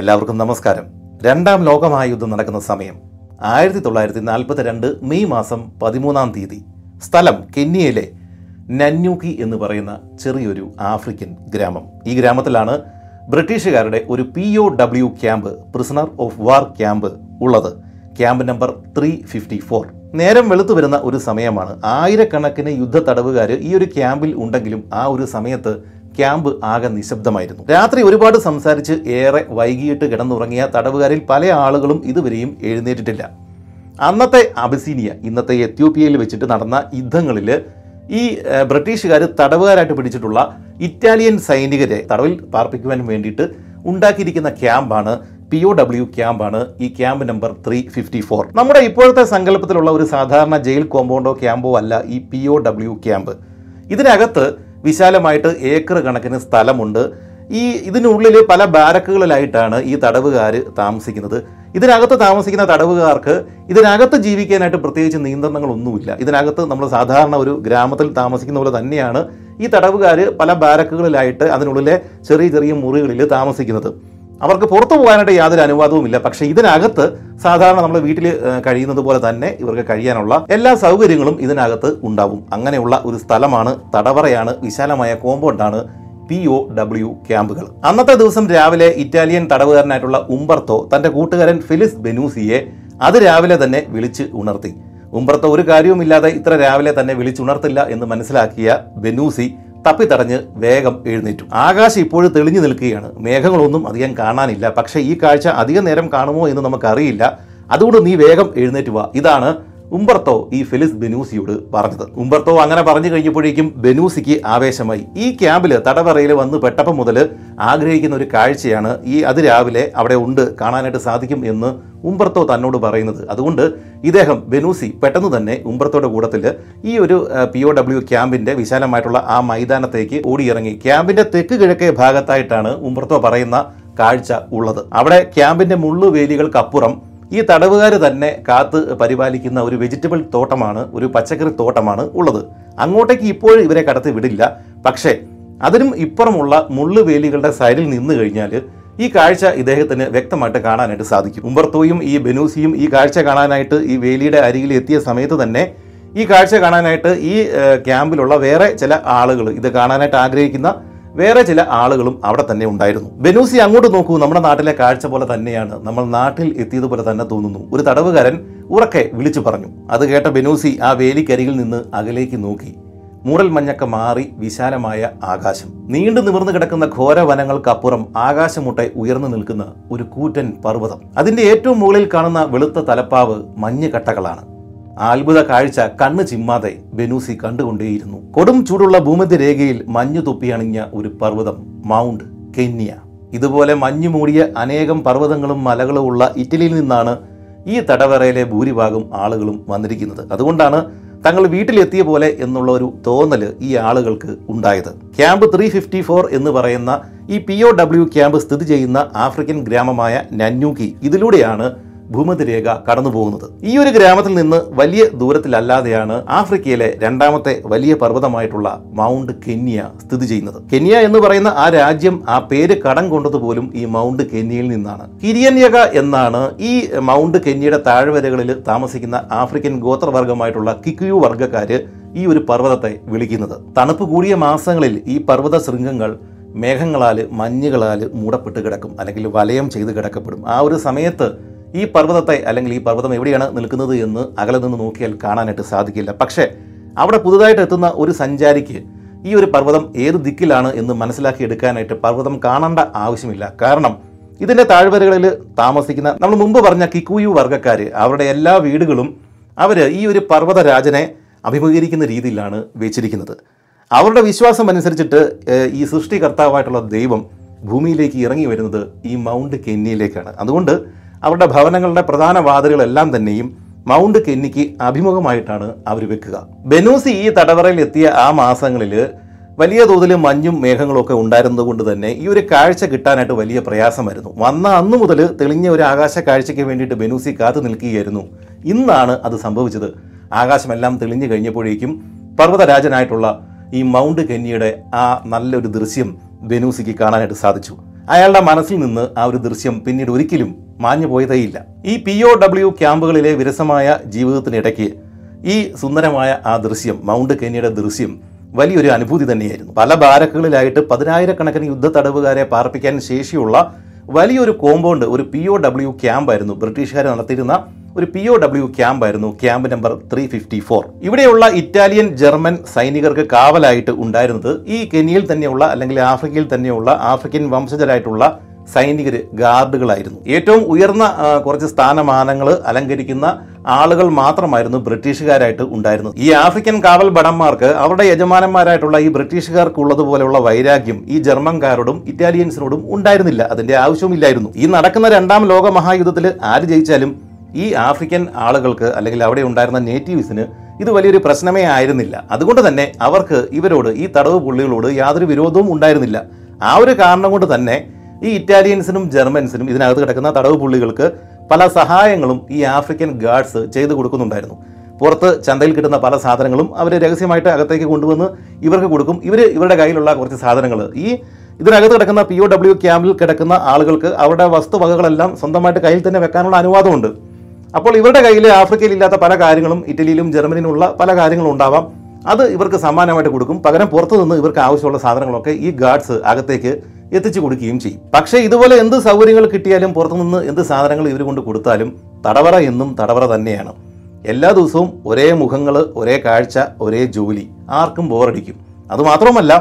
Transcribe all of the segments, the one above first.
എല്ലാവർക്കും നമസ്കാരം. രണ്ടാം ലോകമഹായുദ്ധം നടക്കുന്ന സമയം ആയിരത്തി തൊള്ളായിരത്തി നാൽപ്പത്തി രണ്ട് മെയ് മാസം പതിമൂന്നാം തീയതി. സ്ഥലം കെന്യയിലെ നന്യൂക്കി എന്ന് പറയുന്ന ചെറിയൊരു ആഫ്രിക്കൻ ഗ്രാമം. ഈ ഗ്രാമത്തിലാണ് ബ്രിട്ടീഷുകാരുടെ ഒരു P O W camp prisoner of war camp ഉള്ളത്. Camp number three fifty four. നേരം വെളുത്തു വരുന്ന ഒരു സമയമാണ് ആയിരക്കണക്കിന് യുദ്ധ തടവുകാർ ഈ ഒരു ക്യാമ്പിൽ ഉണ്ടെങ്കിലും ആ ഒരു സമയത്ത് ക്യാമ്പ് ആകെ നിശബ്ദമായിരുന്നു. രാത്രി ഒരുപാട് സംസാരിച്ച് ഏറെ വൈകിയിട്ട് കിടന്നുറങ്ങിയ തടവുകാരിൽ പല ആളുകളും ഇതുവരെയും എഴുന്നേറ്റിട്ടില്ല. അന്നത്തെ അബസീനിയ ഇന്നത്തെ എത്യോപ്യയിൽ വെച്ചിട്ട് നടന്ന യുദ്ധങ്ങളിൽ ഈ ബ്രിട്ടീഷുകാർ തടവുകാരായിട്ട് പിടിച്ചിട്ടുള്ള ഇറ്റാലിയൻ സൈനികരെ തടവിൽ പാർപ്പിക്കുവാൻ വേണ്ടിയിട്ട് ഉണ്ടാക്കിയിരിക്കുന്ന ക്യാമ്പാണ് പി ഒ ഡബ്ല്യു ക്യാമ്പാണ്. ഈ camp number three fifty four. നമ്മുടെ ഇപ്പോഴത്തെ സങ്കല്പത്തിലുള്ള ഒരു സാധാരണ ജയിൽ കോമ്പൗണ്ടോ ക്യാമ്പോ അല്ല ഈ പി ഒ ഡബ്ല്യു ക്യാമ്പ്. ഇതിനകത്ത് വിശാലമായിട്ട് ഏക്കർ കണക്കിന് സ്ഥലമുണ്ട്. ഈ ഇതിനുള്ളിൽ പല ബാരക്കുകളിലായിട്ടാണ് ഈ തടവുകാർ താമസിക്കുന്നത്. ഇതിനകത്ത് താമസിക്കുന്ന തടവുകാർക്ക് ഇതിനകത്ത് ജീവിക്കാനായിട്ട് പ്രത്യേകിച്ച് നിയന്ത്രണങ്ങളൊന്നുമില്ല. ഇതിനകത്ത് നമ്മൾ സാധാരണ ഒരു ഗ്രാമത്തിൽ താമസിക്കുന്ന പോലെ തന്നെയാണ് ഈ തടവുകാർ പല ബാരക്കുകളിലായിട്ട് അതിനുള്ളിലെ ചെറിയ ചെറിയ മുറികളിൽ താമസിക്കുന്നത്. അവർക്ക് പുറത്തു പോകാനായിട്ട് യാതൊരു അനുവാദവുമില്ല. പക്ഷേ ഇതിനകത്ത് സാധാരണ നമ്മൾ വീട്ടിൽ കഴിയുന്നത് പോലെ തന്നെ ഇവർക്ക് കഴിയാനുള്ള എല്ലാ സൗകര്യങ്ങളും ഇതിനകത്ത് ഉണ്ടാവും. അങ്ങനെയുള്ള ഒരു സ്ഥലമാണ് തടവറയാണ് വിശാലമായ കോമ്പൗണ്ടാണ് പി ഒ ഡബ്ല്യു ക്യാമ്പുകൾ. അന്നത്തെ ദിവസം രാവിലെ ഇറ്റാലിയൻ തടവുകാരനായിട്ടുള്ള ഉംബർത്തോ തന്റെ കൂട്ടുകാരൻ ഫിലിസ് ബെനൂസിയെ അത് രാവിലെ തന്നെ വിളിച്ച് ഉണർത്തി. ഉംബർത്തോ ഒരു കാര്യവുമില്ലാതെ ഇത്ര രാവിലെ തന്നെ വിളിച്ചുണർത്തില്ല എന്ന് മനസ്സിലാക്കിയ ബെനൂസി തപ്പിത്തടഞ്ഞ് വേഗം എഴുന്നേറ്റു. ആകാശം ഇപ്പോഴും തെളിഞ്ഞു നിൽക്കുകയാണ്. മേഘങ്ങളൊന്നും അധികം കാണാനില്ല. പക്ഷേ ഈ കാഴ്ച അധികം നേരം കാണുമോ എന്ന് നമുക്കറിയില്ല. അതുകൊണ്ട് നീ വേഗം എഴുന്നേറ്റ് ഇതാണ് ഉംബർത്തോ ഈ ഫെലിസ് ബെനൂസിയോട് പറഞ്ഞത്. ഉംബർത്തോ അങ്ങനെ പറഞ്ഞു കഴിഞ്ഞപ്പോഴേക്കും ബെനൂസിക്ക് ആവേശമായി. ഈ ക്യാമ്പിൽ തടവറയിൽ വന്ന് പെട്ടപ്പം മുതൽ ആഗ്രഹിക്കുന്ന ഒരു കാഴ്ചയാണ് ഈ അത് രാവിലെ അവിടെ ഉണ്ട് കാണാനായിട്ട് സാധിക്കും എന്ന് ഉംബർത്തോ തന്നോട് പറയുന്നത്. അതുകൊണ്ട് ഇദ്ദേഹം ബെനൂസി പെട്ടെന്ന് തന്നെ ഉംബർത്തോയുടെ കൂടത്തിൽ ഈ ഒരു പി ഒ ഡബ്ല്യു ക്യാമ്പിന്റെ വിശാലമായിട്ടുള്ള ആ മൈതാനത്തേക്ക് ഓടിയിറങ്ങി. ക്യാമ്പിന്റെ തെക്ക് കിഴക്കേ ഭാഗത്തായിട്ടാണ് ഉംബർത്തോ പറയുന്ന കാഴ്ച ഉള്ളത്. അവിടെ ക്യാമ്പിന്റെ മുള്ളുവേലികൾക്കപ്പുറം ഈ തടവുകാർ തന്നെ കാത്ത് പരിപാലിക്കുന്ന ഒരു വെജിറ്റബിൾ തോട്ടമാണ് ഒരു പച്ചക്കറി തോട്ടമാണ് ഉള്ളത്. അങ്ങോട്ടേക്ക് ഇപ്പോഴും ഇവരെ കടത്തി വിടില്ല. പക്ഷേ അതിനും ഇപ്പുറമുള്ള മുള്ളുവേലികളുടെ സൈഡിൽ നിന്ന് കഴിഞ്ഞാൽ ഈ കാഴ്ച ഇദ്ദേഹത്തിന് വ്യക്തമായിട്ട് കാണാനായിട്ട് സാധിക്കും. ഉമ്പർത്തോയും ഈ ബെനൂസിയും ഈ കാഴ്ച കാണാനായിട്ട് ഈ വേലിയുടെ അരികിൽ എത്തിയ സമയത്ത് തന്നെ ഈ കാഴ്ച കാണാനായിട്ട് ഈ ക്യാമ്പിലുള്ള വേറെ ചില ആളുകൾ ഇത് കാണാനായിട്ട് ആഗ്രഹിക്കുന്ന വേറെ ചില ആളുകളും അവിടെ തന്നെ ഉണ്ടായിരുന്നു. ബെനൂസി അങ്ങോട്ട് നോക്കൂ നമ്മുടെ നാട്ടിലെ കാഴ്ച പോലെ തന്നെയാണ്. നമ്മൾ നാട്ടിൽ എത്തിയതുപോലെ തന്നെ തോന്നുന്നു. ഒരു തടവുകാരൻ ഉറക്കെ വിളിച്ചു പറഞ്ഞു. അത് കേട്ട ബെനൂസി ആ വേലിക്കരികിൽ നിന്ന് അകലേക്ക് നോക്കി. മൂടൽ മഞ്ഞൊക്കെ മാറി വിശാലമായ ആകാശം. നീണ്ടു നിവർന്നു കിടക്കുന്ന ഘോര വനങ്ങൾക്കപ്പുറം ആകാശമുട്ടെ ഉയർന്നു നിൽക്കുന്ന ഒരു കൂറ്റൻ പർവതം. അതിന്റെ ഏറ്റവും മുകളിൽ കാണുന്ന വെളുത്ത തലപ്പാവ് മഞ്ഞുകട്ടകളാണ് അത്ഭുത കാഴ്ച കണ്ണ് ചിമ്മാതെ ബെനൂസി കണ്ടുകൊണ്ടേയിരുന്നു. കൊടും ചൂടുള്ള ഭൂമധ്യരേഖയിൽ മഞ്ഞു തുപ്പിയണിഞ്ഞ ഒരു പർവതം മൗണ്ട് കെന്യ. ഇതുപോലെ മഞ്ഞു മൂടിയ അനേകം പർവതങ്ങളും മലകളും ഉള്ള ഇറ്റലിയിൽ നിന്നാണ് ഈ തടവറയിലെ ഭൂരിഭാഗം ആളുകളും വന്നിരിക്കുന്നത്. അതുകൊണ്ടാണ് തങ്ങൾ വീട്ടിലെത്തിയ പോലെ എന്നുള്ള ഒരു തോന്നൽ ഈ ആളുകൾക്ക് ഉണ്ടായത്. ക്യാമ്പ് ത്രീ ഫിഫ്റ്റി ഫോർ എന്ന് പറയുന്ന ഈ പി ഒ ഡബ്ല്യു ക്യാമ്പ് സ്ഥിതി ചെയ്യുന്ന ആഫ്രിക്കൻ ഗ്രാമമായ നന്യൂക്കി ഇതിലൂടെയാണ് ഭൂമധ്യരേഖ കടന്നു പോകുന്നത് ഈ ഒരു ഗ്രാമത്തിൽ നിന്ന് വലിയ ദൂരത്തിലല്ലാതെയാണ് ആഫ്രിക്കയിലെ രണ്ടാമത്തെ വലിയ പർവതമായിട്ടുള്ള മൗണ്ട് കെന്യ സ്ഥിതി ചെയ്യുന്നത്. കെന്യ എന്ന് പറയുന്ന ആ രാജ്യം ആ പേര് കടം കൊണ്ടതുപോലും ഈ മൗണ്ട് കെന്യയിൽ നിന്നാണ്. കിരിയന്യക എന്നാണ് ഈ മൗണ്ട് കെന്യയുടെ താഴ്വരകളിൽ താമസിക്കുന്ന ആഫ്രിക്കൻ ഗോത്രവർഗമായിട്ടുള്ള കിക്കുയു വർഗക്കാര് ഈ ഒരു പർവതത്തെ വിളിക്കുന്നത്. തണുപ്പ് കൂടിയ മാസങ്ങളിൽ ഈ പർവത ശൃംഗങ്ങൾ മേഘങ്ങളാൽ മഞ്ഞുകളാൽ മൂടപ്പെട്ട് കിടക്കും അല്ലെങ്കിൽ വലയം ചെയ്ത് കിടക്കപ്പെടും. ആ ഒരു സമയത്ത് ഈ പർവതത്തെ അല്ലെങ്കിൽ ഈ പർവതം എവിടെയാണ് നിൽക്കുന്നത് എന്ന് അകലെ നിന്ന് നോക്കിയാൽ കാണാനായിട്ട് സാധിക്കില്ല. പക്ഷേ അവിടെ പുതുതായിട്ട് എത്തുന്ന ഒരു സഞ്ചാരിക്ക് ഈ ഒരു പർവതം ഏത് ദിക്കിലാണ് എന്ന് മനസ്സിലാക്കി എടുക്കാനായിട്ട് പർവതം കാണേണ്ട ആവശ്യമില്ല. കാരണം ഇതിന്റെ താഴ്വരകളിൽ താമസിക്കുന്ന നമ്മൾ മുമ്പ് പറഞ്ഞ കിക്കുയു വർഗക്കാർ അവരുടെ എല്ലാ വീടുകളും അവർ ഈ ഒരു പർവതരാജനെ അഭിമുഖീകരിക്കുന്ന രീതിയിലാണ് വെച്ചിരിക്കുന്നത്. അവരുടെ വിശ്വാസം അനുസരിച്ചിട്ട് ഈ സൃഷ്ടികർത്താവായിട്ടുള്ള ദൈവം ഭൂമിയിലേക്ക് ഇറങ്ങി വരുന്നത് ഈ മൗണ്ട് കെന്നിയിലേക്കാണ്. അതുകൊണ്ട് അവരുടെ ഭവനങ്ങളുടെ പ്രധാന വാതിലുകളെല്ലാം തന്നെയും മൗണ്ട് കെന്നിക്ക് അഭിമുഖമായിട്ടാണ് അവർ വെക്കുക. ബെനൂസി ഈ തടവറയിൽ എത്തിയ ആ മാസങ്ങളിൽ വലിയ തോതിൽ മഞ്ഞും മേഘങ്ങളൊക്കെ ഉണ്ടായിരുന്നതുകൊണ്ട് ഉണ്ടായിരുന്നത് തന്നെ ഈ ഒരു കാഴ്ച കിട്ടാനായിട്ട് വലിയ പ്രയാസമായിരുന്നു. വന്ന അന്നു മുതൽ തെളിഞ്ഞ ഒരു ആകാശ കാഴ്ചയ്ക്ക് വേണ്ടിയിട്ട് ബെനൂസി കാത്തു നിൽക്കുകയായിരുന്നു. ഇന്നാണ് അത് സംഭവിച്ചത്. ആകാശമെല്ലാം തെളിഞ്ഞു കഴിഞ്ഞപ്പോഴേക്കും പർവതരാജനായിട്ടുള്ള ഈ മൗണ്ട് കെന്നിയുടെ ആ നല്ലൊരു ദൃശ്യം ബെനൂസിക്ക് കാണാനായിട്ട് സാധിച്ചു. അയാളുടെ മനസ്സിൽ നിന്ന് ആ ഒരു ദൃശ്യം പിന്നീട് ഒരിക്കലും മാഞ്ഞു പോയതേയില്ല. ഈ പി ഒ ഡബ്ല്യു ക്യാമ്പുകളിലെ വിരസമായ ജീവിതത്തിനിടയ്ക്ക് ഈ സുന്ദരമായ ആ ദൃശ്യം മൗണ്ട് കെനിയുടെ ദൃശ്യം വലിയൊരു അനുഭൂതി തന്നെയായിരുന്നു. പല ബാരക്കുകളിലായിട്ട് പതിനായിരക്കണക്കിന് യുദ്ധ തടവുകാരെ പാർപ്പിക്കാൻ ശേഷിയുള്ള വലിയൊരു കോമ്പൗണ്ട് ഒരു പി ഒ ഡബ്ല്യു ക്യാമ്പായിരുന്നു ബ്രിട്ടീഷുകാർ നടത്തിയിരുന്ന ഒരു P O W ക്യാമ്പായിരുന്നു camp number three fifty four ഇവിടെയുള്ള ഇറ്റാലിയൻ ജർമ്മൻ സൈനികർക്ക് കാവലായിട്ട് ഉണ്ടായിരുന്നത് ഈ കെനിയയിൽ തന്നെയുള്ള അല്ലെങ്കിൽ ആഫ്രിക്കയിൽ തന്നെയുള്ള ആഫ്രിക്കൻ വംശജരായിട്ടുള്ള സൈനികർ ഗാർഡുകളായിരുന്നു. ഏറ്റവും ഉയർന്ന കുറച്ച് സ്ഥാനമാനങ്ങൾ അലങ്കരിക്കുന്ന ആളുകൾ മാത്രമായിരുന്നു ബ്രിട്ടീഷുകാരായിട്ട് ഉണ്ടായിരുന്നത്. ഈ ആഫ്രിക്കൻ കാവൽ ഭടന്മാർക്ക് അവരുടെ യജമാനന്മാരായിട്ടുള്ള ഈ ബ്രിട്ടീഷുകാർക്കുള്ളതുപോലെയുള്ള വൈരാഗ്യം ഈ ജർമ്മൻകാരോടും ഇറ്റാലിയൻസിനോടും ഉണ്ടായിരുന്നില്ല. അതിന്റെ ആവശ്യമില്ലായിരുന്നു ഈ നടക്കുന്ന രണ്ടാം ലോക മഹായുദ്ധത്തിൽ ആര് ജയിച്ചാലും ഈ ആഫ്രിക്കൻ ആളുകൾക്ക് അല്ലെങ്കിൽ അവിടെ ഉണ്ടായിരുന്ന നേറ്റീവ്സിന് ഇത് വലിയൊരു പ്രശ്നമേ ആയിരുന്നില്ല. അതുകൊണ്ട് തന്നെ അവർക്ക് ഇവരോട് ഈ തടവ് പുള്ളികളോട് യാതൊരു വിരോധവും ഉണ്ടായിരുന്നില്ല. ആ ഒരു കാരണം കൊണ്ട് തന്നെ ഈ ഇറ്റാലിയൻസിനും ജർമ്മൻസിനും ഇതിനകത്ത് കിടക്കുന്ന തടവ് പുള്ളികൾക്ക് പല സഹായങ്ങളും ഈ ആഫ്രിക്കൻ ഗാർഡ്സ് ചെയ്തു കൊടുക്കുന്നുണ്ടായിരുന്നു. പുറത്ത് ചന്തയിൽ കിട്ടുന്ന പല സാധനങ്ങളും അവർ രഹസ്യമായിട്ട് അകത്തേക്ക് കൊണ്ടുവന്ന് ഇവർക്ക് കൊടുക്കും. ഇവർ ഇവരുടെ കയ്യിലുള്ള കുറച്ച് സാധനങ്ങൾ ഈ ഇതിനകത്ത് കിടക്കുന്ന പി ഒ ഡബ്ല്യു ക്യാമ്പിൽ കിടക്കുന്ന ആളുകൾക്ക് അവരുടെ വസ്തുവകകളെല്ലാം സ്വന്തമായിട്ട് കയ്യിൽ തന്നെ വെക്കാനുള്ള അനുവാദമുണ്ട്. അപ്പോൾ ഇവരുടെ കയ്യിൽ ആഫ്രിക്കയിൽ ഇല്ലാത്ത പല കാര്യങ്ങളും ഇറ്റലിയിലും ജർമ്മനിയിലും ഉള്ള പല കാര്യങ്ങളും ഉണ്ടാവാം. അത് ഇവർക്ക് സമ്മാനമായിട്ട് കൊടുക്കും. പകരം പുറത്തു നിന്ന് ഇവർക്ക് ആവശ്യമുള്ള സാധനങ്ങളൊക്കെ ഈ ഗാർഡ്സ് അകത്തേക്ക് എത്തിച്ചു കൊടുക്കുകയും ചെയ്യും. പക്ഷേ ഇതുപോലെ എന്ത് സൗകര്യങ്ങൾ കിട്ടിയാലും പുറത്തുനിന്ന് എന്ത് സാധനങ്ങൾ ഇവർ കൊണ്ട് കൊടുത്താലും തടവറ എന്നും തടവറ തന്നെയാണ്. എല്ലാ ദിവസവും ഒരേ മുഖങ്ങൾ ഒരേ കാഴ്ച ഒരേ ജോലി. ആർക്കും ബോറടിക്കും. അതുമാത്രമല്ല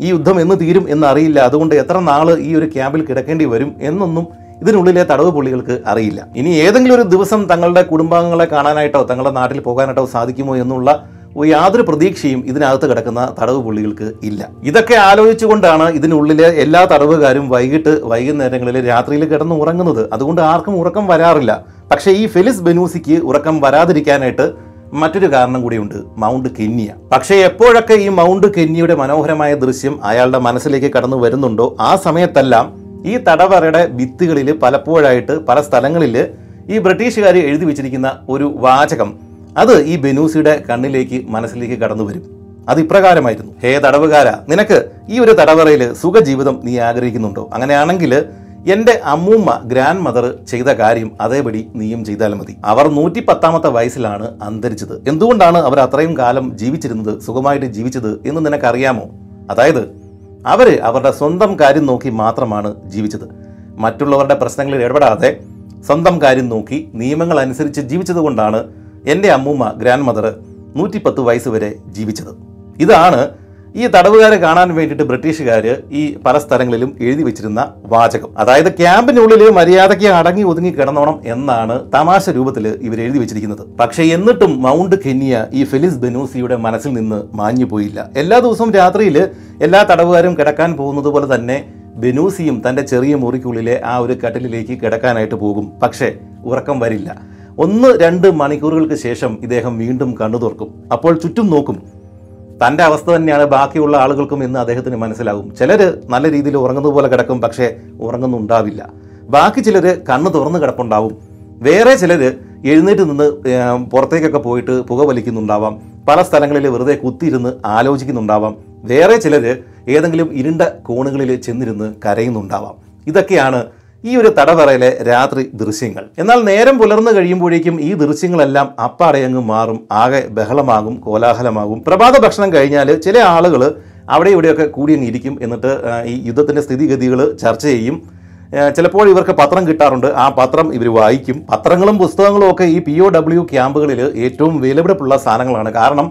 ഈ യുദ്ധം എന്ന് തീരും എന്നറിയില്ല. അതുകൊണ്ട് എത്ര നാൾ ഈ ഒരു ക്യാമ്പിൽ കിടക്കേണ്ടി വരും എന്നൊന്നും ഇതിനുള്ളിലെ തടവ് പുള്ളികൾക്ക് അറിയില്ല. ഇനി ഏതെങ്കിലും ഒരു ദിവസം തങ്ങളുടെ കുടുംബാംഗങ്ങളെ കാണാനായിട്ടോ തങ്ങളുടെ നാട്ടിൽ പോകാനായിട്ടോ സാധിക്കുമോ എന്നുള്ള യാതൊരു പ്രതീക്ഷയും ഇതിനകത്ത് കിടക്കുന്ന തടവ് പുള്ളികൾക്ക് ഇല്ല. ഇതൊക്കെ ആലോചിച്ചുകൊണ്ടാണ് ഇതിനുള്ളിലെ എല്ലാ തടവുകാരും വൈകിട്ട് വൈകുന്നേരങ്ങളിൽ രാത്രിയിൽ കിടന്ന് ഉറങ്ങുന്നത്. അതുകൊണ്ട് ആർക്കും ഉറക്കം വരാറില്ല. പക്ഷേ ഈ ഫെലിസ് ബെനൂസിക്ക് ഉറക്കം വരാതിരിക്കാനായിട്ട് മറ്റൊരു കാരണം കൂടിയുണ്ട്. Mount Kenya. പക്ഷേ എപ്പോഴൊക്കെ ഈ മൗണ്ട് കെന്നിയുടെ മനോഹരമായ ദൃശ്യം അയാളുടെ മനസ്സിലേക്ക് കടന്നു വരുന്നുണ്ടോ? ആ സമയത്തെല്ലാം ഈ തടവറയുടെ ഭിത്തികളിൽ പലപ്പോഴായിട്ട് പല സ്ഥലങ്ങളിൽ ഈ ബ്രിട്ടീഷുകാർ എഴുതി വെച്ചിരിക്കുന്ന ഒരു വാചകം അത് ഈ ബെനൂസിയുടെ കണ്ണിലേക്ക് മനസ്സിലേക്ക് കടന്നു വരും. അത് ഇപ്രകാരമായിരുന്നു. ഹേ തടവുകാര നിനക്ക് ഈ ഒരു തടവറയിൽ സുഖജീവിതം നീ ആഗ്രഹിക്കുന്നുണ്ടോ? അങ്ങനെയാണെങ്കിൽ എന്റെ അമ്മൂമ്മ ഗ്രാൻഡ് മദർ ചെയ്ത കാര്യം അതേപടി നീയും ചെയ്താൽ മതി. അവർ നൂറ്റി പത്താമത്തെ വയസ്സിലാണ് അന്തരിച്ചത്. എന്തുകൊണ്ടാണ് അവർ അത്രയും കാലം ജീവിച്ചിരുന്നത് സുഖമായിട്ട് ജീവിച്ചത് എന്ന് നിനക്കറിയാമോ? അതായത് അവർ അവരുടെ സ്വന്തം കാര്യം നോക്കി മാത്രമാണ് ജീവിച്ചത്. മറ്റുള്ളവരുടെ പ്രശ്നങ്ങളിൽ ഇടപെടാതെ സ്വന്തം കാര്യം നോക്കി നിയമങ്ങൾ അനുസരിച്ച് ജീവിച്ചതുകൊണ്ടാണ് എന്റെ അമ്മൂമ്മ ഗ്രാൻഡ് മദർ നൂറ്റിപ്പത്ത് വയസ്സ് വരെ ജീവിച്ചത്. ഇതാണ് ഈ തടവുകാരെ കാണാൻ വേണ്ടിയിട്ട് ബ്രിട്ടീഷുകാർ ഈ പല സ്ഥലങ്ങളിലും എഴുതി വെച്ചിരുന്ന വാചകം. അതായത് ക്യാമ്പിനുള്ളിൽ മര്യാദയ്ക്ക് അടങ്ങി ഒതുങ്ങി കിടന്നോണം എന്നാണ് തമാശ രൂപത്തിൽ ഇവർ എഴുതി വെച്ചിരിക്കുന്നത്. പക്ഷേ എന്നിട്ടും മൗണ്ട് കെന്നിയ ഈ ഫെലിസ് ബെനൂസിയുടെ മനസ്സിൽ നിന്ന് മാഞ്ഞു പോയില്ല. എല്ലാ ദിവസവും രാത്രിയിൽ എല്ലാ തടവുകാരും കിടക്കാൻ പോകുന്നത് പോലെ തന്നെ ബെനൂസിയും തന്റെ ചെറിയ മുറിക്കുള്ളിലെ ആ ഒരു കട്ടിലിലേക്ക് കിടക്കാനായിട്ട് പോകും. പക്ഷേ ഉറക്കം വരില്ല. ഒന്ന് രണ്ട് മണിക്കൂറുകൾക്ക് ശേഷം ഇദ്ദേഹം വീണ്ടും കണ്ണു തുറക്കും അപ്പോൾ ചുറ്റും നോക്കും. തന്റെ അവസ്ഥ തന്നെയാണ് ബാക്കിയുള്ള ആളുകൾക്കും ഇന്ന് അദ്ദേഹത്തിന് മനസ്സിലാകും. ചിലർ നല്ല രീതിയിൽ ഉറങ്ങുന്നത് പോലെ കിടക്കും പക്ഷേ ഉറങ്ങുന്നുണ്ടാവില്ല. ബാക്കി ചിലർ കണ്ണ് തുറന്ന് കിടപ്പുണ്ടാവും. വേറെ ചിലർ എഴുന്നേറ്റ് നിന്ന് പുറത്തേക്കൊക്കെ പോയിട്ട് പുക വലിക്കുന്നുണ്ടാവാം. പല സ്ഥലങ്ങളിൽ വെറുതെ കുത്തിയിരുന്ന് ആലോചിക്കുന്നുണ്ടാവാം. വേറെ ചിലർ ഏതെങ്കിലും ഇരുണ്ട കോണുകളിൽ ചെന്നിരുന്ന് കരയുന്നുണ്ടാവാം. ഇതൊക്കെയാണ് ഈ ഒരു തടവറയിലെ രാത്രി ദൃശ്യങ്ങൾ. എന്നാൽ നേരം പുലർന്നു കഴിയുമ്പോഴേക്കും ഈ ദൃശ്യങ്ങളെല്ലാം അപ്പാടയങ്ങ് മാറും. ആകെ ബഹളമാകും കോലാഹലമാകും. പ്രഭാത ഭക്ഷണം കഴിഞ്ഞാൽ ചില ആളുകൾ അവിടെ ഇവിടെയൊക്കെ കൂടി അങ്ങ് ഇരിക്കും എന്നിട്ട് ഈ യുദ്ധത്തിന്റെ സ്ഥിതിഗതികൾ ചർച്ച ചെയ്യും. ചിലപ്പോൾ ഇവർക്ക് പത്രം കിട്ടാറുണ്ട്. ആ പത്രം ഇവർ വായിക്കും. പത്രങ്ങളും പുസ്തകങ്ങളും ഒക്കെ ഈ പി ഒ ഡബ്ല്യു ക്യാമ്പുകളിൽ ഏറ്റവും വിലപിടിപ്പുള്ള സാധനങ്ങളാണ്. കാരണം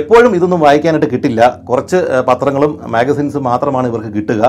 എപ്പോഴും ഇതൊന്നും വായിക്കാനായിട്ട് കിട്ടില്ല. കുറച്ച് പത്രങ്ങളും മാഗസിൻസും മാത്രമാണ് ഇവർക്ക് കിട്ടുക.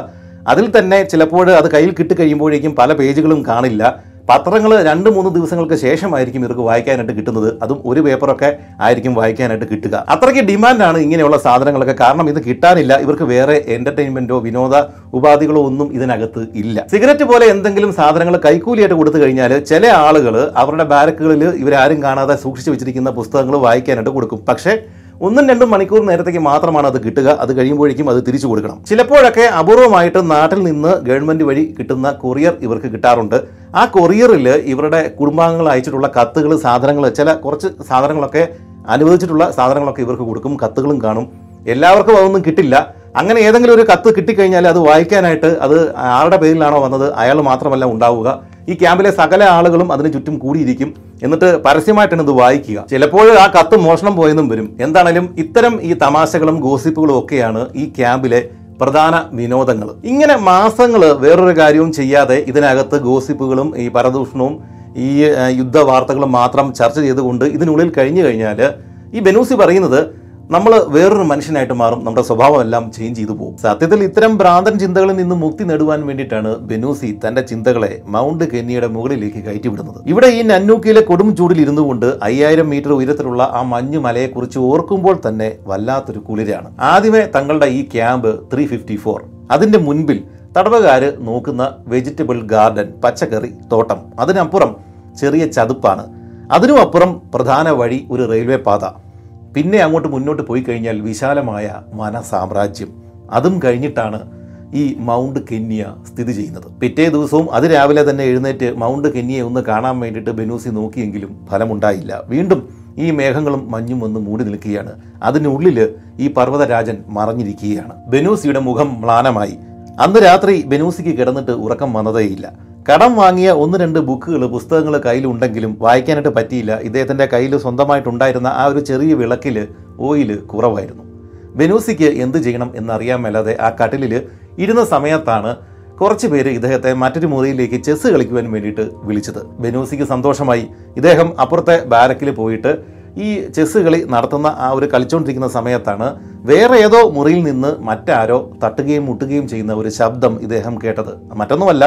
അതിൽ തന്നെ ചിലപ്പോൾ അത് കയ്യിൽ കിട്ടിക്കഴിയുമ്പോഴേക്കും പല പേജുകളും കാണില്ല. പത്രങ്ങൾ രണ്ട് മൂന്ന് ദിവസങ്ങൾക്ക് ശേഷമായിരിക്കും ഇവർക്ക് വായിക്കാനായിട്ട് കിട്ടുന്നത്. അതും ഒരു പേപ്പറൊക്കെ ആയിരിക്കും വായിക്കാനായിട്ട് കിട്ടുക. അത്രയ്ക്ക് ഡിമാൻഡാണ് ഇങ്ങനെയുള്ള സാധനങ്ങളൊക്കെ. കാരണം ഇത് കിട്ടാനില്ല. ഇവർക്ക് വേറെ എന്റർടൈൻമെന്റോ വിനോദ ഉപാധികളോ ഒന്നും ഇതിനകത്ത് ഇല്ല. സിഗരറ്റ് പോലെ എന്തെങ്കിലും സാധനങ്ങൾ കൈക്കൂലിയായിട്ട് കൊടുത്തു കഴിഞ്ഞാൽ ചില ആളുകൾ അവരുടെ ബാരക്കുകളിൽ ഇവരാരും കാണാതെ സൂക്ഷിച്ചു വെച്ചിരിക്കുന്ന പുസ്തകങ്ങൾ വായിക്കാനായിട്ട് കൊടുക്കും. പക്ഷേ ഒന്നും രണ്ടും മണിക്കൂർ നേരത്തേക്ക് മാത്രമാണ് അത് കിട്ടുക. അത് കഴിയുമ്പോഴേക്കും അത് തിരിച്ചു കൊടുക്കണം. ചിലപ്പോഴൊക്കെ അപൂർവമായിട്ട് നാട്ടിൽ നിന്ന് ഗവൺമെന്റ് വഴി കിട്ടുന്ന കൊറിയർ ഇവർക്ക് കിട്ടാറുണ്ട്. ആ കൊറിയറിൽ ഇവരുടെ കുടുംബാംഗങ്ങൾ അയച്ചിട്ടുള്ള കത്തുകൾ സാധനങ്ങൾ ചില കുറച്ച് സാധനങ്ങളൊക്കെ അനുവദിച്ചിട്ടുള്ള സാധനങ്ങളൊക്കെ ഇവർക്ക് കൊടുക്കും. കത്തുകളും കാണും. എല്ലാവർക്കും അതൊന്നും കിട്ടില്ല. അങ്ങനെ ഏതെങ്കിലും ഒരു കത്ത് കിട്ടിക്കഴിഞ്ഞാൽ അത് വായിക്കാനായിട്ട് അത് ആരുടെ പേരിലാണോ വന്നത്? അയാൾ മാത്രമല്ല ഉണ്ടാവുക. ഈ ക്യാമ്പിലെ സകല ആളുകളും അതിന് ചുറ്റും കൂടിയിരിക്കും. എന്നിട്ട് പരസ്യമായിട്ടാണ് ഇത് വായിക്കുക. ചിലപ്പോൾ ആ കത്ത് മോഷണം പോയെന്നും വരും. എന്താണേലും ഇത്തരം ഈ തമാശകളും ഗോസിപ്പുകളും ഒക്കെയാണ് ഈ ക്യാമ്പിലെ പ്രധാന വിനോദങ്ങൾ. ഇങ്ങനെ മാസങ്ങൾ വേറൊരു കാര്യവും ചെയ്യാതെ ഇതിനകത്ത് ഗോസിപ്പുകളും ഈ പരദൂഷണവും ഈ യുദ്ധ വാർത്തകളും മാത്രം ചർച്ച ചെയ്തുകൊണ്ട് ഇതിനുള്ളിൽ കഴിഞ്ഞു കഴിഞ്ഞാൽ ഈ ബെനൂസി പറയുന്നത് നമ്മൾ വേറൊരു മനുഷ്യനായിട്ട് മാറും നമ്മുടെ സ്വഭാവം എല്ലാം ചേഞ്ച് ചെയ്തു പോകും. സത്യത്തിൽ ഇത്തരം ഭ്രാന്തൻ ചിന്തകളിൽ നിന്ന് മുക്തി നേടുവാൻ വേണ്ടിയിട്ടാണ് ബെനൂസി തന്റെ ചിന്തകളെ മൗണ്ട് കെന്നിയുടെ മുകളിലേക്ക് കയറ്റിവിടുന്നത്. ഇവിടെ ഈ നന്നൂക്കിയിലെ കൊടും ചൂടിൽ ഇരുന്നു കൊണ്ട് അയ്യായിരം മീറ്റർ ഉയരത്തിലുള്ള ആ മഞ്ഞു മലയെക്കുറിച്ച് ഓർക്കുമ്പോൾ തന്നെ വല്ലാത്തൊരു കുളിരാണ് ആദ്യമേ തങ്ങളുടെ ഈ ക്യാമ്പ് ത്രീ ഫിഫ്റ്റി ഫോർ. അതിന്റെ മുൻപിൽ തടവുകാര് നോക്കുന്ന വെജിറ്റബിൾ ഗാർഡൻ പച്ചക്കറി തോട്ടം. അതിനപ്പുറം ചെറിയ ചതുപ്പാണ്. അതിനും അപ്പുറം പ്രധാന വഴി ഒരു റെയിൽവേ പാത. പിന്നെ അങ്ങോട്ട് മുന്നോട്ട് പോയി കഴിഞ്ഞാൽ വിശാലമായ വന സാമ്രാജ്യം അതും കഴിഞ്ഞിട്ടാണ് ഈ മൗണ്ട് കെന്യ സ്ഥിതി ചെയ്യുന്നത്. പിറ്റേ ദിവസവും അത് രാവിലെ തന്നെ എഴുന്നേറ്റ് മൗണ്ട് കെന്യയെ ഒന്ന് കാണാൻ വേണ്ടിയിട്ട് ബെനൂസി നോക്കിയെങ്കിലും ഫലമുണ്ടായില്ല. വീണ്ടും ഈ മേഘങ്ങളും മഞ്ഞും വന്ന് മൂടി നിൽക്കുകയാണ്. അതിനുള്ളിൽ ഈ പർവതരാജൻ മറഞ്ഞിരിക്കുകയാണ്. ബെനൂസിയുടെ മുഖം മ്ലാനമായി. അന്ന് രാത്രി ബെനൂസിക്ക് കിടന്നിട്ട് ഉറക്കം വന്നതേയില്ല. കടം വാങ്ങിയ ഒന്ന് രണ്ട് ബുക്കുകൾ പുസ്തകങ്ങൾ കയ്യിലുണ്ടെങ്കിലും വായിക്കാനായിട്ട് പറ്റിയില്ല. ഇദ്ദേഹത്തിന്റെ കയ്യിൽ സ്വന്തമായിട്ടുണ്ടായിരുന്ന ആ ഒരു ചെറിയ വിളക്കിൽ ഓയിൽ കുറവായിരുന്നു. ബെനൂസിക്ക് എന്ത് ചെയ്യണം എന്നറിയാൻ മേലാതെ ആ കട്ടിലിൽ ഇരുന്ന സമയത്താണ് കുറച്ച് പേര് ഇദ്ദേഹത്തെ മറ്റൊരു മുറിയിലേക്ക് ചെസ്സ് കളിക്കുവാൻ വേണ്ടിയിട്ട് വിളിച്ചത്. ബെനൂസിക്ക് സന്തോഷമായി. ഇദ്ദേഹം അപ്പുറത്തെ ബാരക്കിൽ പോയിട്ട് ഈ ചെസ്സ് കളി നടത്തുന്ന ആ ഒരു കളിച്ചുകൊണ്ടിരിക്കുന്ന സമയത്താണ് വേറെ ഏതോ മുറിയിൽ നിന്ന് മറ്റാരോ തട്ടുകയും മുട്ടുകയും ചെയ്യുന്ന ഒരു ശബ്ദം ഇദ്ദേഹം കേട്ടത്. മറ്റൊന്നുമല്ല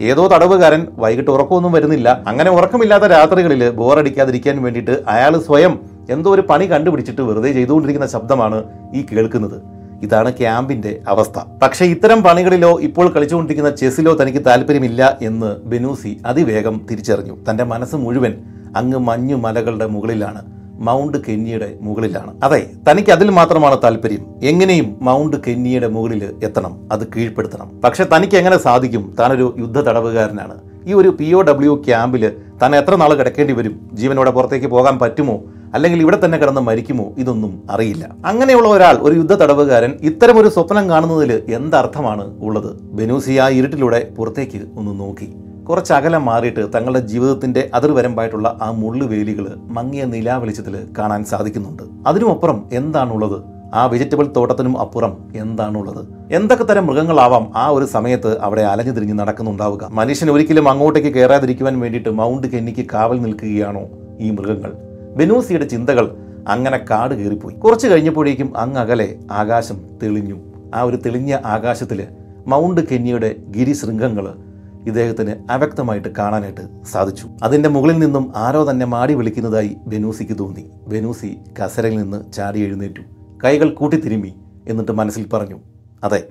ഏതോ തടവുകാരൻ വൈകിട്ട് ഉറക്കമൊന്നും വരുന്നില്ല. അങ്ങനെ ഉറക്കമില്ലാത്ത രാത്രികളിൽ ബോറടിക്കാതിരിക്കാൻ വേണ്ടിയിട്ട് അയാൾ സ്വയം എന്തോ ഒരു പണി കണ്ടുപിടിച്ചിട്ട് വെറുതെ ചെയ്തുകൊണ്ടിരിക്കുന്ന ശബ്ദമാണ് ഈ കേൾക്കുന്നത്. ഇതാണ് ക്യാമ്പിന്റെ അവസ്ഥ. പക്ഷെ ഇത്തരം പണികളിലോ ഇപ്പോൾ കളിച്ചുകൊണ്ടിരിക്കുന്ന ചെസ്സിലോ തനിക്ക് താല്പര്യമില്ല എന്ന് ബെനൂസി അതിവേഗം തിരിച്ചറിഞ്ഞു. തന്റെ മനസ്സ് മുഴുവൻ അങ്ങ് മഞ്ഞു മലകളുടെ മുകളിലാണ്. മൗണ്ട് കെന്നിയുടെ മുകളിലാണ്. അതെ തനിക്ക് അതിൽ മാത്രമാണ് താല്പര്യം. എങ്ങനെയും മൗണ്ട് കെന്നിയുടെ മുകളിൽ എത്തണം അത് കീഴ്പ്പെടുത്തണം. പക്ഷെ തനിക്ക് എങ്ങനെ സാധിക്കും? താനൊരു യുദ്ധ തടവുകാരനാണ് ഈ ഒരു പി ഒ ഡബ്ല്യു ക്യാമ്പിൽ താൻ എത്ര നാൾ കിടക്കേണ്ടി വരും? ജീവനോടെ പുറത്തേക്ക് പോകാൻ പറ്റുമോ? അല്ലെങ്കിൽ ഇവിടെ തന്നെ കിടന്ന് മരിക്കുമോ? ഇതൊന്നും അറിയില്ല. അങ്ങനെയുള്ള ഒരാൾ ഒരു യുദ്ധ തടവുകാരൻ ഇത്തരം ഒരു സ്വപ്നം കാണുന്നതിൽ എന്തർത്ഥമാണ് ഉള്ളത്? ബെനൂസി ആ ഇരുട്ടിലൂടെ പുറത്തേക്ക് ഒന്ന് നോക്കി. കുറച്ച് അകലം മാറിയിട്ട് തങ്ങളുടെ ജീവിതത്തിന്റെ അതിർവരമ്പായിട്ടുള്ള ആ മുള്ളുവേലികൾ മങ്ങിയ നിലാവെളിച്ചത്തിൽ കാണാൻ സാധിക്കുന്നുണ്ട്. അതിനുമപ്പുറം എന്താണുള്ളത്? ആ വെജിറ്റബിൾ തോട്ടത്തിനും അപ്പുറം എന്താണുള്ളത്? എന്തൊക്കെ തരം മൃഗങ്ങളാവാം ആ ഒരു സമയത്ത് അവിടെ അലഞ്ഞു തിരിഞ്ഞ് നടക്കുന്നുണ്ടാവുക? മനുഷ്യൻ ഒരിക്കലും അങ്ങോട്ടേക്ക് കയറാതിരിക്കുവാൻ വേണ്ടിയിട്ട് മൗണ്ട് കെന്നിക്ക് കാവൽ നിൽക്കുകയാണോ ഈ മൃഗങ്ങൾ? ബെനൂസിയുടെ ചിന്തകൾ അങ്ങനെ കാട് കയറിപ്പോയി. കുറച്ച് കഴിഞ്ഞപ്പോഴേക്കും അങ്ങകലെ ആകാശം തെളിഞ്ഞു. ആ ഒരു തെളിഞ്ഞ ആകാശത്തിൽ മൗണ്ട് കെന്നിയുടെ ഗിരിശൃംഗങ്ങൾ ഇദ്ദേഹത്തിന് അവ്യക്തമായിട്ട് കാണാനായിട്ട് സാധിച്ചു. അതിന്റെ മുകളിൽ നിന്നും ആരോ തന്നെ മാടി വിളിക്കുന്നതായി ബെനൂസിക്ക് തോന്നി. ബെനൂസി കസരയിൽ നിന്ന് ചാടി എഴുന്നേറ്റു. കൈകൾ കൂട്ടിത്തിരുമ്മി എന്നിട്ട് മനസ്സിൽ പറഞ്ഞു അതെ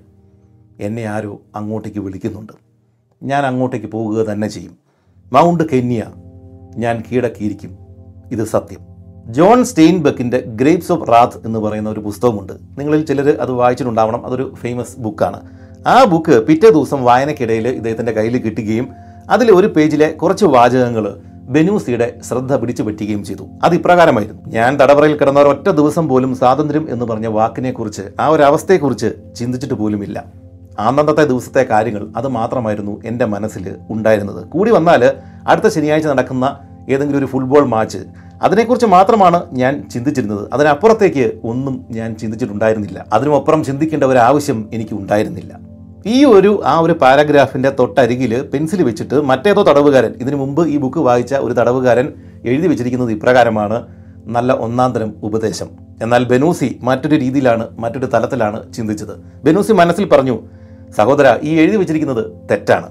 എന്നെ ആരോ അങ്ങോട്ടേക്ക് വിളിക്കുന്നുണ്ട്. ഞാൻ അങ്ങോട്ടേക്ക് പോകുക തന്നെ ചെയ്യും. മൗണ്ട് കെന്യ ഞാൻ കീഴടക്കിയിരിക്കും. ഇത് സത്യം. ജോൺ സ്റ്റെയിൻബെക്കിന്റെ ഗ്രേപ്സ് ഓഫ് റാത്ത് എന്ന് പറയുന്ന ഒരു പുസ്തകമുണ്ട്. നിങ്ങളിൽ ചിലർ അത് വായിച്ചിട്ടുണ്ടാവണം. അതൊരു ഫേമസ് ബുക്കാണ്. ആ ബുക്ക് പിറ്റേ ദിവസം വായനക്കിടയിൽ ഇദ്ദേഹത്തിന്റെ കയ്യിൽ കിട്ടുകയും അതിൽ ഒരു പേജിലെ കുറച്ച് വാചകങ്ങൾ ബെനൂസിയുടെ ശ്രദ്ധ പിടിച്ചു പറ്റുകയും ചെയ്തു. അത് ഇപ്രകാരമായിരുന്നു. ഞാൻ തടവറയിൽ കിടന്ന ഒരൊറ്റ ദിവസം പോലും സ്വാതന്ത്ര്യം എന്ന് പറഞ്ഞ വാക്കിനെക്കുറിച്ച് ആ ഒരു അവസ്ഥയെക്കുറിച്ച് ചിന്തിച്ചിട്ട് പോലുമില്ല. അന്നന്നത്തെ ദിവസത്തെ കാര്യങ്ങൾ അത് മാത്രമായിരുന്നു എന്റെ മനസ്സിൽ ഉണ്ടായിരുന്നത്. കൂടി വന്നാൽ അടുത്ത ശനിയാഴ്ച നടക്കുന്ന ഏതെങ്കിലും ഒരു ഫുട്ബോൾ മാച്ച് അതിനെക്കുറിച്ച് മാത്രമാണ് ഞാൻ ചിന്തിച്ചിരുന്നത്. അതിനപ്പുറത്തേക്ക് ഒന്നും ഞാൻ ചിന്തിച്ചിട്ടുണ്ടായിരുന്നില്ല. അതിനുമപ്പുറം ചിന്തിക്കേണ്ട ഒരു ആവശ്യം എനിക്ക് ഉണ്ടായിരുന്നില്ല. ഈ ഒരു ആ ഒരു പാരഗ്രാഫിന്റെ തൊട്ടരികിൽ പെൻസിൽ വെച്ചിട്ട് മറ്റേതോ തടവുകാരൻ ഇതിനു മുമ്പ് ഈ ബുക്ക് വായിച്ച ഒരു തടവുകാരൻ എഴുതി വെച്ചിരിക്കുന്നത് ഇപ്രകാരമാണ് നല്ല ഒന്നാം തരം ഉപദേശം. എന്നാൽ ബെനൂസി മറ്റൊരു രീതിയിലാണ് മറ്റൊരു തലത്തിലാണ് ചിന്തിച്ചത്. ബെനൂസി മനസ്സിൽ പറഞ്ഞു സഹോദര ഈ എഴുതി വെച്ചിരിക്കുന്നത് തെറ്റാണ്.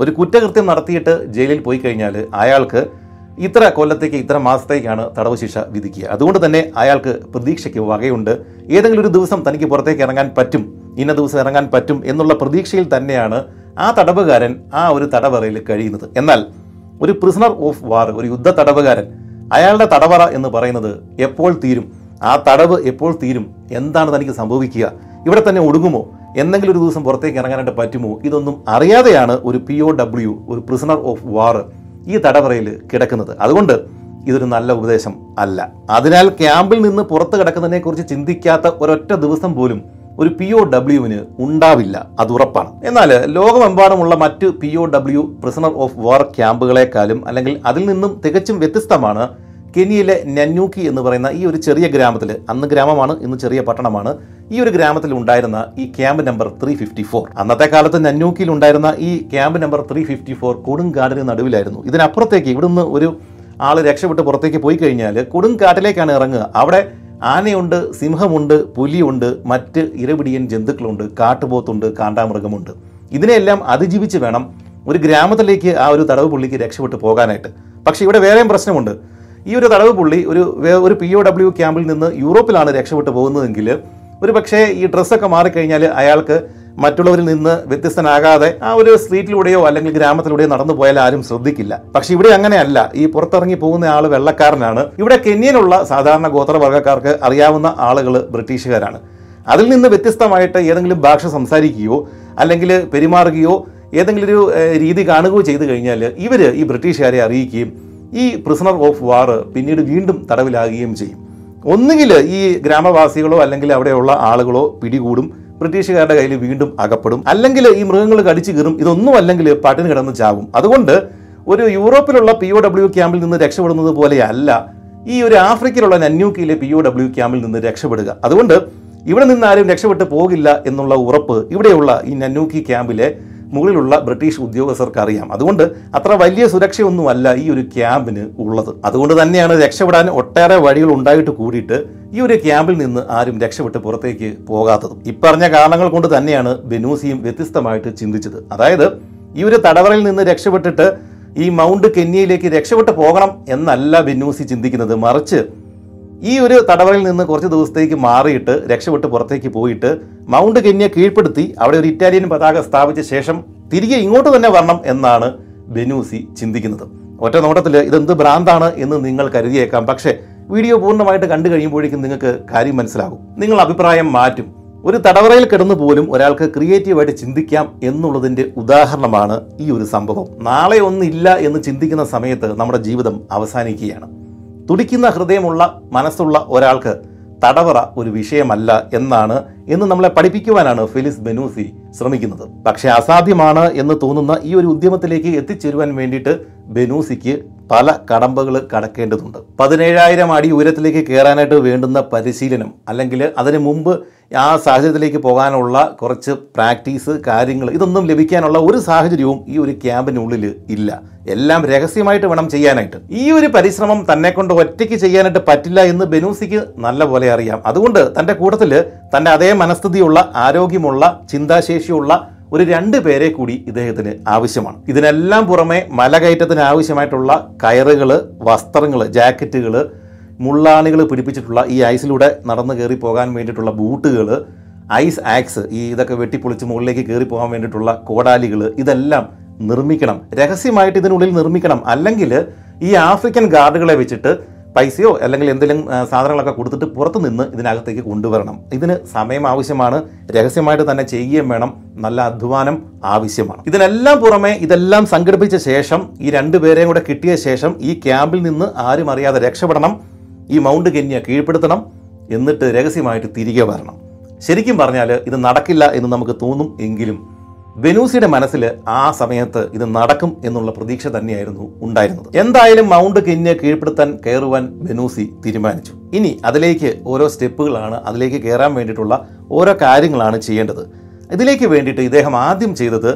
ഒരു കുറ്റകൃത്യം നടത്തിയിട്ട് ജയിലിൽ പോയി കഴിഞ്ഞാൽ അയാൾക്ക് ഇത്ര കൊല്ലത്തേക്ക് ഇത്ര മാസത്തേക്കാണ് തടവ് ശിക്ഷ വിധിക്കുക. അതുകൊണ്ട് തന്നെ അയാൾക്ക് പ്രതീക്ഷയ്ക്ക് വകയുണ്ട്. ഏതെങ്കിലും ഒരു ദിവസം തനിക്ക് പുറത്തേക്ക് ഇറങ്ങാൻ പറ്റും. ഇന്ന ദിവസം ഇറങ്ങാൻ പറ്റും എന്നുള്ള പ്രതീക്ഷയിൽ തന്നെയാണ് ആ തടവുകാരൻ ആ ഒരു തടവറയിൽ കഴിയുന്നത്. എന്നാൽ ഒരു പ്രിസണർ ഓഫ് വാർ ഒരു യുദ്ധ തടവുകാരൻ അയാളുടെ തടവറ എന്ന് പറയുന്നത് എപ്പോൾ തീരും? ആ തടവ് എപ്പോൾ തീരും? എന്താണ് തനിക്ക് സംഭവിക്കുക? ഇവിടെ തന്നെ ഒടുങ്ങുമോ? എന്തെങ്കിലും ഒരു ദിവസം പുറത്തേക്ക് ഇറങ്ങാനായിട്ട് പറ്റുമോ? ഇതൊന്നും അറിയാതെയാണ് ഒരു പി ഒ ഡബ്ല്യു ഒരു പ്രിസണർ ഓഫ് വാർ ഈ തടവറയിൽ കിടക്കുന്നത്. അതുകൊണ്ട് ഇതൊരു നല്ല ഉപദേശം അല്ല. അതിനാൽ ക്യാമ്പിൽ നിന്ന് പുറത്ത് കിടക്കുന്നതിനെക്കുറിച്ച് ചിന്തിക്കാത്ത ഒരൊറ്റ ദിവസം പോലും ഒരു പി ഒ ഡബ്ല്യുവിന് ഉണ്ടാവില്ല അത് ഉറപ്പാണ്. എന്നാൽ ലോകമെമ്പാടുമുള്ള മറ്റ് P O W prisoner of war ക്യാമ്പുകളെക്കാളും അല്ലെങ്കിൽ അതിൽ നിന്നും തികച്ചും വ്യത്യസ്തമാണ് കെനിയയിലെ നന്യൂക്കി എന്ന് പറയുന്ന ഈ ഒരു ചെറിയ ഗ്രാമത്തിൽ അന്ന് ഗ്രാമമാണ് ഇന്ന് ചെറിയ പട്ടണമാണ്. ഈ ഒരു ഗ്രാമത്തിൽ ഉണ്ടായിരുന്ന ഈ camp number three fifty four അന്നത്തെ കാലത്ത് നന്യൂക്കിയിൽ ഉണ്ടായിരുന്ന ഈ camp number three fifty four കൊടുങ്കാടിന് നടുവിലായിരുന്നു. ഇതിനപ്പുറത്തേക്ക് ഇവിടുന്ന് ഒരു ആൾ രക്ഷപ്പെട്ട് പുറത്തേക്ക് പോയി കഴിഞ്ഞാൽ കൊടുങ്കാട്ടിലേക്കാണ് ഇറങ്ങുക. അവിടെ ആനയുണ്ട് സിംഹമുണ്ട് പുലിയുണ്ട് മറ്റ് ഇരപിടിയൻ ജന്തുക്കളുണ്ട് കാട്ടുപോത്തുണ്ട് കാണ്ടാമൃഗമുണ്ട്. ഇതിനെയെല്ലാം അതിജീവിച്ച് വേണം ഒരു ഗ്രാമത്തിലേക്ക് ആ ഒരു തടവ് പുള്ളിക്ക് രക്ഷപ്പെട്ട് പോകാനായിട്ട്. പക്ഷേ ഇവിടെ വേറെയും പ്രശ്നമുണ്ട്. ഈ ഒരു തടവ് പുള്ളി ഒരു ഒരു പി ഒ ഡബ്ല്യു ക്യാമ്പിൽ നിന്ന് യൂറോപ്പിലാണ് രക്ഷപ്പെട്ട് പോകുന്നതെങ്കിൽ ഒരു പക്ഷേ ഈ ഡ്രസ്സൊക്കെ മാറിക്കഴിഞ്ഞാൽ അയാൾക്ക് മറ്റുള്ളവരിൽ നിന്ന് വ്യത്യസ്തനാകാതെ ആ ഒരു സ്ട്രീറ്റിലൂടെയോ അല്ലെങ്കിൽ ഗ്രാമത്തിലൂടെയോ നടന്നു പോയാൽ ആരും ശ്രദ്ധിക്കില്ല. പക്ഷെ ഇവിടെ അങ്ങനെയല്ല. ഈ പുറത്തിറങ്ങി പോകുന്ന ആൾ വെള്ളക്കാരനാണ്. ഇവിടെ കെന്യയിലുള്ള സാധാരണ ഗോത്രവർഗക്കാർക്ക് അറിയാവുന്ന ആളുകൾ ബ്രിട്ടീഷുകാരാണ്. അതിൽ നിന്ന് വ്യത്യസ്തമായിട്ട് ഏതെങ്കിലും ഭാഷ സംസാരിക്കുകയോ അല്ലെങ്കിൽ പെരുമാറുകയോ ഏതെങ്കിലും ഒരു രീതി കാണുകയോ ചെയ്തു കഴിഞ്ഞാൽ ഇവർ ഈ ബ്രിട്ടീഷുകാരെ അറിയിക്കുകയും ഈ പ്രിസണർ ഓഫ് വാർ പിന്നീട് വീണ്ടും തടവിലാകുകയും ചെയ്യും. ഒന്നുകിൽ ഈ ഗ്രാമവാസികളോ അല്ലെങ്കിൽ അവിടെയുള്ള ആളുകളോ പിടികൂടും. ബ്രിട്ടീഷുകാരുടെ കയ്യിൽ വീണ്ടും അകപ്പെടും. അല്ലെങ്കിൽ ഈ മൃഗങ്ങൾ കടിച്ചു കീറും. ഇതൊന്നും അല്ലെങ്കിൽ പട്ടിണി കിടന്ന് ചാവും. അതുകൊണ്ട് ഒരു യൂറോപ്പിലുള്ള പി ഒ ഡബ്ല്യു ക്യാമ്പിൽ നിന്ന് രക്ഷപ്പെടുന്നത് പോലെയല്ല ഈ ഒരു ആഫ്രിക്കയിലുള്ള നന്യൂക്കിയിലെ പി ഒ ഡബ്ല്യു ക്യാമ്പിൽ നിന്ന് രക്ഷപ്പെടുക. അതുകൊണ്ട് ഇവിടെ നിന്ന് ആരും രക്ഷപ്പെട്ടു പോകില്ല എന്നുള്ള ഉറപ്പ് ഇവിടെയുള്ള ഈ നന്നൂക്കി ക്യാമ്പിലെ മുകളിലുള്ള ബ്രിട്ടീഷ് ഉദ്യോഗസ്ഥർക്ക് അറിയാം അതുകൊണ്ട് അത്ര വലിയ സുരക്ഷയൊന്നുമല്ല ഈ ഒരു ക്യാമ്പിന് ഉള്ളത്. അതുകൊണ്ട് തന്നെയാണ് രക്ഷപ്പെടാൻ ഒട്ടേറെ വഴികൾ ഉണ്ടായിട്ട് കൂടിയിട്ട് ഈ ഒരു ക്യാമ്പിൽ നിന്ന് ആരും രക്ഷപ്പെട്ട് പുറത്തേക്ക് പോകാത്തതും. ഇപ്പറഞ്ഞ കാരണങ്ങൾ കൊണ്ട് തന്നെയാണ് ബെനൂസിയും വ്യത്യസ്തമായിട്ട് ചിന്തിച്ചത്. അതായത് ഈ ഒരു തടവറയിൽ നിന്ന് രക്ഷപ്പെട്ടിട്ട് ഈ മൗണ്ട് കെന്യയിലേക്ക് രക്ഷപ്പെട്ട് പോകണം എന്നല്ല ബെന്നൂസി ചിന്തിക്കുന്നത്. മറിച്ച് ഈ ഒരു തടവറയിൽ നിന്ന് കുറച്ച് ദിവസത്തേക്ക് മാറിയിട്ട് രക്ഷപ്പെട്ട് പുറത്തേക്ക് പോയിട്ട് മൗണ്ട് കെന്യ കീഴ്പ്പെടുത്തി അവിടെ ഒരു ഇറ്റാലിയൻ പതാക സ്ഥാപിച്ച ശേഷം തിരികെ ഇങ്ങോട്ട് തന്നെ വരണം എന്നാണ് ബെനൂസി ചിന്തിക്കുന്നത്. ഒറ്റ നോട്ടത്തിൽ ഇതെന്ത് ഭ്രാന്താണ് എന്ന് നിങ്ങൾ കരുതിയേക്കാം. പക്ഷേ വീഡിയോ പൂർണമായിട്ട് കണ്ടു കഴിയുമ്പോഴേക്കും നിങ്ങൾക്ക് കാര്യം മനസ്സിലാകും. നിങ്ങൾ അഭിപ്രായം മാറ്റും. ഒരു തടവറയിൽ കിടന്നു പോലും ഒരാൾക്ക് ക്രിയേറ്റീവായിട്ട് ചിന്തിക്കാം എന്നുള്ളതിന്റെ ഉദാഹരണമാണ് ഈ ഒരു സംഭവം. നാളെ ഒന്നില്ല എന്ന് ചിന്തിക്കുന്ന സമയത്ത് നമ്മുടെ ജീവിതം അവസാനിക്കുകയാണ്. തുടിക്കുന്ന ഹൃദയമുള്ള മനസ്സുള്ള ഒരാൾക്ക് തടവറ ഒരു വിഷയമല്ല എന്നാണ് എന്ന് നമ്മളെ പഠിപ്പിക്കുവാനാണ് ഫിലിസ് ബെനൂസി ശ്രമിക്കുന്നത്. പക്ഷേ അസാധ്യമാണ് എന്ന് തോന്നുന്ന ഈ ഒരു ഉദ്യമത്തിലേക്ക് എത്തിച്ചേരുവാൻ വേണ്ടിയിട്ട് ബെനൂസിക്ക് പല കടമ്പകൾ കടക്കേണ്ടതുണ്ട്. പതിനേഴായിരം അടി ഉയരത്തിലേക്ക് കയറാനായിട്ട് വേണ്ടുന്ന പരിശീലനം അല്ലെങ്കിൽ അതിനു മുമ്പ് ആ സാഹചര്യത്തിലേക്ക് പോകാനുള്ള കുറച്ച് പ്രാക്ടീസ് കാര്യങ്ങൾ ഇതൊന്നും ലഭിക്കാനുള്ള ഒരു സാഹചര്യവും ഈ ഒരു ക്യാമ്പിനുള്ളിൽ ഇല്ല. എല്ലാം രഹസ്യമായിട്ട് വേണം ചെയ്യാനായിട്ട്. ഈ ഒരു പരിശ്രമം തന്നെ കൊണ്ട് ഒറ്റയ്ക്ക് ചെയ്യാനായിട്ട് പറ്റില്ല എന്ന് ബെനൂസിക്ക് നല്ല പോലെ അറിയാം. അതുകൊണ്ട് തന്റെ കൂട്ടത്തിൽ തന്റെ അതേ മനസ്ഥിതിയുള്ള ആരോഗ്യമുള്ള ചിന്താശേഷിയുള്ള ഒരു രണ്ട് പേരെ കൂടി ഇദ്ദേഹത്തിന് ആവശ്യമാണ്. ഇതിനെല്ലാം പുറമെ മലകയറ്റത്തിന് ആവശ്യമായിട്ടുള്ള കയറുകൾ വസ്ത്രങ്ങൾ ജാക്കറ്റുകൾ മുള്ളാണികൾ പിടിപ്പിച്ചിട്ടുള്ള ഈ ഐസിലൂടെ നടന്നു കയറി പോകാൻ വേണ്ടിയിട്ടുള്ള ബൂട്ടുകൾ ഐസ് ആക്സ് ഈ ഇതൊക്കെ വെട്ടിപ്പൊളിച്ച് മുകളിലേക്ക് കയറി പോകാൻ വേണ്ടിയിട്ടുള്ള കോടാലികൾ ഇതെല്ലാം നിർമ്മിക്കണം. രഹസ്യമായിട്ട് ഇതിനുള്ളിൽ നിർമ്മിക്കണം. അല്ലെങ്കിൽ ഈ ആഫ്രിക്കൻ ഗാർഡുകളെ വെച്ചിട്ട് പൈസയോ അല്ലെങ്കിൽ എന്തെങ്കിലും സാധനങ്ങളൊക്കെ കൊടുത്തിട്ട് പുറത്തു നിന്ന് ഇതിനകത്തേക്ക് കൊണ്ടുവരണം. ഇതിന് സമയം ആവശ്യമാണ്. രഹസ്യമായിട്ട് തന്നെ ചെയ്യുകയും വേണം. നല്ല അധ്വാനം ആവശ്യമാണ്. ഇതിനെല്ലാം പുറമെ ഇതെല്ലാം സംഘടിപ്പിച്ച ശേഷം ഈ രണ്ടുപേരെയും കൂടെ കിട്ടിയ ശേഷം ഈ ക്യാമ്പിൽ നിന്ന് ആരും അറിയാതെ രക്ഷപ്പെടണം. ഈ മൗണ്ട് കെന്യ കീഴ്പ്പെടുത്തണം. എന്നിട്ട് രഹസ്യമായിട്ട് തിരികെ വരണം. ശരിക്കും പറഞ്ഞാൽ ഇത് നടക്കില്ല എന്ന് നമുക്ക് തോന്നും എങ്കിലും ബെനൂസിയുടെ മനസ്സിൽ ആ സമയത്ത് ഇത് നടക്കും എന്നുള്ള പ്രതീക്ഷ തന്നെയായിരുന്നു ഉണ്ടായിരുന്നത്. എന്തായാലും മൗണ്ട് കെന്യ കീഴ്പ്പെടുത്താൻ കയറുവാൻ ബെനൂസി തീരുമാനിച്ചു. ഇനി അതിലേക്ക് ഓരോ സ്റ്റെപ്പുകളാണ് അതിലേക്ക് കയറാൻ വേണ്ടിയിട്ടുള്ള ഓരോ കാര്യങ്ങളാണ് ചെയ്യേണ്ടത്. ഇതിലേക്ക് വേണ്ടിയിട്ട് ഇദ്ദേഹം ആദ്യം ചെയ്തത്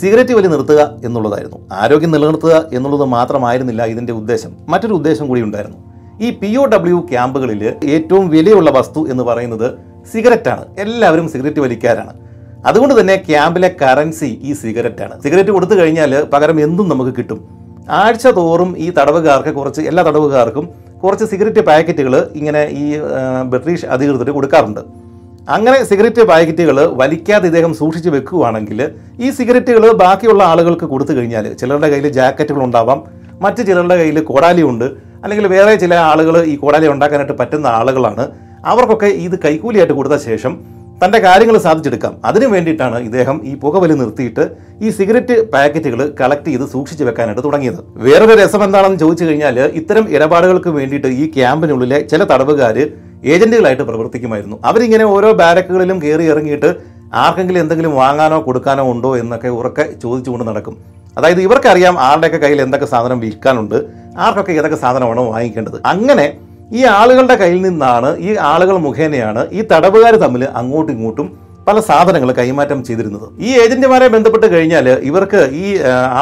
സിഗരറ്റ് വലി നിർത്തുക എന്നുള്ളതായിരുന്നു. ആരോഗ്യം നിലനിർത്തുക എന്നുള്ളത് മാത്രമായിരുന്നില്ല ഇതിന്റെ ഉദ്ദേശം. മറ്റൊരു ഉദ്ദേശം കൂടി ഉണ്ടായിരുന്നു. ഈ പി ഒ ഡബ്ല്യു ക്യാമ്പുകളിൽ ഏറ്റവും വിലയുള്ള വസ്തു എന്ന് പറയുന്നത് സിഗരറ്റാണ്. എല്ലാവരും സിഗരറ്റ് വലിക്കാരാണ്. അതുകൊണ്ട് തന്നെ ക്യാമ്പിലെ കറൻസി ഈ സിഗരറ്റാണ്. സിഗരറ്റ് കൊടുത്തു കഴിഞ്ഞാൽ പകരം എന്തും നമുക്ക് കിട്ടും. ആഴ്ച തോറും ഈ തടവുകാർക്ക് കുറച്ച് എല്ലാ തടവുകാർക്കും കുറച്ച് സിഗരറ്റ് പാക്കറ്റുകൾ ഇങ്ങനെ ഈ ബ്രിട്ടീഷ് അധികൃതർ കൊടുക്കാറുണ്ട്. അങ്ങനെ സിഗരറ്റ് പാക്കറ്റുകൾ വലിക്കാതെ ഇദ്ദേഹം സൂക്ഷിച്ച് വെക്കുകയാണെങ്കിൽ ഈ സിഗരറ്റുകൾ ബാക്കിയുള്ള ആളുകൾക്ക് കൊടുത്തു കഴിഞ്ഞാൽ ചിലരുടെ കയ്യിൽ ജാക്കറ്റുകൾ ഉണ്ടാവാം മറ്റ് ചിലരുടെ കയ്യിൽ കോടാലി ഉണ്ട് അല്ലെങ്കിൽ വേറെ ചില ആളുകൾ ഈ കോടാലി ഉണ്ടാക്കാനായിട്ട് പറ്റുന്ന ആളുകളാണ്. അവർക്കൊക്കെ ഇത് കൈക്കൂലിയായിട്ട് കൊടുത്ത ശേഷം തന്റെ കാര്യങ്ങൾ സാധിച്ചെടുക്കാം. അതിനു വേണ്ടിയിട്ടാണ് ഇദ്ദേഹം ഈ പുകവലി നിർത്തിയിട്ട് ഈ സിഗരറ്റ് പാക്കറ്റുകൾ കളക്ട് ചെയ്ത് സൂക്ഷിച്ചു വെക്കാനായിട്ട് തുടങ്ങിയത്. വേറൊരു രസം എന്താണെന്ന് ചോദിച്ചു കഴിഞ്ഞാൽ ഇത്തരം ഇടപാടുകൾക്ക് വേണ്ടിയിട്ട് ഈ ക്യാമ്പിനുള്ളിലെ ചില തടവുകാർ ഏജന്റുകളായിട്ട് പ്രവർത്തിക്കുമായിരുന്നു. അവരിങ്ങനെ ഓരോ ബാരക്കുകളിലും കയറി ഇറങ്ങിയിട്ട് ആർക്കെങ്കിലും എന്തെങ്കിലും വാങ്ങാനോ കൊടുക്കാനോ ഉണ്ടോ എന്നൊക്കെ ഉറക്കെ ചോദിച്ചുകൊണ്ട് നടക്കും. അതായത് ഇവർക്കറിയാം ആരുടെയൊക്കെ കയ്യിൽ എന്തൊക്കെ സാധനം വിൽക്കാനുണ്ട് ആർക്കൊക്കെ ഏതൊക്കെ സാധനമാണോ വാങ്ങിക്കേണ്ടത്. അങ്ങനെ ഈ ആളുകളുടെ കയ്യിൽ നിന്നാണ് ഈ ആളുകൾ മുഖേനയാണ് ഈ തടവുകാർ തമ്മിൽ അങ്ങോട്ടും ഇങ്ങോട്ടും പല സാധനങ്ങൾ കൈമാറ്റം ചെയ്തിരുന്നത്. ഈ ഏജന്റുമാരെ ബന്ധപ്പെട്ട് കഴിഞ്ഞാൽ ഇവർക്ക് ഈ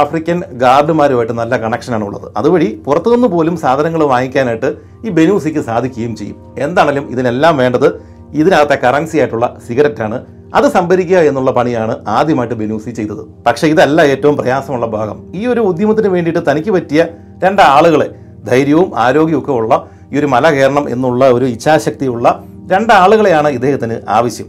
ആഫ്രിക്കൻ ഗാർഡുമാരുമായിട്ട് നല്ല കണക്ഷനാണ് ഉള്ളത്. അതുവഴി പുറത്തുനിന്ന് പോലും സാധനങ്ങൾ വാങ്ങിക്കാനായിട്ട് ഈ ബെനൂസിക്ക് സാധിക്കുകയും ചെയ്യും. എന്താണെങ്കിലും ഇതിനെല്ലാം വേണ്ടത് ഇതിനകത്തെ കറൻസി ആയിട്ടുള്ള സിഗരറ്റാണ് അത് സംഭരിക്കുക എന്നുള്ള പണിയാണ് ആദ്യമായിട്ട് ബെനൂസി ചെയ്തത്. പക്ഷേ ഇതല്ല ഏറ്റവും പ്രയാസമുള്ള ഭാഗം. ഈ ഒരു ഉദ്യമത്തിന് വേണ്ടിയിട്ട് തനിക്ക് പറ്റിയ രണ്ട് ആളുകളെ ധൈര്യവും ആരോഗ്യവും ഒക്കെ ഉള്ള ഈ ഒരു മല കയറണം എന്നുള്ള ഒരു ഇച്ഛാശക്തിയുള്ള രണ്ടാളുകളെയാണ് ഇദ്ദേഹത്തിന് ആവശ്യം.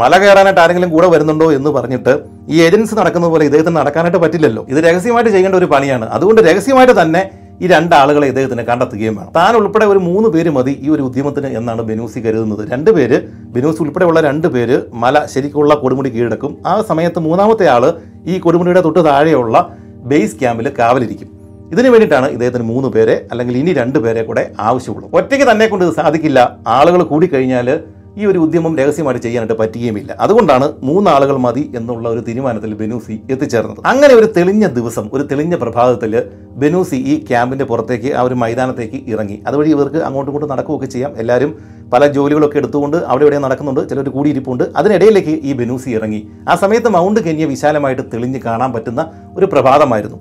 മല കയറാനായിട്ട് ആരെങ്കിലും കൂടെ വരുന്നുണ്ടോ എന്ന് പറഞ്ഞിട്ട് ഈ ഏജൻസി നടക്കുന്ന പോലെ ഇദ്ദേഹത്തിന് നടക്കാനായിട്ട് പറ്റില്ലല്ലോ. ഇത് രഹസ്യമായിട്ട് ചെയ്യേണ്ട ഒരു പണിയാണ്. അതുകൊണ്ട് രഹസ്യമായിട്ട് തന്നെ ഈ രണ്ടാളുകളെ ഇദ്ദേഹത്തിന് കണ്ടെത്തുകയും വേണം. താൻ ഉൾപ്പെടെ ഒരു മൂന്ന് പേര് മതി ഈ ഒരു ഉദ്യമത്തിന് എന്നാണ് ബെനൂസി കരുതുന്നത്. രണ്ട് പേര് ബെനൂസി ഉൾപ്പെടെയുള്ള രണ്ട് പേര് മല ശരിക്കുള്ള കൊടുമുടി കീഴടക്കും. ആ സമയത്ത് മൂന്നാമത്തെ ആൾ ഈ കൊടുമുടിയുടെ തൊട്ട് താഴെയുള്ള ബേസ് ക്യാമ്പിൽ കാവലിരിക്കും. ഇതിനു വേണ്ടിയിട്ടാണ് ഇദ്ദേഹത്തിന് മൂന്ന് പേരെ അല്ലെങ്കിൽ ഇനി രണ്ട് പേരെ കൂടെ ആവശ്യമുള്ളൂ ഒറ്റയ്ക്ക് തന്നെ കൊണ്ട് ഇത് സാധിക്കില്ല. ആളുകൾ കൂടിക്കഴിഞ്ഞാൽ ഈ ഒരു ഉദ്യമം രഹസ്യമായിട്ട് ചെയ്യാനായിട്ട് പറ്റുകയുമില്ല. അതുകൊണ്ടാണ് മൂന്നാളുകൾ മതി എന്നുള്ള ഒരു തീരുമാനത്തിൽ ബെനൂസി എത്തിച്ചേർന്നത്. അങ്ങനെ ഒരു തെളിഞ്ഞ ദിവസം ഒരു തെളിഞ്ഞ പ്രഭാതത്തിൽ ബെനൂസി ഈ ക്യാമ്പിന്റെ പുറത്തേക്ക് ആ ഒരു മൈതാനത്തേക്ക് ഇറങ്ങി. അതുവഴി ഇവർക്ക് അങ്ങോട്ടും ഇങ്ങോട്ടും നടക്കുകയൊക്കെ ചെയ്യാം. എല്ലാവരും പല ജോലികളൊക്കെ എടുത്തുകൊണ്ട് അവിടെ ഇവിടെ നടക്കുന്നുണ്ട്. ചിലർ കൂടിയിരിപ്പുണ്ട്. അതിനിടയിലേക്ക് ഈ ബെനൂസി ഇറങ്ങി. ആ സമയത്ത് മൗണ്ട് കെന്യ വിശാലമായിട്ട് തെളിഞ്ഞ് കാണാൻ പറ്റുന്ന ഒരു പ്രഭാതമായിരുന്നു.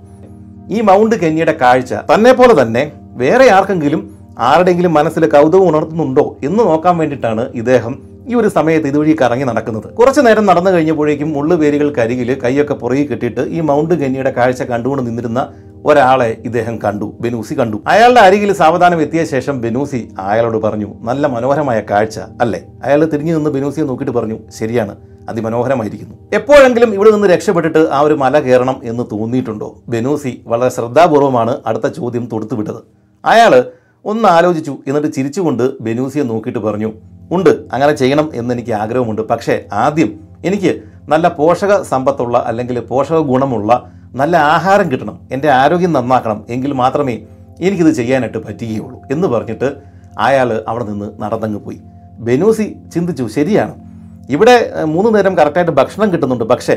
ഈ മൗണ്ട് കെന്യയുടെ കാഴ്ച തന്നെ പോലെ തന്നെ വേറെ ആർക്കെങ്കിലും ആരുടെയെങ്കിലും മനസ്സിൽ കൗതുകം ഉണർത്തുന്നുണ്ടോ എന്ന് നോക്കാൻ വേണ്ടിയിട്ടാണ് ഇദ്ദേഹം ഈ ഒരു സമയത്ത് ഇതുവഴി കറങ്ങി നടക്കുന്നത്. കുറച്ചു നേരം നടന്നു കഴിഞ്ഞപ്പോഴേക്കും മുള്ളുവേരുകൾക്കരികിൽ കൈയൊക്കെ പുറകെ കെട്ടിയിട്ട് ഈ മൗണ്ട് കെന്നിയുടെ കാഴ്ച കണ്ടുകൊണ്ട് നിന്നിരുന്ന ഒരാളെ ഇദ്ദേഹം കണ്ടു ബെനൂസി കണ്ടു. അയാളുടെ അരികിൽ സാവധാനം എത്തിയ ശേഷം ബെനൂസി അയാളോട് പറഞ്ഞു നല്ല മനോഹരമായ കാഴ്ച അല്ലേ? അയാൾ തിരിഞ്ഞു നിന്ന് ബെനൂസിയെ നോക്കിയിട്ട് പറഞ്ഞു ശരിയാണ്. അതിമനോഹരമായിരിക്കുന്നു. എപ്പോഴെങ്കിലും ഇവിടെ നിന്ന് രക്ഷപ്പെട്ടിട്ട് ആ ഒരു മല കയറണം എന്ന് തോന്നിയിട്ടുണ്ടോ? ബെനൂസി വളരെ ശ്രദ്ധാപൂർവമാണ് അടുത്ത ചോദ്യം തൊടുത്തുവിട്ടത്. അയാൾ ഒന്ന് ആലോചിച്ചു എന്നിട്ട് ചിരിച്ചുകൊണ്ട് ബെനൂസിയെ നോക്കിയിട്ട് പറഞ്ഞു ഉണ്ട് അങ്ങനെ ചെയ്യണം എന്ന് എനിക്ക് ആഗ്രഹമുണ്ട്. പക്ഷേ ആദ്യം എനിക്ക് നല്ല പോഷക സമ്പത്തുള്ള അല്ലെങ്കിൽ പോഷക ഗുണമുള്ള നല്ല ആഹാരം കിട്ടണം. എന്റെ ആരോഗ്യം നന്നാക്കണം എങ്കിൽ മാത്രമേ എനിക്കിത് ചെയ്യാനായിട്ട് പറ്റുകയുള്ളൂ എന്ന് പറഞ്ഞിട്ട് അയാൾ അവിടെ നിന്ന് നടന്നങ്ങ് പോയി. ബെനൂസി ചിന്തിച്ചു ശരിയാണ്. ഇവിടെ മൂന്ന് നേരം കറക്റ്റായിട്ട് ഭക്ഷണം കിട്ടുന്നുണ്ട്. പക്ഷേ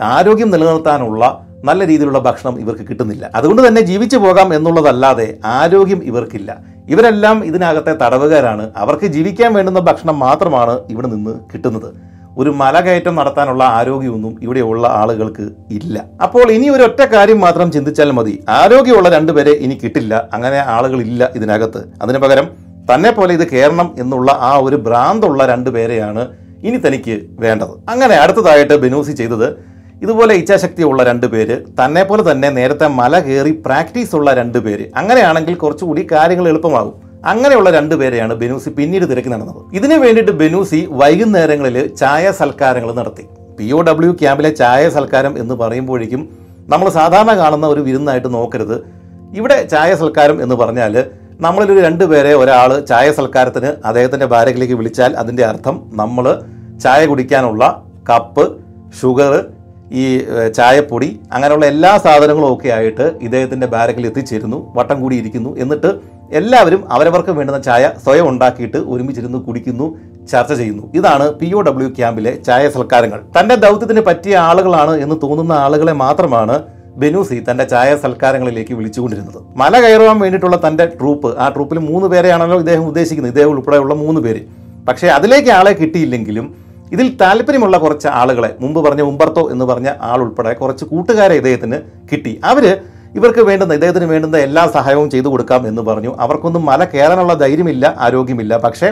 ആരോഗ്യം നിലനിർത്താനുള്ള നല്ല രീതിയിലുള്ള ഭക്ഷണം ഇവർക്ക് കിട്ടുന്നില്ല. അതുകൊണ്ട് തന്നെ ജീവിച്ചു പോകാം എന്നുള്ളതല്ലാതെ ആരോഗ്യം ഇവർക്കില്ല. ഇവരെല്ലാം ഇതിനകത്തെ തടവുകാരാണ്. അവർക്ക് ജീവിക്കാൻ വേണ്ടുന്ന ഭക്ഷണം മാത്രമാണ് ഇവിടെ നിന്ന് കിട്ടുന്നത്. ഒരു മലകയറ്റം നടത്താനുള്ള ആരോഗ്യമൊന്നും ഇവിടെയുള്ള ആളുകൾക്ക് ഇല്ല. അപ്പോൾ ഇനി ഒരു ഒറ്റ കാര്യം മാത്രം ചിന്തിച്ചാൽ മതി. ആരോഗ്യമുള്ള രണ്ടുപേരെ ഇനി കിട്ടില്ല. അങ്ങനെ ആളുകളില്ല ഇതിനകത്ത്. അതിനു പകരം തന്നെ പോലെ ഇത് കയറണം എന്നുള്ള ആ ഒരു ഭ്രാന്തുള്ള രണ്ടുപേരെയാണ് ഇനി തനിക്ക് വേണ്ടത്. അങ്ങനെ അടുത്തതായിട്ട് ബെനൂസി ചെയ്തത് ഇതുപോലെ ഇച്ഛാശക്തിയുള്ള രണ്ട് പേര് തന്നെ പോലെ തന്നെ നേരത്തെ മല കയറി പ്രാക്ടീസ് ഉള്ള രണ്ട് പേര്. അങ്ങനെയാണെങ്കിൽ കുറച്ചുകൂടി കാര്യങ്ങൾ എളുപ്പമാകും. അങ്ങനെയുള്ള രണ്ട് പേരെയാണ് ബെനൂസി പിന്നീട് തിരക്കി നടന്നത്. ഇതിനു വേണ്ടിയിട്ട് ബെനൂസി വൈകുന്നേരങ്ങളിൽ ചായ സൽക്കാരങ്ങൾ നടത്തി. പി ഒ ഡബ്ല്യു ക്യാമ്പിലെ ചായ സൽക്കാരം എന്ന് പറയുമ്പോഴേക്കും നമ്മൾ സാധാരണ കാണുന്ന ഒരു വിരുന്നായിട്ട് നോക്കരുത്. ഇവിടെ ചായ സൽക്കാരം എന്ന് പറഞ്ഞാൽ നമ്മളിലൊരു രണ്ട് പേരെ ഒരാൾ ചായ സൽക്കാരത്തിന് അദ്ദേഹത്തിന്റെ ഭാര്യയിലേക്ക് വിളിച്ചാൽ അതിന്റെ അർത്ഥം നമ്മൾ ചായ കുടിക്കാനുള്ള കപ്പ് ഷുഗർ ഈ ചായപ്പൊടി അങ്ങനെയുള്ള എല്ലാ സാധനങ്ങളും ഒക്കെ ആയിട്ട് ഇദ്ദേഹത്തിന്റെ ബാരക്കിൽ എത്തിച്ചേരുന്നു വട്ടം കൂടിയിരിക്കുന്നു. എന്നിട്ട് എല്ലാവരും അവരവർക്ക് വേണ്ടുന്ന ചായ സ്വയം ഉണ്ടാക്കിയിട്ട് ഒരുമിച്ചിരുന്ന് കുടിക്കുന്നു ചർച്ച ചെയ്യുന്നു. ഇതാണ് പി ഒ ഡബ്ല്യു ക്യാമ്പിലെ ചായ സൽക്കാരങ്ങൾ. തന്റെ ദൗത്യത്തിന് പറ്റിയ ആളുകളാണ് എന്ന് തോന്നുന്ന ആളുകളെ മാത്രമാണ് ബെനൂസി തന്റെ ചായ സൽക്കാരങ്ങളിലേക്ക് വിളിച്ചുകൊണ്ടിരുന്നത്. മല കയറുവാൻ വേണ്ടിയിട്ടുള്ള തന്റെ ട്രൂപ്പ് ആ ട്രൂപ്പിൽ മൂന്ന് പേരെയാണല്ലോ ഇദ്ദേഹം ഉദ്ദേശിക്കുന്നത്. ഇദ്ദേഹം ഉൾപ്പെടെയുള്ള മൂന്ന് പേര്. പക്ഷേ അതിലേക്ക് ആളെ കിട്ടിയില്ലെങ്കിലും ഇതിൽ താല്പര്യമുള്ള കുറച്ച് ആളുകളെ മുമ്പ് പറഞ്ഞ ഉമ്പർത്തോ എന്ന് പറഞ്ഞ ആൾ ഉൾപ്പെടെ കുറച്ച് കൂട്ടുകാരെ ഇദ്ദേഹത്തിന് കിട്ടി. അവർ ഇവർക്ക് വേണ്ടുന്ന ഇദ്ദേഹത്തിന് വേണ്ടുന്ന എല്ലാ സഹായവും ചെയ്തു കൊടുക്കാം എന്ന് പറഞ്ഞു. അവർക്കൊന്നും മല കയറാനുള്ള ധൈര്യമില്ല ആരോഗ്യമില്ല. പക്ഷേ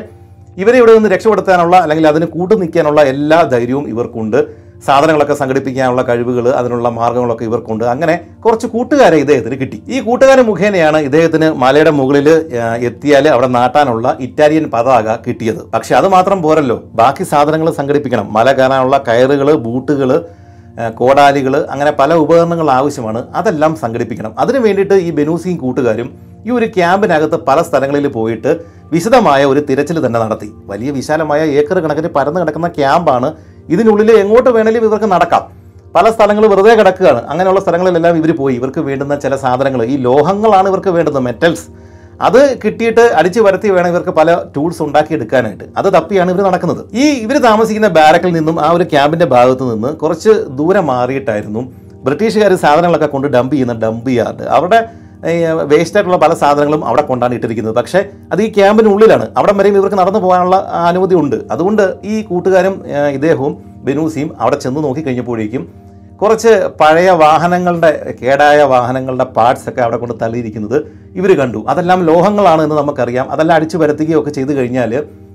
ഇവരെ ഇവിടെ നിന്ന് രക്ഷപ്പെടുത്താനുള്ള അല്ലെങ്കിൽ അതിന് കൂട്ടു നിൽക്കാനുള്ള എല്ലാ ധൈര്യവും ഇവർക്കുണ്ട്. സാധനങ്ങളൊക്കെ സംഘടിപ്പിക്കാനുള്ള കഴിവുകൾ അതിനുള്ള മാർഗങ്ങളൊക്കെ ഇവർക്കുണ്ട്. അങ്ങനെ കുറച്ച് കൂട്ടുകാരെ ഇദ്ദേഹത്തിന് കിട്ടി. ഈ കൂട്ടുകാരൻ മുഖേനയാണ് ഇദ്ദേഹത്തിന് മലയുടെ മുകളിൽ എത്തിയാൽ അവിടെ നാട്ടാനുള്ള ഇറ്റാലിയൻ പതാക കിട്ടിയത്. പക്ഷെ അത് മാത്രം പോരല്ലോ. ബാക്കി സാധനങ്ങൾ സംഘടിപ്പിക്കണം. മല കയറാനുള്ള കയറുകൾ ബൂട്ടുകൾ കോടാലികൾ അങ്ങനെ പല ഉപകരണങ്ങൾ ആവശ്യമാണ്. അതെല്ലാം സംഘടിപ്പിക്കണം. അതിനു വേണ്ടിയിട്ട് ഈ ബെനൂസിയും കൂട്ടുകാരും ഈ ഒരു ക്യാമ്പിനകത്ത് പല സ്ഥലങ്ങളിൽ പോയിട്ട് വിശദമായ ഒരു തിരച്ചിൽ തന്നെ നടത്തി. വലിയ വിശാലമായ ഏക്കർ കണക്കിന് പരന്നു കിടക്കുന്ന ക്യാമ്പാണ് ഇതിനുള്ളിൽ എങ്ങോട്ട് വേണമെങ്കിലും ഇവർക്ക് നടക്കാം. പല സ്ഥലങ്ങൾ വെറുതെ കിടക്കുകയാണ്. അങ്ങനെയുള്ള സ്ഥലങ്ങളിലെല്ലാം ഇവർ പോയി. ഇവർക്ക് വേണ്ടുന്ന ചില സാധനങ്ങൾ ഈ ലോഹങ്ങളാണ് ഇവർക്ക് വേണ്ടുന്നത് മെറ്റൽസ് അത് കിട്ടിയിട്ട് അടിച്ചു വരത്തി വേണം ഇവർക്ക് പല ടൂൾസ് ഉണ്ടാക്കിയെടുക്കാനായിട്ട്. അത് തപ്പിയാണ് ഇവർ നടക്കുന്നത്. ഈ ഇവർ താമസിക്കുന്ന ബാരക്കിൽ നിന്നും ആ ഒരു ക്യാമ്പിന്റെ ഭാഗത്ത് നിന്ന് കുറച്ച് ദൂരം മാറിയിട്ടായിരുന്നു ബ്രിട്ടീഷുകാർ സാധനങ്ങളൊക്കെ കൊണ്ട് ഡംപ് ചെയ്യുന്ന ഡംപ് യാർഡ് അവിടെ വേസ്റ്റ് ആയിട്ടുള്ള പല സാധനങ്ങളും അവിടെ കൊണ്ടാണ് ഇട്ടിരിക്കുന്നത്. പക്ഷേ അത് ഈ ക്യാമ്പിനുള്ളിലാണ് അവിടെ വരെയും ഇവർക്ക് നടന്നു പോകാനുള്ള അനുമതി ഉണ്ട്. അതുകൊണ്ട് ഈ കൂട്ടുകാരും ഇദ്ദേഹവും ബെനൂസിയും അവിടെ ചെന്ന് നോക്കി കഴിഞ്ഞപ്പോഴേക്കും കുറച്ച് പഴയ വാഹനങ്ങളുടെ കേടായ വാഹനങ്ങളുടെ പാർട്സ് ഒക്കെ അവിടെ കൊണ്ട് തള്ളിയിരിക്കുന്നത് ഇവർ കണ്ടു. അതെല്ലാം ലോഹങ്ങളാണ് എന്ന് നമുക്കറിയാം. അതെല്ലാം അടിച്ചു പരത്തുകയൊക്കെ ചെയ്തു കഴിഞ്ഞാൽ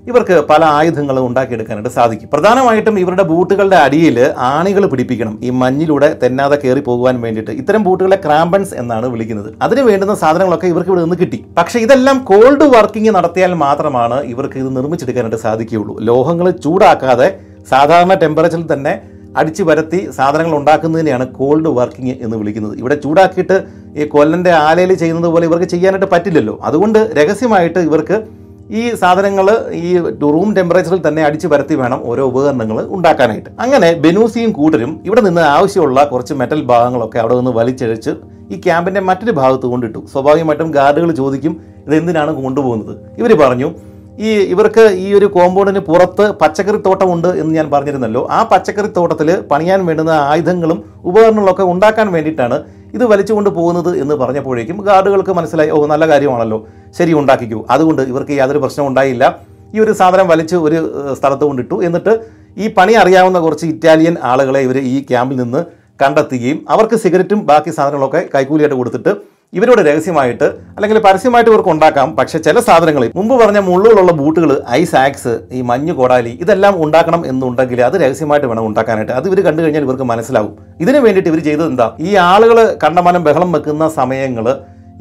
ഇവർക്ക് പല ആയുധങ്ങളും ഉണ്ടാക്കിയെടുക്കാനായിട്ട് സാധിക്കും. പ്രധാനമായിട്ടും ഇവരുടെ ബൂട്ടുകളുടെ അടിയിൽ ആണികൾ പിടിപ്പിക്കണം. ഈ മഞ്ഞിലൂടെ തെന്നാതെ കയറി പോകുവാൻ വേണ്ടിയിട്ട് ഇത്തരം ബൂട്ടുകളെ ക്രാമ്പൻസ് എന്നാണ് വിളിക്കുന്നത്. അതിന് വേണ്ടുന്ന സാധനങ്ങളൊക്കെ ഇവർക്ക് ഇവിടെ നിന്ന് കിട്ടി. പക്ഷേ ഇതെല്ലാം കോൾഡ് വർക്കിംഗ് നടത്തിയാൽ മാത്രമാണ് ഇവർക്ക് ഇത് നിർമ്മിച്ചെടുക്കാനായിട്ട് സാധിക്കുകയുള്ളൂ. ലോഹങ്ങൾ ചൂടാക്കാതെ സാധാരണ ടെമ്പറേച്ചറിൽ തന്നെ അടിച്ചു വരത്തി സാധനങ്ങൾ ഉണ്ടാക്കുന്നതിനെയാണ് കോൾഡ് വർക്കിംഗ് എന്ന് വിളിക്കുന്നത്. ഇവിടെ ചൂടാക്കിയിട്ട് ഈ കൊല്ലന്റെ ആലയിൽ ചെയ്യുന്നത് പോലെ ഇവർക്ക് ചെയ്യാനായിട്ട് പറ്റില്ലല്ലോ. അതുകൊണ്ട് രഹസ്യമായിട്ട് ഇവർക്ക് ഈ സാധനങ്ങൾ ഈ റൂം ടെമ്പറേച്ചറിൽ തന്നെ അടിച്ചു പരത്തി വേണം ഓരോ ഉപകരണങ്ങൾ ഉണ്ടാക്കാനായിട്ട്. അങ്ങനെ ബെനൂസിയും കൂട്ടരും ഇവിടെ നിന്ന് ആവശ്യമുള്ള കുറച്ച് മെറ്റൽ ഭാഗങ്ങളൊക്കെ അവിടെ നിന്ന് വലിച്ചഴിച്ച് ഈ ക്യാമ്പിന്റെ മറ്റൊരു ഭാഗത്ത് കൊണ്ടിട്ടു. സ്വാഭാവികമായിട്ടും ഗാർഡുകൾ ചോദിക്കും ഇത് എന്തിനാണ് കൊണ്ടുപോകുന്നത്? ഇവർ പറഞ്ഞു ഈ ഇവർക്ക് ഈ ഒരു കോമ്പൗണ്ടിന് പുറത്ത് പച്ചക്കറി തോട്ടമുണ്ട് എന്ന് ഞാൻ പറഞ്ഞിരുന്നല്ലോ. ആ പച്ചക്കറി തോട്ടത്തിൽ പണിയാൻ വേണ്ടുന്ന ആയുധങ്ങളും ഉപകരണങ്ങളൊക്കെ ഉണ്ടാക്കാൻ വേണ്ടിയിട്ടാണ് ഇത് വലിച്ചുകൊണ്ട് പോകുന്നത് എന്ന് പറഞ്ഞപ്പോഴേക്കും ഗാർഡുകൾക്ക് മനസ്സിലായി ഓ നല്ല കാര്യമാണല്ലോ. ശരി ഉണ്ടാക്കിക്കൂ. അതുകൊണ്ട് ഇവർക്ക് യാതൊരു പ്രശ്നവും ഉണ്ടായില്ല. ഈ ഒരു സാധനം വലിച്ച് ഒരു സ്ഥലത്ത് കൊണ്ടിട്ടു എന്നിട്ട് ഈ പണി അറിയാവുന്ന കുറച്ച് ഇറ്റാലിയൻ ആളുകളെ ഇവർ ഈ ക്യാമ്പിൽ നിന്ന് കണ്ടെത്തുകയും അവർക്ക് സിഗരറ്റും ബാക്കി സാധനങ്ങളൊക്കെ കൈക്കൂലിയായിട്ട് കൊടുത്തിട്ട് ഇവരോട് രഹസ്യമായിട്ട് അല്ലെങ്കിൽ പരസ്യമായിട്ട് ഇവർക്ക് ഉണ്ടാക്കാം. പക്ഷേ ചില സാധനങ്ങൾ മുമ്പ് പറഞ്ഞ മുള്ളുകളുള്ള ബൂട്ടുകൾ ഐസ് ആക്സ് ഈ മഞ്ഞ് കോടാലി ഇതെല്ലാം ഉണ്ടാക്കണം എന്നുണ്ടെങ്കിൽ അത് രഹസ്യമായിട്ട് വേണം ഉണ്ടാക്കാനായിട്ട്. അത് ഇവർ കണ്ടു കഴിഞ്ഞാൽ ഇവർക്ക് മനസ്സിലാവും. ഇതിനു വേണ്ടിയിട്ട് ഇവർ ചെയ്തത് എന്താ? ഈ ആളുകൾ കണ്ടമാനം ബഹളം വെക്കുന്ന സമയങ്ങൾ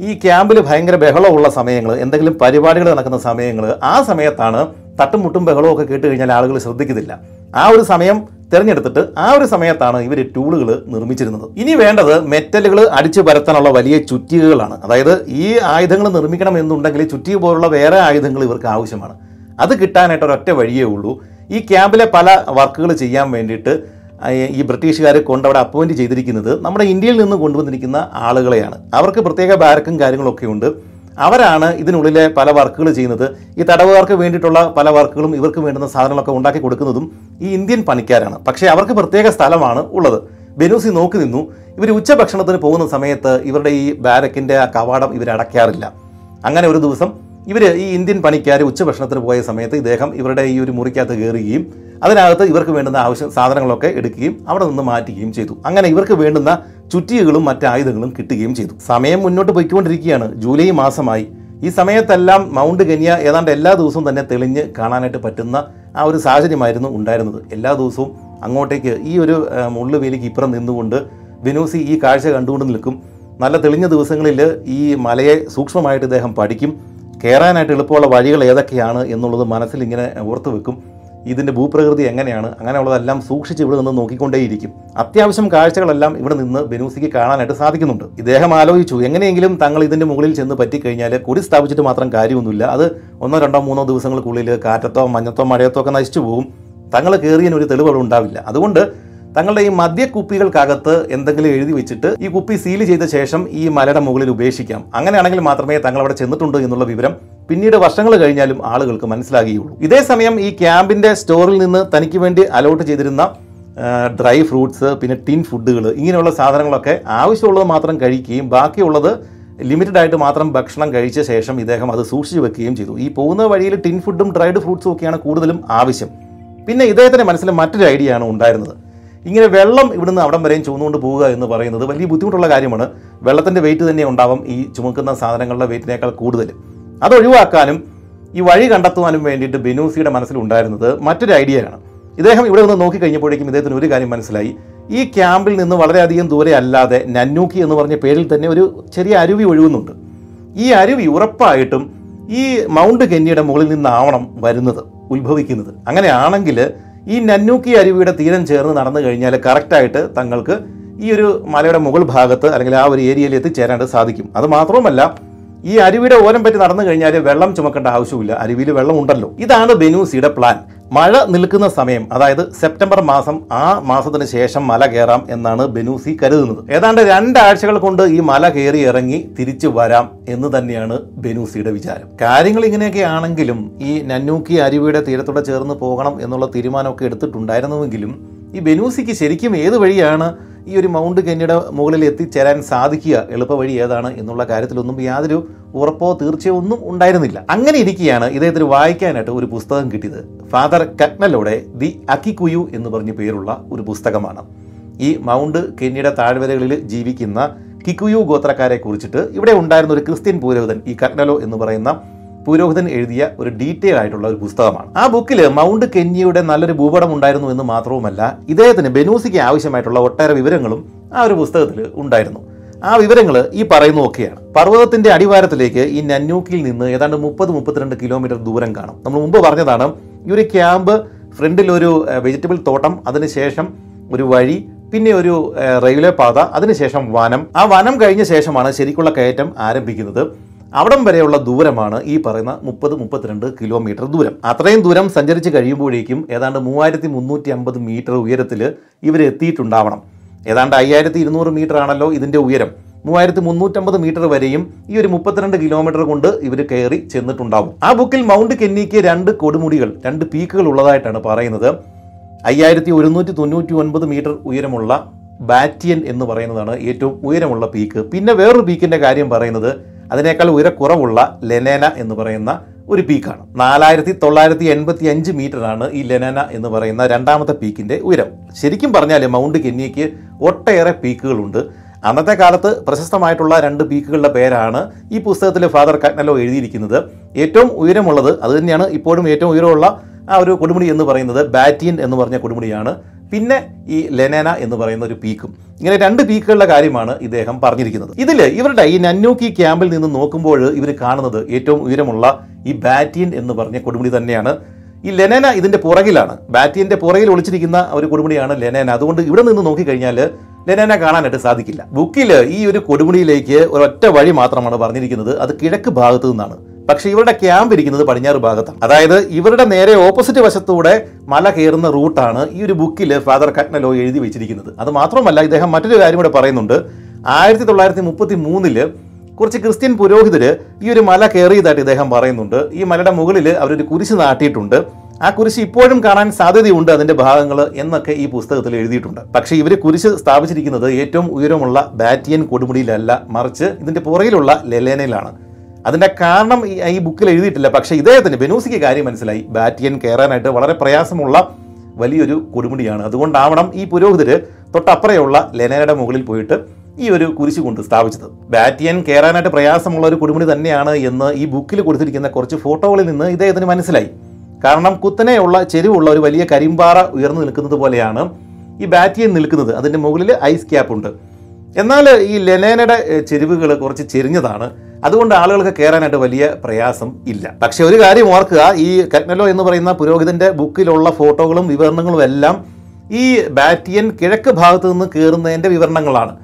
ഈ ക്യാമ്പിൽ ഭയങ്കര ബഹളമുള്ള സമയങ്ങൾ എന്തെങ്കിലും പരിപാടികൾ നടക്കുന്ന സമയങ്ങൾ ആ സമയത്താണ് തട്ടും മുട്ടും ബഹളവും ഒക്കെ കേട്ട് കഴിഞ്ഞാൽ ആളുകൾ ശ്രദ്ധിക്കുന്നില്ല. ആ ഒരു സമയം തിരഞ്ഞെടുത്തിട്ട് ആ ഒരു സമയത്താണ് ഇവർ ടൂളുകൾ നിർമ്മിച്ചിരുന്നത്. ഇനി വേണ്ടത് മെറ്റലുകൾ അടിച്ചു പരത്താനുള്ള വലിയ ചുറ്റികകളാണ്. അതായത് ഈ ആയുധങ്ങൾ നിർമ്മിക്കണം എന്നുണ്ടെങ്കിൽ ചുറ്റിക പോലുള്ള വേറെ ആയുധങ്ങൾ ഇവർക്ക് ആവശ്യമാണ്. അത് കിട്ടാനായിട്ട് ഒരൊറ്റ വഴിയേ ഉള്ളൂ. ഈ ക്യാമ്പിലെ പല വർക്കുകൾ ചെയ്യാൻ വേണ്ടിയിട്ട് ഈ- ബ്രിട്ടീഷുകാർ കൊണ്ടവിടെ അപ്പോയിന്റ് ചെയ്തിരിക്കുന്നത് നമ്മുടെ ഇന്ത്യയിൽ നിന്ന് കൊണ്ടുവന്നിരിക്കുന്ന ആളുകളെയാണ്. അവർക്ക് പ്രത്യേക ബാരക്കും കാര്യങ്ങളൊക്കെ ഉണ്ട്. അവരാണ് ഇതിനുള്ളിലെ പല വർക്കുകൾ ചെയ്യുന്നത്. ഈ തടവുകാർക്ക് വേണ്ടിയിട്ടുള്ള പല വർക്കുകളും ഇവർക്ക് വേണ്ടുന്ന സാധനങ്ങളൊക്കെ ഉണ്ടാക്കി കൊടുക്കുന്നതും ഈ ഇന്ത്യൻ പണിക്കാരാണ്. പക്ഷേ അവർക്ക് പ്രത്യേക സ്ഥലമാണ് ഉള്ളത്. ബെനൂസി നോക്കി നിന്നു. ഇവർ ഉച്ചഭക്ഷണത്തിന് പോകുന്ന സമയത്ത് ഇവരുടെ ഈ ബാരക്കിന്റെ ആ കവാടം ഇവരടയ്ക്കാറില്ല അങ്ങനെ ഒരു ദിവസം ഇവർ ഈ ഇന്ത്യൻ പണിക്കാർ ഉച്ചഭക്ഷണത്തിന് പോയ സമയത്ത് ഇദ്ദേഹം ഇവരുടെ ഈ ഒരു മുറിക്കകത്ത് കയറുകയും അതിനകത്ത് ഇവർക്ക് വേണ്ടുന്ന ആവശ്യം സാധനങ്ങളൊക്കെ എടുക്കുകയും അവിടെ നിന്ന് മാറ്റുകയും ചെയ്തു. അങ്ങനെ ഇവർക്ക് വേണ്ടുന്ന ചുറ്റികകളും മറ്റ് ആയുധങ്ങളും കിട്ടുകയും ചെയ്തു. സമയം മുന്നോട്ട് പോയിക്കൊണ്ടിരിക്കുകയാണ്. ജൂലൈ മാസമായി. ഈ സമയത്തെല്ലാം മൗണ്ട് കന്യ ഏതാണ്ട് എല്ലാ ദിവസവും തന്നെ തെളിഞ്ഞ് കാണാനായിട്ട് പറ്റുന്ന ആ ഒരു സാഹചര്യമായിരുന്നു ഉണ്ടായിരുന്നത്. എല്ലാ ദിവസവും അങ്ങോട്ടേക്ക് ഈ ഒരു മുള്ളുവേലിക്ക് ഇപ്പുറം നിന്നുകൊണ്ട് വിനൂസി ഈ കാഴ്ച കണ്ടുകൊണ്ട് നിൽക്കും. നല്ല തെളിഞ്ഞ ദിവസങ്ങളിൽ ഈ മലയെ സൂക്ഷ്മമായിട്ട് ഇദ്ദേഹം പഠിക്കും. കയറാനായിട്ട് എളുപ്പമുള്ള വഴികൾ ഏതൊക്കെയാണ് എന്നുള്ളത് മനസ്സിൽ ഇങ്ങനെ ഓർത്ത് വെക്കും. ഇതിന്റെ ഭൂപ്രകൃതി എങ്ങനെയാണ്? അങ്ങനെയുള്ളതെല്ലാം സൂക്ഷിച്ച് ഇവിടെ നിന്ന് നോക്കിക്കൊണ്ടേയിരിക്കും. അത്യാവശ്യം കാഴ്ചകളെല്ലാം ഇവിടെ നിന്ന് ബെനൂസിക്ക് കാണാനായിട്ട് സാധിക്കുന്നുണ്ട്. ഇദ്ദേഹം ആലോചിച്ചു എങ്ങനെയെങ്കിലും തങ്ങൾ ഇതിന്റെ മുകളിൽ ചെന്ന് പറ്റിക്കഴിഞ്ഞാൽ കുടി സ്ഥാപിച്ചിട്ട് മാത്രം കാര്യമൊന്നുമില്ല. അത് ഒന്നോ രണ്ടോ മൂന്നോ ദിവസങ്ങൾക്കുള്ളിൽ കാറ്റത്തോ മഞ്ഞത്തോ മഴയത്തോ ഒക്കെ നശിച്ചു പോകും. തങ്ങൾ കയറിയതിന് ഒരു തെളിവുകൾ ഉണ്ടാവില്ല. അതുകൊണ്ട് തങ്ങളുടെ ഈ മദ്യക്കുപ്പികൾക്കകത്ത് എന്തെങ്കിലും എഴുതി വെച്ചിട്ട് ഈ കുപ്പി സീൽ ചെയ്ത ശേഷം ഈ മലയുടെ മുകളിൽ ഉപേക്ഷിക്കാം. അങ്ങനെയാണെങ്കിൽ മാത്രമേ തങ്ങൾ അവിടെ ചെന്നിട്ടുണ്ട് എന്നുള്ള വിവരം പിന്നീട് വർഷങ്ങൾ കഴിഞ്ഞാലും ആളുകൾക്ക് മനസ്സിലാകുകയുള്ളൂ. ഇതേ സമയം ഈ ക്യാമ്പിന്റെ സ്റ്റോറിൽ നിന്ന് തനിക്ക് വേണ്ടി അലോട്ട് ചെയ്തിരുന്ന ഡ്രൈ ഫ്രൂട്ട്സ് പിന്നെ ടിൻ ഫുഡുകൾ ഇങ്ങനെയുള്ള സാധനങ്ങളൊക്കെ ആവശ്യമുള്ളത് മാത്രം കഴിക്കുകയും ബാക്കിയുള്ളത് ലിമിറ്റഡ് ആയിട്ട് മാത്രം ഭക്ഷണം കഴിച്ച ശേഷം ഇദ്ദേഹം അത് സൂക്ഷിച്ചു വെക്കുകയും ചെയ്തു. ഈ പോകുന്ന വഴിയിൽ ടിൻ ഫുഡും ഡ്രൈഡ് ഫ്രൂട്ട്സും ഒക്കെയാണ് കൂടുതലും ആവശ്യം. പിന്നെ ഇദ്ദേഹത്തിന്റെ മനസ്സിൽ മറ്റൊരു ഐഡിയ ആണ് ഉണ്ടായിരുന്നത്. ഇങ്ങനെ വെള്ളം ഇവിടുന്ന് അവിടം വരെയും ചുമന്നുകൊണ്ട് പോവുക എന്ന് പറയുന്നത് വലിയ ബുദ്ധിമുട്ടുള്ള കാര്യമാണ്. വെള്ളത്തിന്റെ വെയിറ്റ് തന്നെ ഉണ്ടാവും ഈ ചുമക്കുന്ന സാധനങ്ങളുടെ വെയിറ്റിനേക്കാൾ കൂടുതൽ. അത് ഒഴിവാക്കാനും ഈ വഴി കണ്ടെത്തുവാനും വേണ്ടിയിട്ട് ബിനൂസിയുടെ മനസ്സിലുണ്ടായിരുന്നത് മറ്റൊരു ഐഡിയയാണ് ഇദ്ദേഹം ഇവിടെ നിന്ന് നോക്കി കഴിഞ്ഞപ്പോഴേക്കും ഇദ്ദേഹത്തിന് ഒരു കാര്യം മനസ്സിലായി. ഈ ക്യാമ്പിൽ നിന്ന് വളരെയധികം ദൂരെ അല്ലാതെ നന്നൂക്കി എന്ന് പറഞ്ഞ പേരിൽ തന്നെ ഒരു ചെറിയ അരുവി ഒഴുകുന്നുണ്ട്. ഈ അരുവി ഉറപ്പായിട്ടും ഈ മൗണ്ട് കെന്നിയുടെ മുകളിൽ നിന്നാവണം വരുന്നത് ഉത്ഭവിക്കുന്നത്. അങ്ങനെയാണെങ്കിൽ ഈ നന്നൂക്കി അരുവിയുടെ തീരം ചേർന്ന് നടന്നു കഴിഞ്ഞാൽ കറക്റ്റായിട്ട് തങ്ങൾക്ക് ഈ ഒരു മലയുടെ മുകൾ ഭാഗത്ത് അല്ലെങ്കിൽ ആ ഒരു ഏരിയയിൽ എത്തിച്ചേരാണ്ട് സാധിക്കും. അത് മാത്രവുമല്ല ഈ അരുവിയുടെ ഓരം പറ്റി നടന്നു കഴിഞ്ഞാൽ വെള്ളം ചുമക്കേണ്ട ആവശ്യമില്ല അരുവിയിൽ വെള്ളം ഉണ്ടല്ലോ ഇതാണ് ബെനൂസിയുടെ പ്ലാൻ മഴ നിൽക്കുന്ന സമയം അതായത് സെപ്റ്റംബർ മാസം ആ മാസത്തിന് ശേഷം മല കയറാം എന്നാണ് ബെനൂസി കരുതുന്നത്. ഏതാണ്ട് രണ്ടാഴ്ചകൾ കൊണ്ട് ഈ മല കയറി ഇറങ്ങി തിരിച്ചു വരാം എന്ന് തന്നെയാണ് ബെനൂസിയുടെ വിചാരം. കാര്യങ്ങൾ ഇങ്ങനെയൊക്കെ ആണെങ്കിലും ഈ നന്നൂക്കി അരുവിയുടെ തീരത്തോടെ ചേർന്ന് പോകണം എന്നുള്ള തീരുമാനമൊക്കെ എടുത്തിട്ടുണ്ടായിരുന്നുവെങ്കിലും ഈ ബെനൂസിക്ക് ശരിക്കും ഏത് വഴിയാണ് ഈ ഒരു മൗണ്ട് കെന്നിയുടെ മുകളിൽ എത്തിച്ചേരാൻ സാധിക്കുക എളുപ്പവഴി ഏതാണ് എന്നുള്ള കാര്യത്തിലൊന്നും യാതൊരു ഉറപ്പോ തീർച്ചയോ ഒന്നും ഉണ്ടായിരുന്നില്ല. അങ്ങനെ ഇരിക്കുകയാണ് ഇദ്ദേഹത്തിന് വായിക്കാനായിട്ട് ഒരു പുസ്തകം കിട്ടിയത്. ഫാദർ കക്നലോടെ ദി അക്കിക്കുയു എന്ന് പറഞ്ഞ പേരുള്ള ഒരു പുസ്തകമാണ്. ഈ മൗണ്ട് കെന്നിയുടെ താഴ്വരകളിൽ ജീവിക്കുന്ന കിക്കുയു ഗോത്രക്കാരെ കുറിച്ചിട്ട് ഇവിടെ ഉണ്ടായിരുന്ന ഒരു ക്രിസ്ത്യൻ പുരോഹിതൻ ഈ കക്നലോ എന്ന് പറയുന്ന പുരോഹിതൻ എഴുതിയ ഒരു ഡീറ്റെയിൽ ആയിട്ടുള്ള ഒരു പുസ്തകമാണ്. ആ ബുക്കിൽ മൗണ്ട് കെന്യയുടെ നല്ലൊരു ഭൂപടം ഉണ്ടായിരുന്നു എന്ന് മാത്രവുമല്ല ഇദ്ദേഹത്തിന് ബെനൂസിക്ക് ആവശ്യമായിട്ടുള്ള ഒട്ടേറെ വിവരങ്ങളും ആ ഒരു പുസ്തകത്തിൽ ഉണ്ടായിരുന്നു. ആ വിവരങ്ങൾ ഈ പറയുന്നതൊക്കെയാണ് പർവതത്തിന്റെ അടിവാരത്തിലേക്ക് ഈ നന്നൂക്കിൽ നിന്ന് ഏതാണ്ട് മുപ്പത് മുപ്പത്തിരണ്ട് കിലോമീറ്റർ ദൂരം കാണും. നമ്മൾ മുമ്പ് പറഞ്ഞതാണ് ഈ ഒരു ക്യാമ്പ് ഫ്രണ്ടിൽ ഒരു വെജിറ്റബിൾ തോട്ടം അതിനുശേഷം ഒരു വഴി പിന്നെ ഒരു റെയിൽവേ പാത അതിനുശേഷം വനം. ആ വനം കഴിഞ്ഞ ശേഷമാണ് ശരിക്കുള്ള കയറ്റം ആരംഭിക്കുന്നത്. അവിടം വരെയുള്ള ദൂരമാണ് ഈ പറയുന്ന മുപ്പത് മുപ്പത്തിരണ്ട് കിലോമീറ്റർ ദൂരം. അത്രയും ദൂരം സഞ്ചരിച്ച് കഴിയുമ്പോഴേക്കും ഏതാണ്ട് മൂവായിരത്തി മുന്നൂറ്റി അമ്പത് മീറ്റർ ഉയരത്തിൽ ഇവർ എത്തിയിട്ടുണ്ടാവണം. ഏതാണ്ട് അയ്യായിരത്തി ഇരുന്നൂറ് മീറ്റർ ആണല്ലോ ഇതിന്റെ ഉയരം. മൂവായിരത്തി മുന്നൂറ്റമ്പത് മീറ്റർ വരെയും ഈ ഒരു മുപ്പത്തിരണ്ട് കിലോമീറ്റർ കൊണ്ട് ഇവർ കയറി ചെന്നിട്ടുണ്ടാവും. ആ ബുക്കിൽ മൗണ്ട് കെന്നിക്ക് രണ്ട് കൊടുമുടികൾ രണ്ട് പീക്കുകൾ ഉള്ളതായിട്ടാണ് പറയുന്നത്. അയ്യായിരത്തി ഒരുന്നൂറ്റി തൊണ്ണൂറ്റി ഒൻപത് മീറ്റർ ഉയരമുള്ള ബാറ്റിയൻ എന്ന് പറയുന്നതാണ് ഏറ്റവും ഉയരമുള്ള പീക്ക്. പിന്നെ വേറൊരു പീക്കിന്റെ കാര്യം പറയുന്നത് അതിനേക്കാൾ ഉയരക്കുറവുള്ള ലെനേന എന്ന് പറയുന്ന ഒരു പീക്കാണ്. നാലായിരത്തി തൊള്ളായിരത്തി എൺപത്തി അഞ്ച് മീറ്ററാണ് ഈ ലെനേന എന്ന് പറയുന്ന രണ്ടാമത്തെ പീക്കിന്റെ ഉയരം. ശരിക്കും പറഞ്ഞാൽ മൗണ്ട് കെന്നിയയ്ക്ക് ഒട്ടേറെ പീക്കുകളുണ്ട്. അന്നത്തെ കാലത്ത് പ്രശസ്തമായിട്ടുള്ള രണ്ട് പീക്കുകളുടെ പേരാണ് ഈ പുസ്തകത്തിൽ ഫാദർ കഗ്നലോ എഴുതിയിരിക്കുന്നത്. ഏറ്റവും ഉയരമുള്ളത് അത് ഇപ്പോഴും ഏറ്റവും ഉയരമുള്ള ആ ഒരു കൊടുമുടി എന്ന് പറയുന്നത് ബാറ്റിയൻ എന്ന് പറഞ്ഞ കൊടുമുടിയാണ്. പിന്നെ ഈ ലെനേന എന്ന് പറയുന്ന ഒരു പീക്കും. ഇങ്ങനെ രണ്ട് പീക്കുകളുടെ കാര്യമാണ് ഇദ്ദേഹം പറഞ്ഞിരിക്കുന്നത്. ഇതിൽ ഇവരുടെ ഈ നന്നൂക്കി ക്യാമ്പിൽ നിന്ന് നോക്കുമ്പോൾ ഇവർ കാണുന്നത് ഏറ്റവും ഉയരമുള്ള ഈ ബാറ്റിയൻ എന്ന് പറഞ്ഞ കൊടുമുടി തന്നെയാണ്. ഈ ലെനേന ഇതിന്റെ പുറകിലാണ്. ബാറ്റിയന്റെ പുറകിൽ ഒളിച്ചിരിക്കുന്ന ഒരു കൊടുമുടിയാണ് ലെനേന. അതുകൊണ്ട് ഇവിടെ നിന്ന് നോക്കിക്കഴിഞ്ഞാൽ ലെനേന കാണാനായിട്ട് സാധിക്കില്ല. ബുക്കിൽ ഈ ഒരു കൊടുമുടിയിലേക്ക് ഒരൊറ്റ വഴി മാത്രമാണ് പറഞ്ഞിരിക്കുന്നത്. അത് കിഴക്ക് ഭാഗത്തു നിന്നാണ്. പക്ഷേ ഇവരുടെ ക്യാമ്പ് ഇരിക്കുന്നത് പടിഞ്ഞാറ് ഭാഗത്താണ്. അതായത് ഇവരുടെ നേരെ ഓപ്പോസിറ്റ് വശത്തൂടെ മല കയറുന്ന റൂട്ടാണ് ഈ ഒരു ബുക്കിൽ ഫാദർ കഗ്നലോ എഴുതി വെച്ചിരിക്കുന്നത്. അത് മാത്രമല്ല ഇദ്ദേഹം മറ്റൊരു കാര്യം കൂടെ പറയുന്നുണ്ട്. ആയിരത്തി തൊള്ളായിരത്തി മുപ്പത്തി കുറച്ച് ക്രിസ്ത്യൻ പുരോഹിതര് ഈ ഒരു മല കയറിയതായിട്ട് ഇദ്ദേഹം പറയുന്നുണ്ട്. ഈ മലയുടെ മുകളിൽ അവരൊരു കുരിശ് നാട്ടിയിട്ടുണ്ട്. ആ കുരിശ് ഇപ്പോഴും കാണാൻ സാധ്യതയുണ്ട് അതിന്റെ ഭാഗങ്ങൾ എന്നൊക്കെ ഈ പുസ്തകത്തിൽ എഴുതിയിട്ടുണ്ട്. പക്ഷേ ഇവർ കുരിശ് സ്ഥാപിച്ചിരിക്കുന്നത് ഏറ്റവും ഉയരമുള്ള ബാറ്റിയൻ കൊടുമുടിയിലല്ല മറിച്ച് ഇതിന്റെ പുറയിലുള്ള ലെലേനയിലാണ്. അതിന്റെ കാരണം ഈ ബുക്കിൽ എഴുതിയിട്ടില്ല. പക്ഷേ ഇദ്ദേഹത്തിന് ബെനൂസിക്ക് കാര്യം മനസ്സിലായി. ബാറ്റിയൻ കയറാനായിട്ട് വളരെ പ്രയാസമുള്ള വലിയൊരു കൊടുമുടിയാണ്. അതുകൊണ്ടാവണം ഈ പുരോഹിതര് തൊട്ടപ്പുറയുള്ള ലെനയുടെ മുകളിൽ പോയിട്ട് ഈ ഒരു കുരിശ് കൊണ്ട് സ്ഥാപിച്ചത്. ബാറ്റിയൻ കയറാനായിട്ട് പ്രയാസമുള്ള ഒരു കൊടുമുടി തന്നെയാണ് എന്ന് ഈ ബുക്കിൽ കൊടുത്തിരിക്കുന്ന കുറച്ച് ഫോട്ടോകളിൽ നിന്ന് ഇദ്ദേഹത്തിന് മനസ്സിലായി. കാരണം കുത്തനെയുള്ള ചെരിവുള്ള ഒരു വലിയ കരിമ്പാറ ഉയർന്നു നിൽക്കുന്നത് പോലെയാണ് ഈ ബാറ്റിയൻ നിൽക്കുന്നത്. അതിന്റെ മുകളിൽ ഐസ് ക്യാപ്പ് ഉണ്ട്. എന്നാൽ ഈ ലെനേനയുടെ ചെരുവുകൾ കുറച്ച് ചെരിഞ്ഞതാണ്. അതുകൊണ്ട് ആളുകൾക്ക് കയറാനായിട്ട് വലിയ പ്രയാസം ഇല്ല. പക്ഷേ ഒരു കാര്യം ഓർക്കുക ഈ കഗ്നലോ എന്ന് പറയുന്ന പുരോഹിതന്റെ ബുക്കിലുള്ള ഫോട്ടോകളും വിവരണങ്ങളും എല്ലാം ഈ ബാറ്റിയൻ കിഴക്ക് ഭാഗത്ത് നിന്ന് കയറുന്നതിന്റെ വിവരണങ്ങളാണ്.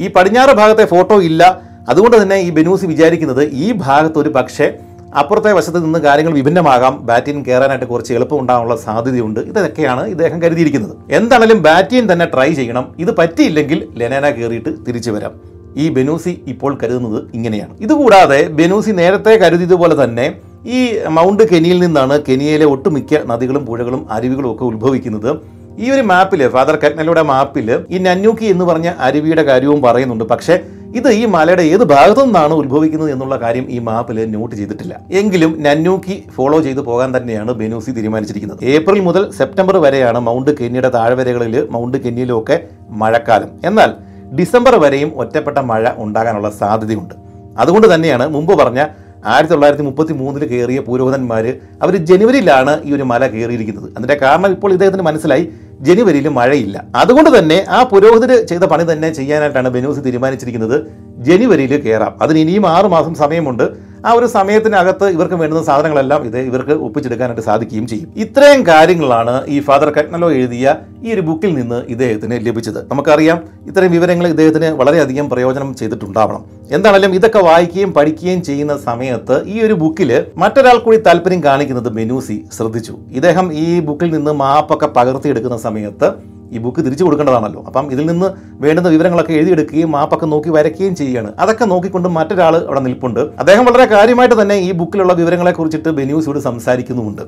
ഈ പടിഞ്ഞാറ് ഭാഗത്തെ ഫോട്ടോ ഇല്ല. അതുകൊണ്ട് തന്നെ ഈ ബെനൂസി വിചാരിക്കുന്നത് ഈ ഭാഗത്ത് ഒരു പക്ഷേ അപ്പുറത്തെ വശത്ത് നിന്ന് കാര്യങ്ങൾ വിഭിന്നമാകാം. ബാറ്റിൻ കയറാനായിട്ട് കുറച്ച് എളുപ്പം ഉണ്ടാകാനുള്ള സാധ്യതയുണ്ട്. ഇതൊക്കെയാണ് ഇദ്ദേഹം കരുതിയിരിക്കുന്നത്. എന്താണെങ്കിലും ബാറ്റിൻ തന്നെ ട്രൈ ചെയ്യണം. ഇത് പറ്റിയില്ലെങ്കിൽ ലെനേന കയറിയിട്ട് തിരിച്ചു വരാം. ഈ ബെനൂസി ഇപ്പോൾ കരുതുന്നത് ഇങ്ങനെയാണ്. ഇതുകൂടാതെ ബെനൂസി നേരത്തെ കരുതിയതുപോലെ തന്നെ ഈ മൗണ്ട് കെനിയിൽ നിന്നാണ് കെനിയയിലെ ഒട്ടുമിക്ക നദികളും പുഴകളും അരുവികളും ഒക്കെ ഉത്ഭവിക്കുന്നത്. ഈ ഒരു മാപ്പിൽ ഫാദർ കഗ്നലയുടെ മാപ്പിൽ ഈ നന്യൂക്കി എന്ന് പറഞ്ഞ അരുവിയുടെ കാര്യവും പറയുന്നുണ്ട്. പക്ഷേ ഇത് ഈ മലയുടെ ഏത് ഭാഗത്തു നിന്നാണ് ഉത്ഭവിക്കുന്നത് എന്നുള്ള കാര്യം ഈ മാപ്പിൽ നോട്ട് ചെയ്തിട്ടില്ല. എങ്കിലും നന്നൂക്കി ഫോളോ ചെയ്തു പോകാൻ തന്നെയാണ് ബെനൂസി തീരുമാനിച്ചിരിക്കുന്നത്. ഏപ്രിൽ മുതൽ സെപ്റ്റംബർ വരെയാണ് മൗണ്ട് കെന്നിയുടെ താഴ്വരകളിൽ മൗണ്ട് കെന്നിയിലൊക്കെ മഴക്കാലം. എന്നാൽ ഡിസംബർ വരെയും ഒറ്റപ്പെട്ട മഴ ഉണ്ടാകാനുള്ള സാധ്യതയുണ്ട്. അതുകൊണ്ട് തന്നെയാണ് മുമ്പ് പറഞ്ഞ ആയിരത്തി തൊള്ളായിരത്തി മുപ്പത്തി മൂന്നിൽ കയറിയ പുരോഹിതന്മാർ അവർ ജനുവരിയിലാണ് ഈ ഒരു മല കയറിയിരിക്കുന്നത്. അതിന്റെ കാരണം ഇപ്പോൾ ഇദ്ദേഹത്തിന് മനസ്സിലായി ജനുവരിയിൽ മഴയില്ല. അതുകൊണ്ട് തന്നെ ആ പുരോഹിതർ ചെയ്ത പണി തന്നെ ചെയ്യാനായിട്ടാണ് ബെനൂസ് തീരുമാനിച്ചിരിക്കുന്നത്. ജനുവരിയിൽ കയറാം. അതിന് ഇനിയും ആറുമാസം സമയമുണ്ട്. ആ ഒരു സമയത്തിനകത്ത് ഇവർക്ക് വേണ്ടുന്ന സാധനങ്ങളെല്ലാം ഇത് ഇവർക്ക് ഒപ്പിച്ചെടുക്കാനായിട്ട് സാധിക്കുകയും ചെയ്യും. ഇത്രയും കാര്യങ്ങളാണ് ഈ ഫാദർ കഗ്നലോ എഴുതിയ ഈ ഒരു ബുക്കിൽ നിന്ന് ഇദ്ദേഹത്തിന് ലഭിച്ചത്. നമുക്കറിയാം ഇത്തരം വിവരങ്ങൾ ഇദ്ദേഹത്തിന് വളരെയധികം പ്രയോജനം ചെയ്തിട്ടുണ്ടാവണം. എന്താണെങ്കിലും ഇതൊക്കെ വായിക്കുകയും പഠിക്കുകയും ചെയ്യുന്ന സമയത്ത് ഈ ഒരു ബുക്കിൽ മറ്റൊരാൾ കൂടി താല്പര്യം കാണിക്കുന്നത് മെനൂസി ശ്രദ്ധിച്ചു. ഇദ്ദേഹം ഈ ബുക്കിൽ നിന്ന് മാപ്പൊക്കെ പകർത്തിയെടുക്കുന്ന സമയത്ത് ഈ ബുക്ക് തിരിച്ചു കൊടുക്കേണ്ടതാണല്ലോ. അപ്പം ഇതിൽ നിന്ന് വേണ്ടുന്ന വിവരങ്ങളൊക്കെ എഴുതിയെടുക്കുകയും മാപ്പൊക്കെ നോക്കി വരയ്ക്കുകയും ചെയ്യുകയാണ്. അതൊക്കെ നോക്കിക്കൊണ്ട് മറ്റൊരാൾ അവിടെ നിൽപ്പുണ്ട്. അദ്ദേഹം വളരെ കാര്യമായിട്ട് തന്നെ ഈ ബുക്കിലുള്ള വിവരങ്ങളെ കുറിച്ചിട്ട് ബെന്യൂസിയോട് സംസാരിക്കുന്നുമുണ്ട്.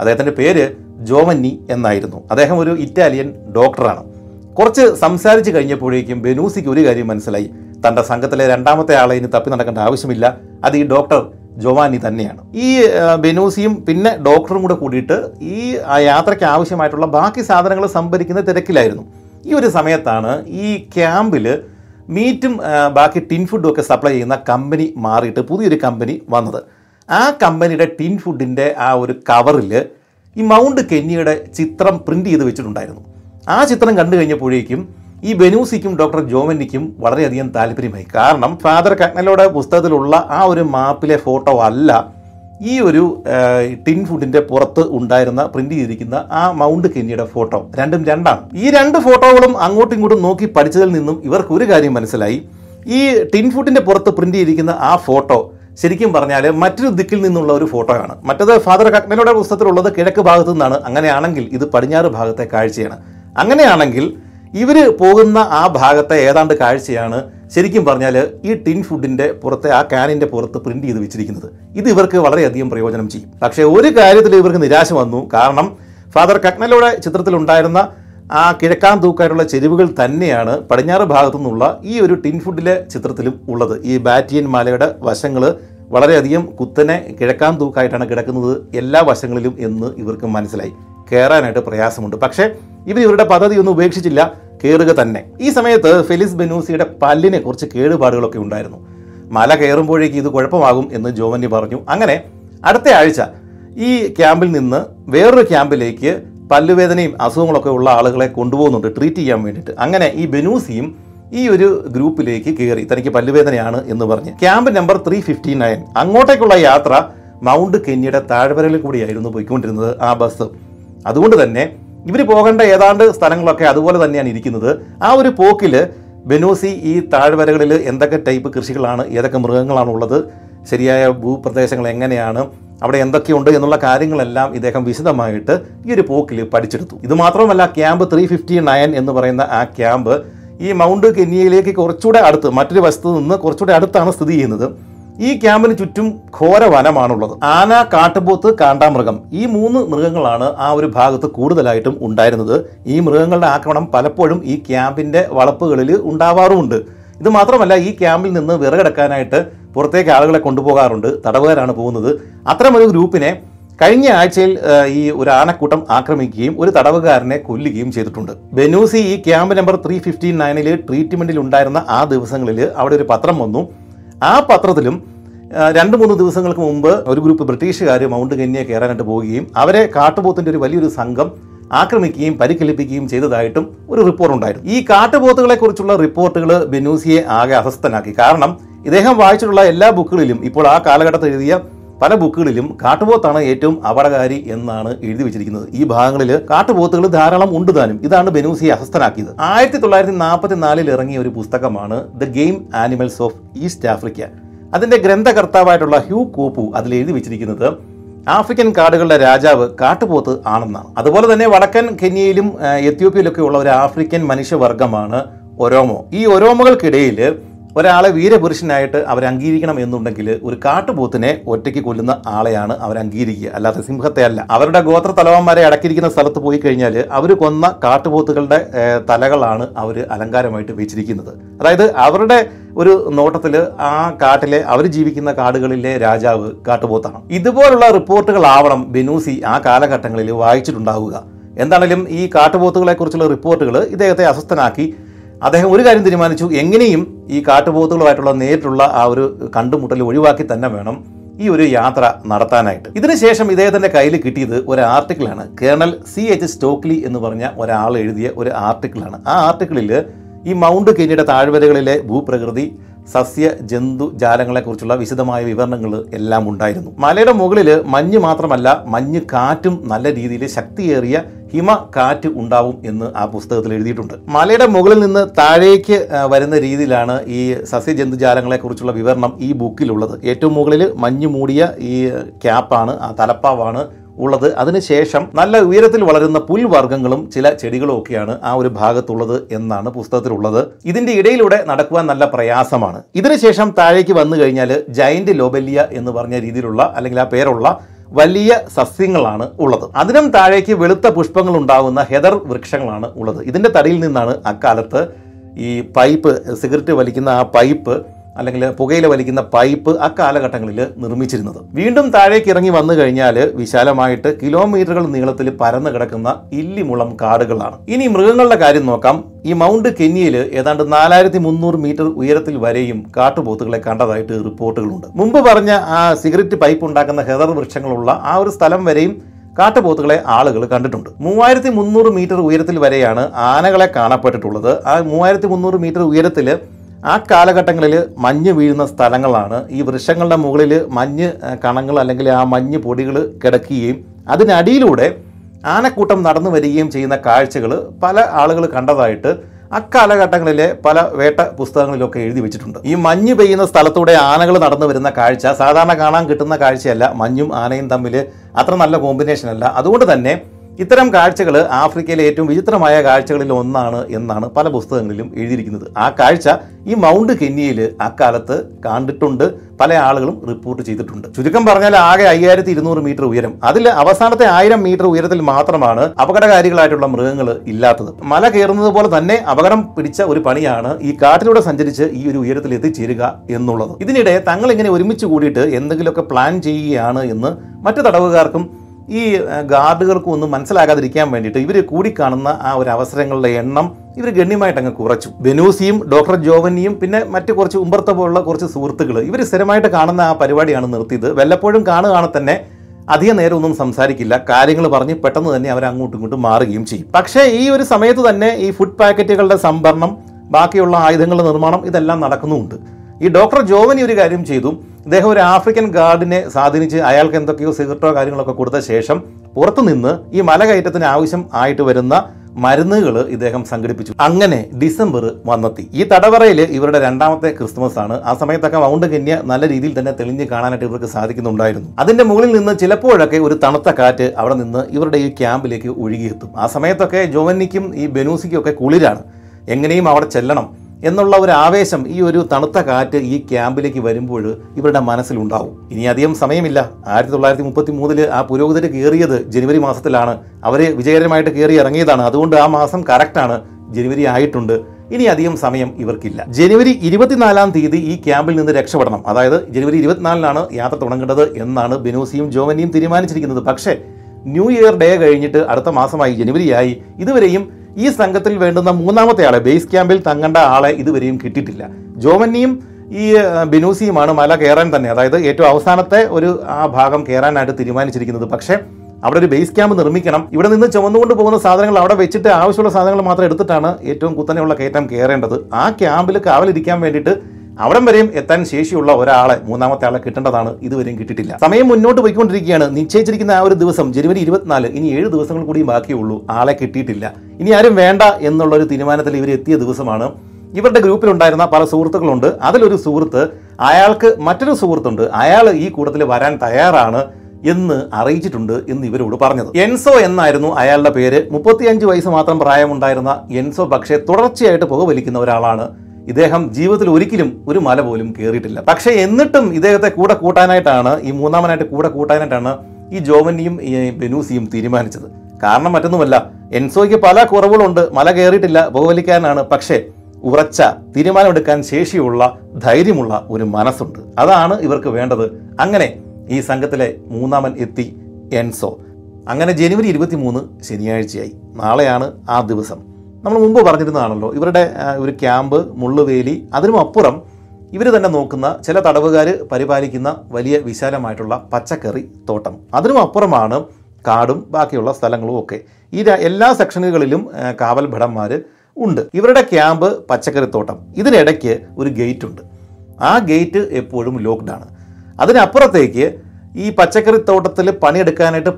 അദ്ദേഹത്തിന്റെ പേര് ജോവന്നി എന്നായിരുന്നു. അദ്ദേഹം ഒരു ഇറ്റാലിയൻ ഡോക്ടറാണ് കുറച്ച് സംസാരിച്ച് കഴിഞ്ഞപ്പോഴേക്കും ബെനൂസിക്ക് ഒരു കാര്യം മനസ്സിലായി. തന്റെ സംഘത്തിലെ രണ്ടാമത്തെ ആളെ ഇനി തപ്പി നടക്കേണ്ട ആവശ്യമില്ല. അത് ഈ ഡോക്ടർ ജോവാനി തന്നെയാണ്. ഈ ബെനൂസിയും പിന്നെ ഡോക്ടറും കൂടെ കൂടിയിട്ട് ഈ യാത്രയ്ക്ക് ആവശ്യമായിട്ടുള്ള ബാക്കി സാധനങ്ങൾ സംഭരിക്കുന്ന തിരക്കിലായിരുന്നു. ഈ ഒരു സമയത്താണ് ഈ ക്യാമ്പിൽ മീറ്റും ബാക്കി ടിൻ ഫുഡും ഒക്കെ സപ്ലൈ ചെയ്യുന്ന കമ്പനി മാറിയിട്ട് പുതിയൊരു കമ്പനി വന്നത്. ആ കമ്പനിയുടെ ടിൻ ഫുഡിന്റെ ആ ഒരു കവറിൽ ഈ മൗണ്ട് കെന്നിയുടെ ചിത്രം പ്രിന്റ് ചെയ്ത് വെച്ചിട്ടുണ്ടായിരുന്നു. ആ ചിത്രം കണ്ടു കഴിഞ്ഞപ്പോഴേക്കും ഈ ബെനൂസിക്കും ഡോക്ടർ ജോമനിക്കും വളരെയധികം താല്പര്യമായി. കാരണം ഫാദർ കഗ്നലോടെ പുസ്തകത്തിലുള്ള ആ ഒരു മാപ്പിലെ ഫോട്ടോ അല്ല ഈ ഒരു ടിൻ ഫുഡിന്റെ പുറത്ത് ഉണ്ടായിരുന്ന പ്രിന്റ് ചെയ്തിരിക്കുന്ന ആ മൗണ്ട് കെന്നിയുടെ ഫോട്ടോ. രണ്ടും രണ്ടാണ്. ഈ രണ്ട് ഫോട്ടോകളും അങ്ങോട്ടും ഇങ്ങോട്ടും നോക്കി പഠിച്ചതിൽ നിന്നും ഇവർക്ക് ഒരു കാര്യം മനസ്സിലായി. ഈ ടിൻ ഫുഡിന്റെ പുറത്ത് പ്രിന്റ് ചെയ്തിരിക്കുന്ന ആ ഫോട്ടോ ശരിക്കും പറഞ്ഞാൽ മറ്റൊരു ദിക്കിൽ നിന്നുള്ള ഒരു ഫോട്ടോയാണ്. മറ്റത് ഫാദർ കഗ്നലോടെ പുസ്തകത്തിലുള്ളത് കിഴക്ക് ഭാഗത്തു നിന്നാണ്. അങ്ങനെയാണെങ്കിൽ ഇത് പടിഞ്ഞാറ് ഭാഗത്തെ കാഴ്ചയാണ്. അങ്ങനെയാണെങ്കിൽ ഇവർ പോകുന്ന ആ ഭാഗത്തെ ഏതാണ്ട് കാഴ്ചയാണ് ശരിക്കും പറഞ്ഞാൽ ഈ ടിൻ ഫുഡിന്റെ പുറത്തെ ആ കാനിന്റെ പുറത്ത് പ്രിന്റ് ചെയ്ത് വെച്ചിരിക്കുന്നത്. ഇത് ഇവർക്ക് വളരെയധികം പ്രയോജനം ചെയ്യും. പക്ഷേ ഒരു കാര്യത്തിൽ ഇവർക്ക് നിരാശ വന്നു. കാരണം ഫാദർ കക്നലോടെ ചിത്രത്തിലുണ്ടായിരുന്ന ആ കിഴക്കാൻ തൂക്കായിട്ടുള്ള ചെരുവുകൾ തന്നെയാണ് പടിഞ്ഞാറ് ഭാഗത്തു നിന്നുള്ള ഈ ഒരു ടിൻ ഫുഡിലെ ചിത്രത്തിലും ഉള്ളത്. ഈ ബാറ്റിയൻ മലയുടെ വശങ്ങൾ വളരെയധികം കുത്തനെ കിഴക്കാൻ തൂക്കായിട്ടാണ് കിടക്കുന്നത് എല്ലാ വശങ്ങളിലും എന്ന് ഇവർക്ക് മനസ്സിലായി. കയറാനായിട്ട് പ്രയാസമുണ്ട്. പക്ഷേ ഇവർ ഇവരുടെ പദ്ധതി ഒന്നും ഉപേക്ഷിച്ചില്ല കയറുക തന്നെ. ഈ സമയത്ത് ഫെലിസ് ബെനൂസിയുടെ പല്ലിനെ കുറച്ച് കേടുപാടുകളൊക്കെ ഉണ്ടായിരുന്നു. മല കയറുമ്പോഴേക്ക് ഇത് കുഴപ്പമാകും എന്ന് ജോവന്നി പറഞ്ഞു. അങ്ങനെ അടുത്ത ആഴ്ച ഈ ക്യാമ്പിൽ നിന്ന് വേറൊരു ക്യാമ്പിലേക്ക് പല്ലുവേദനയും അസുഖങ്ങളൊക്കെ ഉള്ള ആളുകളെ കൊണ്ടുപോകുന്നുണ്ട് ട്രീറ്റ് ചെയ്യാൻ വേണ്ടിയിട്ട്. അങ്ങനെ ഈ ബെനൂസിയും ഈ ഒരു ഗ്രൂപ്പിലേക്ക് കയറി തനിക്ക് പല്ലുവേദനയാണ് എന്ന് പറഞ്ഞ്. Camp number three fifty nine അങ്ങോട്ടേക്കുള്ള യാത്ര മൗണ്ട് കെന്നിയുടെ താഴ്വരയിൽ കൂടിയായിരുന്നു പോയിക്കൊണ്ടിരുന്നത് ആ ബസ്. അതുകൊണ്ട് തന്നെ ഇവർ പോകേണ്ട ഏതാണ്ട് സ്ഥലങ്ങളൊക്കെ അതുപോലെ തന്നെയാണ് ഇരിക്കുന്നത്. ആ ഒരു പോക്കിൽ ബെനൂസി ഈ താഴ്വരകളിൽ എന്തൊക്കെ ടൈപ്പ് കൃഷികളാണ് ഏതൊക്കെ മൃഗങ്ങളാണ് ഉള്ളത് ശരിയായ ഭൂപ്രദേശങ്ങൾ എങ്ങനെയാണ് അവിടെ എന്തൊക്കെയുണ്ട് എന്നുള്ള കാര്യങ്ങളെല്ലാം ഇദ്ദേഹം വിശദമായിട്ട് ഈ ഒരു പോക്കിൽ പഠിച്ചെടുത്തു. ഇത് മാത്രമല്ല ക്യാമ്പ് ത്രീ ഫിഫ്റ്റി നയൻ എന്ന് പറയുന്ന ആ ക്യാമ്പ് ഈ മൗണ്ട് കെന്നിയയിലേക്ക് കുറച്ചുകൂടെ അടുത്ത് മറ്റൊരു വശത്ത് നിന്ന് കുറച്ചുകൂടെ അടുത്താണ് സ്ഥിതി ചെയ്യുന്നത്. ഈ ക്യാമ്പിന് ചുറ്റും ഘോര വനമാണുള്ളത്. ആന കാട്ടുപോത്ത് കാണ്ടാമൃഗം. ഈ മൂന്ന് മൃഗങ്ങളാണ് ആ ഒരു ഭാഗത്ത് കൂടുതലായിട്ടും ഉണ്ടായിരുന്നത്. ഈ മൃഗങ്ങളുടെ ആക്രമണം പലപ്പോഴും ഈ ക്യാമ്പിന്റെ വളപ്പുകളിൽ ഉണ്ടാവാറുമുണ്ട്. ഇത് മാത്രമല്ല ഈ ക്യാമ്പിൽ നിന്ന് വിറകെടുക്കാനായിട്ട് പുറത്തേക്ക് ആളുകളെ കൊണ്ടുപോകാറുണ്ട്. തടവുകാരാണ് പോകുന്നത്. അത്തരമൊരു ഗ്രൂപ്പിനെ കഴിഞ്ഞ ആഴ്ചയിൽ ഈ ഒരു ആനക്കൂട്ടം ആക്രമിക്കുകയും ഒരു തടവുകാരനെ കൊല്ലുകയും ചെയ്തിട്ടുണ്ട്. ബെനൂസി ഈ ക്യാമ്പ് നമ്പർ ത്രീ ഫിഫ്റ്റി നയനിൽ ട്രീറ്റ്മെന്റിൽ ഉണ്ടായിരുന്ന ആ ദിവസങ്ങളിൽ അവിടെ ഒരു പത്രം വന്നു. ആ പത്രത്തിലും രണ്ട് മൂന്ന് ദിവസങ്ങൾക്ക് മുമ്പ് ഒരു ഗ്രൂപ്പ് ബ്രിട്ടീഷുകാർ മൗണ്ട് കന്യയെ കയറാനായിട്ട് പോവുകയും അവരെ കാട്ടുപോത്തിന്റെ ഒരു വലിയൊരു സംഘം ആക്രമിക്കുകയും പരിക്കേൽപ്പിക്കുകയും ചെയ്തതായിട്ടും ഒരു റിപ്പോർട്ട് ഉണ്ടായിരുന്നു. ഈ കാട്ടുപോത്തുകളെ കുറിച്ചുള്ള റിപ്പോർട്ടുകൾ ബെനൂസിയെ ആകെ അസ്വസ്ഥനാക്കി. കാരണം ഇദ്ദേഹം വായിച്ചിട്ടുള്ള എല്ലാ ബുക്കുകളിലും ഇപ്പോൾ ആ കാലഘട്ടത്തിൽ എഴുതിയ പല ബുക്കുകളിലും കാട്ടുപോത്താണ് ഏറ്റവും അപകടകാരി എന്നാണ് എഴുതി വെച്ചിരിക്കുന്നത്. ഈ ഭാഗങ്ങളിൽ കാട്ടുപോത്തുകൾ ധാരാളം ഉണ്ട് താനും. ഇതാണ് ബെനൂസിയെ അസ്വസ്ഥനാക്കിയത്. ആയിരത്തി തൊള്ളായിരത്തി നാൽപ്പത്തി നാലിൽ ഇറങ്ങിയ ഒരു പുസ്തകമാണ് the game animals of East Africa. അതിന്റെ ഗ്രന്ഥകർത്താവായിട്ടുള്ള ഹ്യൂ കോപ്പു അതിൽ എഴുതി വെച്ചിരിക്കുന്നത് ആഫ്രിക്കൻ കാടുകളുടെ രാജാവ് കാട്ടുപോത്ത് ആണെന്നാണ്. അതുപോലെ തന്നെ വടക്കൻ കെനിയയിലും എത്യോപ്യയിലൊക്കെ ഉള്ള ഒരു ആഫ്രിക്കൻ മനുഷ്യവർഗമാണ് ഒരോമോ. ഈ ഒരോമകൾക്കിടയിൽ ഒരാളെ വീരപുരുഷനായിട്ട് അവർ അംഗീകരിക്കണം എന്നുണ്ടെങ്കിൽ ഒരു കാട്ടുപോത്തിനെ ഒറ്റയ്ക്ക് കൊല്ലുന്ന ആളെയാണ് അവർ അംഗീകരിക്കുക. അല്ലാതെ സിംഹത്തെ അല്ല. അവരുടെ ഗോത്ര തലവന്മാരെ അടക്കിയിരിക്കുന്ന സ്ഥലത്ത് പോയി കഴിഞ്ഞാൽ അവർ കൊന്ന കാട്ടുപോത്തുകളുടെ തലകളാണ് അവർ അലങ്കാരമായിട്ട് വെച്ചിരിക്കുന്നത്. അതായത് അവരുടെ ഒരു നോട്ടത്തിൽ ആ കാട്ടിലെ അവർ ജീവിക്കുന്ന കാടുകളിലെ രാജാവ് കാട്ടുപോത്താണ്. ഇതുപോലുള്ള റിപ്പോർട്ടുകളാവണം ബെനൂസി ആ കാലഘട്ടങ്ങളിൽ വായിച്ചിട്ടുണ്ടാവുക. എന്താണെങ്കിലും ഈ കാട്ടുപോത്തുകളെക്കുറിച്ചുള്ള റിപ്പോർട്ടുകൾ ഇദ്ദേഹത്തെ അസ്വസ്ഥനാക്കി അദ്ദേഹം ഒരു കാര്യം തീരുമാനിച്ചു. എങ്ങനെയും ഈ കാട്ടുപോത്തുകളുമായിട്ടുള്ള നേരിട്ടുള്ള ആ ഒരു കണ്ടുമുട്ടൽ ഒഴിവാക്കി തന്നെ വേണം ഈ ഒരു യാത്ര നടത്താനായിട്ട്. ഇതിനുശേഷം ഇദ്ദേഹത്തിന്റെ കയ്യിൽ കിട്ടിയത് ഒരു ആർട്ടിക്കിളാണ് കേണൽ സി എച്ച് സ്റ്റോക്ലി എന്ന് പറഞ്ഞ ഒരാൾ എഴുതിയ ഒരു ആർട്ടിക്കിളാണ് ആ ആർട്ടിക്കിളിൽ ഈ മൗണ്ട് കെനിയുടെ താഴ്വരകളിലെ ഭൂപ്രകൃതി സസ്യ ജന്തു ജാലങ്ങളെക്കുറിച്ചുള്ള വിശദമായ വിവരണങ്ങൾ എല്ലാം ഉണ്ടായിരുന്നു. മലയുടെ മുകളിൽ മഞ്ഞ് മാത്രമല്ല മഞ്ഞ് കാറ്റും നല്ല രീതിയിൽ ശക്തിയേറിയ ഹിമ കാറ്റ് ഉണ്ടാവും എന്ന് ആ പുസ്തകത്തിൽ എഴുതിയിട്ടുണ്ട്. മലയുടെ മുകളിൽ നിന്ന് താഴേക്ക് വരുന്ന രീതിയിലാണ് ഈ സസ്യജന്തുജാലങ്ങളെക്കുറിച്ചുള്ള വിവരണം ഈ ബുക്കിലുള്ളത്. ഏറ്റവും മുകളിൽ മഞ്ഞ് മൂടിയ ഈ ക്യാപ്പാണ് ആ തലപ്പാവാണ് ഉള്ളത്. അതിനുശേഷം നല്ല ഉയരത്തിൽ വളരുന്ന പുൽവർഗങ്ങളും ചില ചെടികളും ഒക്കെയാണ് ആ ഒരു ഭാഗത്തുള്ളത് എന്നാണ് പുസ്തകത്തിലുള്ളത്. ഇതിന്റെ ഇടയിലൂടെ നടക്കുവാൻ നല്ല പ്രയാസമാണ്. ഇതിനുശേഷം താഴേക്ക് വന്നു കഴിഞ്ഞാൽ ജൈന്റ് ലോബല്യ എന്ന് പറഞ്ഞ രീതിയിലുള്ള അല്ലെങ്കിൽ ആ പേരുള്ള വലിയ സസ്യങ്ങളാണ് ഉള്ളത്. അതിനും താഴേക്ക് വെളുത്ത പുഷ്പങ്ങൾ ഉണ്ടാകുന്ന ഹെദർ വൃക്ഷങ്ങളാണ് ഉള്ളത്. ഇതിന്റെ തടിയിൽ നിന്നാണ് അക്കാലത്ത് ഈ പൈപ്പ് സിഗരറ്റ് വലിക്കുന്ന ആ പൈപ്പ് അല്ലെങ്കിൽ പുകയില വലിക്കുന്ന പൈപ്പ് അക്കാലഘട്ടങ്ങളിൽ നിർമ്മിച്ചിരുന്നത്. വീണ്ടും താഴേക്ക് ഇറങ്ങി വന്നു കഴിഞ്ഞാൽ വിശാലമായിട്ട് കിലോമീറ്ററുകൾ നീളത്തിൽ പരന്നു കിടക്കുന്ന ഇല്ലിമുളം കാടുകളാണ്. ഇനി മൃഗങ്ങളുടെ കാര്യം നോക്കാം. ഈ മൗണ്ട് കെന്നിയിൽ ഏതാണ്ട് നാലായിരത്തി മുന്നൂറ് മീറ്റർ ഉയരത്തിൽ വരെയും കാട്ടുപോത്തുകളെ കണ്ടതായിട്ട് റിപ്പോർട്ടുകളുണ്ട്. മുമ്പ് പറഞ്ഞ ആ സിഗരറ്റ് പൈപ്പ് ഉണ്ടാക്കുന്ന ഹെതർ വൃക്ഷങ്ങളുള്ള ആ ഒരു സ്ഥലം വരെയും കാട്ടുപോത്തുകളെ ആളുകൾ കണ്ടിട്ടുണ്ട്. മൂവായിരത്തി മുന്നൂറ് മീറ്റർ ഉയരത്തിൽ വരെയാണ് ആനകളെ കാണപ്പെട്ടിട്ടുള്ളത്. ആ മൂവായിരത്തി മുന്നൂറ് മീറ്റർ ഉയരത്തിൽ ആ കാലഘട്ടങ്ങളിൽ മഞ്ഞ് വീഴുന്ന സ്ഥലങ്ങളാണ് ഈ വൃക്ഷങ്ങളുടെ മുകളിൽ മഞ്ഞ് കണങ്ങൾ അല്ലെങ്കിൽ ആ മഞ്ഞ് പൊടികൾ കിടക്കുകയും അതിനടിയിലൂടെ ആനക്കൂട്ടം നടന്നു വരികയും ചെയ്യുന്ന കാഴ്ചകൾ പല ആളുകൾ കണ്ടതായിട്ട് അക്കാലഘട്ടങ്ങളിലെ പല വേട്ട പുസ്തകങ്ങളിലൊക്കെ എഴുതി വെച്ചിട്ടുണ്ട്. ഈ മഞ്ഞ് പെയ്യുന്ന സ്ഥലത്തൂടെ ആനകൾ നടന്നു വരുന്ന കാഴ്ച സാധാരണ കാണാൻ കിട്ടുന്ന കാഴ്ചയല്ല. മഞ്ഞും ആനയും തമ്മിൽ അത്ര നല്ല കോമ്പിനേഷൻ അല്ല. അതുകൊണ്ട് തന്നെ ഇത്തരം കാഴ്ചകൾ ആഫ്രിക്കയിലെ ഏറ്റവും വിചിത്രമായ കാഴ്ചകളിൽ ഒന്നാണ് എന്നാണ് പല പുസ്തകങ്ങളിലും എഴുതിയിരിക്കുന്നത്. ആ കാഴ്ച ഈ മൗണ്ട് കെന്നിയിൽ അക്കാലത്ത് കണ്ടിട്ടുണ്ട്. പല ആളുകളും റിപ്പോർട്ട് ചെയ്തിട്ടുണ്ട്. ചുരുക്കം പറഞ്ഞാൽ ആകെ അയ്യായിരത്തി ഇരുന്നൂറ് മീറ്റർ ഉയരം. അതിൽ അവസാനത്തെ ആയിരം മീറ്റർ ഉയരത്തിൽ മാത്രമാണ് അപകടകാരികളായിട്ടുള്ള മൃഗങ്ങൾ ഇല്ലാത്തത്. മല കയറുന്നത് പോലെ തന്നെ അപകടം പിടിച്ച ഒരു പണിയാണ് ഈ കാട്ടിലൂടെ സഞ്ചരിച്ച് ഈ ഒരു ഉയരത്തിൽ എത്തിച്ചേരുക എന്നുള്ളത്. ഇതിനിടെ തങ്ങൾ ഇങ്ങനെ ഒരുമിച്ച് കൂടിയിട്ട് എന്തെങ്കിലുമൊക്കെ പ്ലാൻ ചെയ്യുകയാണ് എന്ന് മറ്റു തടവുകാർക്കും ഈ ഗാർഡുകൾക്കും ഒന്നും മനസ്സിലാകാതിരിക്കാൻ വേണ്ടിയിട്ട് ഇവർ കൂടിക്കാണുന്ന ആ ഒരു അവസരങ്ങളുടെ എണ്ണം ഇവർ ഗണ്യമായിട്ട് അങ്ങ് കുറച്ചു. ബെനൂസിയും ഡോക്ടർ ജോവനിയും പിന്നെ മറ്റു കുറച്ച് ഉമ്പർത്ത പോലുള്ള കുറച്ച് സുഹൃത്തുക്കൾ ഇവർ സ്ഥിരമായിട്ട് കാണുന്ന ആ പരിപാടിയാണ് നിർത്തിയത്. വല്ലപ്പോഴും കാണുകയാണെ തന്നെ അധിക നേരം ഒന്നും സംസാരിക്കില്ല. കാര്യങ്ങൾ പറഞ്ഞ് പെട്ടെന്ന് തന്നെ അവർ അങ്ങോട്ടും ഇങ്ങോട്ടും മാറുകയും ചെയ്യും. പക്ഷേ ഈ ഒരു സമയത്ത് തന്നെ ഈ ഫുഡ് പാക്കറ്റുകളുടെ സംഭരണം ബാക്കിയുള്ള ആയുധങ്ങളുടെ നിർമ്മാണം ഇതെല്ലാം നടക്കുന്നുമുണ്ട് ഈ ഡോക്ടർ ജോവനി ഒരു കാര്യം ചെയ്തു. ഇദ്ദേഹം ഒരു ആഫ്രിക്കൻ ഗാർഡിനെ സ്വാധീനിച്ച് അയാൾക്ക് എന്തൊക്കെയോ സിഗരറ്റോ കാര്യങ്ങളൊക്കെ കൊടുത്ത ശേഷം പുറത്തുനിന്ന് ഈ മലകയറ്റത്തിന് ആവശ്യം ആയിട്ട് വരുന്ന മരുന്നുകൾ ഇദ്ദേഹം സംഘടിപ്പിച്ചു. അങ്ങനെ ഡിസംബർ വന്നെത്തി. ഈ തടവറയിൽ ഇവരുടെ രണ്ടാമത്തെ ക്രിസ്മസ് ആണ്. ആ സമയത്തൊക്കെ മൗണ്ട് കന്യ നല്ല രീതിയിൽ തന്നെ തെളിഞ്ഞ് കാണാനായിട്ട് ഇവർക്ക് സാധിക്കുന്നുണ്ടായിരുന്നു. അതിന്റെ മുകളിൽ നിന്ന് ചിലപ്പോഴൊക്കെ ഒരു തണുത്ത കാറ്റ് അവിടെ നിന്ന് ഇവരുടെ ഈ ക്യാമ്പിലേക്ക് ഒഴുകിയെത്തും. ആ സമയത്തൊക്കെ ജോവന്നിക്കും ഈ ബെനൂസിക്കും ഒക്കെ കുളിരാണ്. എങ്ങനെയും അവിടെ ചെല്ലണം. എന്നുള്ള ഒരു ആവേശം ഈ ഒരു തണുത്ത കാറ്റ് ഈ ക്യാമ്പിലേക്ക് വരുമ്പോൾ ഇവരുടെ മനസ്സിലുണ്ടാവും. ഇനി അധികം സമയമില്ല. ആയിരത്തി തൊള്ളായിരത്തി മുപ്പത്തി മൂന്നിൽ ആ പുരോഗതിയിൽ കയറിയത് ജനുവരി മാസത്തിലാണ്. അവർ വിജയകരമായിട്ട് കയറി ഇറങ്ങിയതാണ്. അതുകൊണ്ട് ആ മാസം കറക്റ്റാണ് ജനുവരി ആയിട്ടുണ്ട്. ഇനി അധികം സമയം ഇവർക്കില്ല. ജനുവരി ഇരുപത്തിനാലാം തീയതി ഈ ക്യാമ്പിൽ നിന്ന് രക്ഷപ്പെടണം. അതായത് ജനുവരി ഇരുപത്തിനാലിനാണ് യാത്ര തുടങ്ങേണ്ടത് എന്നാണ് ബെനൂസിയും ജോവനിയും തീരുമാനിച്ചിരിക്കുന്നത്. പക്ഷേ ന്യൂ ഇയർ ഡേ കഴിഞ്ഞിട്ട് അടുത്ത മാസമായി ജനുവരിയായി. ഇതുവരെയും ഈ സംഘത്തിൽ വേണ്ടുന്ന മൂന്നാമത്തെ ആളെ ബേസ് ക്യാമ്പിൽ തങ്ങേണ്ട ആളെ ഇതുവരെയും കിട്ടിയിട്ടില്ല. ജോമന്നിയും ഈ ബിനൂസിയുമാണ് മല കയറാൻ തന്നെ. അതായത് ഏറ്റവും അവസാനത്തെ ഒരു ആ ഭാഗം കയറാനായിട്ട് തീരുമാനിച്ചിരിക്കുന്നത്. പക്ഷേ അവിടെ ഒരു ബേസ് ക്യാമ്പ് നിർമ്മിക്കണം. ഇവിടെ നിന്ന് ചുമന്നുകൊണ്ട് പോകുന്ന സാധനങ്ങൾ അവിടെ വെച്ചിട്ട് ആവശ്യമുള്ള സാധനങ്ങൾ മാത്രം എടുത്തിട്ടാണ് ഏറ്റവും കുത്തനെയുള്ള കയറ്റം കയറേണ്ടത്. ആ ക്യാമ്പിൽ കാവലിരിക്കാൻ വേണ്ടിയിട്ട് അവിടം വരെയും എത്താൻ ശേഷിയുള്ള ഒരാളെ മൂന്നാമത്തെ ആളെ കിട്ടേണ്ടതാണ് ഇതുവരെയും കിട്ടിയിട്ടില്ല. സമയം മുന്നോട്ട് പോയിക്കൊണ്ടിരിക്കുകയാണ്. നിശ്ചയിച്ചിരിക്കുന്ന ആ ഒരു ദിവസം ജനുവരി ഇരുപത്തിനാല് ഇനി ഏഴ് ദിവസങ്ങൾ കൂടി ബാക്കിയുള്ളൂ. ആളെ കിട്ടിയിട്ടില്ല. ഇനി ആരും വേണ്ട എന്നുള്ള ഒരു തീരുമാനത്തിൽ ഇവർ എത്തിയ ദിവസമാണ്. ഇവരുടെ ഗ്രൂപ്പിലുണ്ടായിരുന്ന പല സുഹൃത്തുക്കളുണ്ട്. അതിലൊരു സുഹൃത്ത് അയാൾക്ക് മറ്റൊരു സുഹൃത്തുണ്ട്. അയാൾ ഈ കൂട്ടത്തിൽ വരാൻ തയ്യാറാണ് എന്ന് അറിയിച്ചിട്ടുണ്ട് എന്ന് ഇവരോട് പറഞ്ഞത്. എൻസോ എന്നായിരുന്നു അയാളുടെ പേര്. മുപ്പത്തിയഞ്ച് വയസ്സ് മാത്രം പ്രായമുണ്ടായിരുന്ന എൻസോ പക്ഷേ തുടർച്ചയായിട്ട് പുകവലിക്കുന്ന ഒരാളാണ്. ഇദ്ദേഹം ജീവിതത്തിൽ ഒരിക്കലും ഒരു മല പോലും കയറിയിട്ടില്ല പക്ഷേ എന്നിട്ടും ഇദ്ദേഹത്തെ കൂടെ കൂട്ടാനായിട്ടാണ് ഈ മൂന്നാമനായിട്ട് കൂടെ കൂട്ടാനായിട്ടാണ് ഈ ജോവനിയും ബെനൂസിയും തീരുമാനിച്ചത്. കാരണം മറ്റൊന്നുമല്ല എൻസോയ്ക്ക് പല കുറവുകളുണ്ട് മല കയറിയിട്ടില്ല ബഹുവലിക്കാനാണ് പക്ഷേ ഉറച്ച തീരുമാനമെടുക്കാൻ ശേഷിയുള്ള ധൈര്യമുള്ള ഒരു മനസ്സുണ്ട്. അതാണ് ഇവർക്ക് വേണ്ടത്. അങ്ങനെ ഈ സംഘത്തിലെ മൂന്നാമൻ എത്തി എൻസോ. അങ്ങനെ ജനുവരി ഇരുപത്തി മൂന്ന് ശനിയാഴ്ചയായി. നാളെയാണ് ആ ദിവസം. നമ്മൾ മുമ്പ് പറഞ്ഞിരുന്നതാണല്ലോ ഇവരുടെ ഒരു ക്യാമ്പ് മുള്ളുവേലി അതിനും അപ്പുറം ഇവർ തന്നെ നോക്കുന്ന ചില തടവുകാർ പരിപാലിക്കുന്ന വലിയ വിശാലമായിട്ടുള്ള പച്ചക്കറി തോട്ടം. അതിനും അപ്പുറമാണ് കാടും ബാക്കിയുള്ള സ്ഥലങ്ങളും ഒക്കെ. ഈ എല്ലാ സെക്ഷനുകളിലും കാവൽ ഭടന്മാർ ഉണ്ട്. ഇവരുടെ ക്യാമ്പ് പച്ചക്കറിത്തോട്ടം ഇതിനിടയ്ക്ക് ഒരു ഗേറ്റ് ഉണ്ട് ആ ഗേറ്റ് എപ്പോഴും ലോക്ക്ഡ് ആണ്. അതിനപ്പുറത്തേക്ക് ഈ പച്ചക്കറി തോട്ടത്തിൽ പണിയെടുക്കാനായിട്ട്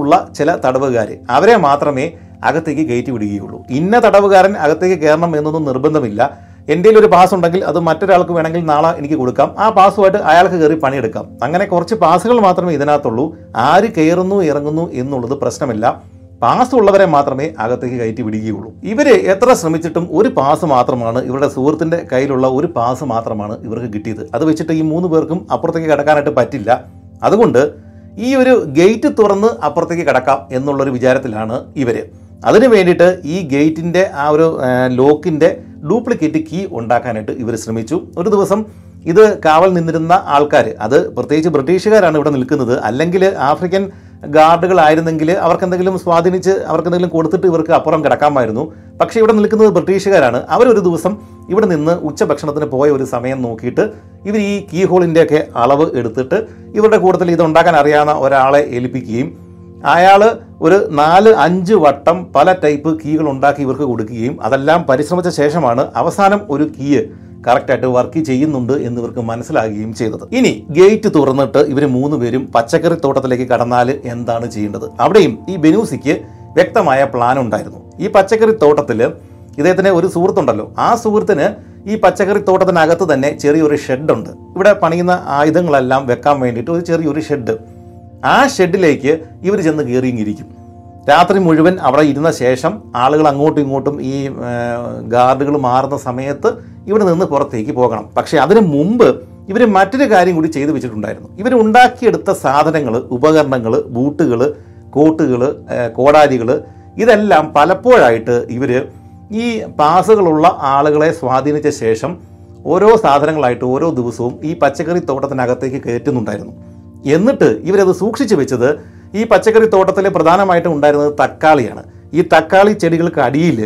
ഉള്ള ചില തടവുകാർ അവരെ മാത്രമേ അകത്തേക്ക് കയറ്റി വിടുകയുള്ളൂ. ഇന്ന തടവുകാരൻ അകത്തേക്ക് കയറണം എന്നൊന്നും നിർബന്ധമില്ല. എന്റെ ഒരു പാസ് ഉണ്ടെങ്കിൽ അത് മറ്റൊരാൾക്ക് വേണമെങ്കിൽ നാളെ എനിക്ക് കൊടുക്കാം. ആ പാസ്സുമായിട്ട് അയാൾക്ക് കയറി പണിയെടുക്കാം. അങ്ങനെ കുറച്ച് പാസ്സുകൾ മാത്രമേ ഇതിനകത്തുള്ളൂ. ആര് കയറുന്നു ഇറങ്ങുന്നു എന്നുള്ളത് പ്രശ്നമില്ല. പാസ് ഉള്ളവരെ മാത്രമേ അകത്തേക്ക് കയറ്റി വിടുകയുള്ളൂ. ഇവർ എത്ര ശ്രമിച്ചിട്ടും ഒരു പാസ് മാത്രമാണ് ഇവരുടെ സുഹൃത്തിന്റെ കയ്യിലുള്ള ഒരു പാസ് മാത്രമാണ് ഇവർക്ക് കിട്ടിയത്. അത് വെച്ചിട്ട് ഈ മൂന്ന് പേർക്കും അപ്പുറത്തേക്ക് കടക്കാനായിട്ട് പറ്റില്ല. അതുകൊണ്ട് ഈ ഒരു ഗേറ്റ് തുറന്ന് അപ്പുറത്തേക്ക് കടക്കാം എന്നുള്ളൊരു വിചാരത്തിലാണ് ഇവർ. അതിനു വേണ്ടിയിട്ട് ഈ ഗേറ്റിന്റെ ആ ഒരു ലോക്കിന്റെ ഡ്യൂപ്ലിക്കേറ്റ് കീ ഉണ്ടാക്കാനായിട്ട് ഇവർ ശ്രമിച്ചു. ഒരു ദിവസം ഇത് കാവൽ നിന്നിരുന്ന ആൾക്കാർ അത് പ്രത്യേകിച്ച് ബ്രിട്ടീഷുകാരാണ് ഇവിടെ നിൽക്കുന്നത് അല്ലെങ്കിൽ ആഫ്രിക്കൻ ഗാർഡുകളായിരുന്നെങ്കിൽ അവർക്ക് എന്തെങ്കിലും സ്വാധീനിച്ച് അവർക്ക് എന്തെങ്കിലും കൊടുത്തിട്ട് ഇവർക്ക് അപ്പുറം കിടക്കാമായിരുന്നു. പക്ഷേ ഇവിടെ നിൽക്കുന്നത് ബ്രിട്ടീഷുകാരാണ്. അവരൊരു ദിവസം ഇവിടെ നിന്ന് ഉച്ചഭക്ഷണത്തിന് പോയ ഒരു സമയം നോക്കിയിട്ട് ഇവർ ഈ കീ ഹോളിന്റെയൊക്കെ അളവ് എടുത്തിട്ട് ഇവരുടെ കൂട്ടത്തിൽ ഇത് ഉണ്ടാക്കാൻ അറിയാവുന്ന ഒരാളെ ഏൽപ്പിക്കുകയും അയാൾ ഒരു നാല് അഞ്ച് വട്ടം പല ടൈപ്പ് കീകൾ ഉണ്ടാക്കി ഇവർക്ക് കൊടുക്കുകയും അതെല്ലാം പരിശ്രമിച്ച ശേഷമാണ് അവസാനം ഒരു കീ കറക്റ്റായിട്ട് വർക്ക് ചെയ്യുന്നുണ്ട് എന്ന് ഇവർക്ക് മനസ്സിലാകുകയും ചെയ്തത്. ഇനി ഗേറ്റ് തുറന്നിട്ട് ഇവർ മൂന്ന് പേരും പച്ചക്കറി തോട്ടത്തിലേക്ക് കടന്നാൽ എന്താണ് ചെയ്യേണ്ടത്? അവിടെയും ഈ ബെനൂസിക്ക് വ്യക്തമായ പ്ലാൻ ഉണ്ടായിരുന്നു. ഈ പച്ചക്കറി തോട്ടത്തിൽ ഇദ്ദേഹത്തിന് ഒരു സുഹൃത്തുണ്ടല്ലോ. ആ സുഹൃത്തിന് ഈ പച്ചക്കറി തോട്ടത്തിനകത്ത് തന്നെ ചെറിയൊരു ഷെഡുണ്ട് ഇവിടെ പണിയുന്ന ആയുധങ്ങളെല്ലാം വെക്കാൻ വേണ്ടിയിട്ട് ഒരു ചെറിയൊരു ഷെഡ് ആ ഷെഡിലേക്ക് ഇവർ ചെന്ന് കയറിയിങ്ങിരിക്കും രാത്രി മുഴുവൻ അവിടെ ഇരുന്ന ശേഷം ആളുകൾ അങ്ങോട്ടും ഇങ്ങോട്ടും ഈ ഗാർഡുകൾ മാറുന്ന സമയത്ത് ഇവിടെ നിന്ന് പുറത്തേക്ക് പോകണം. പക്ഷേ അതിന് മുമ്പ് ഇവർ മറ്റൊരു കാര്യം കൂടി ചെയ്തു വെച്ചിട്ടുണ്ടായിരുന്നു. ഇവർ ഉണ്ടാക്കിയെടുത്ത സാധനങ്ങൾ ഉപകരണങ്ങൾ ബൂട്ടുകൾ കോട്ടുകൾ കോടാലികൾ ഇതെല്ലാം പലപ്പോഴായിട്ട് ഇവർ ഈ പാസുകളുള്ള ആളുകളെ സ്വാധീനിച്ച ശേഷം ഓരോ സാധനങ്ങളായിട്ട് ഓരോ ദിവസവും ഈ പച്ചക്കറി തോട്ടത്തിനകത്തേക്ക് കയറ്റുന്നുണ്ടായിരുന്നു. എന്നിട്ട് ഇവരത് സൂക്ഷിച്ചു വെച്ചത് ഈ പച്ചക്കറി തോട്ടത്തിൽ പ്രധാനമായിട്ടും ഉണ്ടായിരുന്നത് തക്കാളിയാണ്. ഈ തക്കാളി ചെടികൾക്ക് അടിയിൽ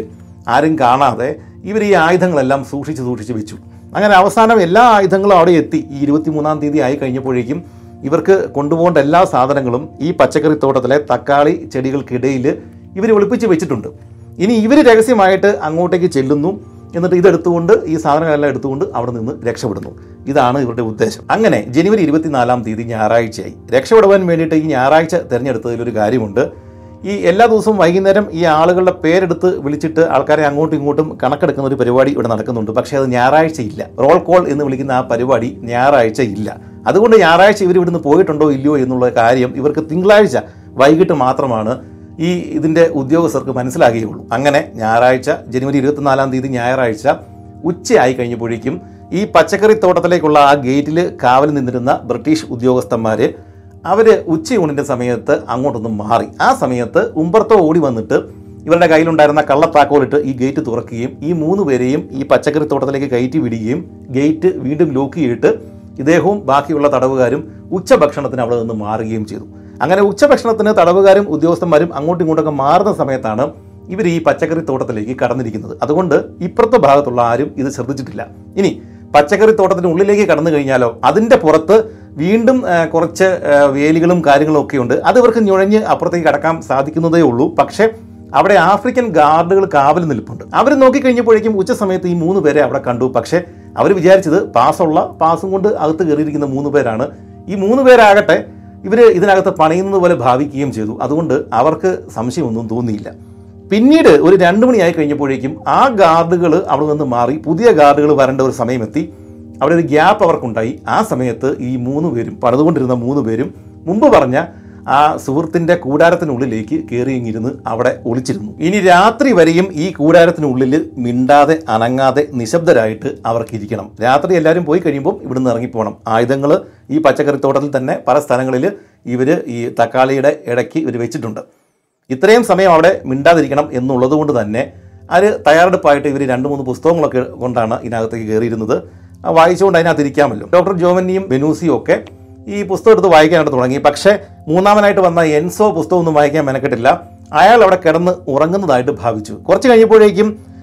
ആരും കാണാതെ ഇവർ ഈ ആയുധങ്ങളെല്ലാം സൂക്ഷിച്ച് സൂക്ഷിച്ച് വെച്ചു. അങ്ങനെ അവസാനം എല്ലാ ആയുധങ്ങളും അവിടെ എത്തി. ഈ ഇരുപത്തിമൂന്നാം തീയതി ആയി കഴിഞ്ഞപ്പോഴേക്കും ഇവർക്ക് കൊണ്ടുപോകേണ്ട എല്ലാ സാധനങ്ങളും ഈ പച്ചക്കറി തോട്ടത്തിലെ തക്കാളി ചെടികൾക്കിടയിൽ ഇവർ ഒളിപ്പിച്ച് വെച്ചിട്ടുണ്ട്. ഇനി ഇവർ രഹസ്യമായിട്ട് അങ്ങോട്ടേക്ക് ചെല്ലുന്നു. എന്നിട്ട് ഇതെടുത്തുകൊണ്ട് ഈ സാധനങ്ങളെല്ലാം എടുത്തുകൊണ്ട് അവിടെ നിന്ന് രക്ഷപ്പെടുന്നു. ഇതാണ് ഇവരുടെ ഉദ്ദേശം. അങ്ങനെ ജനുവരി ഇരുപത്തിനാലാം തീയതി ഞായറാഴ്ചയായി. രക്ഷപ്പെടുവാൻ വേണ്ടിയിട്ട് ഈ ഞായറാഴ്ച തിരഞ്ഞെടുത്തതിലൊരു കാര്യമുണ്ട്. ഈ എല്ലാ ദിവസവും വൈകുന്നേരം ഈ ആളുകളുടെ പേരെടുത്ത് വിളിച്ചിട്ട് ആൾക്കാരെ അങ്ങോട്ടും ഇങ്ങോട്ടും കണക്കെടുക്കുന്ന ഒരു പരിപാടി ഇവിടെ നടക്കുന്നുണ്ട്. പക്ഷേ അത് ഞായറാഴ്ച ഇല്ല റോൾ കോൾ എന്ന് വിളിക്കുന്ന ആ പരിപാടി ഞായറാഴ്ച ഇല്ല അതുകൊണ്ട് ഞായറാഴ്ച ഇവർ ഇവിടുന്ന് പോയിട്ടുണ്ടോ ഇല്ലയോ എന്നുള്ള കാര്യം ഇവർക്ക് തിങ്കളാഴ്ച വൈകിട്ട് മാത്രമാണ് ഈ ഇതിന്റെ ഉദ്യോഗസ്ഥർക്ക് മനസ്സിലാകുകയുള്ളൂ. അങ്ങനെ ഞായറാഴ്ച ജനുവരി ഇരുപത്തിനാലാം തീയതി ഞായറാഴ്ച ഉച്ചയായി കഴിഞ്ഞപ്പോഴേക്കും ഈ പച്ചക്കറി തോട്ടത്തിലേക്കുള്ള ആ ഗേറ്റിൽ കാവൽ നിന്നിരുന്ന ബ്രിട്ടീഷ് ഉദ്യോഗസ്ഥന്മാർ അവർ ഉച്ചയൂണിന്റെ സമയത്ത് അങ്ങോട്ടൊന്ന് മാറി. ആ സമയത്ത് ഉമ്പർത്തോ ഓടി വന്നിട്ട് ഇവരുടെ കയ്യിലുണ്ടായിരുന്ന കള്ളത്താക്കോലിട്ട് ഈ ഗേറ്റ് തുറക്കുകയും ഈ മൂന്ന് പേരെയും ഈ പച്ചക്കറി തോട്ടത്തിലേക്ക് കയറ്റി വിടുകയും ഗേറ്റ് വീണ്ടും ലോക്ക് ചെയ്തിട്ട് ഇദ്ദേഹവും ബാക്കിയുള്ള തടവുകാരും ഉച്ചഭക്ഷണത്തിന് അവിടെ നിന്ന് മാറുകയും ചെയ്തു. അങ്ങനെ ഉച്ചഭക്ഷണത്തിന് തടവുകാരും ഉദ്യോഗസ്ഥന്മാരും അങ്ങോട്ടും ഇങ്ങോട്ടൊക്കെ മാറുന്ന സമയത്താണ് ഇവർ ഈ പച്ചക്കറി തോട്ടത്തിലേക്ക് കടന്നിരിക്കുന്നത്. അതുകൊണ്ട് ഇപ്പുറത്തെ ഭാഗത്തുള്ള ആരും ഇത് ശ്രദ്ധിച്ചിട്ടില്ല. ഇനി പച്ചക്കറി തോട്ടത്തിന് ഉള്ളിലേക്ക് കടന്നു കഴിഞ്ഞാലോ അതിന്റെ പുറത്ത് വീണ്ടും കുറച്ച് വേലികളും കാര്യങ്ങളും ഒക്കെ ഉണ്ട്. അത് ഇവർക്ക് ഞുഴഞ്ഞ് അപ്പുറത്തേക്ക് കടക്കാൻ സാധിക്കുന്നതേ ഉള്ളൂ. പക്ഷേ അവിടെ ആഫ്രിക്കൻ ഗാർഡുകൾ കാവൽ നിൽപ്പുണ്ട്. അവർ നോക്കിക്കഴിഞ്ഞപ്പോഴേക്കും ഉച്ച സമയത്ത് ഈ മൂന്ന് പേരെ അവിടെ കണ്ടു. പക്ഷേ അവർ വിചാരിച്ചത് പാസ്സുള്ള പാസും കൊണ്ട് അകത്ത് കയറിയിരിക്കുന്ന മൂന്ന് പേരാണ്. ഈ മൂന്ന് പേരാകട്ടെ ഇവർ ഇതിനകത്ത് പണിയുന്നത് പോലെ ഭാവിക്കുകയും ചെയ്തു. അതുകൊണ്ട് അവർക്ക് സംശയമൊന്നും തോന്നിയില്ല. പിന്നീട് ഒരു രണ്ട് മണിയായി കഴിഞ്ഞപ്പോഴേക്കും ആ ഗാർഡുകൾ അവിടെ നിന്ന് മാറി പുതിയ ഗാർഡുകൾ വരേണ്ട ഒരു സമയമെത്തി. അവിടെ ഒരു ഗ്യാപ്പ് അവർക്കുണ്ടായി. ആ സമയത്ത് ഈ മൂന്ന് പേരും പണിതുകൊണ്ടിരുന്ന മൂന്ന് പേരും മുമ്പ് പറഞ്ഞ ആ സുഹൃത്തിന്റെ കൂടാരത്തിനുള്ളിലേക്ക് കയറിയിരുന്ന് അവിടെ ഒളിച്ചിരുന്നു. ഇനി രാത്രി വരെയും ഈ കൂടാരത്തിനുള്ളിൽ മിണ്ടാതെ അനങ്ങാതെ നിശബ്ദരായിട്ട് അവർക്കിരിക്കണം രാത്രി എല്ലാവരും പോയി കഴിയുമ്പോൾ ഇവിടുന്ന് ഇറങ്ങിപ്പോകണം ആയുധങ്ങൾ ഈ പച്ചക്കറിത്തോട്ടത്തിൽ തന്നെ പല സ്ഥലങ്ങളിൽ ഇവർ ഈ തക്കാളിയുടെ ഇടയ്ക്ക് ഇവർ വെച്ചിട്ടുണ്ട്. ഇത്രയും സമയം അവിടെ മിണ്ടാതിരിക്കണം എന്നുള്ളത് കൊണ്ട് തന്നെ അത് തയ്യാറെടുപ്പായിട്ട് ഇവർ രണ്ട് മൂന്ന് പുസ്തകങ്ങളൊക്കെ കൊണ്ടാണ് ഇതിനകത്തേക്ക് കയറിയിരുന്നത്. വായിച്ചുകൊണ്ട് അതിനകത്ത് ഇരിക്കാമല്ലോ ഡോക്ടർ ജോമനിയും ബെനൂസിയും ഒക്കെ ഈ പുസ്തകം എടുത്ത് വായിക്കാനായിട്ട് തുടങ്ങി. പക്ഷേ മൂന്നാമനായിട്ട് വന്ന എൻസോ പുസ്തകം ഒന്നും വായിക്കാൻ മെനക്കെട്ടില്ല. അയാൾ അവിടെ കിടന്ന് ഉറങ്ങുന്നതായിട്ട് ഭാവിച്ചു. കുറച്ച് കഴിഞ്ഞപ്പോഴേക്കും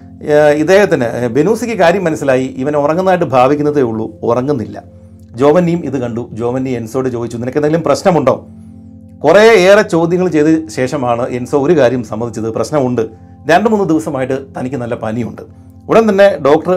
ഇദ്ദേഹത്തിന് ബെനൂസിക്ക് കാര്യം മനസ്സിലായി. ഇവൻ ഉറങ്ങുന്നതായിട്ട് ഭാവിക്കുന്നതേ ഉള്ളൂ. ഉറങ്ങുന്നില്ല. ജോമന്നിയും ഇത് കണ്ടു. ജോമന്നി എൻസോട് ചോദിച്ചു നിനക്ക് എന്തെങ്കിലും പ്രശ്നമുണ്ടോ? കുറേ ഏറെ ചോദ്യങ്ങൾ ചെയ്ത ശേഷമാണ് എൻസോ ഒരു കാര്യം സമ്മതിച്ചത്. പ്രശ്നമുണ്ട്. രണ്ട് മൂന്ന് ദിവസമായിട്ട് തനിക്ക് നല്ല പനിയുണ്ട്. ഉടൻ തന്നെ ഡോക്ടർ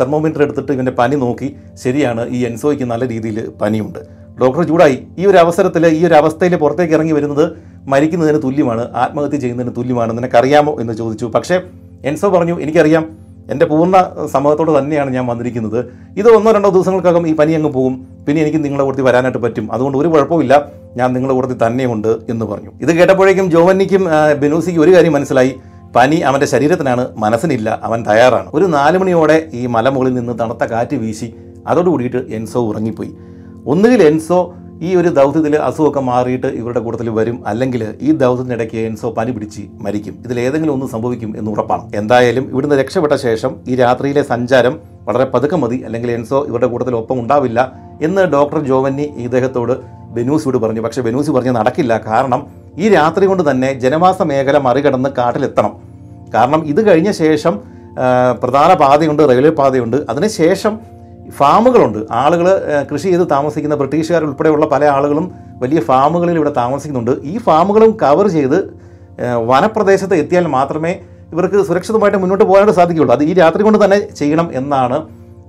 തെർമോമീറ്റർ എടുത്തിട്ട് ഇവന്റെ പനി നോക്കി ശരിയാണ് ഈ എൻസോയ്ക്ക് നല്ല രീതിയിൽ പനിയുണ്ട്. ഡോക്ടർ ചൂടായി. ഈ ഒരു അവസരത്തിൽ ഈ ഒരു അവസ്ഥയിൽ പുറത്തേക്ക് ഇറങ്ങി വരുന്നത് മരിക്കുന്നതിന് തുല്യമാണ് ആത്മഹത്യ ചെയ്യുന്നതിന് തുല്യമാണ് നിനക്കറിയാമോ എന്ന് ചോദിച്ചു. പക്ഷേ എൻസോ പറഞ്ഞു എനിക്കറിയാം എന്റെ പൂർണ സമ്മതത്തോട് തന്നെയാണ് ഞാൻ വന്നിരിക്കുന്നത്. ഇത് ഒന്നോ രണ്ടോ ദിവസങ്ങൾക്കകം ഈ പനി അങ്ങ് പോകും. പിന്നെ എനിക്ക് നിങ്ങളുടെ കൂട്ടത്തിൽ വരാനായിട്ട് പറ്റും. അതുകൊണ്ട് ഒരു കുഴപ്പമില്ല ഞാൻ നിങ്ങളുടെ കൂട്ടത്തിൽ തന്നെയുണ്ട് എന്ന് പറഞ്ഞു. ഇത് കേട്ടപ്പോഴേക്കും ജോവന്നിക്കും ബെനൂസിക്കും ഒരു കാര്യം മനസ്സിലായി. പനി അവന്റെ ശരീരത്തിനാണ്. മനസ്സിനില്ല. അവൻ തയ്യാറാണ്. ഒരു നാല് മണിയോടെ ഈ മലമുകളിൽ നിന്ന് തണുത്ത കാറ്റ് വീശി. അതോടുകൂടിയിട്ട് എൻസോ ഉറങ്ങിപ്പോയി. ഒന്നുകിൽ എൻസോ ഈ ഒരു ദൗത്യത്തിൽ അസുഖമൊക്കെ മാറിയിട്ട് ഇവരുടെ കൂട്ടത്തിൽ വരും അല്ലെങ്കിൽ ഈ ദൗത്യത്തിനിടയ്ക്ക് എൻസോ പനി പിടിച്ച് മരിക്കും. ഇതിൽ ഏതെങ്കിലും ഒന്ന് സംഭവിക്കും എന്ന് ഉറപ്പാണ്. എന്തായാലും ഇവിടുന്ന് രക്ഷപ്പെട്ട ശേഷം ഈ രാത്രിയിലെ സഞ്ചാരം വളരെ പതുക്കെ മതി അല്ലെങ്കിൽ എൻസോ ഇവരുടെ കൂട്ടത്തിൽ ഒപ്പം ഉണ്ടാവില്ല എന്ന് ഡോക്ടർ ജോവന്നി ഇദ്ദേഹത്തോട് ബെനൂസിയോട് പറഞ്ഞു. പക്ഷേ ബെനൂസി പറഞ്ഞ് നടക്കില്ല. കാരണം ഈ രാത്രി കൊണ്ട് തന്നെ ജനവാസ മേഖല മറികടന്ന് കാട്ടിലെത്തണം. കാരണം ഇത് കഴിഞ്ഞ ശേഷം പ്രധാന പാതയുണ്ട് റെയിൽവേ പാതയുണ്ട്. അതിനുശേഷം ഫാമുകളുണ്ട്. ആളുകൾ കൃഷി ചെയ്ത് താമസിക്കുന്ന ബ്രിട്ടീഷുകാർ ഉൾപ്പെടെയുള്ള പല ആളുകളും വലിയ ഫാമുകളിൽ ഇവിടെ താമസിക്കുന്നുണ്ട്. ഈ ഫാമുകളും കവർ ചെയ്ത് വനപ്രദേശത്ത് എത്തിയാൽ മാത്രമേ ഇവർക്ക് സുരക്ഷിതമായിട്ട് മുന്നോട്ട് പോകാനായിട്ട് സാധിക്കുകയുള്ളൂ. അത് ഈ രാത്രി കൊണ്ട് തന്നെ ചെയ്യണം എന്നാണ്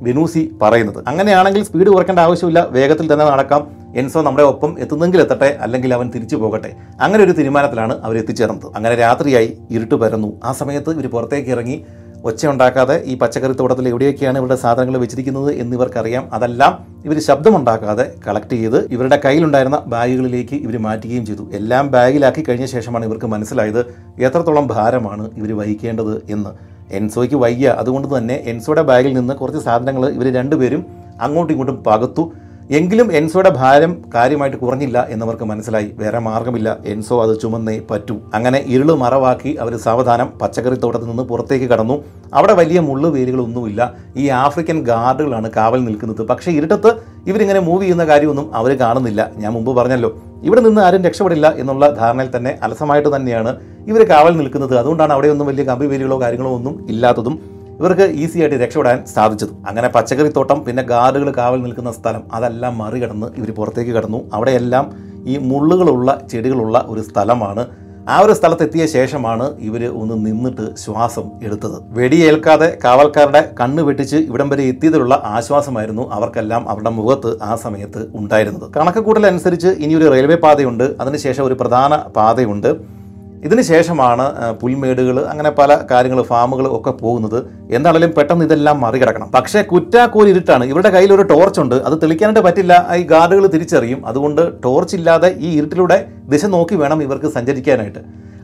വിനൂസി പറയുന്നത്. അങ്ങനെയാണെങ്കിൽ സ്പീഡ് കുറയ്ക്കേണ്ട ആവശ്യമില്ല. വേഗത്തിൽ തന്നെ നടക്കാം. എൻസോ നമ്മുടെ ഒപ്പം എത്തുന്നെങ്കിൽ എത്തട്ടെ അല്ലെങ്കിൽ അവൻ തിരിച്ചു പോകട്ടെ. അങ്ങനെ ഒരു തീരുമാനത്തിലാണ് അവർ എത്തിച്ചേർന്നത് അങ്ങനെ രാത്രിയായി ഇരുട്ട് പരന്നു. ആ സമയത്ത് ഇവർ പുറത്തേക്ക് ഇറങ്ങി ഒച്ചയുണ്ടാക്കാതെ ഈ പച്ചക്കറി തോട്ടത്തിൽ എവിടെയൊക്കെയാണ് ഇവരുടെ സാധനങ്ങൾ വെച്ചിരിക്കുന്നത് എന്നിവർക്കറിയാം അതെല്ലാം ഇവർ ശബ്ദമുണ്ടാക്കാതെ കളക്ട് ചെയ്ത് ഇവരുടെ കയ്യിലുണ്ടായിരുന്ന ബാഗുകളിലേക്ക് ഇവർ മാറ്റുകയും ചെയ്തു. എല്ലാം ബാഗിലാക്കി കഴിഞ്ഞ ശേഷമാണ് ഇവർക്ക് മനസ്സിലായത് എത്രത്തോളം ഭാരമാണ് ഇവർ വഹിക്കേണ്ടത് എന്ന്. എൻസോയ്ക്ക് വയ്യ. അതുകൊണ്ട് തന്നെ എൻസോയുടെ ബാഗിൽ നിന്ന് കുറച്ച് സാധനങ്ങൾ ഇവർ രണ്ടുപേരും അങ്ങോട്ടും ഇങ്ങോട്ടും പകർത്തു. എങ്കിലും എൻസോയുടെ ഭാരം കാര്യമായിട്ട് കുറഞ്ഞില്ല എന്നവർക്ക് മനസ്സിലായി. വേറെ മാർഗമില്ല. എൻസോ അത് ചുമന്നേ പറ്റൂ. അങ്ങനെ ഇരുൾ മറവാക്കി അവർ സാവധാനം പച്ചക്കറി തോട്ടത്തിൽ നിന്ന് പുറത്തേക്ക് കടന്നു. അവിടെ വലിയ മുള്ളു വേരുകളൊന്നുമില്ല ഈ ആഫ്രിക്കൻ ഗാർഡുകളാണ് കാവൽ നിൽക്കുന്നത്. പക്ഷേ ഇരുട്ടത്ത് ഇവരിങ്ങനെ മൂവ് ചെയ്യുന്ന കാര്യമൊന്നും അവർ കാണുന്നില്ല. ഞാൻ മുമ്പ് പറഞ്ഞല്ലോ. ഇവിടെ നിന്ന് ആരും രക്ഷപ്പെടില്ല എന്നുള്ള ധാരണയിൽ തന്നെ അലസമായിട്ട് തന്നെയാണ് ഇവർ കാവൽ നിൽക്കുന്നത്. അതുകൊണ്ടാണ് അവിടെയൊന്നും വലിയ കമ്പിവേലികളോ കാര്യങ്ങളോ ഒന്നും ഇല്ലാത്തതും ഇവർക്ക് ഈസി ആയിട്ട് രക്ഷപ്പെടാൻ സാധിച്ചത്. അങ്ങനെ പച്ചക്കറിത്തോട്ടം പിന്നെ ഗാർഡുകൾ കാവൽ നിൽക്കുന്ന സ്ഥലം അതെല്ലാം മറികടന്ന് ഇവർ പുറത്തേക്ക് കടന്നു. അവിടെയെല്ലാം ഈ മുള്ളുകളുള്ള ചെടികളുള്ള ഒരു സ്ഥലമാണ്. ആ ഒരു സ്ഥലത്തെത്തിയ ശേഷമാണ് ഇവർ ഒന്ന് നിന്നിട്ട് ശ്വാസം എടുത്തത്. വെടിയേൽക്കാതെ കാവൽക്കാരുടെ കണ്ണ് വെട്ടിച്ച് ഇവിടം വരെ എത്തിയതിലുള്ള ആശ്വാസമായിരുന്നു അവർക്കെല്ലാം അവരുടെ മുഖത്ത് ആ സമയത്ത് ഉണ്ടായിരുന്നത്. കണക്കുകൂട്ടലനുസരിച്ച് ഇനി ഒരു റെയിൽവേ പാതയുണ്ട്. അതിനുശേഷം ഒരു പ്രധാന പാതയുണ്ട്. ഇതിന് ശേഷമാണ് പുൽമേടുകൾ അങ്ങനെ പല കാര്യങ്ങൾ ഫാമുകൾ ഒക്കെ പോകുന്നത്. എന്താണെങ്കിലും പെട്ടെന്ന് ഇതെല്ലാം മറികടക്കണം. പക്ഷേ കുറ്റാക്കൂരി ഇരുട്ടാണ്. ഇവരുടെ കയ്യിൽ ഒരു ടോർച്ച് ഉണ്ട്. അത് തെളിക്കാനായിട്ട് പറ്റില്ല. ഈ ഗാർഡുകൾ തിരിച്ചറിയും. അതുകൊണ്ട് ടോർച്ച് ഇല്ലാതെ ഈ ഇരുട്ടിലൂടെ ദിശ നോക്കി വേണം ഇവർക്ക് സഞ്ചരിക്കാനായിട്ട്.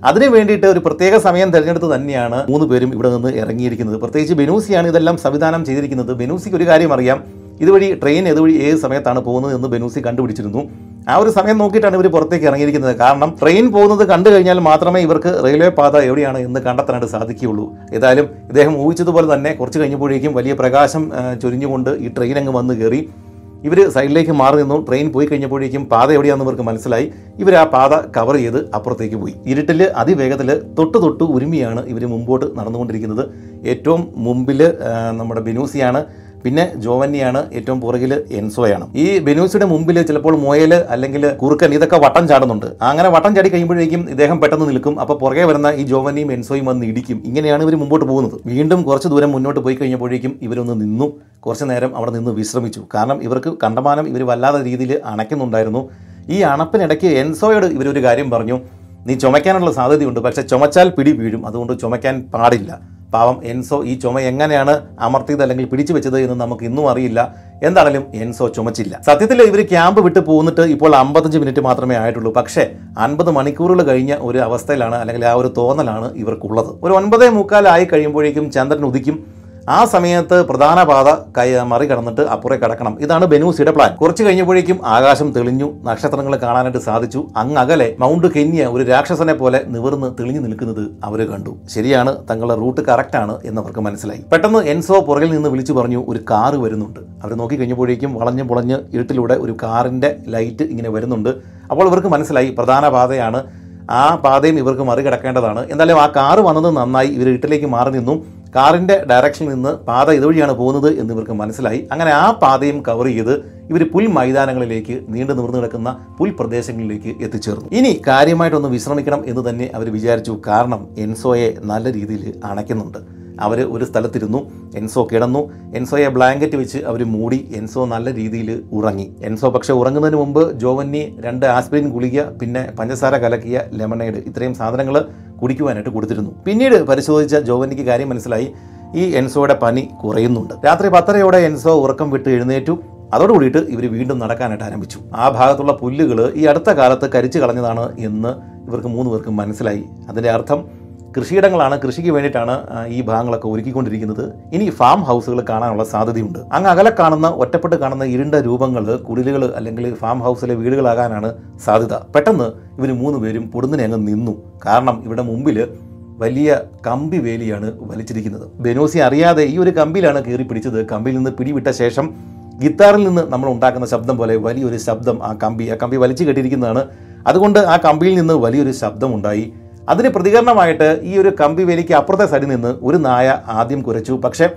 അതിനു വേണ്ടിയിട്ട് ഒരു പ്രത്യേക സമയം തിരഞ്ഞെടുത്ത് തന്നെയാണ് മൂന്ന് പേരും ഇവിടെ നിന്ന് ഇറങ്ങിയിരിക്കുന്നത്. പ്രത്യേകിച്ച് ബെനൂസിയാണ് ഇതെല്ലാം സംവിധാനം ചെയ്തിരിക്കുന്നത്. ബെനൂസിക്ക് ഒരു കാര്യം അറിയാം. ഇതുവഴി ട്രെയിൻ ഏതുവഴി ഏത് സമയത്താണ് പോകുന്നത് എന്ന് ബെനൂസി കണ്ടുപിടിച്ചിരുന്നു. ആ ഒരു സമയം നോക്കിയിട്ടാണ് ഇവർ പുറത്തേക്ക് ഇറങ്ങിയിരിക്കുന്നത്. കാരണം ട്രെയിൻ പോകുന്നത് കണ്ടു കഴിഞ്ഞാൽ മാത്രമേ ഇവർക്ക് റെയിൽവേ പാത എവിടെയാണ് എന്ന് കണ്ടെത്താനായിട്ട് സാധിക്കുകയുള്ളൂ. ഏതായാലും ഇദ്ദേഹം ഊഹിച്ചതുപോലെ തന്നെ കുറച്ച് കഴിഞ്ഞപ്പോഴേക്കും വലിയ പ്രകാശം ചൊരിഞ്ഞുകൊണ്ട് ഈ ട്രെയിൻ അങ്ങ് വന്ന് കയറി. ഇവർ സൈഡിലേക്ക് മാറി നിന്നു. ട്രെയിൻ പോയി കഴിഞ്ഞപ്പോഴേക്കും പാത എവിടെയാണെന്ന് ഇവർക്ക് മനസ്സിലായി. ഇവർ ആ പാത കവർ ചെയ്ത് അപ്പുറത്തേക്ക് പോയി. ഇരുട്ടിൽ അതിവേഗത്തിൽ തൊട്ട് തൊട്ട് ഉരുമിയാണ് ഇവർ മുമ്പോട്ട് നടന്നുകൊണ്ടിരിക്കുന്നത്. ഏറ്റവും മുമ്പിൽ നമ്മുടെ ബെനൂസിയാണ് പിന്നെ ജോവന്നിയാണ് ഏറ്റവും പുറകിൽ എൻസോയാണ്. ഈ ബെനൂസിയുടെ മുമ്പിൽ ചിലപ്പോൾ മോയൽ അല്ലെങ്കിൽ കുറുക്കൻ ഇതൊക്കെ വട്ടം ചാടുന്നുണ്ട്. അങ്ങനെ വട്ടം ചാടി കഴിയുമ്പോഴേക്കും ഇദ്ദേഹം പെട്ടെന്ന് നിൽക്കും. അപ്പോൾ പുറകെ വരുന്ന ഈ ജോവന്നിയും എൻസോയും വന്ന് ഇടിക്കും. ഇങ്ങനെയാണ് ഇവർ മുമ്പോട്ട് പോകുന്നത്. വീണ്ടും കുറച്ച് ദൂരം മുന്നോട്ട് പോയി കഴിഞ്ഞപ്പോഴേക്കും ഇവരൊന്ന് നിന്നു. കുറച്ച് നേരം അവിടെ നിന്ന് വിശ്രമിച്ചു. കാരണം ഇവർക്ക് കണ്ടമാനം ഇവർ വല്ലാതെ രീതിയിൽ അണയ്ക്കുന്നുണ്ടായിരുന്നു. ഈ അണപ്പിനിടയ്ക്ക് എൻസോയോട് ഇവരൊരു കാര്യം പറഞ്ഞു. നീ ചുമയ്ക്കാനുള്ള സാധ്യതയുണ്ട്. പക്ഷേ ചുമച്ചാൽ പിടി വീഴും. അതുകൊണ്ട് ചുമയ്ക്കാൻ പാടില്ല. പാവം എൻസോ ഈ ചുമ എങ്ങനെയാണ് അമർത്തിയത് അല്ലെങ്കിൽ പിടിച്ചു വെച്ചത് എന്ന് നമുക്ക് ഇന്നും അറിയില്ല. എന്താണെങ്കിലും എൻസോ ചുമച്ചില്ല. സത്യത്തിൽ ഇവർ ക്യാമ്പ് വിട്ട് പോന്നിട്ട് ഇപ്പോൾ അമ്പത്തഞ്ച് മിനിറ്റ് മാത്രമേ ആയിട്ടുള്ളൂ. പക്ഷേ അൻപത് മണിക്കൂറുകൾ കഴിഞ്ഞ ഒരു അവസ്ഥയിലാണ് അല്ലെങ്കിൽ ആ ഒരു തോന്നലാണ് ഇവർക്കുള്ളത്. ഒരു ഒൻപതേ മുക്കാലായി കഴിയുമ്പോഴേക്കും ചന്ദ്രൻ ഉദിക്കും. ആ സമയത്ത് പ്രധാന പാത കൈ മറികടന്നിട്ട് അപ്പുറേ കടക്കണം. ഇതാണ് ബെനൂസിയുടെ പ്ലാൻ കുറച്ച് കഴിഞ്ഞപ്പോഴേക്കും ആകാശം തെളിഞ്ഞു. നക്ഷത്രങ്ങൾ കാണാനായിട്ട് സാധിച്ചു. അങ്ങകലെ മൗണ്ട് കെന്യ ഒരു രാക്ഷസനെ പോലെ നിവർന്ന് തെളിഞ്ഞു നിൽക്കുന്നത് അവർ കണ്ടു. ശരിയാണ് തങ്ങളുടെ റൂട്ട് കറക്റ്റാണ് എന്നവർക്ക് മനസ്സിലായി. പെട്ടെന്ന് എൻസോ പുറകിൽ നിന്ന് വിളിച്ചു പറഞ്ഞു ഒരു കാറ് വരുന്നുണ്ട്. അവർ നോക്കി കഴിഞ്ഞപ്പോഴേക്കും വളഞ്ഞു പുളഞ്ഞ് ഇരുട്ടിലൂടെ ഒരു കാറിന്റെ ലൈറ്റ് ഇങ്ങനെ വരുന്നുണ്ട്. അപ്പോൾ ഇവർക്ക് മനസ്സിലായി പ്രധാന പാതയാണ്. ആ പാതയും ഇവർക്ക് മറികടക്കേണ്ടതാണ്. എന്തായാലും ആ കാറ് വന്നത് നന്നായി. ഇവർ ഇട്ടിലേക്ക് മാറി നിന്നു. കാറിന്റെ ഡയറക്ഷനിൽ നിന്ന് പാത ഇതുവഴിയാണ് പോകുന്നത് എന്ന് ഇവർക്ക് മനസ്സിലായി. അങ്ങനെ ആ പാതയും കവർ ചെയ്ത് ഇവർ പുൽ മൈതാനങ്ങളിലേക്ക് നീണ്ടു നിവർന്നു കിടക്കുന്ന പുൽ പ്രദേശങ്ങളിലേക്ക് എത്തിച്ചേർന്നു. ഇനി കാര്യമായിട്ടൊന്ന് വിശ്രമിക്കണം എന്ന് തന്നെ അവർ വിചാരിച്ചു. കാരണം എൻസോയെ നല്ല രീതിയിൽ അണയ്ക്കുന്നുണ്ട്. അവർ ഒരു സ്ഥലത്തിരുന്നു എൻസോ കിടന്നു. എൻസോയെ ബ്ലാങ്കറ്റ് വെച്ച് അവർ മൂടി. എൻസോ നല്ല രീതിയിൽ ഉറങ്ങി. എൻസോ പക്ഷേ ഉറങ്ങുന്നതിന് മുമ്പ് ജോവന്നി രണ്ട് ആസ്പിരിൻ ഗുളിക പിന്നെ പഞ്ചസാര കലക്കിയ ലെമണേഡ് ഇത്രയും സാധനങ്ങൾ കുടിക്കുവാനായിട്ട് കൊടുത്തിരുന്നു. പിന്നീട് പരിശോധിച്ച ജോവന്നിക്ക് കാര്യം മനസ്സിലായി. ഈ എൻസോയുടെ പനി കുറയുന്നുണ്ട്. രാത്രി പത്തരയോടെ എൻസോ ഉറക്കം വിട്ട് എഴുന്നേറ്റു. അതോടുകൂടിയിട്ട് ഇവർ വീണ്ടും നടക്കാനായിട്ട് ആരംഭിച്ചു. ആ ഭാഗത്തുള്ള പുല്ലുകൾ ഈ അടുത്ത കാലത്ത് കരിച്ചു കളഞ്ഞതാണ് എന്ന് ഇവർക്ക് മൂന്ന് പേർക്കും മനസ്സിലായി. അതിന്റെ അർത്ഥം കൃഷിയിടങ്ങളാണ് കൃഷിക്ക് വേണ്ടിയിട്ടാണ് ഈ ഭാഗങ്ങളൊക്കെ ഒരുക്കിക്കൊണ്ടിരിക്കുന്നത്. ഇനി ഫാം ഹൗസുകൾ കാണാനുള്ള സാധ്യതയുണ്ട്. അങ്ങ് അകലെ കാണുന്ന ഒറ്റപ്പെട്ട് കാണുന്ന ഇരുണ്ട രൂപങ്ങൾ കുടിലുകൾ അല്ലെങ്കിൽ ഫാം ഹൗസിലെ വീടുകളാകാനാണ് സാധ്യത. പെട്ടെന്ന് ഇവർ മൂന്ന് പേരും പൊടുന്നിനെ അങ്ങ് നിന്നു. കാരണം ഇവിടെ മുമ്പിൽ വലിയ കമ്പി വേലിയാണ് വലിച്ചിരിക്കുന്നത്. ബെനോസി അറിയാതെ ഈ ഒരു കമ്പിയിലാണ് കയറി പിടിച്ചത്. കമ്പിയിൽ നിന്ന് പിടിവിട്ട ശേഷം ഗിത്താറിൽ നിന്ന് നമ്മൾ ഉണ്ടാക്കുന്ന ശബ്ദം പോലെ വലിയൊരു ശബ്ദം ആ കമ്പി ആ കമ്പി വലിച്ചു കെട്ടിയിരിക്കുന്നതാണ്. അതുകൊണ്ട് ആ കമ്പിയിൽ നിന്ന് വലിയൊരു ശബ്ദമുണ്ടായി അതിന് പ്രതികരണമായിട്ട് ഈ ഒരു കമ്പി വേലിക്ക് അപ്പുറത്തെ സൈഡിൽ നിന്ന് ഒരു നായ ആദ്യം കുരച്ചു. പക്ഷേ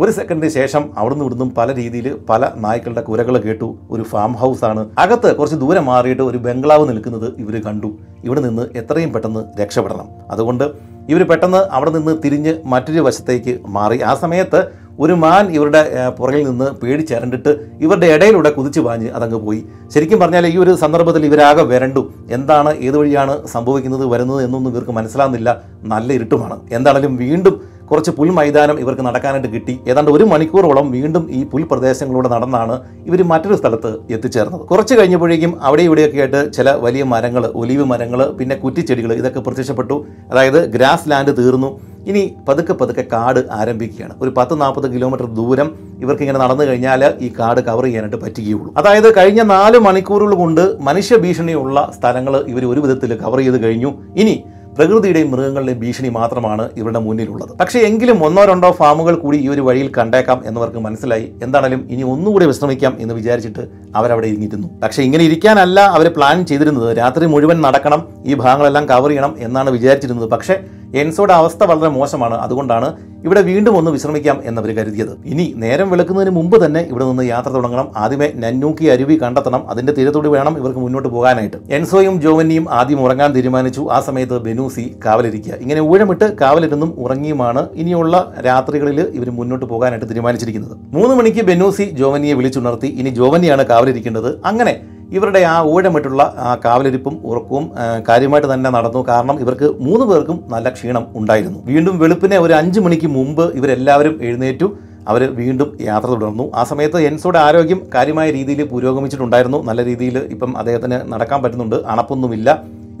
ഒരു സെക്കൻഡിന് ശേഷം അവിടുന്ന് ഇവിടുന്നും പല രീതിയിൽ പല നായ്ക്കളുടെ കുരകൾ കേട്ടു. ഒരു ഫാം ഹൗസ് ആണ്. അകത്ത് കുറച്ച് ദൂരം മാറിയിട്ട് ഒരു ബംഗ്ലാവ് നിൽക്കുന്നത് ഇവർ കണ്ടു. ഇവിടെ നിന്ന് എത്രയും പെട്ടെന്ന് രക്ഷപ്പെടണം. അതുകൊണ്ട് ഇവർ പെട്ടെന്ന് അവിടെ നിന്ന് തിരിഞ്ഞ് മറ്റൊരു വശത്തേക്ക് മാറി. ആ സമയത്ത് ഒരു മാൻ ഇവരുടെ പുറകിൽ നിന്ന് പേടിച്ചരണ്ടിട്ട് ഇവരുടെ ഇടയിലൂടെ കുതിച്ചു പാഞ്ഞ് അതങ്ങ് പോയി. ശരിക്കും പറഞ്ഞാൽ ഈ ഒരു സന്ദർഭത്തിൽ ഇവരാകെ വരണ്ടു. എന്താണ് ഏത് വഴിയാണ് സംഭവിക്കുന്നത് വരുന്നത് എന്നൊന്നും ഇവർക്ക് മനസ്സിലാകുന്നില്ല നല്ല ഇരുട്ടുമാണ്. എന്താണെങ്കിലും വീണ്ടും കുറച്ച് പുൽ മൈതാനം ഇവർക്ക് നടക്കാനായിട്ട് കിട്ടി. ഏതാണ്ട് ഒരു മണിക്കൂറോളം വീണ്ടും ഈ പുൽപ്രദേശങ്ങളിലൂടെ നടന്നാണ് ഇവർ മറ്റൊരു സ്ഥലത്ത് എത്തിച്ചേർന്നത്. കുറച്ച് കഴിഞ്ഞപ്പോഴേക്കും അവിടെ ഇവിടെയൊക്കെ ആയിട്ട് ചില വലിയ മരങ്ങൾ ഒലിവ് മരങ്ങൾ പിന്നെ കുറ്റിച്ചെടികൾ ഇതൊക്കെ പ്രത്യക്ഷപ്പെട്ടു. അതായത് ഗ്രാസ് ലാൻഡ് തീർന്നു. ഇനി പതുക്കെ പതുക്കെ കാട് ആരംഭിക്കുകയാണ്. ഒരു പത്ത് നാൽപ്പത് കിലോമീറ്റർ ദൂരം ഇവർക്ക് ഇങ്ങനെ നടന്നു കഴിഞ്ഞാൽ ഈ കാട് കവർ ചെയ്യാനായിട്ട് പറ്റുകയുള്ളൂ. അതായത് കഴിഞ്ഞ നാല് മണിക്കൂറുകൾ കൊണ്ട് മനുഷ്യ ഭീഷണിയുള്ള സ്ഥലങ്ങൾ ഇവർ ഒരു വിധത്തിൽ കവർ ചെയ്ത് കഴിഞ്ഞു. ഇനി പ്രകൃതിയുടെയും മൃഗങ്ങളുടെയും ഭീഷണി മാത്രമാണ് ഇവരുടെ മുന്നിലുള്ളത്. പക്ഷേ എങ്കിലും ഒന്നോ രണ്ടോ ഫാമുകൾ കൂടി ഈ ഒരു വഴിയിൽ കണ്ടേക്കാം എന്നവർക്ക് മനസ്സിലായി. എന്താണേലും ഇനി ഒന്നുകൂടി വിശ്രമിക്കാം എന്ന് വിചാരിച്ചിട്ട് അവരവിടെ ഇരുന്നിരുന്നു. പക്ഷേ ഇങ്ങനെ ഇരിക്കാനല്ല അവർ പ്ലാൻ ചെയ്തിരുന്നത്. രാത്രി മുഴുവൻ നടക്കണം ഈ ഭാഗങ്ങളെല്ലാം കവർ ചെയ്യണം എന്നാണ് വിചാരിച്ചിരുന്നത്. പക്ഷേ എൻസോയുടെ അവസ്ഥ വളരെ മോശമാണ്. അതുകൊണ്ടാണ് ഇവിടെ വീണ്ടും ഒന്ന് വിശ്രമിക്കാം എന്നവർ കരുതിയത്. ഇനി നേരം വെളുക്കുന്നതിന് മുമ്പ് തന്നെ ഇവിടെ നിന്ന് യാത്ര തുടങ്ങണം. ആദ്യമേ നന്നൂക്കി അരുവി കണ്ടെത്തണം. അതിന്റെ തീരത്തോട് വേണം ഇവർക്ക് മുന്നോട്ട് പോകാനായിട്ട്. എൻസോയും ജോവന്നിയും ആദ്യം ഉറങ്ങാൻ തീരുമാനിച്ചു. ആ സമയത്ത് ബെനൂസി കാവലിരിക്കുക. ഇങ്ങനെ ഊഴമിട്ട് കാവലിരുന്നും ഉറങ്ങിയുമാണ് ഇനിയുള്ള രാത്രികളിൽ ഇവർ മുന്നോട്ട് പോകാനായിട്ട് തീരുമാനിച്ചിരിക്കുന്നത്. മൂന്ന് മണിക്ക് ബെനൂസി ജോവന്നിയെ വിളിച്ചുണർത്തി ഇനി ജോവന്നിയാണ് കാവലിരിക്കേണ്ടത്. അങ്ങനെ ഇവരുടെ ആ ഊഴമിട്ടുള്ള ആ കാവലിരിപ്പും ഉറക്കവും കാര്യമായിട്ട് തന്നെ നടന്നു. കാരണം ഇവർക്ക് മൂന്ന് പേർക്കും നല്ല ക്ഷീണം ഉണ്ടായിരുന്നു. വീണ്ടും വെളുപ്പിനെ ഒരു അഞ്ച് മണിക്ക് മുമ്പ് ഇവരെല്ലാവരും എഴുന്നേറ്റു. അവർ വീണ്ടും യാത്ര തുടർന്നു. ആ സമയത്ത് എൻസോയുടെ ആരോഗ്യം കാര്യമായ രീതിയിൽ പുരോഗമിച്ചിട്ടുണ്ടായിരുന്നു. നല്ല രീതിയിൽ ഇപ്പം അദ്ദേഹത്തിന് നടക്കാൻ പറ്റുന്നുണ്ട്. അണപ്പൊന്നുമില്ല.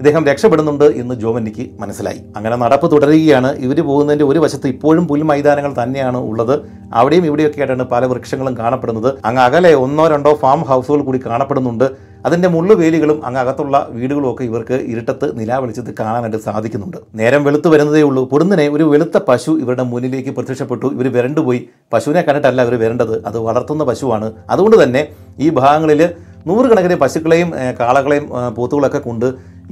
ഇദ്ദേഹം രക്ഷപ്പെടുന്നുണ്ട് എന്ന് ജോമന്നിക്ക് മനസ്സിലായി. അങ്ങനെ നടപ്പ് തുടരുകയാണ്. ഇവർ പോകുന്നതിന്റെ ഒരു വശത്ത് ഇപ്പോഴും പുൽ മൈതാനങ്ങൾ തന്നെയാണ് ഉള്ളത്. അവിടെയും ഇവിടെയൊക്കെ ആയിട്ടാണ് പല വൃക്ഷങ്ങളും കാണപ്പെടുന്നത്. അങ്ങ് അകലെ ഒന്നോ രണ്ടോ ഫാം ഹൗസുകൾ കൂടി കാണപ്പെടുന്നുണ്ട്. അതിന്റെ മുള്ളുവേലികളും അങ്ങ് അകത്തുള്ള വീടുകളും ഒക്കെ ഇവർക്ക് ഇരുട്ടത്ത് നിലാവെളിച്ചത്ത് കാണാനായിട്ട് സാധിക്കുന്നുണ്ട്. നേരം വെളുത്തു വരുന്നതേ ഉള്ളൂ. പൊടുന്നിനെ ഒരു വെളുത്ത പശു ഇവരുടെ മുന്നിലേക്ക് പ്രത്യക്ഷപ്പെട്ടു. ഇവർ വരണ്ടുപോയി. പശുവിനെ കണ്ടിട്ടല്ല ഇവർ വരേണ്ടത്. അത് വളർത്തുന്ന പശുവാണ്. അതുകൊണ്ട് തന്നെ ഈ ഭാഗങ്ങളിൽ നൂറുകണക്കിന് പശുക്കളെയും കാളകളെയും പോത്തുകളൊക്കെ കൊണ്ട്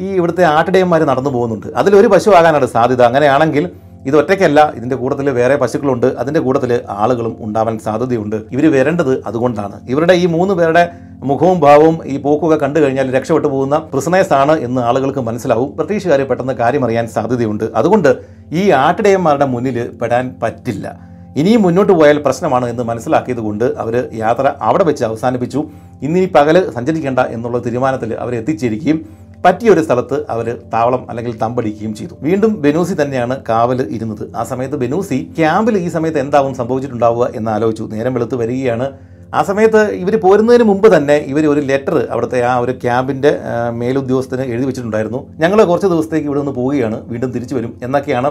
ഈ ഇവിടുത്തെ ആട്ടിടയന്മാർ നടന്നു പോകുന്നുണ്ട്. അതിലൊരു പശു ആകാനാണ് സാധ്യത. അങ്ങനെയാണെങ്കിൽ ഇത് ഒറ്റയ്ക്കല്ല ഇതിന്റെ കൂട്ടത്തിൽ വേറെ പശുക്കളുണ്ട് അതിന്റെ കൂട്ടത്തിൽ ആളുകളും ഉണ്ടാവാൻ സാധ്യതയുണ്ട്. ഇവർ വരേണ്ടത് അതുകൊണ്ടാണ്. ഇവരുടെ ഈ മൂന്ന് പേരുടെ മുഖവും ഭാവവും ഈ പോക്കൊക്കെ കണ്ടു കഴിഞ്ഞാൽ രക്ഷപ്പെട്ടു പോകുന്ന പ്രിസണേഴ്സ് ആണ് എന്ന് ആളുകൾക്ക് മനസ്സിലാവും. ബ്രിട്ടീഷുകാർ പെട്ടെന്ന് കാര്യം അറിയാൻ സാധ്യതയുണ്ട്. അതുകൊണ്ട് ഈ ആട്ടിടയന്മാരുടെ മുന്നിൽ പെടാൻ പറ്റില്ല. ഇനിയും മുന്നോട്ട് പോയാൽ പ്രശ്നമാണ് എന്ന് മനസ്സിലാക്കിയതുകൊണ്ട് അവർ യാത്ര അവിടെ വെച്ച് അവസാനിപ്പിച്ചു. ഇന്നിനി പകൽ സഞ്ചരിക്കേണ്ട എന്നുള്ള തീരുമാനത്തിൽ അവർ എത്തിച്ചേരുകയും പറ്റിയ ഒരു സ്ഥലത്ത് അവർ താവളം അല്ലെങ്കിൽ തമ്പടിക്കുകയും ചെയ്തു. വീണ്ടും ബെനൂസി തന്നെയാണ് കാവൽ ഇരുന്നത്. ആ സമയത്ത് ബെനൂസി ക്യാമ്പിൽ ഈ സമയത്ത് എന്താവും സംഭവിച്ചിട്ടുണ്ടാവുക എന്ന് ആലോചിച്ചു. നേരം വെളുത്ത് വരികയാണ്. ആ സമയത്ത് ഇവർ പോരുന്നതിന് മുമ്പ് തന്നെ ഇവർ ഒരു ലെറ്റർ അവിടുത്തെ ആ ഒരു ക്യാമ്പിന്റെ മേലുദ്യോഗസ്ഥന് എഴുതി വെച്ചിട്ടുണ്ടായിരുന്നു. ഞങ്ങൾ കുറച്ച് ദിവസത്തേക്ക് ഇവിടെ നിന്ന് പോവുകയാണ്. വീണ്ടും തിരിച്ചു വരും എന്നൊക്കെയാണ്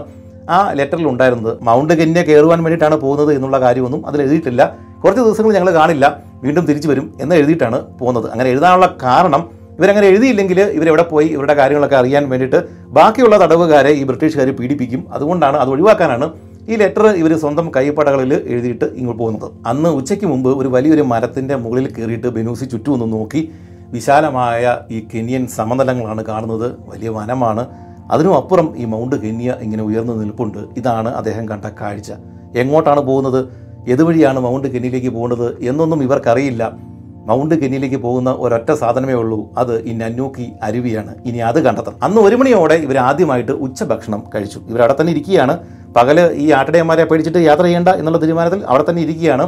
ആ ലെറ്ററിൽ ഉണ്ടായിരുന്നത്. മൗണ്ട് കന്യ കയറുവാൻ വേണ്ടിയിട്ടാണ് പോകുന്നത് എന്നുള്ള കാര്യമൊന്നും അതിൽ എഴുതിയിട്ടില്ല. കുറച്ച് ദിവസങ്ങൾ ഞങ്ങൾ കാണില്ല. വീണ്ടും തിരിച്ചു വരും എന്ന് എഴുതിയിട്ടാണ് പോകുന്നത്. അങ്ങനെ എഴുതാനുള്ള കാരണം ഇവരങ്ങനെ എഴുതിയില്ലെങ്കിൽ ഇവരെവിടെ പോയി ഇവരുടെ കാര്യങ്ങളൊക്കെ അറിയാൻ വേണ്ടിയിട്ട് ബാക്കിയുള്ള തടവുകാരെ ഈ ബ്രിട്ടീഷുകാർ പീഡിപ്പിക്കും. അതുകൊണ്ടാണ് അത് ഒഴിവാക്കാനാണ് ഈ ലെറ്റർ ഇവർ സ്വന്തം കൈപ്പടകളിൽ എഴുതിയിട്ട് ഇങ്ങോട്ട് പോകുന്നത്. അന്ന് ഉച്ചയ്ക്ക് മുമ്പ് ഒരു വലിയൊരു മരത്തിന്റെ മുകളിൽ കയറിയിട്ട് ബെനൂസി ചുറ്റും ഒന്ന് നോക്കി വിശാലമായ ഈ കെനിയൻ സമതലങ്ങളാണ് കാണുന്നത്. വലിയ വനമാണ്. അതിനും അപ്പുറം ഈ മൗണ്ട് കെനിയ ഇങ്ങനെ ഉയർന്നു നിൽപ്പുണ്ട്. ഇതാണ് അദ്ദേഹം കണ്ട കാഴ്ച. എങ്ങോട്ടാണ് പോകുന്നത്? ഏതുവഴിയാണ് മൗണ്ട് കെനിയിലേക്ക് പോകുന്നത് എന്നൊന്നും ഇവർക്കറിയില്ല. മൗണ്ട് കെന്നിയിലേക്ക് പോകുന്ന ഒരൊറ്റ സാധനമേ ഉള്ളൂ. അത് ഈ നന്നൂക്കി അരുവിയാണ്. ഇനി അത് കണ്ടെത്തണം. അന്ന് ഒരു മണിയോടെ ഇവർ ആദ്യമായിട്ട് ഉച്ചഭക്ഷണം കഴിച്ചു. ഇവർ അവിടെ തന്നെ ഇരിക്കുകയാണ്. പകൽ ഈ ആട്ടിടയന്മാരെ പേടിച്ചിട്ട് യാത്ര ചെയ്യേണ്ട എന്നുള്ള തീരുമാനത്തിൽ അവിടെ തന്നെ ഇരിക്കുകയാണ്.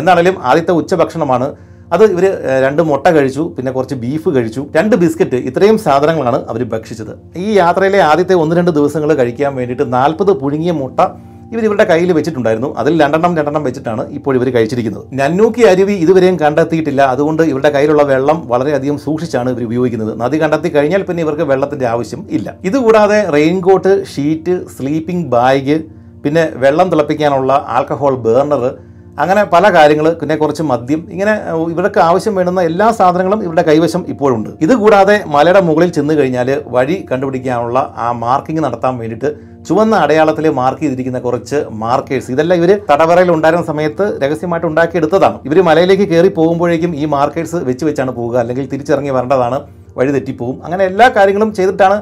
എന്നാണേലും ആദ്യത്തെ ഉച്ചഭക്ഷണമാണ്. അത് ഇവർ രണ്ട് മുട്ട കഴിച്ചു. പിന്നെ കുറച്ച് ബീഫ് കഴിച്ചു. രണ്ട് ബിസ്ക്കറ്റ് ഇത്രയും സാധനങ്ങളാണ് അവർ ഭക്ഷിച്ചത്. ഈ യാത്രയിലെ ആദ്യത്തെ ഒന്ന് രണ്ട് ദിവസങ്ങൾ കഴിക്കാൻ വേണ്ടിയിട്ട് നാൽപ്പത് പുഴുങ്ങിയ മുട്ട ഇവർ ഇവരുടെ കയ്യിൽ വെച്ചിട്ടുണ്ടായിരുന്നു. അതിൽ രണ്ടെണ്ണം രണ്ടെണ്ണം വെച്ചിട്ടാണ് ഇപ്പോൾ ഇവർ കഴിച്ചിരിക്കുന്നത്. നന്നൂക്കി അരുവി ഇതുവരെയും കണ്ടെത്തിയിട്ടില്ല. അതുകൊണ്ട് ഇവരുടെ കയ്യിലുള്ള വെള്ളം വളരെയധികം സൂക്ഷിച്ചാണ് ഇവർ ഉപയോഗിക്കുന്നത്. നദി കണ്ടെത്തി കഴിഞ്ഞാൽ പിന്നെ ഇവർക്ക് വെള്ളത്തിന്റെ ആവശ്യം ഇല്ല. ഇതുകൂടാതെ റെയിൻകോട്ട് ഷീറ്റ് സ്ലീപ്പിംഗ് ബാഗ് പിന്നെ വെള്ളം തിളപ്പിക്കാനുള്ള ആൽക്കഹോൾ ബേർണർ അങ്ങനെ പല കാര്യങ്ങൾ പിന്നെ കുറച്ച് മദ്യം ഇങ്ങനെ ഇവർക്ക് ആവശ്യം വേണ്ടുന്ന എല്ലാ സാധനങ്ങളും ഇവരുടെ കൈവശം ഇപ്പോഴുണ്ട്. ഇത് കൂടാതെ മലയുടെ മുകളിൽ ചെന്ന് കഴിഞ്ഞാൽ വഴി കണ്ടുപിടിക്കാനുള്ള ആ മാർക്കിംഗ് നടത്താൻ വേണ്ടിയിട്ട് ചുവന്ന അടയാളത്തിൽ മാർക്ക് ചെയ്തിരിക്കുന്ന കുറച്ച് മാർക്കേഴ്സ്. ഇതെല്ലാം ഇവർ തടവറയിൽ ഉണ്ടായിരുന്ന സമയത്ത് രഹസ്യമായിട്ട് ഉണ്ടാക്കിയെടുത്തതാണ്. ഇവർ മലയിലേക്ക് കയറി പോകുമ്പോഴേക്കും ഈ മാർക്കേഴ്സ് വെച്ച് വെച്ചാണ് പോവുക. അല്ലെങ്കിൽ തിരിച്ചിറങ്ങി വരേണ്ടതാണ് വഴി തെറ്റിപ്പോവും. അങ്ങനെ എല്ലാ കാര്യങ്ങളും ചെയ്തിട്ടാണ്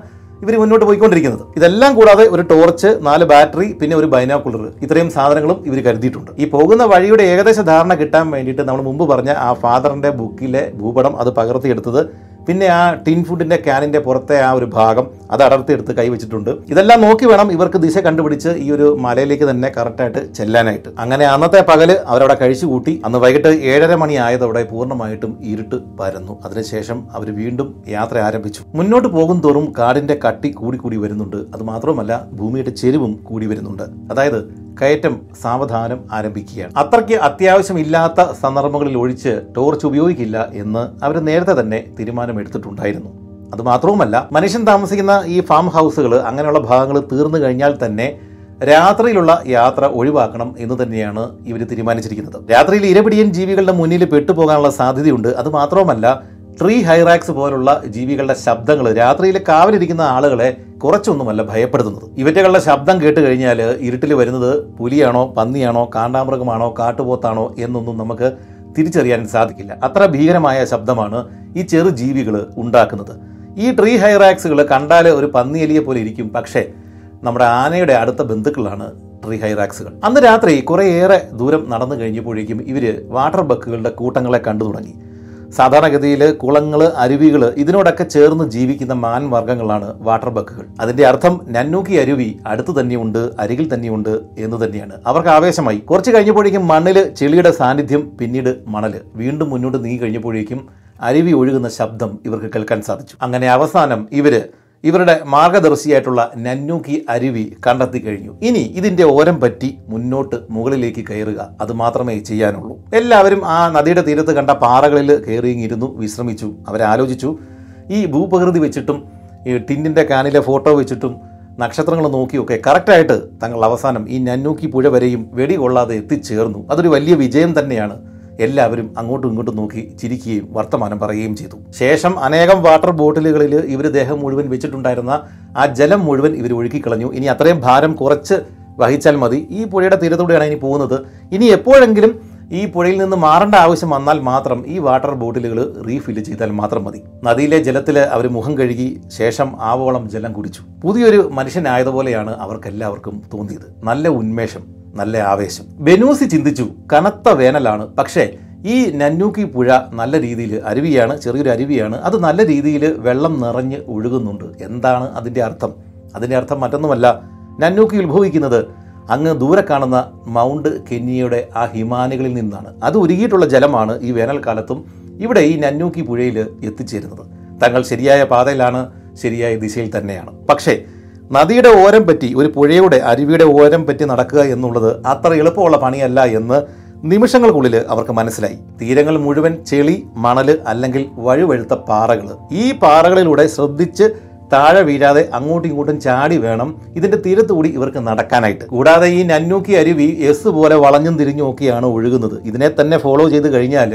ഇവർ മുന്നോട്ട് പോയിക്കൊണ്ടിരിക്കുന്നത്. ഇതെല്ലാം കൂടാതെ ഒരു ടോർച്ച് നാല് ബാറ്ററി പിന്നെ ഒരു ബൈനാക്കുലർ ഇത്രയും സാധനങ്ങളും ഇവർ കരുതിയിട്ടുണ്ട്. ഈ പോകുന്ന വഴിയുടെ ഏകദേശ ധാരണ കിട്ടാൻ വേണ്ടിയിട്ട് നമ്മൾ മുമ്പ് പറഞ്ഞ ആ ഫാദറിന്റെ ബുക്കിലെ ഭൂപടം അത് പകർത്തിയെടുത്തത് പിന്നെ ആ ടിൻ ഫുഡിന്റെ ക്യാനിന്റെ പുറത്തെ ആ ഒരു ഭാഗം അത് അടർത്തിയെടുത്ത് കൈവച്ചിട്ടുണ്ട് ഇതെല്ലാം നോക്കി വേണം ഇവർക്ക് ദിശ കണ്ടുപിടിച്ച് ഈ ഒരു മലയിലേക്ക് തന്നെ കറക്റ്റായിട്ട് ചെല്ലാനായിട്ട്. അങ്ങനെ അന്നത്തെ പകൽ അവരവിടെ കഴിച്ചു കൂട്ടി അന്ന് വൈകിട്ട് ഏഴര മണി ആയതോടെ പൂർണമായിട്ടും ഇരുട്ട് പരന്നു. അതിനുശേഷം അവർ വീണ്ടും യാത്ര ആരംഭിച്ചു. മുന്നോട്ട് പോകും തോറും കാടിന്റെ കട്ടി കൂടി കൂടി വരുന്നുണ്ട്. അത് മാത്രമല്ല ഭൂമിയുടെ ചെരിവും കൂടി വരുന്നുണ്ട്. അതായത് കയറ്റം സാവധാനം ആരംഭിക്കുകയാണ്. അത്രയ്ക്ക് അത്യാവശ്യമില്ലാത്ത സന്ദർഭങ്ങളിൽ ഒഴിച്ച് ടോർച്ച് ഉപയോഗിക്കില്ല എന്ന് അവർ നേരത്തെ തന്നെ തീരുമാനമെടുത്തിട്ടുണ്ടായിരുന്നു. അതുമാത്രവുമല്ല മനുഷ്യൻ താമസിക്കുന്ന ഈ ഫാം ഹൗസുകൾ അങ്ങനെയുള്ള ഭാഗങ്ങൾ തീർന്നു കഴിഞ്ഞാൽ തന്നെ രാത്രിയിലുള്ള യാത്ര ഒഴിവാക്കണം എന്ന് തന്നെയാണ് ഇവർ തീരുമാനിച്ചിരിക്കുന്നത്. രാത്രിയിൽ ഇരപിടിയൻ ജീവികളുടെ മുന്നിൽ പെട്ടുപോകാനുള്ള സാധ്യതയുണ്ട്. അത് മാത്രവുമല്ല ട്രീ ഹൈറാക്സ് പോലുള്ള ജീവികളുടെ ശബ്ദങ്ങൾ രാത്രിയിൽ കാവലിരിക്കുന്ന ആളുകളെ കുറച്ചൊന്നുമല്ല ഭയപ്പെടുത്തുന്നത്. ഇവറ്റകളുടെ ശബ്ദം കേട്ട് കഴിഞ്ഞാൽ ഇരുട്ടിൽ വരുന്നത് പുലിയാണോ പന്നിയാണോ കാണ്ടാമൃഗമാണോ കാട്ടുപോത്താണോ എന്നൊന്നും നമുക്ക് തിരിച്ചറിയാൻ സാധിക്കില്ല. അത്ര ഭീകരമായ ശബ്ദമാണ് ഈ ചെറു ജീവികൾ ഉണ്ടാക്കുന്നത്. ഈ ട്രീ ഹൈറാക്സുകൾ കണ്ടാൽ ഒരു പന്നിയെലിയെ പോലെ ഇരിക്കും. പക്ഷേ നമ്മുടെ ആനയുടെ അടുത്ത ബന്ധുക്കളാണ് ട്രീ ഹൈറാക്സുകൾ അന്ന് രാത്രി കുറേയേറെ ദൂരം നടന്നു കഴിഞ്ഞപ്പോഴേക്കും ഇവർ വാട്ടർ ബക്കുകളുടെ കൂട്ടങ്ങളെ കണ്ടു തുടങ്ങി. സാധാരണഗതിയിൽ കുളങ്ങൾ അരുവികൾ ഇതിനോടൊക്കെ ചേർന്ന് ജീവിക്കുന്ന മാൻവർഗങ്ങളാണ് വാട്ടർ ബക്കുകൾ അതിന്റെ അർത്ഥം നന്നൂക്കി അരുവി അടുത്ത് തന്നെയുണ്ട് അരികിൽ തന്നെയുണ്ട് എന്ന് തന്നെയാണ്. അവർക്ക് ആവേശമായി. കുറച്ച് കഴിഞ്ഞപ്പോഴേക്കും മണ്ണിൽ ചെളിയുടെ സാന്നിധ്യം പിന്നീട് മണൽ വീണ്ടും മുന്നോട്ട് നീങ്ങി കഴിഞ്ഞപ്പോഴേക്കും അരുവി ഒഴുകുന്ന ശബ്ദം ഇവർക്ക് കേൾക്കാൻ സാധിച്ചു. അങ്ങനെ അവസാനം ഇവർ ഇവരുടെ മാർഗദർശിയായിട്ടുള്ള നന്നൂക്കി അരുവി കണ്ടെത്തി കഴിഞ്ഞു. ഇനി ഇതിന്റെ ഓരം പറ്റി മുന്നോട്ട് മുകളിലേക്ക് കയറുക. അത് മാത്രമേ ചെയ്യാനുള്ളൂ. എല്ലാവരും ആ നദിയുടെ തീരത്ത് കണ്ട പാറകളിൽ കയറിയിരുന്നു വിശ്രമിച്ചു. അവരാലോചിച്ചു. ഈ ഭൂപ്രകൃതി വെച്ചിട്ടും ഈ ടിന്നിന്റെ കാനിലെ ഫോട്ടോ വെച്ചിട്ടും നക്ഷത്രങ്ങൾ നോക്കിയൊക്കെ കറക്റ്റായിട്ട് തങ്ങൾ അവസാനം ഈ നന്നൂക്കി പുഴ വരെയും വെടി കൊള്ളാതെ എത്തിച്ചേർന്നു. അതൊരു വലിയ വിജയം തന്നെയാണ്. എല്ലാവരും അങ്ങോട്ടും ഇങ്ങോട്ടും നോക്കി ചിരിക്കുകയും വർത്തമാനം പറയുകയും ചെയ്തു. ശേഷം അനേകം വാട്ടർ ബോട്ടിലുകളിൽ ഇവർ ദേഹം മുഴുവൻ വെച്ചിട്ടുണ്ടായിരുന്ന ആ ജലം മുഴുവൻ ഇവർ ഒഴുക്കിക്കളഞ്ഞു. ഇനി അത്രയും ഭാരം കുറച്ച് വഹിച്ചാൽ മതി. ഈ പുഴയുടെ തീരത്തൂടെയാണ് ഇനി പോകുന്നത്. ഇനി എപ്പോഴെങ്കിലും ഈ പുഴയിൽ നിന്ന് മാറേണ്ട ആവശ്യം വന്നാൽ മാത്രം ഈ വാട്ടർ ബോട്ടിലുകൾ റീഫില്ല് ചെയ്താൽ മാത്രം മതി. നദിയിലെ ജലത്തിൽ അവർ മുഖം കഴുകി ശേഷം ആവോളം ജലം കുടിച്ചു. പുതിയൊരു മനുഷ്യനായതുപോലെയാണ് അവർക്കെല്ലാവർക്കും തോന്നിയത്. നല്ല ഉന്മേഷം. നല്ല ആവേശം. ബെനൂസി ചിന്തിച്ചു കനത്ത വേനലാണ്. പക്ഷേ ഈ നന്നൂക്കി പുഴ നല്ല രീതിയിൽ അരുവിയാണ് ചെറിയൊരു അരുവിയാണ്. അത് നല്ല രീതിയിൽ വെള്ളം നിറഞ്ഞ് ഒഴുകുന്നുണ്ട്. എന്താണ് അതിന്റെ അർത്ഥം? അതിന്റെ അർത്ഥം മറ്റൊന്നുമല്ല. നന്നൂക്കി ഉത്ഭവിക്കുന്നത് അങ്ങ് ദൂരെ കാണുന്ന മൗണ്ട് കെന്നിയയുടെ ആ ഹിമാനികളിൽ നിന്നാണ്. അത് ഉരുകിയിട്ടുള്ള ജലമാണ് ഈ വേനൽക്കാലത്തും ഇവിടെ ഈ നന്നൂക്കി പുഴയിൽ എത്തിച്ചേരുന്നത്. തങ്ങൾ ശരിയായ പാതയിലാണ് ശരിയായ ദിശയിൽ തന്നെയാണ്. പക്ഷേ നദിയുടെ ഓരം പറ്റി ഒരു പുഴയുടെ അരുവിയുടെ ഓരം പറ്റി നടക്കുക എന്നുള്ളത് അത്ര എളുപ്പമുള്ള പണിയല്ല എന്ന് നിമിഷങ്ങൾക്കുള്ളിൽ അവർക്ക് മനസ്സിലായി. തീരങ്ങൾ മുഴുവൻ ചെളി മണൽ അല്ലെങ്കിൽ വഴുവഴുത്ത പാറകൾ ഈ പാറകളിലൂടെ ശ്രദ്ധിച്ച് താഴെ വീഴാതെ അങ്ങോട്ടും ഇങ്ങോട്ടും ചാടി വേണം ഇതിന്റെ തീരത്തുകൂടി ഇവർക്ക് നടക്കാനായിട്ട്. കൂടാതെ ഈ നന്നൂക്കി അരുവി എസ് പോലെ വളഞ്ഞും തിരിഞ്ഞും ഒക്കെയാണ് ഒഴുകുന്നത്. ഇതിനെ തന്നെ ഫോളോ ചെയ്ത് കഴിഞ്ഞാൽ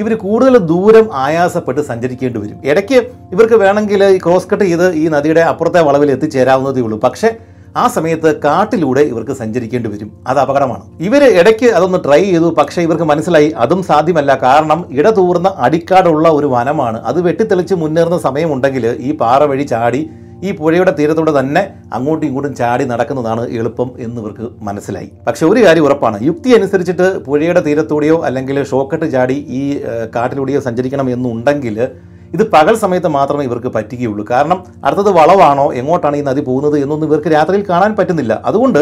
ഇവർ കൂടുതൽ ദൂരം ആയാസപ്പെട്ട് സഞ്ചരിക്കേണ്ടി വരും. ഇടയ്ക്ക് ഇവർക്ക് വേണമെങ്കിൽ ഈ ക്രോസ് കട്ട് ചെയ്ത് ഈ നദിയുടെ അപ്പുറത്തെ വളവിൽ എത്തിച്ചേരാവുന്നതേ ഉള്ളൂ. പക്ഷേ ആ സമയത്ത് കാട്ടിലൂടെ ഇവർക്ക് സഞ്ചരിക്കേണ്ടി വരും. അത് അപകടമാണ്. ഇവർ ഇടയ്ക്ക് അതൊന്ന് ട്രൈ ചെയ്തു. പക്ഷേ ഇവർക്ക് മനസ്സിലായി അതും സാധ്യമല്ല. കാരണം ഇടതൂർന്ന അടിക്കാടുള്ള ഒരു വനമാണ്. അത് വെട്ടിത്തെളിച്ച് മുന്നേറുന്ന സമയമുണ്ടെങ്കിൽ ഈ പാറ വഴി ചാടി ഈ പുഴയുടെ തീരത്തൂടെ തന്നെ അങ്ങോട്ടും ഇങ്ങോട്ടും ചാടി നടക്കുന്നതാണ് എളുപ്പം എന്ന് ഇവർക്ക് മനസ്സിലായി. പക്ഷെ ഒരു കാര്യം ഉറപ്പാണ്. യുക്തി അനുസരിച്ചിട്ട് പുഴയുടെ തീരത്തൂടെയോ അല്ലെങ്കിൽ ഷോക്കട്ട് ചാടി ഈ കാട്ടിലൂടെയോ സഞ്ചരിക്കണം എന്നുണ്ടെങ്കിൽ ഇത് പകൽ സമയത്ത് മാത്രമേ ഇവർക്ക് പറ്റുകയുള്ളൂ. കാരണം അടുത്തത് വളവാണോ എങ്ങോട്ടാണ് ഈ നദി പോകുന്നത് എന്നൊന്നും ഇവർക്ക് രാത്രിയിൽ കാണാൻ പറ്റുന്നില്ല. അതുകൊണ്ട്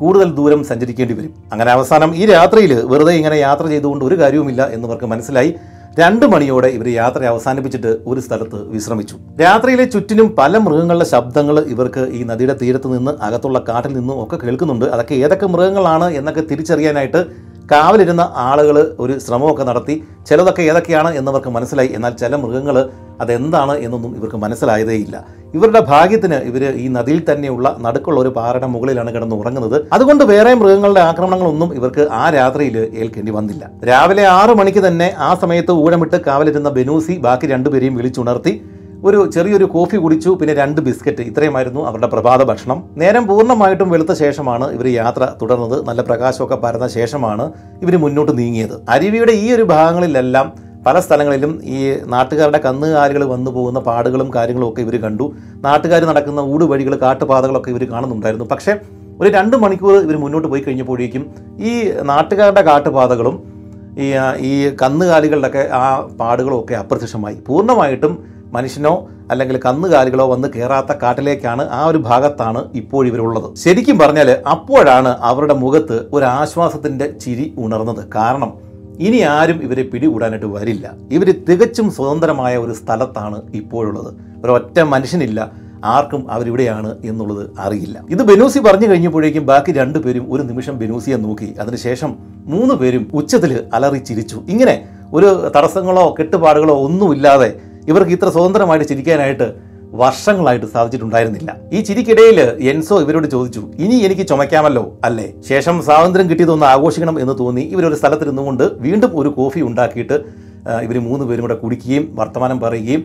കൂടുതൽ ദൂരം സഞ്ചരിക്കേണ്ടി വരും. അങ്ങനെ അവസാനം ഈ രാത്രിയിൽ വെറുതെ ഇങ്ങനെ യാത്ര ചെയ്തുകൊണ്ട് ഒരു കാര്യവുമില്ല എന്നിവർക്ക് മനസ്സിലായി. രണ്ട് മണിയോടെ ഇവർ യാത്ര അവസാനിപ്പിച്ചിട്ട് ഒരു സ്ഥലത്ത് വിശ്രമിച്ചു. രാത്രിയിലെ ചുറ്റിനും പല മൃഗങ്ങളുടെ ശബ്ദങ്ങൾ ഇവർക്ക് ഈ നദിയുടെ തീരത്ത് നിന്ന് അകത്തുള്ള കാട്ടിൽ നിന്നും ഒക്കെ കേൾക്കുന്നുണ്ട്. അതൊക്കെ ഏതൊക്കെ മൃഗങ്ങളാണ് എന്നൊക്കെ തിരിച്ചറിയാനായിട്ട് കാവലിരുന്ന ആളുകൾ ഒരു ശ്രമമൊക്കെ നടത്തി ചിലതൊക്കെ ഏതൊക്കെയാണ് എന്നവർക്ക് മനസ്സിലായി. എന്നാൽ ചില മൃഗങ്ങൾ അതെന്താണ് എന്നൊന്നും ഇവർക്ക് മനസ്സിലായതേയില്ല. ഇവരുടെ ഭാഗ്യത്തിന് ഇവർ ഈ നദിയിൽ തന്നെയുള്ള നടുക്കുള്ള ഒരു പാറയുടെ മുകളിലാണ് കിടന്ന് ഉറങ്ങുന്നത്. അതുകൊണ്ട് വേറെ മൃഗങ്ങളുടെ ആക്രമണങ്ങളൊന്നും ഇവർക്ക് ആ രാത്രിയിൽ ഏൽക്കേണ്ടി വന്നില്ല. രാവിലെ ആറു മണിക്ക് തന്നെ ആ സമയത്ത് ഊഴമിട്ട് കാവലിരുന്ന ബെനൂസി ബാക്കി രണ്ടുപേരെയും വിളിച്ചുണർത്തി ഒരു ചെറിയൊരു കോഫി കുടിച്ചു പിന്നെ രണ്ട് ബിസ്ക്കറ്റ്. ഇത്രയുമായിരുന്നു അവരുടെ പ്രഭാത ഭക്ഷണം. നേരം പൂർണമായിട്ടും വെളുത്ത ശേഷമാണ് ഇവർ യാത്ര തുടർന്നത്. നല്ല പ്രകാശമൊക്കെ പരന്ന ശേഷമാണ് ഇവർ മുന്നോട്ട് നീങ്ങിയത്. അരുവിയുടെ ഈ ഒരു ഭാഗങ്ങളിലെല്ലാം പല സ്ഥലങ്ങളിലും ഈ നാട്ടുകാരുടെ കന്നുകാലികൾ വന്നു പോകുന്ന പാടുകളും കാര്യങ്ങളും ഒക്കെ ഇവർ കണ്ടു. നാട്ടുകാർ നടക്കുന്ന ഊടുവഴികൾ കാട്ടുപാതകളൊക്കെ ഇവർ കാണുന്നുണ്ടായിരുന്നു. പക്ഷേ ഒരു രണ്ട് മണിക്കൂർ ഇവർ മുന്നോട്ട് പോയി കഴിഞ്ഞപ്പോഴേക്കും ഈ നാട്ടുകാരുടെ കാട്ടുപാതകളും ഈ ഈ കന്നുകാലികളുടെയൊക്കെ ആ പാടുകളും ഒക്കെ അപ്രത്യക്ഷമായി. പൂർണമായിട്ടും മനുഷ്യനോ അല്ലെങ്കിൽ കന്നുകാലികളോ വന്ന് കയറാത്ത കാട്ടിലേക്കാണ് ആ ഒരു ഭാഗത്താണ് ഇപ്പോൾ ഇവരുള്ളത്. ശരിക്കും പറഞ്ഞാൽ അപ്പോഴാണ് അവരുടെ മുഖത്ത് ഒരു ആശ്വാസത്തിന്റെ ചിരി ഉണർന്നത്. കാരണം ഇനി ആരും ഇവരെ പിടികൂടാനായിട്ട് വരില്ല. ഇവർ തികച്ചും സ്വതന്ത്രമായ ഒരു സ്ഥലത്താണ് ഇപ്പോഴുള്ളത്. ഒരൊറ്റ മനുഷ്യനില്ല ആർക്കും അവരിവിടെയാണ് എന്നുള്ളത് അറിയില്ല. ഇത് ബെനൂസി പറഞ്ഞു കഴിഞ്ഞപ്പോഴേക്കും ബാക്കി രണ്ടുപേരും ഒരു നിമിഷം ബെനൂസിയെ നോക്കി. അതിനുശേഷം മൂന്ന് പേരും ഉച്ചത്തിൽ അലറി ചിരിച്ചു. ഇങ്ങനെ ഒരു തടസ്സങ്ങളോ കെട്ടുപാടുകളോ ഒന്നുമില്ലാതെ ഇവർക്ക് ഇത്ര സ്വതന്ത്രമായിട്ട് ചിരിക്കാനായിട്ട് വർഷങ്ങളായിട്ട് സാധിച്ചിട്ടുണ്ടായിരുന്നില്ല. ഈ ചിരിക്കിടയിൽ എൻസോ ഇവരോട് ചോദിച്ചു ഇനി എനിക്ക് ചുമയ്ക്കാമല്ലോ? അല്ലേ? ശേഷം സ്വാതന്ത്ര്യം കിട്ടിയതൊന്ന് ആഘോഷിക്കണം എന്ന് തോന്നി. ഇവരൊരു സ്ഥലത്തിരുന്നുകൊണ്ട് വീണ്ടും ഒരു കോഫി ഉണ്ടാക്കിയിട്ട് ഇവർ മൂന്ന് പേരും കൂടെ കുടിക്കുകയും വർത്തമാനം പറയുകയും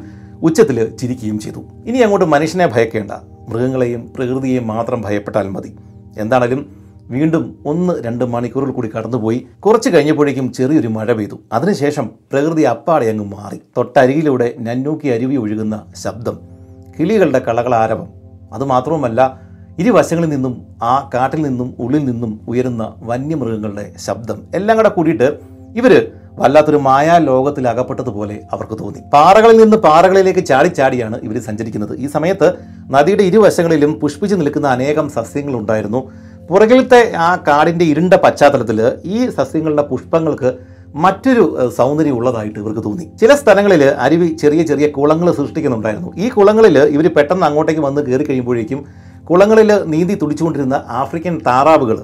ഉച്ചത്തിൽ ചിരിക്കുകയും ചെയ്തു. ഇനി അങ്ങോട്ട് മനുഷ്യനെ ഭയക്കേണ്ട മൃഗങ്ങളെയും പ്രകൃതിയെയും മാത്രം ഭയപ്പെട്ടാൽ മതി. എന്താണേലും വീണ്ടും ഒന്ന് രണ്ട് മണിക്കൂറിൽ കൂടി കടന്നുപോയി. കുറച്ച് കഴിഞ്ഞപ്പോഴേക്കും ചെറിയൊരു മഴ പെയ്തു. അതിനുശേഷം പ്രകൃതി അപ്പാടെ അങ്ങ് മാറി. തൊട്ടരികിലൂടെ നന്നൂക്കി അരുവി ഒഴുകുന്ന ശബ്ദം. കിളികളുടെ കളകളാരവം. അതുമാത്രവുമല്ല ഇരുവശങ്ങളിൽ നിന്നും ആ കാട്ടിൽ നിന്നും ഉള്ളിൽ നിന്നും ഉയരുന്ന വന്യമൃഗങ്ങളുടെ ശബ്ദം. എല്ലാം കൂടെ കൂടിയിട്ട് ഇവർ വല്ലാത്തൊരു മായാ ലോകത്തിൽ അകപ്പെട്ടതുപോലെ അവർക്ക് തോന്നി. പാറകളിൽ നിന്ന് പാറകളിലേക്ക് ചാടി ചാടിയാണ് ഇവർ സഞ്ചരിക്കുന്നത്. ഈ സമയത്ത് നദിയുടെ ഇരുവശങ്ങളിലും പുഷ്പിച്ചു നിൽക്കുന്ന അനേകം സസ്യങ്ങളുണ്ടായിരുന്നു. പുറകിലത്തെ ആ കാടിന്റെ ഇരുണ്ട പശ്ചാത്തലത്തിൽ ഈ സസ്യങ്ങളുടെ പുഷ്പങ്ങൾക്ക് മറ്റൊരു സൗന്ദര്യം ഉള്ളതായിട്ട് ഇവർക്ക് തോന്നി. ചില സ്ഥലങ്ങളിൽ അരുവി ചെറിയ ചെറിയ കുളങ്ങൾ സൃഷ്ടിക്കുന്നുണ്ടായിരുന്നു. ഈ കുളങ്ങളിൽ ഇവർ പെട്ടെന്ന് അങ്ങോട്ടേക്ക് വന്ന് കയറി കഴിയുമ്പോഴേക്കും കുളങ്ങളിൽ നീന്തി തുടിച്ചുകൊണ്ടിരുന്ന ആഫ്രിക്കൻ താറാവുകൾ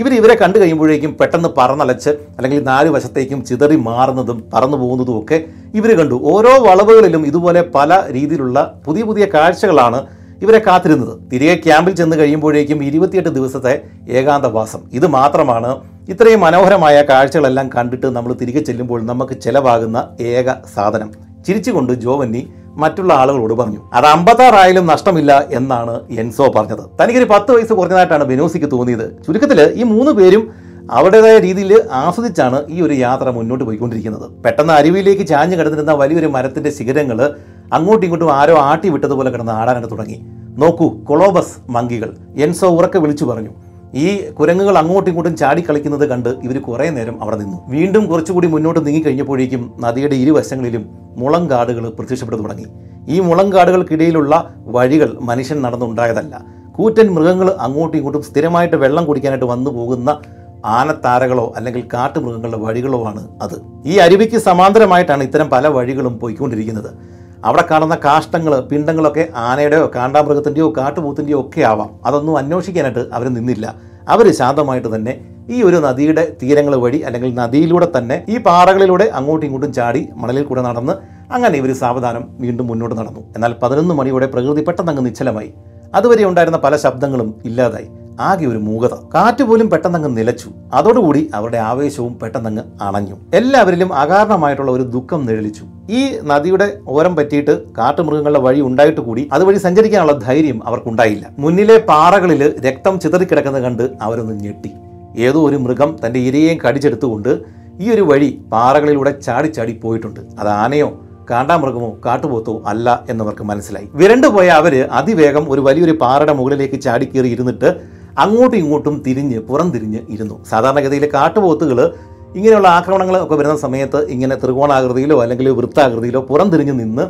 ഇവർ ഇവരെ കണ്ടു കഴിയുമ്പോഴേക്കും പെട്ടെന്ന് പറന്നലച്ച് അല്ലെങ്കിൽ നാല് വശത്തേക്കും ചിതറി മാറുന്നതും പറന്നു പോകുന്നതും ഒക്കെ ഇവർ കണ്ടു. ഓരോ വളവുകളിലും ഇതുപോലെ പല രീതിയിലുള്ള പുതിയ പുതിയ കാഴ്ചകളാണ് ഇവരെ കാത്തിരുന്നത്. തിരികെ ക്യാമ്പിൽ ചെന്ന് കഴിയുമ്പോഴേക്കും ഇരുപത്തിയെട്ട് ദിവസത്തെ ഏകാന്തവാസം. ഇത് മാത്രമാണ്. ഇത്രയും മനോഹരമായ കാഴ്ചകളെല്ലാം കണ്ടിട്ട് നമ്മൾ തിരികെ ചെല്ലുമ്പോൾ നമുക്ക് ചിലവാകുന്ന ഏക സാധനം. ചിരിച്ചുകൊണ്ട് ജോവന്നി മറ്റുള്ള ആളുകളോട് പറഞ്ഞു അത് അമ്പത്താറായാലും നഷ്ടമില്ല എന്നാണ് എൻസോ പറഞ്ഞത്. തനിക്കൊരു പത്ത് വയസ്സ് കുറഞ്ഞതായിട്ടാണ് ബെനോസിക്ക് തോന്നിയത്. ചുരുക്കത്തിൽ ഈ മൂന്ന് പേരും അവരുടേതായ രീതിയിൽ ആസ്വദിച്ചാണ് ഈ ഒരു യാത്ര മുന്നോട്ട് പോയിക്കൊണ്ടിരിക്കുന്നത്. പെട്ടെന്ന് അരുവിയിലേക്ക് ചാഞ്ഞു കിടന്നിരുന്ന വലിയൊരു മരത്തിന്റെ ശിഖരങ്ങൾ അങ്ങോട്ടും ഇങ്ങോട്ടും ആരോ ആട്ടി വിട്ടതുപോലെ കിടന്ന് ആടാനായിട്ട് തുടങ്ങി. നോക്കൂ കൊളോബസ് മങ്കികൾ എൻസോ ഉറക്കെ വിളിച്ചു പറഞ്ഞു. ഈ കുരങ്ങുകൾ അങ്ങോട്ടും ഇങ്ങോട്ടും ചാടിക്കളിക്കുന്നത് കണ്ട് ഇവർ കുറേ നേരം അവിടെ നിന്നു. വീണ്ടും കുറച്ചുകൂടി മുന്നോട്ട് നീങ്ങിക്കഴിഞ്ഞപ്പോഴേക്കും നദിയുടെ ഇരുവശങ്ങളിലും മുളങ്കാടുകൾ പ്രത്യക്ഷപ്പെട്ടു തുടങ്ങി. ഈ മുളങ്കാടുകൾക്കിടയിലുള്ള വഴികൾ മനുഷ്യൻ നടന്നുണ്ടായതല്ല. കൂറ്റൻ മൃഗങ്ങൾ അങ്ങോട്ടും ഇങ്ങോട്ടും സ്ഥിരമായിട്ട് വെള്ളം കുടിക്കാനായിട്ട് വന്നു പോകുന്ന ആനത്താരകളോ അല്ലെങ്കിൽ കാട്ടുമൃഗങ്ങളുടെ വഴികളോ ആണ് അത്. ഈ അരുവിക്ക് സമാന്തരമായിട്ടാണ് ഇത്തരം പല വഴികളും പോയിക്കൊണ്ടിരിക്കുന്നത്. അവിടെ കാണുന്ന കാഷ്ടങ്ങൾ പിണ്ടങ്ങളൊക്കെ ആനയുടെയോ കാണ്ടാമൃഗത്തിന്റെയോ കാട്ടുപൂത്തിന്റെയോ ഒക്കെ ആവാം. അതൊന്നും അന്വേഷിക്കാനായിട്ട് അവർ നിന്നില്ല. അവർ ശാന്തമായിട്ട് തന്നെ ഈ ഒരു നദിയുടെ തീരങ്ങൾ വഴി അല്ലെങ്കിൽ നദിയിലൂടെ തന്നെ ഈ പാറകളിലൂടെ അങ്ങോട്ടും ഇങ്ങോട്ടും ചാടി മണലിൽ കൂടെ നടന്ന് അങ്ങനെ ഇവർ സാവധാനം വീണ്ടും മുന്നോട്ട് നടന്നു. എന്നാൽ പതിനൊന്ന് മണിയോടെ പ്രകൃതി പെട്ടെന്ന് അങ്ങ് നിശ്ചലമായി. അതുവരെ ഉണ്ടായിരുന്ന പല ശബ്ദങ്ങളും ഇല്ലാതായി. ആകെ ഒരു മൂകത. കാറ്റ് പോലും പെട്ടെന്നങ്ങ് നിലച്ചു. അതോടുകൂടി അവരുടെ ആവേശവും പെട്ടെന്നങ്ങ് അണഞ്ഞു. എല്ലാവരിലും അകാരണമായിട്ടുള്ള ഒരു ദുഃഖം നിഴലിച്ചു. ഈ നദിയുടെ ഓരം പറ്റിയിട്ട് കാട്ടുമൃഗങ്ങളുടെ വഴി ഉണ്ടായിട്ട് കൂടി അതുവഴി സഞ്ചരിക്കാനുള്ള ധൈര്യം അവർക്കുണ്ടായില്ല. മുന്നിലെ പാറകളിൽ രക്തം ചിതറിക്കിടക്കുന്നത് കണ്ട് അവരൊന്ന് ഞെട്ടി. ഏതോ ഒരു മൃഗം തന്റെ ഇരയെയും കടിച്ചെടുത്തുകൊണ്ട് ഈ ഒരു വഴി പാറകളിലൂടെ ചാടി ചാടി പോയിട്ടുണ്ട്. അത് ആനയോ കാണ്ടാമൃഗമോ കാട്ടുപോത്തോ അല്ല എന്നവർക്ക് മനസ്സിലായി. വിരണ്ടുപോയ അവർ അതിവേഗം ഒരു വലിയൊരു പാറയുടെ മുകളിലേക്ക് ചാടിക്കേറി ഇരുന്നിട്ട് അങ്ങോട്ടും ഇങ്ങോട്ടും തിരിഞ്ഞ് പുറം തിരിഞ്ഞ് ഇരുന്നു. സാധാരണഗതിയിൽ കാട്ടുപോത്തുകൾ ഇങ്ങനെയുള്ള ആക്രമണങ്ങൾ ഒക്കെ വരുന്ന സമയത്ത് ഇങ്ങനെ ത്രികോണാകൃതിയിലോ അല്ലെങ്കിൽ വൃത്താകൃതിയിലോ പുറം തിരിഞ്ഞ് നിന്ന്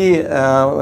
ഈ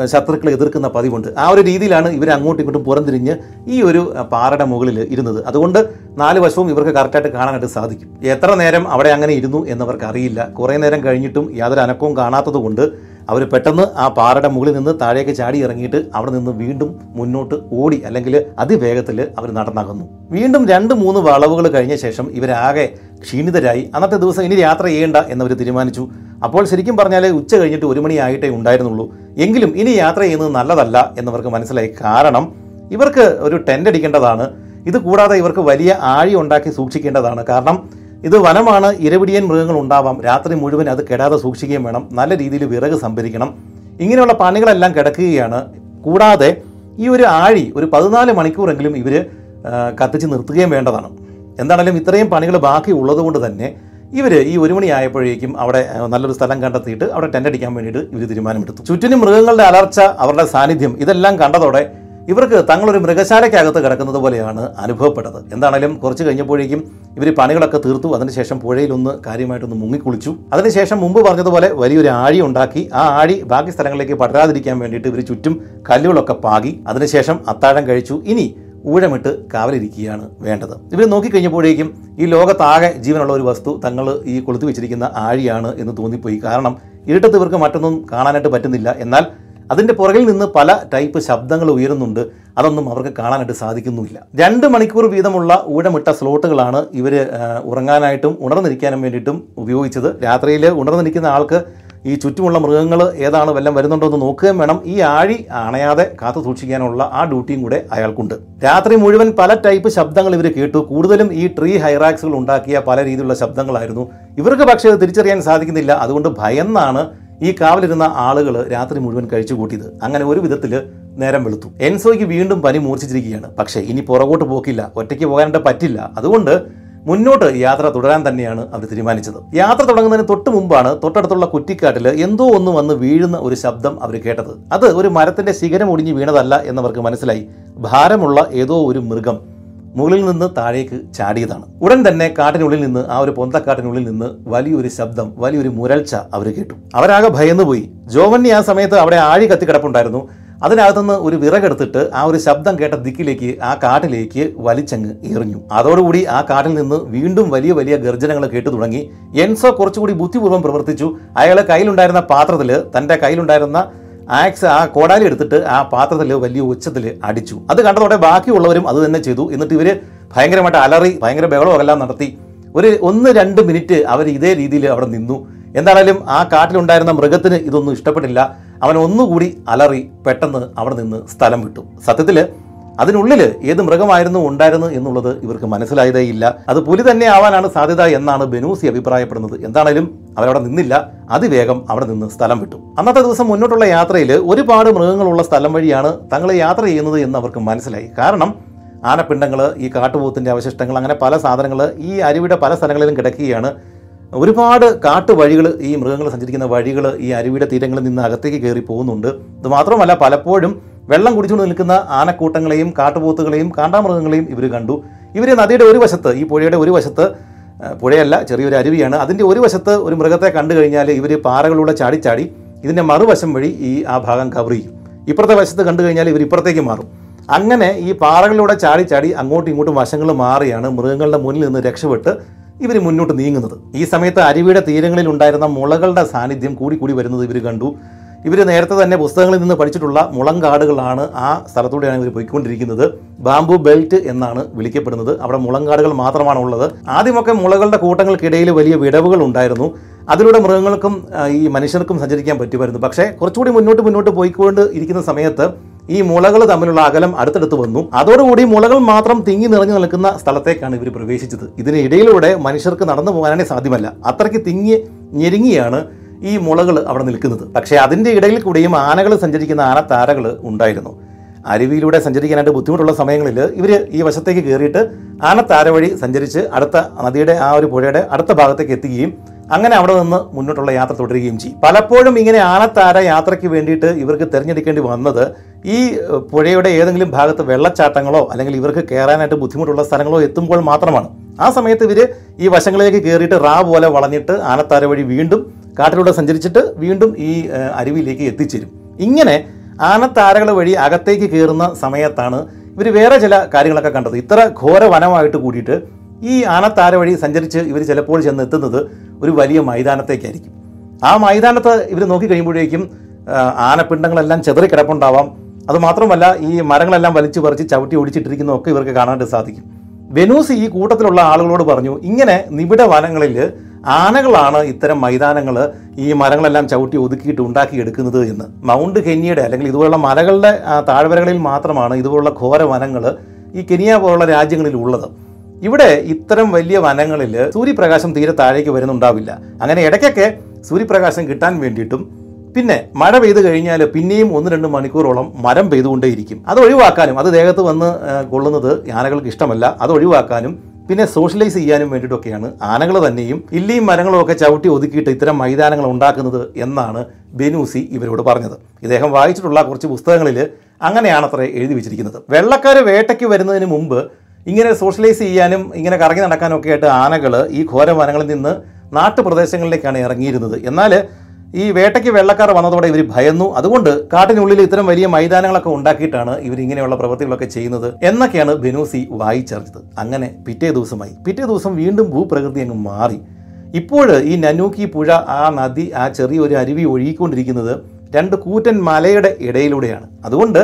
ശത്രുക്കളെ എതിർക്കുന്ന പതിവുണ്ട്. ആ ഒരു രീതിയിലാണ് ഇവർ അങ്ങോട്ടും ഇങ്ങോട്ടും പുറംതിരിഞ്ഞ് ഈ ഒരു പാറയുടെ മുകളിൽ ഇരുന്നത്. അതുകൊണ്ട് നാല് വശവും ഇവർക്ക് കറക്റ്റായിട്ട് കാണാനായിട്ട് സാധിക്കും. എത്ര നേരം അവിടെ അങ്ങനെ ഇരുന്നു എന്നവർക്ക് അറിയില്ല. കുറേ നേരം കഴിഞ്ഞിട്ടും യാതൊരു അനക്കവും കാണാത്തത് കൊണ്ട് അവർ പെട്ടെന്ന് ആ പാറയുടെ മുകളിൽ നിന്ന് താഴേക്ക് ചാടി ഇറങ്ങിയിട്ട് അവിടെ നിന്ന് വീണ്ടും മുന്നോട്ട് ഓടി അല്ലെങ്കിൽ അതിവേഗത്തിൽ അവർ നടന്നകന്നു. വീണ്ടും രണ്ട് മൂന്ന് വളവുകൾ കഴിഞ്ഞ ശേഷം ഇവരാകെ ക്ഷീണിതരായി. അന്നത്തെ ദിവസം ഇനി യാത്ര ചെയ്യേണ്ട എന്നവർ തീരുമാനിച്ചു. അപ്പോൾ ശരിക്കും പറഞ്ഞാൽ ഉച്ച കഴിഞ്ഞിട്ട് ഒരു മണിയായിട്ടേ ഉണ്ടായിരുന്നുള്ളൂ. എങ്കിലും ഇനി യാത്ര ചെയ്യുന്നത് നല്ലതല്ല എന്നവർക്ക് മനസ്സിലായി. കാരണം ഇവർക്ക് ഒരു ടെന്റ് അടിക്കേണ്ടതാണ്. ഇത് കൂടാതെ ഇവർക്ക് വലിയ ആഴി ഉണ്ടാക്കി സൂക്ഷിക്കേണ്ടതാണ്. കാരണം ഇത് വനമാണ് ഇരപിടിയൻ മൃഗങ്ങൾ ഉണ്ടാവാം. രാത്രി മുഴുവൻ അത് കെടാതെ സൂക്ഷിക്കുകയും വേണം. നല്ല രീതിയിൽ വിറക് സംഭരിക്കണം. ഇങ്ങനെയുള്ള പണികളെല്ലാം കിടക്കുകയാണ്. കൂടാതെ ഈ ഒരു ആഴി ഒരു പതിനാല് മണിക്കൂറെങ്കിലും ഇവർ കത്തിച്ച് നിർത്തുകയും വേണ്ടതാണ്. എന്താണെങ്കിലും ഇത്രയും പണികൾ ബാക്കി ഉള്ളതുകൊണ്ട് തന്നെ ഇവർ ഈ ഒരു മണിയായപ്പോഴേക്കും അവിടെ നല്ലൊരു സ്ഥലം കണ്ടെത്തിയിട്ട് അവിടെ ടെന്റ് അടിക്കാൻ വേണ്ടിയിട്ട് ഇവർ തീരുമാനമെടുത്തു. ചുറ്റിനും മൃഗങ്ങളുടെ അലർച്ച അവരുടെ സാന്നിധ്യം ഇതെല്ലാം കണ്ടതോടെ ഇവർക്ക് തങ്ങളൊരു മൃഗശാലയ്ക്കകത്ത് കിടക്കുന്നത് പോലെയാണ് അനുഭവപ്പെട്ടത്. എന്താണേലും കുറച്ച് കഴിഞ്ഞപ്പോഴേക്കും ഇവർ പണികളൊക്കെ തീർത്തു. അതിനുശേഷം പുഴയിലൊന്ന് കാര്യമായിട്ടൊന്ന് മുങ്ങിക്കുളിച്ചു. അതിനുശേഷം മുമ്പ് പറഞ്ഞതുപോലെ വലിയൊരു ആഴി ഉണ്ടാക്കി. ആ ആഴി ബാക്കി സ്ഥലങ്ങളിലേക്ക് പടരാതിരിക്കാൻ വേണ്ടിയിട്ട് ഇവർ ചുറ്റും കല്ലുകളൊക്കെ പാകി. അതിനുശേഷം അത്താഴം കഴിച്ചു. ഇനി ഊഴമിട്ട് കാവലിരിക്കുകയാണ് വേണ്ടത്. ഇവർ നോക്കിക്കഴിഞ്ഞപ്പോഴേക്കും ഈ ലോകത്താകെ ജീവനുള്ള ഒരു വസ്തു തങ്ങൾ ഈ കൊളുത്തി വെച്ചിരിക്കുന്ന ആഴിയാണ് എന്ന് തോന്നിപ്പോയി. കാരണം ഇരുട്ടത്ത് ഇവർക്ക് മറ്റൊന്നും കാണാനായിട്ട് പറ്റുന്നില്ല. എന്നാൽ അതിന്റെ പുറകിൽ നിന്ന് പല ടൈപ്പ് ശബ്ദങ്ങൾ ഉയരുന്നുണ്ട്. അതൊന്നും അവർക്ക് കാണാനായിട്ട് സാധിക്കുന്നുമില്ല. രണ്ട് മണിക്കൂർ വീതമുള്ള ഊഴമിട്ട സ്ലോട്ടുകളാണ് ഇവർ ഉറങ്ങാനായിട്ടും ഉണർന്നിരിക്കാനും വേണ്ടിയിട്ടും ഉപയോഗിച്ചത്. രാത്രിയിൽ ഉണർന്നിരിക്കുന്ന ആൾക്ക് ഈ ചുറ്റുമുള്ള മൃഗങ്ങൾ ഏതാണ് വല്ലതും വരുന്നുണ്ടോ എന്ന് നോക്കുകയും വേണം. ഈ ആഴി അണയാതെ കാത്തു സൂക്ഷിക്കാനുള്ള ആ ഡ്യൂട്ടിയും കൂടെ അയാൾക്കുണ്ട്. രാത്രി മുഴുവൻ പല ടൈപ്പ് ശബ്ദങ്ങൾ ഇവർ കേട്ടു. കൂടുതലും ഈ ട്രീ ഹൈറാക്സുകൾ ഉണ്ടാക്കിയ പല രീതിയിലുള്ള ശബ്ദങ്ങളായിരുന്നു. ഇവർക്ക് പക്ഷേ തിരിച്ചറിയാൻ സാധിക്കുന്നില്ല. അതുകൊണ്ട് ഭയന്നാണ് ഈ കാവലിരുന്ന ആളുകൾ രാത്രി മുഴുവൻ കഴിച്ചു കൂട്ടിയത് അങ്ങനെ ഒരു വിധത്തിൽ നേരം വെളുത്തു. എൻസോയ്ക്ക് വീണ്ടും പനി മൂർച്ഛിച്ചിരിക്കുകയാണ്. പക്ഷേ ഇനി പുറകോട്ട് പോക്കില്ല. ഒറ്റയ്ക്ക് പോകാനായിട്ട് പറ്റില്ല. അതുകൊണ്ട് മുന്നോട്ട് യാത്ര തുടരാൻ തന്നെയാണ് അവർ തീരുമാനിച്ചത്. യാത്ര തുടങ്ങുന്നതിന് തൊട്ട് മുമ്പാണ് തൊട്ടടുത്തുള്ള കുറ്റിക്കാട്ടിൽ എന്തോ ഒന്ന് വന്ന് വീഴുന്ന ഒരു ശബ്ദം അവർ കേട്ടത്. അത് ഒരു മരത്തിന്റെ ശിഖരം ഒടിഞ്ഞു വീണതല്ല എന്നവർക്ക് മനസ്സിലായി. ഭാരമുള്ള ഏതോ ഒരു മൃഗം. മുകളിൽ നിന്ന് താഴേക്ക് ചാടിയതാണ്. ഉടൻ തന്നെ കാട്ടിനുള്ളിൽ നിന്ന് ആ ഒരു പൊന്തക്കാട്ടിനുള്ളിൽ നിന്ന് വലിയൊരു ശബ്ദം വലിയൊരു മുരൾച്ച അവർ കേട്ടു. അവരാകെ ഭയന്നുപോയി ജോവന്നി ആ സമയത്ത് അവിടെ ആഴി കത്തിക്കിടപ്പുണ്ടായിരുന്നു അതിനകത്തുനിന്ന് ഒരു വിറകെടുത്തിട്ട് ആ ഒരു ശബ്ദം കേട്ട ദിക്കിലേക്ക് ആ കാട്ടിലേക്ക് വലിച്ചങ്ങ് എറിഞ്ഞു. അതോടുകൂടി ആ കാട്ടിൽ നിന്ന് വീണ്ടും വലിയ വലിയ ഗർജനങ്ങൾ കേട്ടു തുടങ്ങി. എൻസോ കുറച്ചുകൂടി ബുദ്ധിപൂർവം പ്രവർത്തിച്ചു. അയാളെ കയ്യിലുണ്ടായിരുന്ന പാത്രത്തിൽ തന്റെ കയ്യിലുണ്ടായിരുന്ന ആക്സ് ആ കോടാലി എടുത്തിട്ട് ആ പാത്രത്തിൽ വലിയ ഉച്ചത്തിൽ അടിച്ചു. അത് കണ്ടതോടെ ബാക്കിയുള്ളവരും അത് തന്നെ ചെയ്തു. എന്നിട്ട് ഇവർ ഭയങ്കരമായിട്ട് അലറി ഭയങ്കര ബഹളമെല്ലാം നടത്തി. ഒരു ഒന്ന് രണ്ട് മിനിറ്റ് അവർ ഇതേ രീതിയിൽ അവിടെ നിന്നു. എന്താണേലും ആ കാട്ടിലുണ്ടായിരുന്ന മൃഗത്തിന് ഇതൊന്നും ഇഷ്ടപ്പെട്ടില്ല. അവൻ ഒന്നുകൂടി അലറി പെട്ടെന്ന് അവിടെ നിന്ന് സ്ഥലം വിട്ടു. സത്യത്തിൽ അതിനുള്ളിൽ ഏത് മൃഗമായിരുന്നു ഉണ്ടായിരുന്നു എന്നുള്ളത് ഇവർക്ക് മനസ്സിലായതേ ഇല്ല. അത് പുലി തന്നെ ആവാനാണ് സാധ്യത എന്നാണ് ബനൂസി അഭിപ്രായപ്പെടുന്നത്. എന്താണേലും അവരവിടെ നിന്നില്ല. അതിവേഗം അവിടെ നിന്ന് സ്ഥലം വിട്ടു. അന്നത്തെ ദിവസം മുന്നോട്ടുള്ള യാത്രയിൽ ഒരുപാട് മൃഗങ്ങളുള്ള സ്ഥലം വഴിയാണ് തങ്ങൾ യാത്ര ചെയ്യുന്നത് എന്ന് അവർക്ക് മനസ്സിലായി. കാരണം ആനപ്പിണ്ടങ്ങൾ ഈ കാട്ടുപോത്തിന്റെ അവശിഷ്ടങ്ങൾ അങ്ങനെ പല സാധനങ്ങൾ ഈ അരുവിയുടെ പല സ്ഥലങ്ങളിലും കിടക്കുകയാണ്. ഒരുപാട് കാട്ടുവഴികൾ ഈ മൃഗങ്ങൾ സഞ്ചരിക്കുന്ന വഴികൾ ഈ അരുവിയുടെ തീരങ്ങളിൽ നിന്ന് അകത്തേക്ക് കയറി പോകുന്നുണ്ട്. ഇത് മാത്രമല്ല പലപ്പോഴും വെള്ളം കുടിച്ചുകൊണ്ട് നിൽക്കുന്ന ആനക്കൂട്ടങ്ങളെയും കാട്ടുപോത്തുകളെയും കാണ്ടാമൃഗങ്ങളെയും ഇവർ കണ്ടു. ഇവർ നദിയുടെ ഒരു വശത്ത് ഈ പുഴയുടെ ഒരു വശത്ത് പുഴയല്ല ചെറിയൊരു അരുവിയാണ്. അതിന്റെ ഒരു വശത്ത് ഒരു മൃഗത്തെ കണ്ടു കഴിഞ്ഞാൽ ഇവർ പാറകളിലൂടെ ചാടിച്ചാടി ചാടി ഇതിന്റെ മറുവശം വഴി ഈ ആ ഭാഗം കവർ ചെയ്യും. ഇപ്പുറത്തെ വശത്ത് കണ്ടു കഴിഞ്ഞാൽ ഇവർ ഇപ്പുറത്തേക്ക് മാറും. അങ്ങനെ ഈ പാറകളിലൂടെ ചാടി ചാടി അങ്ങോട്ടും ഇങ്ങോട്ടും വശങ്ങൾ മാറിയാണ് മൃഗങ്ങളുടെ മുന്നിൽ നിന്ന് രക്ഷപ്പെട്ട് ഇവർ മുന്നോട്ട് നീങ്ങുന്നത്. ഈ സമയത്ത് അരുവിയുടെ തീരങ്ങളിൽ ഉണ്ടായിരുന്ന മുളകളുടെ സാന്നിധ്യം കൂടി കൂടി വരുന്നത് ഇവർ കണ്ടു. ഇവർ നേരത്തെ തന്നെ പുസ്തകങ്ങളിൽ നിന്ന് പഠിച്ചിട്ടുള്ള മുളങ്കാടുകളാണ് ആ സ്ഥലത്തൂടെയാണ് ഇവർ പോയിക്കൊണ്ടിരിക്കുന്നത്. ബാംബു ബെൽറ്റ് എന്നാണ് വിളിക്കപ്പെടുന്നത്. അവിടെ മുളങ്കാടുകൾ മാത്രമാണ് ഉള്ളത്. ആദ്യമൊക്കെ മുളകളുടെ കൂട്ടങ്ങൾക്കിടയിൽ വലിയ വിടവുകൾ ഉണ്ടായിരുന്നു. അതിലൂടെ മൃഗങ്ങൾക്കും ഈ മനുഷ്യർക്കും സഞ്ചരിക്കാൻ പറ്റുമായിരുന്നു. പക്ഷേ കുറച്ചുകൂടി മുന്നോട്ട് മുന്നോട്ട് പോയിക്കൊണ്ട് ഇരിക്കുന്ന സമയത്ത് ഈ മുളകൾ തമ്മിലുള്ള അകലം അടുത്തടുത്ത് വന്നു. അതോടുകൂടി മുളകൾ മാത്രം തിങ്ങി നിറഞ്ഞു നിൽക്കുന്ന സ്ഥലത്തേക്കാണ് ഇവർ പ്രവേശിച്ചത്. ഇതിനിടയിലൂടെ മനുഷ്യർക്ക് നടന്നു പോകാനേ സാധ്യമല്ല. അത്രയ്ക്ക് തിങ്ങി ഞെരുങ്ങിയാണ് ഈ മുളകൾ അവിടെ നിൽക്കുന്നത്. പക്ഷേ അതിന്റെ ഇടയിൽ കൂടിയും ആനകൾ സഞ്ചരിക്കുന്ന ആനത്താരകൾ ഉണ്ടായിരുന്നു. അരുവിയിലൂടെ സഞ്ചരിക്കാനായിട്ട് ബുദ്ധിമുട്ടുള്ള സമയങ്ങളിൽ ഇവർ ഈ വശത്തേക്ക് കയറിയിട്ട് ആനത്താര വഴി സഞ്ചരിച്ച് അടുത്ത നദിയുടെ ആ ഒരു പുഴയുടെ അടുത്ത ഭാഗത്തേക്ക് എത്തുകയും അങ്ങനെ അവിടെ നിന്ന് മുന്നോട്ടുള്ള യാത്ര തുടരുകയും ചെയ്യും. പലപ്പോഴും ഇങ്ങനെ ആനത്താര യാത്രയ്ക്ക് വേണ്ടിയിട്ട് ഇവർക്ക് തിരഞ്ഞെടുക്കേണ്ടി വന്നത് ഈ പുഴയുടെ ഏതെങ്കിലും ഭാഗത്ത് വെള്ളച്ചാട്ടങ്ങളോ അല്ലെങ്കിൽ ഇവർക്ക് കയറാനായിട്ട് ബുദ്ധിമുട്ടുള്ള സ്ഥലങ്ങളോ എത്തുമ്പോൾ മാത്രമാണ്. ആ സമയത്ത് ഇവർ ഈ വശങ്ങളിലേക്ക് കയറിയിട്ട് റാ പോലെ വളഞ്ഞിട്ട് ആനത്താര വഴി വീണ്ടും കാട്ടിലൂടെ സഞ്ചരിച്ചിട്ട് വീണ്ടും ഈ അരുവിയിലേക്ക് എത്തിച്ചേരും. ഇങ്ങനെ ആനത്താരകൾ വഴി അകത്തേക്ക് കയറുന്ന സമയത്താണ് ഇവർ വേറെ ചില കാര്യങ്ങളൊക്കെ കണ്ടത്. ഇത്ര ഘോര വനമായിട്ട് കൂടിയിട്ട് ഈ ആനത്താര വഴി സഞ്ചരിച്ച് ഇവർ ചിലപ്പോൾ ചെന്ന് എത്തുന്നത് ഒരു വലിയ മൈതാനത്തേക്കായിരിക്കും. ആ മൈതാനത്ത് ഇവർ നോക്കിക്കഴിയുമ്പോഴേക്കും ആനപ്പിണ്ടങ്ങളെല്ലാം ചെതറി കിടപ്പുണ്ടാവാം. അതുമാത്രമല്ല ഈ മരങ്ങളെല്ലാം വലിച്ചു പറിച്ച് ചവിട്ടി ഒടിച്ചിട്ടിരിക്കുന്നതൊക്കെ ഇവർക്ക് കാണാനായിട്ട് സാധിക്കും. വെനൂസ് ഈ കൂട്ടത്തിലുള്ള ആളുകളോട് പറഞ്ഞു ഇങ്ങനെ നിബിഡ വനങ്ങളിൽ ആനകളാണ് ഇത്തരം മൈതാനങ്ങൾ ഈ മരങ്ങളെല്ലാം ചവിട്ടി ഒതുക്കിയിട്ട് ഉണ്ടാക്കിയെടുക്കുന്നത് എന്ന്. മൗണ്ട് കെന്യയുടെ അല്ലെങ്കിൽ ഇതുപോലുള്ള മലകളുടെ താഴ്വരകളിൽ മാത്രമാണ് ഇതുപോലുള്ള ഘോര വനങ്ങൾ ഈ കെനിയ പോലുള്ള രാജ്യങ്ങളിൽ ഉള്ളത്. ഇവിടെ ഇത്തരം വലിയ വനങ്ങളിൽ സൂര്യപ്രകാശം തീരെ താഴേക്ക് വരുന്നുണ്ടാവില്ല. അങ്ങനെ ഇടയ്ക്കൊക്കെ സൂര്യപ്രകാശം കിട്ടാൻ വേണ്ടിയിട്ടും പിന്നെ മഴ പെയ്തു കഴിഞ്ഞാൽ പിന്നെയും ഒന്ന് രണ്ട് മണിക്കൂറോളം മരം പെയ്തുകൊണ്ടേയിരിക്കും. അത് ഒഴിവാക്കാനും അത് ദേഹത്ത് വന്ന് കൊള്ളുന്നത് ആനകൾക്ക് ഇഷ്ടമല്ല. അത് ഒഴിവാക്കാനും പിന്നെ സോഷ്യലൈസ് ചെയ്യാനും വേണ്ടിയിട്ടൊക്കെയാണ് ആനകൾ തന്നെയും ഇല്ലിയും മരങ്ങളും ഒക്കെ ചവിട്ടി ഒതുക്കിയിട്ട് ഇത്തരം മൈതാനങ്ങൾ ഉണ്ടാക്കുന്നത് എന്നാണ് ബെനൂസി ഇവരോട് പറഞ്ഞത്. ഇദ്ദേഹം വായിച്ചിട്ടുള്ള കുറച്ച് പുസ്തകങ്ങളിൽ അങ്ങനെയാണ് അത്ര എഴുതി വെച്ചിരിക്കുന്നത്. വെള്ളക്കാർ വേട്ടയ്ക്ക് വരുന്നതിന് മുമ്പ് ഇങ്ങനെ സോഷ്യലൈസ് ചെയ്യാനും ഇങ്ങനെ കറങ്ങി നടക്കാനൊക്കെ ആയിട്ട് ആനകൾ ഈ ഘോര വനങ്ങളിൽ നിന്ന് നാട്ടുപ്രദേശങ്ങളിലേക്കാണ് ഇറങ്ങിയിരുന്നത്. എന്നാൽ ഈ വേട്ടയ്ക്ക് വെള്ളക്കാർ വന്നതോടെ ഇവർ ഭയന്നു. അതുകൊണ്ട് കാട്ടിനുള്ളിൽ ഇത്തരം വലിയ മൈതാനങ്ങളൊക്കെ ഉണ്ടാക്കിയിട്ടാണ് ഇവർ ഇങ്ങനെയുള്ള പ്രവൃത്തികളൊക്കെ ചെയ്യുന്നത് എന്നൊക്കെയാണ് ബെനൂസി വായിച്ചറിഞ്ഞത്. അങ്ങനെ പിറ്റേ ദിവസമായി. പിറ്റേ ദിവസം വീണ്ടും ഭൂപ്രകൃതി അങ്ങ് മാറി. ഇപ്പോൾ ഈ നനൂക്കി പുഴ ആ നദി ആ ചെറിയൊരു അരുവി ഒഴുകിക്കൊണ്ടിരിക്കുന്നത് രണ്ട് കൂറ്റൻ മലയുടെ ഇടയിലൂടെയാണ്. അതുകൊണ്ട്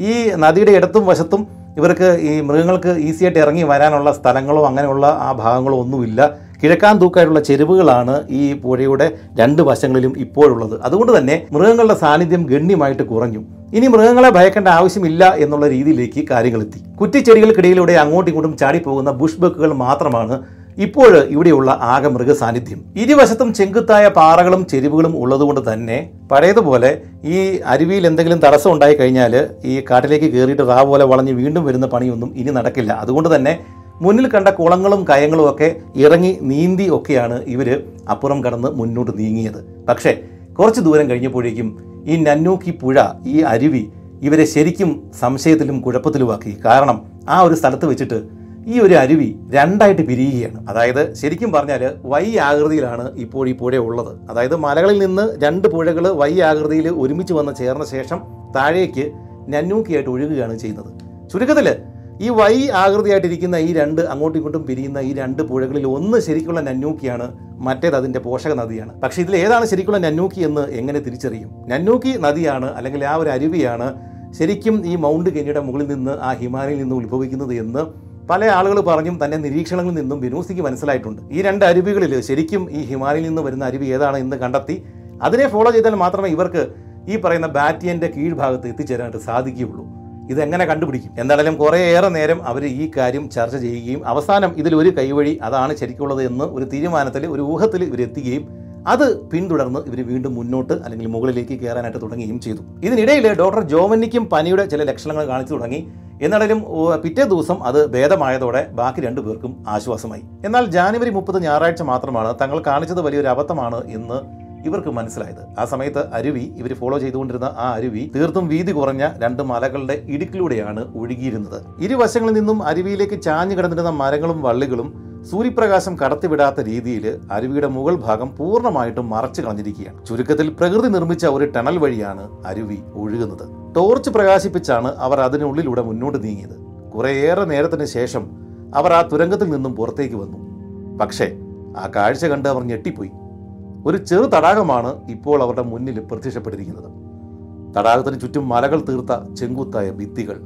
ഈ നദിയുടെ ഇടത്തും വശത്തും ഇവർക്ക് ഈ മൃഗങ്ങൾക്ക് ഈസിയായിട്ട് ഇറങ്ങി വരാനുള്ള സ്ഥലങ്ങളോ അങ്ങനെയുള്ള ആ ഭാഗങ്ങളോ ഒന്നുമില്ല. കിഴക്കാൻ തൂക്കായിട്ടുള്ള ചെരുവുകളാണ് ഈ പുഴയുടെ രണ്ട് വശങ്ങളിലും ഇപ്പോഴുള്ളത്. അതുകൊണ്ട് തന്നെ മൃഗങ്ങളുടെ സാന്നിധ്യം ഗണ്യമായിട്ട് കുറഞ്ഞു. ഇനി മൃഗങ്ങളെ ഭയക്കേണ്ട ആവശ്യമില്ല എന്നുള്ള രീതിയിലേക്ക് കാര്യങ്ങളെത്തി കുറ്റിച്ചെടികൾക്കിടയിലൂടെ അങ്ങോട്ടും ഇങ്ങോട്ടും ചാടിപ്പോകുന്ന ബുഷ് ബക്കുകൾ മാത്രമാണ് ഇപ്പോൾ ഇവിടെയുള്ള ആകെ മൃഗ സാന്നിധ്യം. ഇരുവശത്തും ചെങ്കുത്തായ പാറകളും ചെരിവുകളും ഉള്ളതുകൊണ്ട് തന്നെ പഴയതുപോലെ ഈ അരുവിയിൽ എന്തെങ്കിലും തടസ്സം ഉണ്ടായി കഴിഞ്ഞാൽ ഈ കാട്ടിലേക്ക് കയറിയിട്ട് റാ പോലെ വളഞ്ഞ് വീണ്ടും വരുന്ന പണിയൊന്നും ഇനി നടക്കില്ല. അതുകൊണ്ട് തന്നെ മുന്നിൽ കണ്ട കുളങ്ങളും കയങ്ങളും ഒക്കെ ഇറങ്ങി നീന്തി ഒക്കെയാണ് ഇവർ അപ്പുറം കടന്ന് മുന്നോട്ട് നീങ്ങിയത്. പക്ഷേ കുറച്ച് ദൂരം കഴിഞ്ഞപ്പോഴേക്കും ഈ നന്നൂക്കി പുഴ ഈ അരുവി ഇവരെ ശരിക്കും സംശയത്തിലും കുഴപ്പത്തിലുമാക്കി കാരണം ആ ഒരു സ്ഥലത്ത് വെച്ചിട്ട് ഈ ഒരു അരുവി രണ്ടായിട്ട് പിരിയുകയാണ്. അതായത് ശരിക്കും പറഞ്ഞാൽ വൈ ആകൃതിയിലാണ് ഇപ്പോൾ ഈ പുഴ ഉള്ളത്. അതായത് മലകളിൽ നിന്ന് രണ്ട് പുഴകൾ വൈ ആകൃതിയിൽ ഒരുമിച്ച് വന്ന് ചേർന്ന ശേഷം താഴേക്ക് നന്നൂക്കിയായിട്ട് ഒഴുകുകയാണ് ചെയ്യുന്നത്. ചുരുക്കത്തിൽ ഈ വൈ ആകൃതിയായിട്ടിരിക്കുന്ന ഈ രണ്ട് അങ്ങോട്ടും ഇങ്ങോട്ടും പിരിയുന്ന ഈ രണ്ട് പുഴകളിൽ ഒന്ന് ശരിക്കുള്ള നന്നൂക്കിയാണ് മറ്റേത് അതിന്റെ പോഷക നദിയാണ്. പക്ഷേ ഇതിൽ ഏതാണ് ശരിക്കുള്ള നന്നൂക്കി എന്ന് എങ്ങനെ തിരിച്ചറിയും? നന്നൂക്കി നദിയാണ് അല്ലെങ്കിൽ ആ ഒരു അരുവിയാണ് ശരിക്കും ഈ മൗണ്ട് കെനിയുടെ മുകളിൽ നിന്ന് ആ ഹിമാലയിൽ നിന്ന് ഉത്ഭവിക്കുന്നത് എന്ന് പല ആളുകൾ പറഞ്ഞും തന്നെ നിരീക്ഷണങ്ങളിൽ നിന്നും വിനൂസിക്ക് മനസ്സിലായിട്ടുണ്ട്. ഈ രണ്ട് അരുവികളിൽ ശരിക്കും ഈ ഹിമാലയിൽ നിന്ന് വരുന്ന അരുവി ഏതാണ് എന്ന് കണ്ടെത്തി അതിനെ ഫോളോ ചെയ്താൽ മാത്രമേ ഇവർക്ക് ഈ പറയുന്ന ബാറ്റിയന്റെ കീഴ്ഭാഗത്ത് എത്തിച്ചേരാനായിട്ട് സാധിക്കുകയുള്ളൂ. ഇതെങ്ങനെ കണ്ടുപിടിക്കും? എന്തായാലും കുറേയേറെ നേരം അവർ ഈ കാര്യം ചർച്ച ചെയ്യുകയും അവസാനം ഇതിൽ ഒരു കൈവഴി അതാണ് ശരിക്കുള്ളത് എന്ന് ഒരു തീരുമാനത്തിൽ ഒരു ഊഹത്തിൽ ഇവരെത്തുകയും അത് പിന്തുടർന്ന് ഇവർ വീണ്ടും മുന്നോട്ട് അല്ലെങ്കിൽ മുകളിലേക്ക് കയറാനായിട്ട് തുടങ്ങുകയും ചെയ്തു. ഇതിനിടയിൽ ഡോക്ടർ ജോമന്നിക്കും പനിയുടെ ചില ലക്ഷണങ്ങൾ കാണിച്ചു തുടങ്ങി. എന്നാലും പിറ്റേ ദിവസം അത് ഭേദമായതോടെ ബാക്കി രണ്ടു പേർക്കും ആശ്വാസമായി. എന്നാൽ ജാനുവരി മുപ്പത് ഞായറാഴ്ച മാത്രമാണ് തങ്ങൾ കാണിച്ചത് വലിയൊരു അബദ്ധമാണ് എന്ന് ഇവർക്ക് മനസ്സിലായത്. ആ സമയത്ത് അരുവി ഇവർ ഫോളോ ചെയ്തുകൊണ്ടിരുന്ന ആ അരുവി തീർത്തും വീതി കുറഞ്ഞ രണ്ട് മലകളുടെ ഇടുക്കിലൂടെയാണ് ഒഴുകിയിരുന്നത്. ഇരുവശങ്ങളിൽ നിന്നും അരുവിയിലേക്ക് ചാഞ്ഞു കിടന്നിരുന്ന മരങ്ങളും വള്ളികളും സൂര്യപ്രകാശം കടത്തിവിടാത്ത രീതിയിൽ അരുവിയുടെ മുകൾ ഭാഗം പൂർണമായിട്ടും മറച്ചു കളഞ്ഞിരിക്കുകയാണ്. ചുരുക്കത്തിൽ പ്രകൃതി നിർമ്മിച്ച ഒരു ടണൽ വഴിയാണ് അരുവി ഒഴുകുന്നത്. ടോർച്ച് പ്രകാശിപ്പിച്ചാണ് അവർ അതിനുള്ളിലൂടെ മുന്നോട്ട് നീങ്ങിയത്. കുറേയേറെ നേരത്തിന് ശേഷം അവർ ആ തുരങ്കത്തിൽ നിന്നും പുറത്തേക്ക് വന്നു. പക്ഷേ ആ കാഴ്ച കണ്ട് അവർ ഞെട്ടിപ്പോയി. ഒരു ചെറു തടാകമാണ് ഇപ്പോൾ അവരുടെ മുന്നിൽ പ്രത്യക്ഷപ്പെട്ടിരിക്കുന്നത്. തടാകത്തിന് ചുറ്റും മലകൾ തീർത്ത ചെങ്കുത്തായ ഭിത്തികൾ.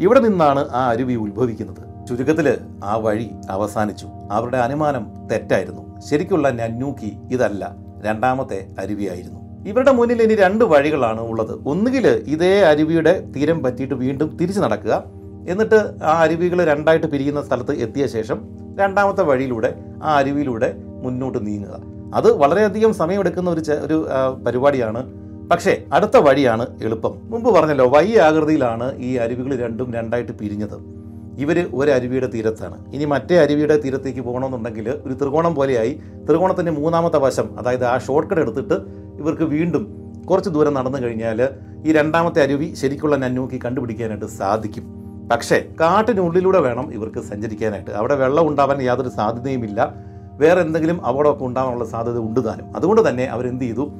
ഇവിടെ നിന്നാണ് ആ അരുവി ഉത്ഭവിക്കുന്നത്. ചുരുക്കത്തിൽ ആ വഴി അവസാനിച്ചു. അവരുടെ അനുമാനം തെറ്റായിരുന്നു. ശരിക്കുള്ള നന്നൂക്കി ഇതല്ല രണ്ടാമത്തെ അരുവിയായിരുന്നു. ഇവരുടെ മുന്നിൽ ഇനി രണ്ട് വഴികളാണ് ഉള്ളത്. ഒന്നുകിൽ ഇതേ അരുവിയുടെ തീരം പറ്റിയിട്ട് വീണ്ടും തിരിച്ചു നടക്കുക. എന്നിട്ട് ആ അരുവികൾ രണ്ടായിട്ട് പിരിയുന്ന സ്ഥലത്ത് എത്തിയ ശേഷം രണ്ടാമത്തെ വഴിയിലൂടെ ആ അരുവിയിലൂടെ മുന്നോട്ട് നീങ്ങുക. അത് വളരെയധികം സമയമെടുക്കുന്ന ഒരു ഒരു പരിപാടിയാണ്. പക്ഷേ അടുത്ത വഴിയാണ് എളുപ്പം. മുമ്പ് പറഞ്ഞല്ലോ വൈ ആകൃതിയിലാണ് ഈ അരുവികൾ രണ്ടും രണ്ടായിട്ട് പിരിഞ്ഞത്. ഇവർ ഒരു അരുവിയുടെ തീരത്താണ്. ഇനി മറ്റേ അരുവിയുടെ തീരത്തേക്ക് പോകണമെന്നുണ്ടെങ്കിൽ ഒരു ത്രികോണം പോലെയായി ത്രികോണത്തിന്റെ മൂന്നാമത്തെ വശം അതായത് ആ ഷോർട്ട് കട്ട് എടുത്തിട്ട് ഇവർക്ക് വീണ്ടും കുറച്ച് ദൂരം നടന്നു കഴിഞ്ഞാൽ ഈ രണ്ടാമത്തെ അരുവി ശരിക്കുള്ള നന്നൂക്കി കണ്ടുപിടിക്കാനായിട്ട് സാധിക്കും. പക്ഷേ കാട്ടിനുള്ളിലൂടെ വേണം ഇവർക്ക് സഞ്ചരിക്കാനായിട്ട്. അവിടെ വെള്ളം ഉണ്ടാവാൻ യാതൊരു സാധ്യതയുമില്ല. വേറെ എന്തെങ്കിലും അപകടമൊക്കെ ഉണ്ടാകാനുള്ള സാധ്യത ഉണ്ട് താനും. അതുകൊണ്ട് തന്നെ അവരെന്ത് ചെയ്തു?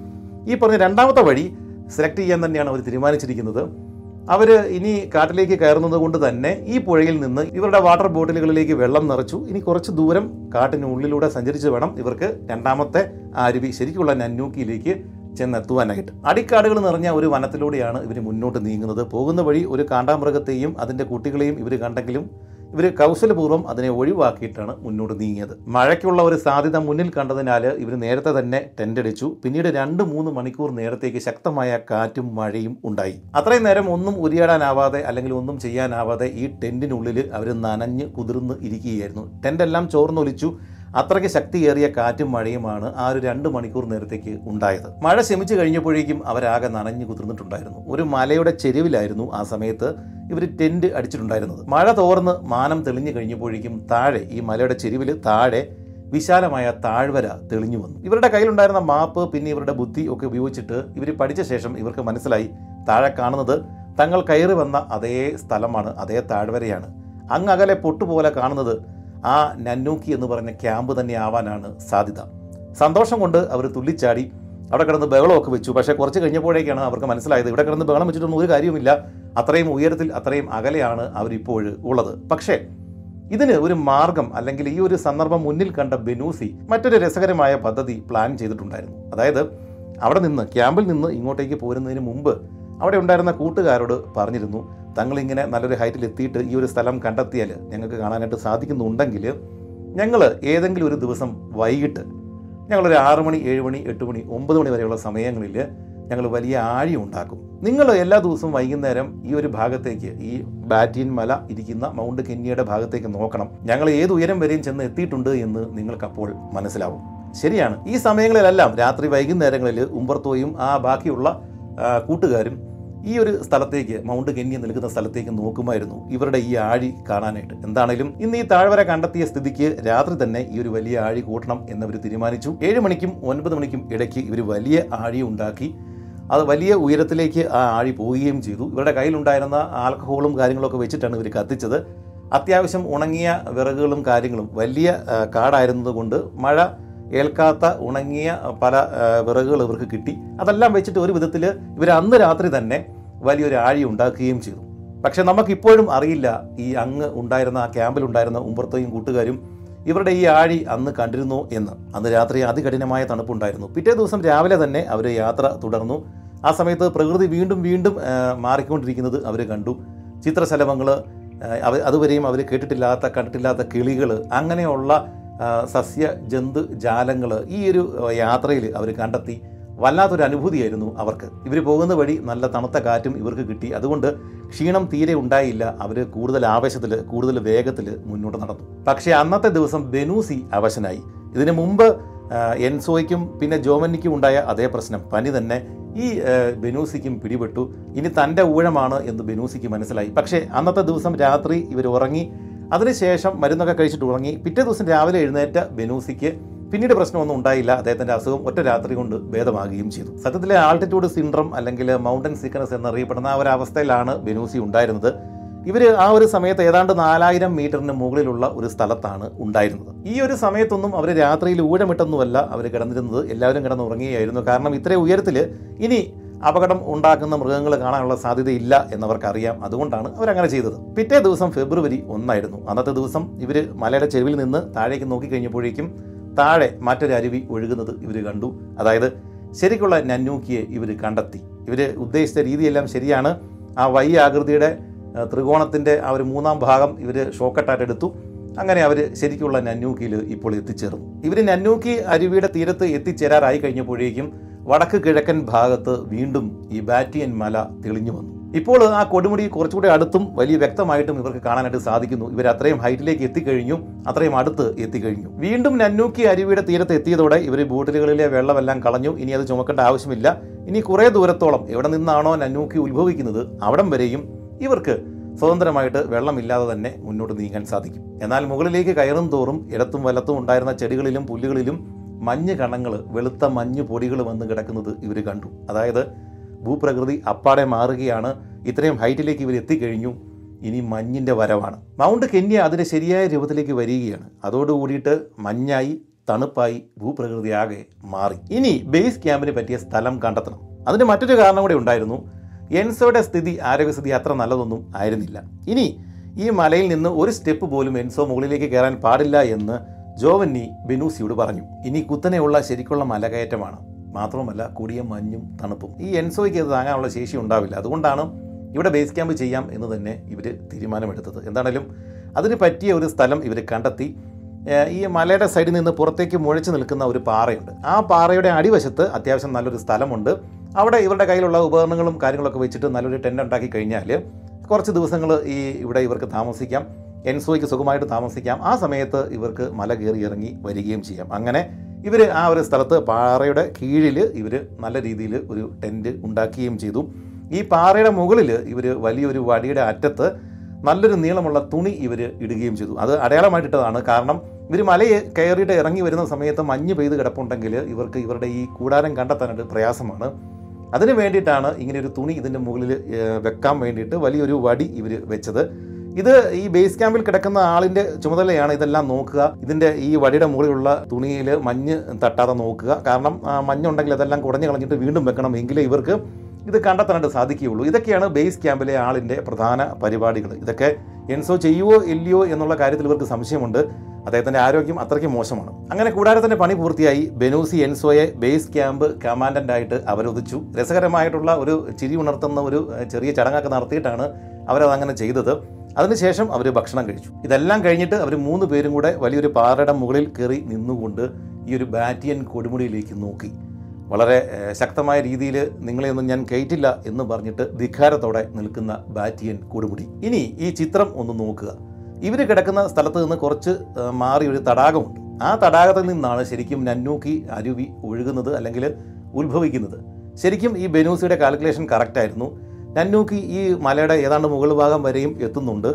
ഈ പറഞ്ഞ രണ്ടാമത്തെ വഴി സെലക്ട് ചെയ്യാൻ തന്നെയാണ് അവർ തീരുമാനിച്ചിരിക്കുന്നത്. അവർ ഇനി കാട്ടിലേക്ക് കയറുന്നത് കൊണ്ട് തന്നെ ഈ പുഴയിൽ നിന്ന് ഇവരുടെ വാട്ടർ ബോട്ടിലുകളിലേക്ക് വെള്ളം നിറച്ചു. ഇനി കുറച്ച് ദൂരം കാട്ടിനുള്ളിലൂടെ സഞ്ചരിച്ച് വേണം ഇവർക്ക് രണ്ടാമത്തെ അരുവി ശരിക്കുള്ള നന്നൂക്കിയിലേക്ക് ചെന്നെത്തുവാനായിട്ട്. അടിക്കാടുകൾ നിറഞ്ഞ ഒരു വനത്തിലൂടെയാണ് ഇവർ മുന്നോട്ട് നീങ്ങുന്നത്. പോകുന്ന വഴി ഒരു കാണ്ടാമൃഗത്തെയും അതിന്റെ കുട്ടികളെയും ഇവർ കണ്ടെങ്കിലും ഇവർ കൗശലപൂർവം അതിനെ ഒഴിവാക്കിയിട്ടാണ് മുന്നോട്ട് നീങ്ങിയത്. മഴയ്ക്കുള്ള ഒരു സാധ്യത മുന്നിൽ കണ്ടതിനാൽ ഇവർ നേരത്തെ തന്നെ ടെന്റ് അടിച്ചു. പിന്നീട് രണ്ട് മൂന്ന് മണിക്കൂർ നേരത്തേക്ക് ശക്തമായ കാറ്റും മഴയും ഉണ്ടായി. അത്രയും നേരം ഒന്നും ഉരിയാടാനാവാതെ അല്ലെങ്കിൽ ഒന്നും ചെയ്യാനാവാതെ ഈ ടെന്റിനുള്ളിൽ അവർ നനഞ്ഞ് കുതിർന്ന് ഇരിക്കുകയായിരുന്നു. ടെന്റെല്ലാം ചോർന്നൊലിച്ചു. അത്രയ്ക്ക് ശക്തിയേറിയ കാറ്റും മഴയുമാണ് ആ ഒരു രണ്ട് മണിക്കൂർ നേരത്തേക്ക് ഉണ്ടായത്. മഴ ശമിച്ചു കഴിഞ്ഞപ്പോഴേക്കും അവരാകെ നനഞ്ഞു കുതിർന്നിട്ടുണ്ടായിരുന്നു. ഒരു മലയുടെ ചെരുവിലായിരുന്നു ആ സമയത്ത് ഇവർ ടെന്റ് അടിച്ചിട്ടുണ്ടായിരുന്നത്. മഴ തോർന്ന് മാനം തെളിഞ്ഞു കഴിഞ്ഞപ്പോഴേക്കും താഴെ ഈ മലയുടെ ചെരുവിൽ താഴെ വിശാലമായ താഴ്വര തെളിഞ്ഞു വന്നു. ഇവരുടെ കയ്യിലുണ്ടായിരുന്ന മാപ്പ് പിന്നെ ഇവരുടെ ബുദ്ധി ഒക്കെ ഉപയോഗിച്ചിട്ട് ഇവർ പഠിച്ച ശേഷം ഇവർക്ക് മനസ്സിലായി താഴെ കാണുന്നത് തങ്ങൾ കയറി വന്ന അതേ സ്ഥലമാണ് അതേ താഴ്വരയാണ്. അങ്ങകലെ പൊട്ടുപോലെ കാണുന്നത് ആ നന്നൂക്കി എന്ന് പറഞ്ഞ ക്യാമ്പ് തന്നെ ആവാനാണ് സാധ്യത. സന്തോഷം കൊണ്ട് അവർ തുള്ളിച്ചാടി അവിടെ കിടന്ന് ബഹളമൊക്കെ വെച്ചു. പക്ഷേ കുറച്ച് കഴിഞ്ഞപ്പോഴേക്കാണ് അവർക്ക് മനസ്സിലായത് ഇവിടെ കിടന്ന് ബഹളം വെച്ചിട്ടൊന്നും ഒരു കാര്യവുമില്ല. അത്രയും ഉയരത്തിൽ അത്രയും അകലെയാണ് അവരിപ്പോൾ ഉള്ളത്. പക്ഷേ ഇതിന് ഒരു മാർഗം അല്ലെങ്കിൽ ഈ ഒരു സന്ദർഭം മുന്നിൽ കണ്ട ബെനൂസി മറ്റൊരു രസകരമായ പദ്ധതി പ്ലാൻ ചെയ്തിട്ടുണ്ടായിരുന്നു. അതായത് അവിടെ നിന്ന് ക്യാമ്പിൽ നിന്ന് ഇങ്ങോട്ടേക്ക് പോരുന്നതിന് മുമ്പ് അവിടെ ഉണ്ടായിരുന്ന കൂട്ടുകാരോട് പറഞ്ഞിരുന്നു തങ്ങളിങ്ങനെ നല്ലൊരു ഹൈറ്റിൽ എത്തിയിട്ട് ഈ ഒരു സ്ഥലം കണ്ടെത്തിയാൽ ഞങ്ങൾക്ക് കാണാനായിട്ട് സാധിക്കുന്നുണ്ടെങ്കിൽ ഞങ്ങൾ ഏതെങ്കിലും ഒരു ദിവസം വൈകിട്ട് ഞങ്ങളൊരു ആറ് മണി ഏഴ് മണി എട്ട് മണി ഒമ്പത് മണി വരെയുള്ള സമയങ്ങളിൽ ഞങ്ങൾ വലിയ ആഴി ഉണ്ടാക്കും. നിങ്ങൾ എല്ലാ ദിവസവും വൈകുന്നേരം ഈ ഒരു ഭാഗത്തേക്ക് ഈ ബാറ്റിൻ മല ഇരിക്കുന്ന മൗണ്ട് കെന്യയുടെ ഭാഗത്തേക്ക് നോക്കണം. ഞങ്ങൾ ഏത് ഉയരം വരെയും ചെന്ന് എത്തിയിട്ടുണ്ട് എന്ന് നിങ്ങൾക്കപ്പോൾ മനസ്സിലാവും. ശരിയാണ്. ഈ സമയങ്ങളിലെല്ലാം രാത്രി വൈകുന്നേരങ്ങളിൽ ഉമ്പർത്തോയും ആ ബാക്കിയുള്ള കൂട്ടുകാരും ഈ ഒരു സ്ഥലത്തേക്ക് മൗണ്ട് കെന്യ നിൽക്കുന്ന സ്ഥലത്തേക്ക് നോക്കുമായിരുന്നു ഇവരുടെ ഈ ആഴി കാണാനായിട്ട്. എന്താണേലും ഇന്ന് ഈ താഴ്വര കണ്ടെത്തിയ സ്ഥിതിക്ക് രാത്രി തന്നെ ഈ ഒരു വലിയ ആഴി കൂട്ടണം എന്നവർ തീരുമാനിച്ചു. ഏഴ് മണിക്കും ഒൻപത് മണിക്കും ഇടയ്ക്ക് ഇവർ വലിയ ആഴി ഉണ്ടാക്കി അത് വലിയ ഉയരത്തിലേക്ക് ആ ആഴി പോവുകയും ചെയ്തു. ഇവരുടെ കയ്യിലുണ്ടായിരുന്ന ആൽക്കഹോളും കാര്യങ്ങളൊക്കെ വെച്ചിട്ടാണ് ഇവർ കത്തിച്ചത്. അത്യാവശ്യം ഉണങ്ങിയ വിറകുകളും കാര്യങ്ങളും വലിയ കാടായിരുന്നതുകൊണ്ട് മഴ ഏൽക്കാത്ത ഉണങ്ങിയ പല വിറകുകൾ ഇവർക്ക് കിട്ടി. അതെല്ലാം വെച്ചിട്ട് ഒരു വിധത്തിൽ ഇവർ അന്ന് രാത്രി തന്നെ വലിയൊരു ആഴി ഉണ്ടാക്കുകയും ചെയ്തു. പക്ഷെ നമുക്കിപ്പോഴും അറിയില്ല ഈ അങ്ങ് ഉണ്ടായിരുന്ന ആ ക്യാമ്പിലുണ്ടായിരുന്ന ഉമ്പർത്തയും കൂട്ടുകാരും ഇവരുടെ ഈ ആഴി അന്ന് കണ്ടിരുന്നു എന്ന്. അന്ന് രാത്രി അതികഠിനമായ തണുപ്പുണ്ടായിരുന്നു. പിറ്റേ ദിവസം രാവിലെ തന്നെ അവർ യാത്ര തുടർന്നു. ആ സമയത്ത് പ്രകൃതി വീണ്ടും വീണ്ടും മാറിക്കൊണ്ടിരിക്കുന്നത് അവർ കണ്ടു. ചിത്രശലഭങ്ങൾ അവ അതുവരെയും അവർ കേട്ടിട്ടില്ലാത്ത കണ്ടിട്ടില്ലാത്ത കിളികൾ അങ്ങനെയുള്ള സസ്യ ജന്തു ജാലങ്ങൾ ഈ ഒരു യാത്രയിൽ അവർ കണ്ടെത്തി. വല്ലാത്തൊരു അനുഭൂതിയായിരുന്നു അവർക്ക്. ഇവർ പോകുന്ന വഴി നല്ല തണുത്ത കാറ്റും ഇവർക്ക് കിട്ടി. അതുകൊണ്ട് ക്ഷീണം തീരെ ഉണ്ടായില്ല. അവർ കൂടുതൽ ആവേശത്തിൽ കൂടുതൽ വേഗത്തിൽ മുന്നോട്ട് നടന്നു. പക്ഷേ അന്നത്തെ ദിവസം ബെനൂസി അവശനായി. ഇതിനു മുമ്പ് എൻസോയ്ക്കും പിന്നെ ജോമനിക്കും ഉണ്ടായ അതേ പ്രശ്നം. പനി തന്നെ ഈ ബെനൂസിക്കും പിടിപെട്ടു. ഇനി തന്റെ ഊഴമാണ് എന്ന് ബെനൂസിക്ക് മനസ്സിലായി. പക്ഷേ അന്നത്തെ ദിവസം രാത്രി ഇവർ ഉറങ്ങി അതിനുശേഷം മരുന്നൊക്കെ കഴിച്ചിട്ട് ഉറങ്ങി പിറ്റേ ദിവസം രാവിലെ എഴുന്നേറ്റ ബെനൂസിക്ക് പിന്നീട് പ്രശ്നമൊന്നും ഉണ്ടായില്ല. അദ്ദേഹത്തിന്റെ അസുഖം ഒറ്റ രാത്രി കൊണ്ട് ഭേദമാകുകയും ചെയ്തു. സത്യത്തിലെ ആൾട്ടിറ്റ്യൂഡ് സിൻഡ്രം അല്ലെങ്കിൽ മൗണ്ടൻ സിക്നസ് എന്നറിയപ്പെടുന്ന ആ ഒരു അവസ്ഥയിലാണ് ബെനൂസി ഉണ്ടായിരുന്നത്. ഇവർ ആ ഒരു സമയത്ത് ഏതാണ്ട് നാലായിരം മീറ്ററിന് മുകളിലുള്ള ഒരു സ്ഥലത്താണ് ഉണ്ടായിരുന്നത്. ഈ ഒരു സമയത്തൊന്നും അവർ രാത്രിയിൽ ഊഴമിട്ടൊന്നുമല്ല അവർ കിടന്നിരുന്നത്. എല്ലാവരും കിടന്നുറങ്ങുകയായിരുന്നു. കാരണം ഇത്രയും ഉയരത്തിൽ ഇനി അപകടം ഉണ്ടാക്കുന്ന മൃഗങ്ങൾ കാണാനുള്ള സാധ്യതയില്ല എന്നവർക്കറിയാം. അതുകൊണ്ടാണ് അവരങ്ങനെ ചെയ്തത്. പിറ്റേ ദിവസം ഫെബ്രുവരി ഒന്നായിരുന്നു. അന്നത്തെ ദിവസം ഇവർ മലയുടെ ചെരുവിൽ നിന്ന് താഴേക്ക് നോക്കിക്കഴിഞ്ഞപ്പോഴേക്കും താഴെ മറ്റൊരു അരുവി ഒഴുകുന്നത് ഇവർ കണ്ടു. അതായത് ശരിക്കുള്ള നന്നൂക്കിയെ ഇവർ കണ്ടെത്തി. ഇവർ ഉദ്ദേശിച്ച രീതിയെല്ലാം ശരിയാണ്. ആ വൈ ആകൃതിയുടെ ത്രികോണത്തിന്റെ ആ ഒരു മൂന്നാം ഭാഗം ഇവർ ഷോക്കട്ടായിട്ട് എടുത്തു. അങ്ങനെ അവർ ശരിക്കുള്ള നന്നൂക്കിയിൽ ഇപ്പോൾ എത്തിച്ചേർന്നു. ഇവർ നന്നൂക്കി അരുവിയുടെ തീരത്ത് എത്തിച്ചേരാറായി കഴിഞ്ഞപ്പോഴേക്കും വടക്ക് കിഴക്കൻ ഭാഗത്ത് വീണ്ടും ഈ ബാറ്റിയൻ മല തെളിഞ്ഞു വന്നു. ഇപ്പോൾ ആ കൊടുമുടി കുറച്ചുകൂടി അടുത്തും വലിയ വ്യക്തമായിട്ടും ഇവർക്ക് കാണാനായിട്ട് സാധിക്കുന്നു. ഇവർ അത്രയും ഹൈറ്റിലേക്ക് എത്തിക്കഴിഞ്ഞു അത്രയും അടുത്ത് എത്തിക്കഴിഞ്ഞു. വീണ്ടും നന്നൂക്കി അരുവിയുടെ തീരത്ത് എത്തിയതോടെ ഇവർ ബോട്ടിലുകളിലെ വെള്ളമെല്ലാം കളഞ്ഞു. ഇനി അത് ചുമക്കേണ്ട ആവശ്യമില്ല. ഇനി കുറേ ദൂരത്തോളം എവിടെ നിന്നാണോ നന്നൂക്കി ഉത്ഭവിക്കുന്നത് അവിടം വരെയും ഇവർക്ക് സ്വതന്ത്രമായിട്ട് വെള്ളമില്ലാതെ തന്നെ മുന്നോട്ട് നീങ്ങാൻ സാധിക്കും. എന്നാൽ മുകളിലേക്ക് കയറും തോറും ഇടത്തും വലത്തും ഉണ്ടായിരുന്ന ചെടികളിലും പുല്ലുകളിലും മഞ്ഞ് കണങ്ങൾ വെളുത്ത മഞ്ഞ് പൊടികൾ വന്ന് കിടക്കുന്നത് ഇവർ കണ്ടു. അതായത് ഭൂപ്രകൃതി അപ്പാടെ മാറുകയാണ്. ഇത്രയും ഹൈറ്റിലേക്ക് ഇവർ എത്തിക്കഴിഞ്ഞു. ഇനി മഞ്ഞിന്റെ വരവാണ്. മൗണ്ട് കെന്യ അതിന്റെ ശരിയായ രൂപത്തിലേക്ക് വരികയാണ്. അതോടുകൂടിയിട്ട് മഞ്ഞായി തണുപ്പായി ഭൂപ്രകൃതി ആകെ മാറി. ഇനി ബേസ് ക്യാമ്പിന് പറ്റിയ സ്ഥലം കണ്ടെത്തണം. അതിന് മറ്റൊരു കാരണം കൂടി ഉണ്ടായിരുന്നു. എൻസോയുടെ സ്ഥിതി ആരോഗ്യസ്ഥിതി അത്ര നല്ലതൊന്നും ആയിരുന്നില്ല. ഇനി ഈ മലയിൽ നിന്ന് ഒരു സ്റ്റെപ്പ് പോലും എൻസോ മുകളിലേക്ക് കയറാൻ പാടില്ല എന്ന് ജോവന്നി ബെനൂസിയോട് പറഞ്ഞു ഇനി കുത്തനെയുള്ള ശരിക്കുള്ള മലകയറ്റമാണ്. മാത്രവുമല്ല കൂടിയ മഞ്ഞും തണുപ്പും. ഈ എൻസോയ്ക്ക് അത് താങ്ങാനുള്ള ശേഷി ഉണ്ടാവില്ല. അതുകൊണ്ടാണ് ഇവിടെ ബേസ് ക്യാമ്പ് ചെയ്യാം എന്ന് തന്നെ ഇവർ തീരുമാനമെടുത്തത്. എന്താണേലും അതിന് പറ്റിയ ഒരു സ്ഥലം ഇവർ കണ്ടെത്തി. ഈ മലയുടെ സൈഡിൽ നിന്ന് പുറത്തേക്ക് മുഴച്ചു നിൽക്കുന്ന ഒരു പാറയുണ്ട്. ആ പാറയുടെ അടിവശത്ത് അത്യാവശ്യം നല്ലൊരു സ്ഥലമുണ്ട്. അവിടെ ഇവരുടെ കയ്യിലുള്ള ഉപകരണങ്ങളും കാര്യങ്ങളൊക്കെ വെച്ചിട്ട് നല്ലൊരു ടെന്റ് ഉണ്ടാക്കി കഴിഞ്ഞാൽ കുറച്ച് ദിവസങ്ങൾ ഈ ഇവിടെ ഇവർക്ക് താമസിക്കാം. എൻസോയ്ക്ക് സുഖമായിട്ട് താമസിക്കാം. ആ സമയത്ത് ഇവർക്ക് മല കയറി ഇറങ്ങി വരികയും ചെയ്യാം. അങ്ങനെ ഇവർ ആ ഒരു സ്ഥലത്ത് പാറയുടെ കീഴിൽ ഇവർ നല്ല രീതിയിൽ ഒരു ടെന്റ് ഉണ്ടാക്കുകയും ചെയ്തു. ഈ പാറയുടെ മുകളിൽ ഇവർ വലിയൊരു വടിയുടെ അറ്റത്ത് നല്ലൊരു നീളമുള്ള തുണി ഇവർ ഇടുകയും ചെയ്തു. അത് അടയാളമായിട്ടിട്ടതാണ് കാരണം ഇവർ മലയെ കയറിയിട്ട് ഇറങ്ങി വരുന്ന സമയത്ത് മഞ്ഞ് പെയ്ത് കിടപ്പുണ്ടെങ്കിൽ ഇവർക്ക് ഇവരുടെ ഈ കൂടാരം കണ്ടെത്താനായിട്ട് പ്രയാസമാണ്. അതിന് വേണ്ടിയിട്ടാണ് ഇങ്ങനെ ഒരു തുണി ഇതിന്റെ മുകളിൽ വെക്കാൻ വേണ്ടിയിട്ട് വലിയൊരു വടി ഇവർ വെച്ചത്. ഇത് ഈ ബേസ് ക്യാമ്പിൽ കിടക്കുന്ന ആളിന്റെ ചുമതലയാണ് ഇതെല്ലാം നോക്കുക. ഇതിന്റെ ഈ വടിയുടെ മുകളിലുള്ള തുണിയിൽ മഞ്ഞ് തട്ടാതെ നോക്കുക. കാരണം മഞ്ഞുണ്ടെങ്കിൽ അതെല്ലാം കുറഞ്ഞു കളഞ്ഞിട്ട് വീണ്ടും വെക്കണം എങ്കിലേ ഇവർക്ക് ഇത് കണ്ടെത്താനായിട്ട് സാധിക്കുകയുള്ളൂ. ഇതൊക്കെയാണ് ബേസ് ക്യാമ്പിലെ ആളിന്റെ പ്രധാന പരിപാടികൾ. ഇതൊക്കെ എൻസോ ചെയ്യുവോ ഇല്ലയോ എന്നുള്ള കാര്യത്തിൽ ഇവർക്ക് സംശയമുണ്ട്. അദ്ദേഹത്തിന്റെ ആരോഗ്യം അത്രയ്ക്ക് മോശമാണ്. അങ്ങനെ കൂടാരത്തിന്റെ പണി പൂർത്തിയായി. ബെനൂസി എൻസോയെ ബേസ് ക്യാമ്പ് കമാൻഡന്റ് ആയിട്ട് അവരൊതിച്ചു രസകരമായിട്ടുള്ള ഒരു ചിരി ഉണർത്തുന്ന ഒരു ചെറിയ ചടങ്ങൊക്കെ നടത്തിയിട്ടാണ് അവരത് അങ്ങനെ ചെയ്തത്. അതിനുശേഷം അവർ ഭക്ഷണം കഴിച്ചു. ഇതെല്ലാം കഴിഞ്ഞിട്ട് അവർ മൂന്ന് പേരും കൂടെ വലിയൊരു പാറയുടെ മുകളിൽ കയറി നിന്നുകൊണ്ട് ഈ ഒരു ബാറ്റിയൻ കൊടുമുടിയിലേക്ക് നോക്കി. വളരെ ശക്തമായ രീതിയിൽ നിങ്ങളെയൊന്നും ഞാൻ കയറ്റില്ല എന്ന് പറഞ്ഞിട്ട് ധിഖാരത്തോടെ നിൽക്കുന്ന ബാറ്റിയൻ കൊടുമുടി. ഇനി ഈ ചിത്രം ഒന്ന് നോക്കുക. ഇവർ കിടക്കുന്ന സ്ഥലത്ത് നിന്ന് കുറച്ച് മാറി ഒരു തടാകമുണ്ട്. ആ തടാകത്തിൽ നിന്നാണ് ശരിക്കും നന്നൂക്കി അരുവി ഒഴുകുന്നത് അല്ലെങ്കിൽ ഉത്ഭവിക്കുന്നത്. ശരിക്കും ഈ ബെനൂസിയുടെ കാൽക്കുലേഷൻ കറക്റ്റ് ആയിരുന്നു നന്നൂക്കി ഈ മലയുടെ ഏതാണ്ട് മുകൾ ഭാഗം വരെയും എത്തുന്നുണ്ട്.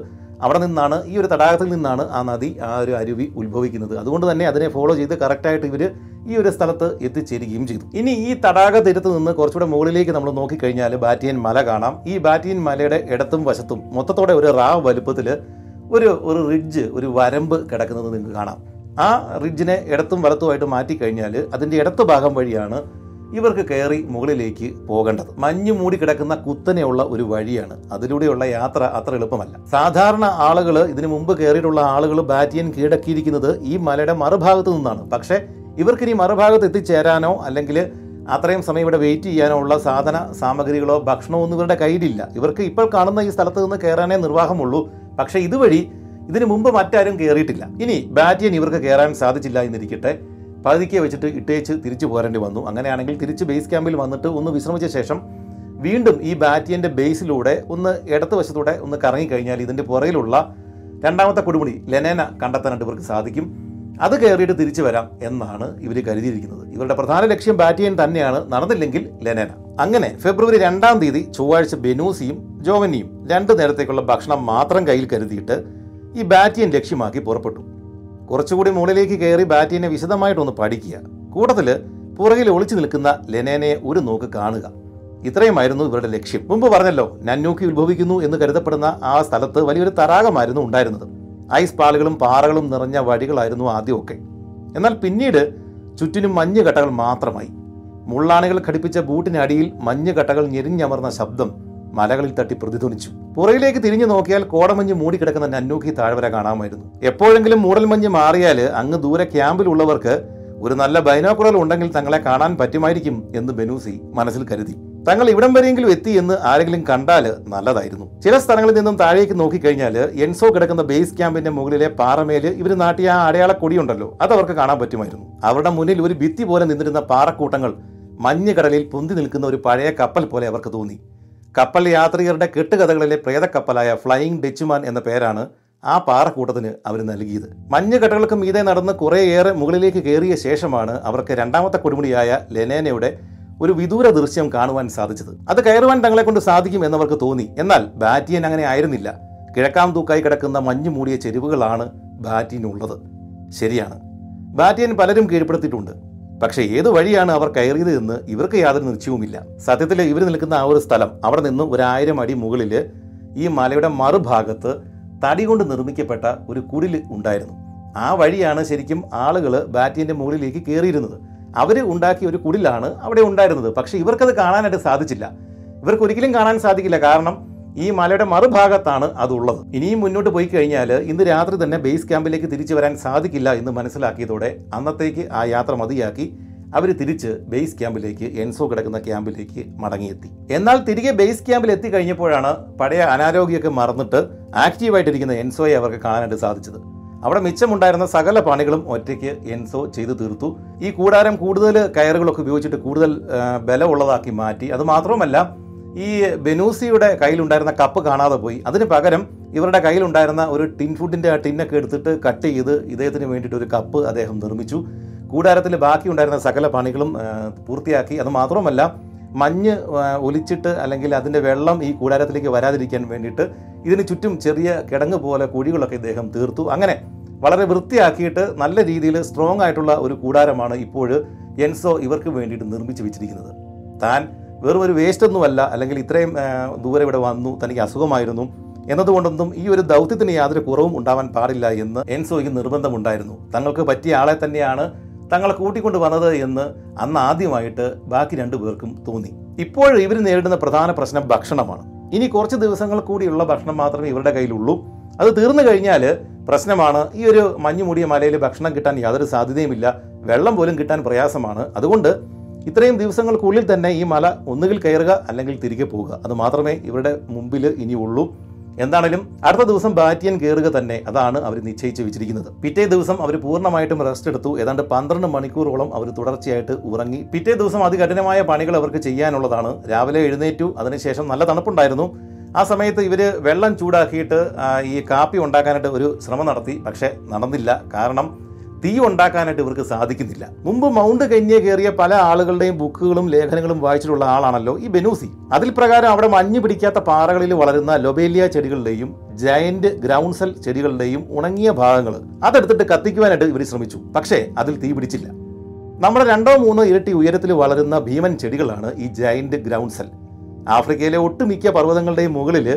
അവിടെ നിന്നാണ് ഈ ഒരു തടാകത്തിൽ നിന്നാണ് ആ നദി ആ ഒരു അരുവി ഉത്ഭവിക്കുന്നത്. അതുകൊണ്ട് തന്നെ അതിനെ ഫോളോ ചെയ്ത് കറക്റ്റായിട്ട് ഇവർ ഈ ഒരു സ്ഥലത്ത് എത്തിച്ചേരുകയും ചെയ്തു. ഇനി ഈ തടാക തീരത്ത് നിന്ന് കുറച്ചുകൂടെ മുകളിലേക്ക് നമ്മൾ നോക്കിക്കഴിഞ്ഞാൽ ബാറ്റിയൻ മല കാണാം. ഈ ബാറ്റിയൻ മലയുടെ ഇടത്തും വശത്തും മൊത്തത്തോടെ ഒരു റാ വലുപ്പത്തിൽ ഒരു ഒരു റിഡ്ജ് ഒരു വരമ്പ് കിടക്കുന്നത് നിങ്ങൾക്ക് കാണാം. ആ റിഡ്ജിനെ ഇടത്തും വലത്തുമായിട്ട് മാറ്റിക്കഴിഞ്ഞാൽ അതിന്റെ ഇടത്ത് ഭാഗം വഴിയാണ് ഇവർക്ക് കയറി മുകളിലേക്ക് പോകേണ്ടത്. മഞ്ഞ് മൂടി കിടക്കുന്ന കുത്തനെയുള്ള ഒരു വഴിയാണ്. അതിലൂടെയുള്ള യാത്ര അത്ര എളുപ്പമല്ല. സാധാരണ ആളുകൾ ഇതിനു മുമ്പ് കയറിയിട്ടുള്ള ആളുകൾ ബാറ്റിയൻ കീഴടക്കിയിരിക്കുന്നത് ഈ മലയുടെ മറുഭാഗത്ത് നിന്നാണ്. പക്ഷേ ഇവർക്കിനി മറുഭാഗത്ത് എത്തിച്ചേരാനോ അല്ലെങ്കിൽ അത്രയും സമയം ഇവിടെ വെയിറ്റ് ചെയ്യാനോ ഉള്ള സാധന സാമഗ്രികളോ ഭക്ഷണമോ ഒന്നും ഇവരുടെ കയ്യിലില്ല. ഇവർക്ക് ഇപ്പോൾ കാണുന്ന ഈ സ്ഥലത്ത് നിന്ന് കയറാനേ നിർവാഹമുള്ളൂ. പക്ഷേ ഇതുവഴി ഇതിനു മുമ്പ് മറ്റാരും കയറിയിട്ടില്ല. ഇനി ബാറ്റിയൻ ഇവർക്ക് കയറാൻ സാധിച്ചില്ല എന്നിരിക്കട്ടെ. പകുതിക്ക് വെച്ചിട്ട് ഇട്ടേച്ച് തിരിച്ചു പോരേണ്ടി വന്നു. അങ്ങനെയാണെങ്കിൽ തിരിച്ച് ബേസ് ക്യാമ്പിൽ വന്നിട്ട് ഒന്ന് വിശ്രമിച്ച ശേഷം വീണ്ടും ഈ ബാറ്റിയന്റെ ബേസിലൂടെ ഒന്ന് ഇടത്ത് വശത്തൂടെ ഒന്ന് കറങ്ങിക്കഴിഞ്ഞാൽ ഇതിന്റെ പുറയിലുള്ള രണ്ടാമത്തെ കൊടുമുടി ലെനേന കണ്ടെത്താനായിട്ട് ഇവർക്ക് സാധിക്കും. അത് കയറിയിട്ട് തിരിച്ചു വരാം എന്നാണ് ഇവർ കരുതിയിരിക്കുന്നത്. ഇവരുടെ പ്രധാന ലക്ഷ്യം ബാറ്റിയൻ തന്നെയാണ് നടന്നില്ലെങ്കിൽ ലെനേന. അങ്ങനെ ഫെബ്രുവരി രണ്ടാം തീയതി ചൊവ്വാഴ്ച ബെനൂസിയും ജോവനിയും രണ്ട് നേരത്തേക്കുള്ള ഭക്ഷണം മാത്രം കയ്യിൽ കരുതിയിട്ട് ഈ ബാറ്റിയൻ ലക്ഷ്യമാക്കി പുറപ്പെട്ടു. കുറച്ചുകൂടി മുകളിലേക്ക് കയറി ബാറ്റിനെ വിശദമായിട്ടൊന്ന് പഠിക്കുക. കൂട്ടത്തിൽ പുറകിൽ ഒളിച്ചു നിൽക്കുന്ന ലെനേനെ ഒരു നോക്ക് കാണുക. ഇത്രയുമായിരുന്നു ഇവരുടെ ലക്ഷ്യം. മുമ്പ് പറഞ്ഞല്ലോ നന്നൂക്കി ഉത്ഭവിക്കുന്നു എന്ന് കരുതപ്പെടുന്ന ആ സ്ഥലത്ത് വലിയൊരു തടാകമായിരുന്നു ഉണ്ടായിരുന്നത്. ഐസ് പാളുകളും പാറകളും നിറഞ്ഞ വഴികളായിരുന്നു ആദ്യമൊക്കെ. എന്നാൽ പിന്നീട് ചുറ്റിനും മഞ്ഞ് കട്ടകൾ മാത്രമായി. മുള്ളാണികൾ ഘടിപ്പിച്ച ബൂട്ടിനടിയിൽ മഞ്ഞ് കട്ടകൾ ഞെരിഞ്ഞമർന്ന ശബ്ദം മലകളിൽ തട്ടി പ്രതിധ്വനിച്ചു. പുറയിലേക്ക് തിരിഞ്ഞു നോക്കിയാൽ കോടമഞ്ഞ് മൂടിക്കിടക്കുന്ന നന്നൂക്കി താഴ്വര കാണാമായിരുന്നു. എപ്പോഴെങ്കിലും മൂടൽമഞ്ഞ് മാറിയാൽ അങ്ങ് ദൂരെ ക്യാമ്പിലുള്ളവർക്ക് ഒരു നല്ല ബൈനോക്കുറൽ ഉണ്ടെങ്കിൽ തങ്ങളെ കാണാൻ പറ്റുമായിരിക്കും എന്ന് ബെനൂസി മനസ്സിൽ കരുതി. തങ്ങൾ ഇവിടം വരെയെങ്കിലും എത്തി എന്ന് ആരെങ്കിലും കണ്ടാൽ നല്ലതായിരുന്നു. ചില സ്ഥലങ്ങളിൽ നിന്നും താഴേക്ക് നോക്കിക്കഴിഞ്ഞാൽ എൻസോ കിടക്കുന്ന ബേസ് ക്യാമ്പിന്റെ മുകളിലെ പാറമേൽ ഇവർ നാട്ടിയ ആ അടയാള കൊടിയുണ്ടല്ലോ അത് അവർക്ക് കാണാൻ പറ്റുമായിരുന്നു. അവരുടെ മുന്നിൽ ഒരു ഭിത്തി പോലെ നിന്നിരുന്ന പാറക്കൂട്ടങ്ങൾ മഞ്ഞുകടലിൽ പൊന്തി നിൽക്കുന്ന ഒരു പഴയ കപ്പൽ പോലെ അവർക്ക് തോന്നി. കപ്പൽ യാത്രികരുടെ കെട്ടുകഥകളിലെ പ്രേതക്കപ്പലായ ഫ്ലൈയിങ് ഡച്ചുമാൻ എന്ന പേരാണ് ആ പാറക്കൂട്ടത്തിന് അവർ നൽകിയത്. മഞ്ഞുകട്ടകൾക്ക് മീതെ നടന്ന് കുറേയേറെ മുകളിലേക്ക് കയറിയ ശേഷമാണ് അവർക്ക് രണ്ടാമത്തെ കൊടുമുടിയായ ലെനേനയുടെ ഒരു വിദൂര ദൃശ്യം കാണുവാൻ സാധിച്ചത്. അത് കയറുവാൻ തങ്ങളെ കൊണ്ട് സാധിക്കും എന്നവർക്ക് തോന്നി. എന്നാൽ ബാറ്റിയൻ അങ്ങനെ ആയിരുന്നില്ല. കിഴക്കാം തൂക്കായി കിടക്കുന്ന മഞ്ഞു മൂടിയ ചെരുവുകളാണ് ബാറ്റിനുള്ളത് ശരിയാണ്. ബാറ്റിയൻ പലരും കീഴ്പ്പെടുത്തിയിട്ടുണ്ട്. പക്ഷേ ഏത് വഴിയാണ് അവർ കയറിയത് എന്ന് ഇവർക്ക് യാതൊരു നിശ്ചയവുമില്ല. സത്യത്തിൽ ഇവർ നിൽക്കുന്ന ആ ഒരു സ്ഥലം അവിടെ നിന്ന് ഒരായിരം അടി മുകളിൽ ഈ മലയുടെ മറുഭാഗത്ത് തടി കൊണ്ട് നിർമ്മിക്കപ്പെട്ട ഒരു കുടിൽ ഉണ്ടായിരുന്നു. ആ വഴിയാണ് ശരിക്കും ആളുകൾ ബാറ്റിയന്റെ മുകളിലേക്ക് കയറിയിരുന്നത്. അവർ ഉണ്ടാക്കിയ ഒരു കുടിലാണ് അവിടെ ഉണ്ടായിരുന്നത്. പക്ഷേ ഇവർക്കത് കാണാനായിട്ട് സാധിച്ചില്ല. ഇവർക്ക് ഒരിക്കലും കാണാൻ സാധിക്കില്ല. കാരണം ഈ മലയുടെ മറുഭാഗത്താണ് അതുള്ളത്. ഇനിയും മുന്നോട്ട് പോയി കഴിഞ്ഞാൽ ഇന്ന് രാത്രി തന്നെ ബേസ് ക്യാമ്പിലേക്ക് തിരിച്ചു വരാൻ സാധിക്കില്ല എന്ന് മനസ്സിലാക്കിയതോടെ അന്നത്തേക്ക് ആ യാത്ര മതിയാക്കി അവർ തിരിച്ച് ബേസ് ക്യാമ്പിലേക്ക് എൻസോ കിടക്കുന്ന ക്യാമ്പിലേക്ക് മടങ്ങിയെത്തി. എന്നാൽ തിരികെ ബേസ് ക്യാമ്പിൽ എത്തി കഴിഞ്ഞപ്പോഴാണ് പഴയ അനാരോഗ്യമൊക്കെ മറന്നിട്ട് ആക്റ്റീവായിട്ടിരിക്കുന്ന എൻസോയെ അവർക്ക് കാണാനായിട്ട് സാധിച്ചത്. അവിടെ മിച്ചമുണ്ടായിരുന്ന സകല പണികളും ഒറ്റയ്ക്ക് എൻസോ ചെയ്തു തീർത്തു. ഈ കൂടാരം കൂടുതൽ കയറുകളൊക്കെ ഉപയോഗിച്ചിട്ട് കൂടുതൽ ബലമുള്ളതാക്കി മാറ്റി. അത് മാത്രമല്ല ഈ ബെനൂസിയുടെ കയ്യിലുണ്ടായിരുന്ന കപ്പ് കാണാതെ പോയി. അതിന് പകരം ഇവരുടെ കയ്യിലുണ്ടായിരുന്ന ഒരു ടിൻ ഫുഡിന്റെ ആ ടിന്നൊക്കെ എടുത്തിട്ട് കട്ട് ചെയ്ത് ഇദ്ദേഹത്തിന് വേണ്ടിയിട്ട് ഒരു കപ്പ് അദ്ദേഹം നിർമ്മിച്ചു. കൂടാരത്തിൽ ബാക്കി ഉണ്ടായിരുന്ന സകല പണികളും പൂർത്തിയാക്കി. അത് മാത്രമല്ല മഞ്ഞ് ഒലിച്ചിട്ട് അല്ലെങ്കിൽ അതിന്റെ വെള്ളം ഈ കൂടാരത്തിലേക്ക് വരാതിരിക്കാൻ വേണ്ടിയിട്ട് ഇതിന് ചുറ്റും ചെറിയ കിടങ്ങ് പോലെ കുഴികളൊക്കെ ഇദ്ദേഹം തീർത്തു. അങ്ങനെ വളരെ വൃത്തിയാക്കിയിട്ട് നല്ല രീതിയിൽ സ്ട്രോങ് ആയിട്ടുള്ള ഒരു കൂടാരമാണ് ഇപ്പോൾ എൻസോ ഇവർക്ക് വേണ്ടിയിട്ട് നിർമ്മിച്ചു വെച്ചിരിക്കുന്നത്. താൻ വെറും ഒരു വേസ്റ്റ് ഒന്നുമല്ല അല്ലെങ്കിൽ ഇത്രയും ദൂരെ ഇവിടെ വന്നു തനിക്ക് അസുഖമായിരുന്നു എന്നതുകൊണ്ടൊന്നും ഈ ഒരു ദൗത്യത്തിന് യാതൊരു കുറവും ഉണ്ടാവാൻ പാടില്ല എന്ന് എൻസോയ്ക്ക് നിർബന്ധമുണ്ടായിരുന്നു. തങ്ങൾക്ക് പറ്റിയ ആളെ തന്നെയാണ് തങ്ങളെ കൂട്ടിക്കൊണ്ട് വന്നത് എന്ന് അന്ന് ആദ്യമായിട്ട് ബാക്കി രണ്ടു പേർക്കും തോന്നി. ഇപ്പോൾ ഇവർ നേരിടുന്ന പ്രധാന പ്രശ്നം ഭക്ഷണമാണ്. ഇനി കുറച്ച് ദിവസങ്ങൾ കൂടിയുള്ള ഭക്ഷണം മാത്രമേ ഇവരുടെ കയ്യിലുള്ളൂ. അത് തീർന്നു കഴിഞ്ഞാൽ പ്രശ്നമാണ്. ഈ ഒരു മഞ്ഞുമൂടിയ മലയിൽ ഭക്ഷണം കിട്ടാൻ യാതൊരു സാധ്യതയുമില്ല. വെള്ളം പോലും കിട്ടാൻ പ്രയാസമാണ്. അതുകൊണ്ട് ഇത്രയും ദിവസങ്ങൾക്കുള്ളിൽ തന്നെ ഈ മല ഒന്നുകിൽ കയറുക അല്ലെങ്കിൽ തിരികെ പോവുക. അത് മാത്രമേ ഇവരുടെ മുമ്പിൽ ഇനി ഉള്ളൂ എന്താണേലും അടുത്ത ദിവസം ബാറ്റിയൻ കയറുക തന്നെ അതാണ് അവർ നിശ്ചയിച്ച് വെച്ചിരിക്കുന്നത്. പിറ്റേ ദിവസം അവർ പൂർണമായിട്ടും റെസ്റ്റ് എടുത്തു. ഏതാണ്ട് പന്ത്രണ്ട് മണിക്കൂറോളം അവർ തുടർച്ചയായിട്ട് ഉറങ്ങി. പിറ്റേ ദിവസം അതികഠിനമായ പണികൾ അവർക്ക് ചെയ്യാനുള്ളതാണ്. രാവിലെ എഴുന്നേറ്റു. അതിനുശേഷം നല്ല തണുപ്പുണ്ടായിരുന്നു. ആ സമയത്ത് ഇവർ വെള്ളം ചൂടാക്കിയിട്ട് ഈ കാപ്പി ഉണ്ടാക്കാനായിട്ട് ഒരു ശ്രമം നടത്തി. പക്ഷേ നടന്നില്ല. കാരണം തീ ഉണ്ടാക്കാനായിട്ട് ഇവർക്ക് സാധിക്കുന്നില്ല. മുമ്പ് മൗണ്ട് കന്യെ കയറിയ പല ആളുകളുടെയും ബുക്കുകളും ലേഖനങ്ങളും വായിച്ചിട്ടുള്ള ആളാണല്ലോ ഈ ബെനൂസി. അതിൽ പ്രകാരം അവിടെ മഞ്ഞ് പിടിക്കാത്ത പാറകളിൽ വളരുന്ന ലൊബേലിയ ചെടികളുടെയും ജയന്റ് ഗ്രൗണ്ട്സെൽ ചെടികളുടെയും ഉണങ്ങിയ ഭാഗങ്ങൾ അതെടുത്തിട്ട് കത്തിക്കുവാനായിട്ട് ഇവർ ശ്രമിച്ചു. പക്ഷേ അതിൽ തീ പിടിച്ചില്ല. നമ്മുടെ രണ്ടോ മൂന്നോ ഇരട്ടി ഉയരത്തിൽ വളരുന്ന ഭീമൻ ചെടികളാണ് ഈ ജയന്റ് ഗ്രൗണ്ട്സെൽ. ആഫ്രിക്കയിലെ ഒട്ടുമിക്ക പർവതങ്ങളുടെയും മുകളിൽ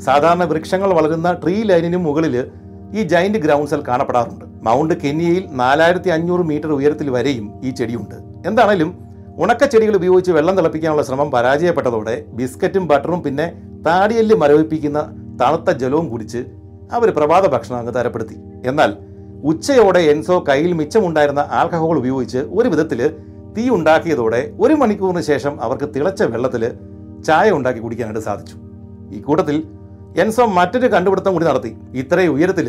സാധാരണ വൃക്ഷങ്ങൾ വളരുന്ന ട്രീ ലൈനിനും മുകളിൽ ഈ ജൈന്റ് ഗ്രൗണ്ട്സെൽ കാണപ്പെടാറുണ്ട്. മൗണ്ട് കെന്യയിൽ നാലായിരത്തി അഞ്ഞൂറ് മീറ്റർ ഉയരത്തിൽ വരെയും ഈ ചെടിയുണ്ട്. എന്താണേലും ഉണക്ക ചെടികൾ ഉപയോഗിച്ച് വെള്ളം തിളപ്പിക്കാനുള്ള ശ്രമം പരാജയപ്പെട്ടതോടെ ബിസ്ക്കറ്റും ബട്ടറും പിന്നെ താടിയല്ല് മരവിപ്പിക്കുന്ന തണുത്ത ജലവും കുടിച്ച് അവർ പ്രഭാത ഭക്ഷണം അങ്ങ് തരപ്പെടുത്തി. എന്നാൽ ഉച്ചയോടെ എൻസോ കയ്യിൽ മിച്ചമുണ്ടായിരുന്ന ആൽക്കഹോൾ ഉപയോഗിച്ച് ഒരു വിധത്തിൽ തീ ഉണ്ടാക്കിയതോടെ ഒരു മണിക്കൂറിന് ശേഷം അവർക്ക് തിളച്ച വെള്ളത്തിൽ ചായ ഉണ്ടാക്കി കുടിക്കാനായിട്ട് സാധിച്ചു. ഈ കൂട്ടത്തിൽ എൻസോ മറ്റൊരു കണ്ടുപിടുത്തം കൂടി നടത്തി. ഇത്രയും ഉയരത്തിൽ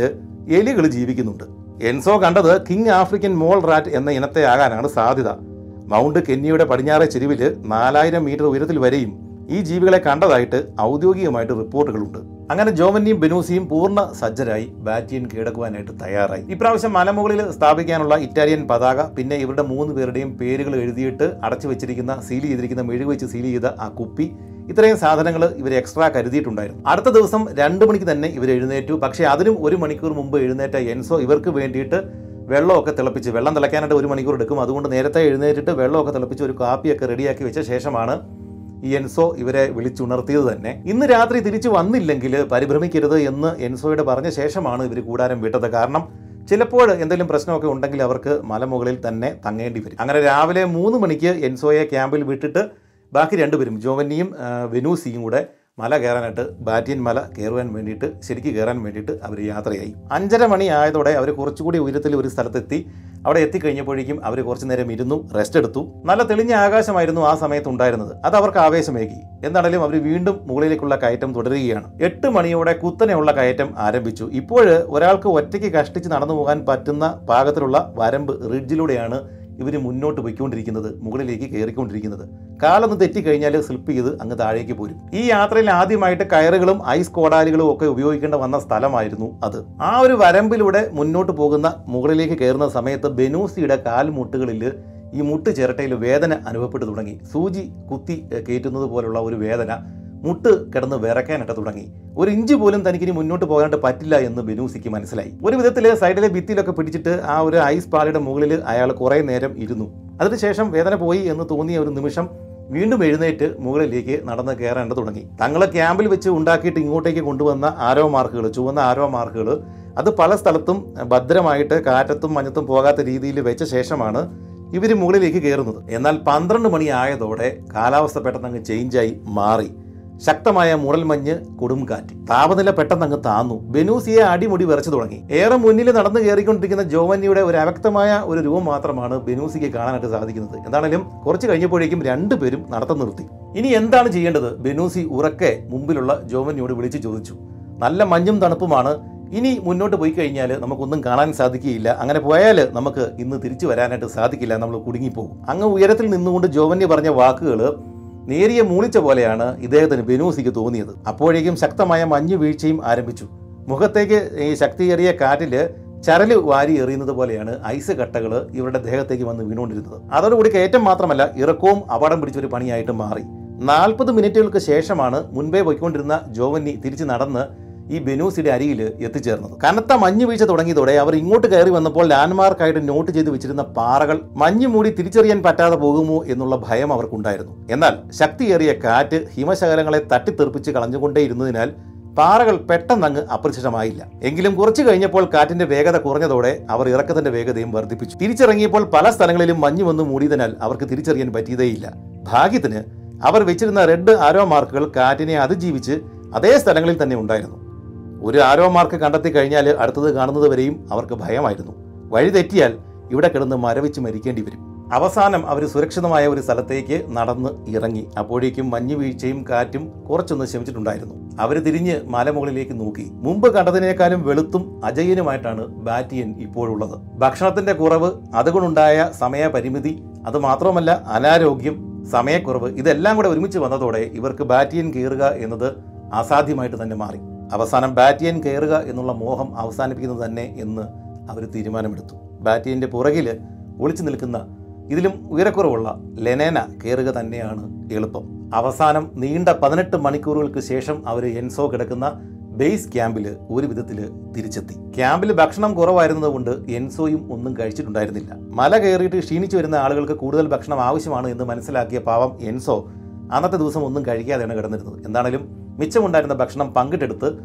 എലികൾ ജീവിക്കുന്നുണ്ട്. എൻസോ കണ്ടത് കിങ് ആഫ്രിക്കൻ മോൾ റാറ്റ് എന്ന ഇനത്തെ ആകാനാണ് സാധ്യത. മൗണ്ട് കെന്നിയുടെ പടിഞ്ഞാറെ ചെരുവിൽ നാലായിരം മീറ്റർ ഉയരത്തിൽ വരെയും ഈ ജീവികളെ കണ്ടതായിട്ട് ഔദ്യോഗികമായിട്ട് റിപ്പോർട്ടുകളുണ്ട്. അങ്ങനെ ജോവന്നിയും ബെനൂസിയും പൂർണ സജ്ജരായി ബാറ്റിയൻ കീഴടക്കുവാനായിട്ട് തയ്യാറായി. ഇപ്രാവശ്യം മലമുകളിൽ സ്ഥാപിക്കാനുള്ള ഇറ്റാലിയൻ പതാക പിന്നെ ഇവരുടെ മൂന്ന് പേരുടെയും പേരുകൾ എഴുതിയിട്ട് അടച്ചു വെച്ചിരിക്കുന്ന സീൽ ചെയ്തിരിക്കുന്ന മെഴുക് വെച്ച് സീൽ ചെയ്ത ആ കുപ്പി ഇത്രയും സാധനങ്ങൾ ഇവർ എക്സ്ട്രാ കരുതിയിട്ടുണ്ടായിരുന്നു. അടുത്ത ദിവസം രണ്ട് മണിക്ക് തന്നെ ഇവർ എഴുന്നേറ്റു. പക്ഷേ അതിനും ഒരു മണിക്കൂർ മുമ്പ് എഴുന്നേറ്റ എൻസോ ഇവർക്ക് വേണ്ടിയിട്ട് വെള്ളമൊക്കെ തിളപ്പിച്ച് വെള്ളം തിളയ്ക്കാനായിട്ട് ഒരു മണിക്കൂർ എടുക്കും. അതുകൊണ്ട് നേരത്തെ എഴുന്നേറ്റിട്ട് വെള്ളമൊക്കെ തിളപ്പിച്ച് ഒരു കാപ്പിയൊക്കെ റെഡിയാക്കി വെച്ച ശേഷമാണ് ഈ എൻസോ ഇവരെ വിളിച്ചുണർത്തിയത് തന്നെ. ഇന്ന് രാത്രി തിരിച്ചു വന്നില്ലെങ്കിൽ പരിഭ്രമിക്കരുത് എന്ന് എൻസോയുടെ പറഞ്ഞ ശേഷമാണ് ഇവർ കൂടാരം വിട്ടത്. കാരണം ചിലപ്പോൾ എന്തെങ്കിലും പ്രശ്നമൊക്കെ ഉണ്ടെങ്കിൽ അവർക്ക് മലമുകളിൽ തന്നെ തങ്ങേണ്ടി വരും. അങ്ങനെ രാവിലെ മൂന്ന് മണിക്ക് എൻസോയെ ക്യാമ്പിൽ വിട്ടിട്ട് ബാക്കി രണ്ടുപേരും ജോവന്നിയും വെനൂസിയും കൂടെ മല കയറാനായിട്ട് ബാറ്റിയൻ മല കയറുവാൻ വേണ്ടിയിട്ട് ശരിക്ക് കയറാൻ വേണ്ടിയിട്ട് അവർ യാത്രയായി. അഞ്ചര മണി ആയതോടെ അവർ കുറച്ചുകൂടി ഉയരത്തിൽ ഒരു സ്ഥലത്തെത്തി. അവിടെ എത്തിക്കഴിഞ്ഞപ്പോഴേക്കും അവർ കുറച്ചു നേരം ഇരുന്നു റെസ്റ്റ് എടുത്തു. നല്ല തെളിഞ്ഞ ആകാശമായിരുന്നു ആ സമയത്ത് ഉണ്ടായിരുന്നത്. അത് അവർക്ക് ആവേശമേകി. എന്താണെങ്കിലും അവർ വീണ്ടും മുകളിലേക്കുള്ള കയറ്റം തുടരുകയാണ്. എട്ട് മണിയോടെ കുത്തനെയുള്ള കയറ്റം ആരംഭിച്ചു. ഇപ്പോൾ ഒരാൾക്ക് ഒറ്റയ്ക്ക് കഷ്ടിച്ച് നടന്നു പോകാൻ പറ്റുന്ന പാകത്തിലുള്ള വരമ്പ് റിഡ്ജിലൂടെയാണ് ഇവർ മുന്നോട്ട് പോയിക്കൊണ്ടിരിക്കുന്നത് മുകളിലേക്ക് കയറിക്കൊണ്ടിരിക്കുന്നത്. കാലൊന്ന് തെറ്റിക്കഴിഞ്ഞാൽ സ്ലിപ്പ് ചെയ്ത് അങ്ങ് താഴേക്ക് പോരും. ഈ യാത്രയിൽ ആദ്യമായിട്ട് കയറുകളും ഐസ് കോടാലുകളും ഒക്കെ ഉപയോഗിക്കേണ്ട വന്ന സ്ഥലമായിരുന്നു അത്. ആ ഒരു വരമ്പിലൂടെ മുന്നോട്ട് പോകുന്ന മുകളിലേക്ക് കയറുന്ന സമയത്ത് ബെനൂസിയുടെ കാൽമുട്ടുകളിൽ ഈ മുട്ട് ചിരട്ടയിൽ വേദന അനുഭവപ്പെട്ടു തുടങ്ങി. സൂചി കുത്തി കയറ്റുന്നത് പോലുള്ള ഒരു വേദന മുട്ട് കിടന്ന് വിറക്കാനിട്ട് തുടങ്ങി. ഒരു ഇഞ്ച് പോലും തനിക്ക് ഇനി മുന്നോട്ട് പോകാനായിട്ട് പറ്റില്ല എന്ന് ബിനൂസിക്ക് മനസ്സിലായി. ഒരു വിധത്തിൽ സൈഡിലെ ഭിത്തിയിലൊക്കെ പിടിച്ചിട്ട് ആ ഒരു ഐസ് പാളിയുടെ മുകളിൽ അയാൾ കുറേ നേരം ഇരുന്നു. അതിനുശേഷം വേദന പോയി എന്ന് തോന്നിയ ഒരു നിമിഷം വീണ്ടും എഴുന്നേറ്റ് മുകളിലേക്ക് നടന്ന് കയറേണ്ട തുടങ്ങി. തങ്ങളെ ക്യാമ്പിൽ വെച്ച് ഉണ്ടാക്കിയിട്ട് ഇങ്ങോട്ടേക്ക് കൊണ്ടുവന്ന ആരോ മാർക്കുകൾ ചുവന്ന ആരോ മാർക്കുകൾ അത് പല സ്ഥലത്തും ഭദ്രമായിട്ട് കാറ്റത്തും മഞ്ഞത്തും പോകാത്ത രീതിയിൽ വെച്ച ശേഷമാണ് ഇവർ മുകളിലേക്ക് കയറുന്നത്. എന്നാൽ പന്ത്രണ്ട് മണി ആയതോടെ കാലാവസ്ഥ പെട്ടെന്ന് അങ്ങ് ചേഞ്ചായി മാറി. ശക്തമായ മുറൽമഞ്ഞ് കൊടുംകാറ്റ്. താപനില പെട്ടെന്ന് അങ്ങ് താന്നു. ബെനൂസിയെ അടിമുടി വിറച്ചു തുടങ്ങി. ഏറെ മുന്നിൽ നടന്നു കയറിക്കൊണ്ടിരിക്കുന്ന ജോവന്നിയുടെ ഒരു അവ്യക്തമായ ഒരു രൂപം മാത്രമാണ് ബെനൂസിക്ക് കാണാനായിട്ട് സാധിക്കുന്നത്. എന്താണെങ്കിലും കുറച്ച് കഴിഞ്ഞപ്പോഴേക്കും രണ്ടുപേരും നടത്തം നിർത്തി. ഇനി എന്താണ് ചെയ്യേണ്ടത്? ബെനൂസി ഉറക്കെ മുമ്പിലുള്ള ജോവന്നിയോട് വിളിച്ചു ചോദിച്ചു. നല്ല മഞ്ഞും തണുപ്പുമാണ്. ഇനി മുന്നോട്ട് പോയി കഴിഞ്ഞാൽ നമുക്കൊന്നും കാണാൻ സാധിക്കുകയില്ല. അങ്ങനെ പോയാൽ നമുക്ക് ഇന്ന് തിരിച്ചു വരാനായിട്ട് സാധിക്കില്ല. നമ്മൾ കുടുങ്ങിപ്പോകും. അങ്ങ് ഉയരത്തിൽ നിന്നുകൊണ്ട് ജോവന്നി പറഞ്ഞ വാക്കുകൾ നേരിയ മൂളിച്ച പോലെയാണ് ഇദ്ദേഹത്തിന് ബെനൂസിക്ക് തോന്നിയത്. അപ്പോഴേക്കും ശക്തമായ മഞ്ഞു വീഴ്ചയും ആരംഭിച്ചു. മുഖത്തേക്ക് ഈ ശക്തിയേറിയ കാറ്റിൽ ചരൽ വാരി എറിയുന്നത് പോലെയാണ് ഐസ് കട്ടകൾ ഇവരുടെ ദേഹത്തേക്ക് വന്ന് വീണുകൊണ്ടിരുന്നത്. അതോടുകൂടി കയറ്റം മാത്രമല്ല ഇറക്കവും അപകടം പിടിച്ചൊരു പണിയായിട്ട് മാറി. നാൽപ്പത് മിനിറ്റുകൾക്ക് ശേഷമാണ് മുൻപേ പോയിക്കൊണ്ടിരുന്ന ജോവന്നി തിരിച്ച് നടന്ന് ഈ ബെനൂസിയുടെ അരിയിൽ എത്തിച്ചേർന്നത്. കനത്ത മഞ്ഞ് വീഴ്ച തുടങ്ങിയതോടെ അവർ ഇങ്ങോട്ട് കയറി വന്നപ്പോൾ ലാൻഡ്മാർക്കായിട്ട് നോട്ട് ചെയ്ത് വെച്ചിരുന്ന പാറകൾ മഞ്ഞ് മൂടി തിരിച്ചറിയാൻ പറ്റാതെ പോകുമോ എന്നുള്ള ഭയം അവർക്കുണ്ടായിരുന്നു. എന്നാൽ ശക്തിയേറിയ കാറ്റ് ഹിമശകലങ്ങളെ തട്ടിത്തെറിപ്പിച്ച് കളഞ്ഞുകൊണ്ടേയിരുന്നതിനാൽ പാറകൾ പെട്ടെന്നങ്ങ് അപ്രത്യക്ഷമായില്ല. എങ്കിലും കുറച്ചു കഴിഞ്ഞപ്പോൾ കാറ്റിന്റെ വേഗത കുറഞ്ഞതോടെ അവർ ഇറക്കത്തിന്റെ വേഗതയും വർദ്ധിപ്പിച്ചു. തിരിച്ചിറങ്ങിയപ്പോൾ പല സ്ഥലങ്ങളിലും മഞ്ഞ് വന്ന് മൂടിയതിനാൽ അവർക്ക് തിരിച്ചറിയാൻ പറ്റിയതേയില്ല. ഭാഗ്യത്തിന് അവർ വെച്ചിരുന്ന റെഡ് ആരോ മാർക്കുകൾ കാറ്റിനെ അതിജീവിച്ച് അതേ സ്ഥലങ്ങളിൽ തന്നെ ഉണ്ടായിരുന്നു. ഒരു ആരോ മാർക്ക് കണ്ടെത്തി കഴിഞ്ഞാൽ അടുത്തത് കാണുന്നത് വരെയും അവർക്ക് ഭയമായിരുന്നു. വഴി തെറ്റിയാൽ ഇവിടെ കിടന്ന് മരവിച്ച് മരിക്കേണ്ടി വരും. അവസാനം അവർ സുരക്ഷിതമായ ഒരു സ്ഥലത്തേക്ക് നടന്ന് ഇറങ്ങി. അപ്പോഴേക്കും മഞ്ഞു വീഴ്ചയും കാറ്റും കുറച്ചൊന്ന് ശമിച്ചിട്ടുണ്ടായിരുന്നു. അവർ തിരിഞ്ഞ് മലമുകളിലേക്ക് നോക്കി. മുമ്പ് കണ്ടതിനേക്കാളും വെളുത്തും അജയനുമായിട്ടാണ് ബാറ്റിയൻ ഇപ്പോഴുള്ളത്. ഭക്ഷണത്തിന്റെ കുറവ് അതുകൊണ്ടുണ്ടായ സമയപരിമിതി അത് മാത്രമല്ല അനാരോഗ്യം സമയക്കുറവ് ഇതെല്ലാം കൂടെ ഒരുമിച്ച് വന്നതോടെ ഇവർക്ക് ബാറ്റിയൻ കയറുക എന്നത് അസാധ്യമായിട്ട് തന്നെ മാറി. അവസാനം ബാറ്റിയൻ കയറുക എന്നുള്ള മോഹം അവസാനിപ്പിക്കുന്നത് തന്നെ എന്ന് അവർ തീരുമാനമെടുത്തു. ബാറ്റിയന്റെ പുറകിൽ ഒളിച്ചു നിൽക്കുന്ന ഇതിലും ഉയരക്കുറവുള്ള ലെനേന കയറുക തന്നെയാണ് എളുപ്പം. അവസാനം നീണ്ട പതിനെട്ട് മണിക്കൂറുകൾക്ക് ശേഷം അവർ എൻസോ കിടക്കുന്ന ബേസ് ക്യാമ്പിൽ ഒരു വിധത്തിൽ തിരിച്ചെത്തി. ക്യാമ്പിൽ ഭക്ഷണം കുറവായിരുന്നതുകൊണ്ട് എൻസോയും ഒന്നും കഴിച്ചിട്ടുണ്ടായിരുന്നില്ല. മല കയറിയിട്ട് ക്ഷീണിച്ചു വരുന്ന ആളുകൾക്ക് കൂടുതൽ ഭക്ഷണം ആവശ്യമാണ് എന്ന് മനസ്സിലാക്കിയ പാവം എൻസോ അന്നത്തെ ദിവസം ഒന്നും കഴിക്കാതെയാണ് കിടന്നിരുന്നത്. എന്താണേലും മിച്ചമുണ്ടായിരുന്ന ഭക്ഷണം പങ്കിട്ടെടുത്ത്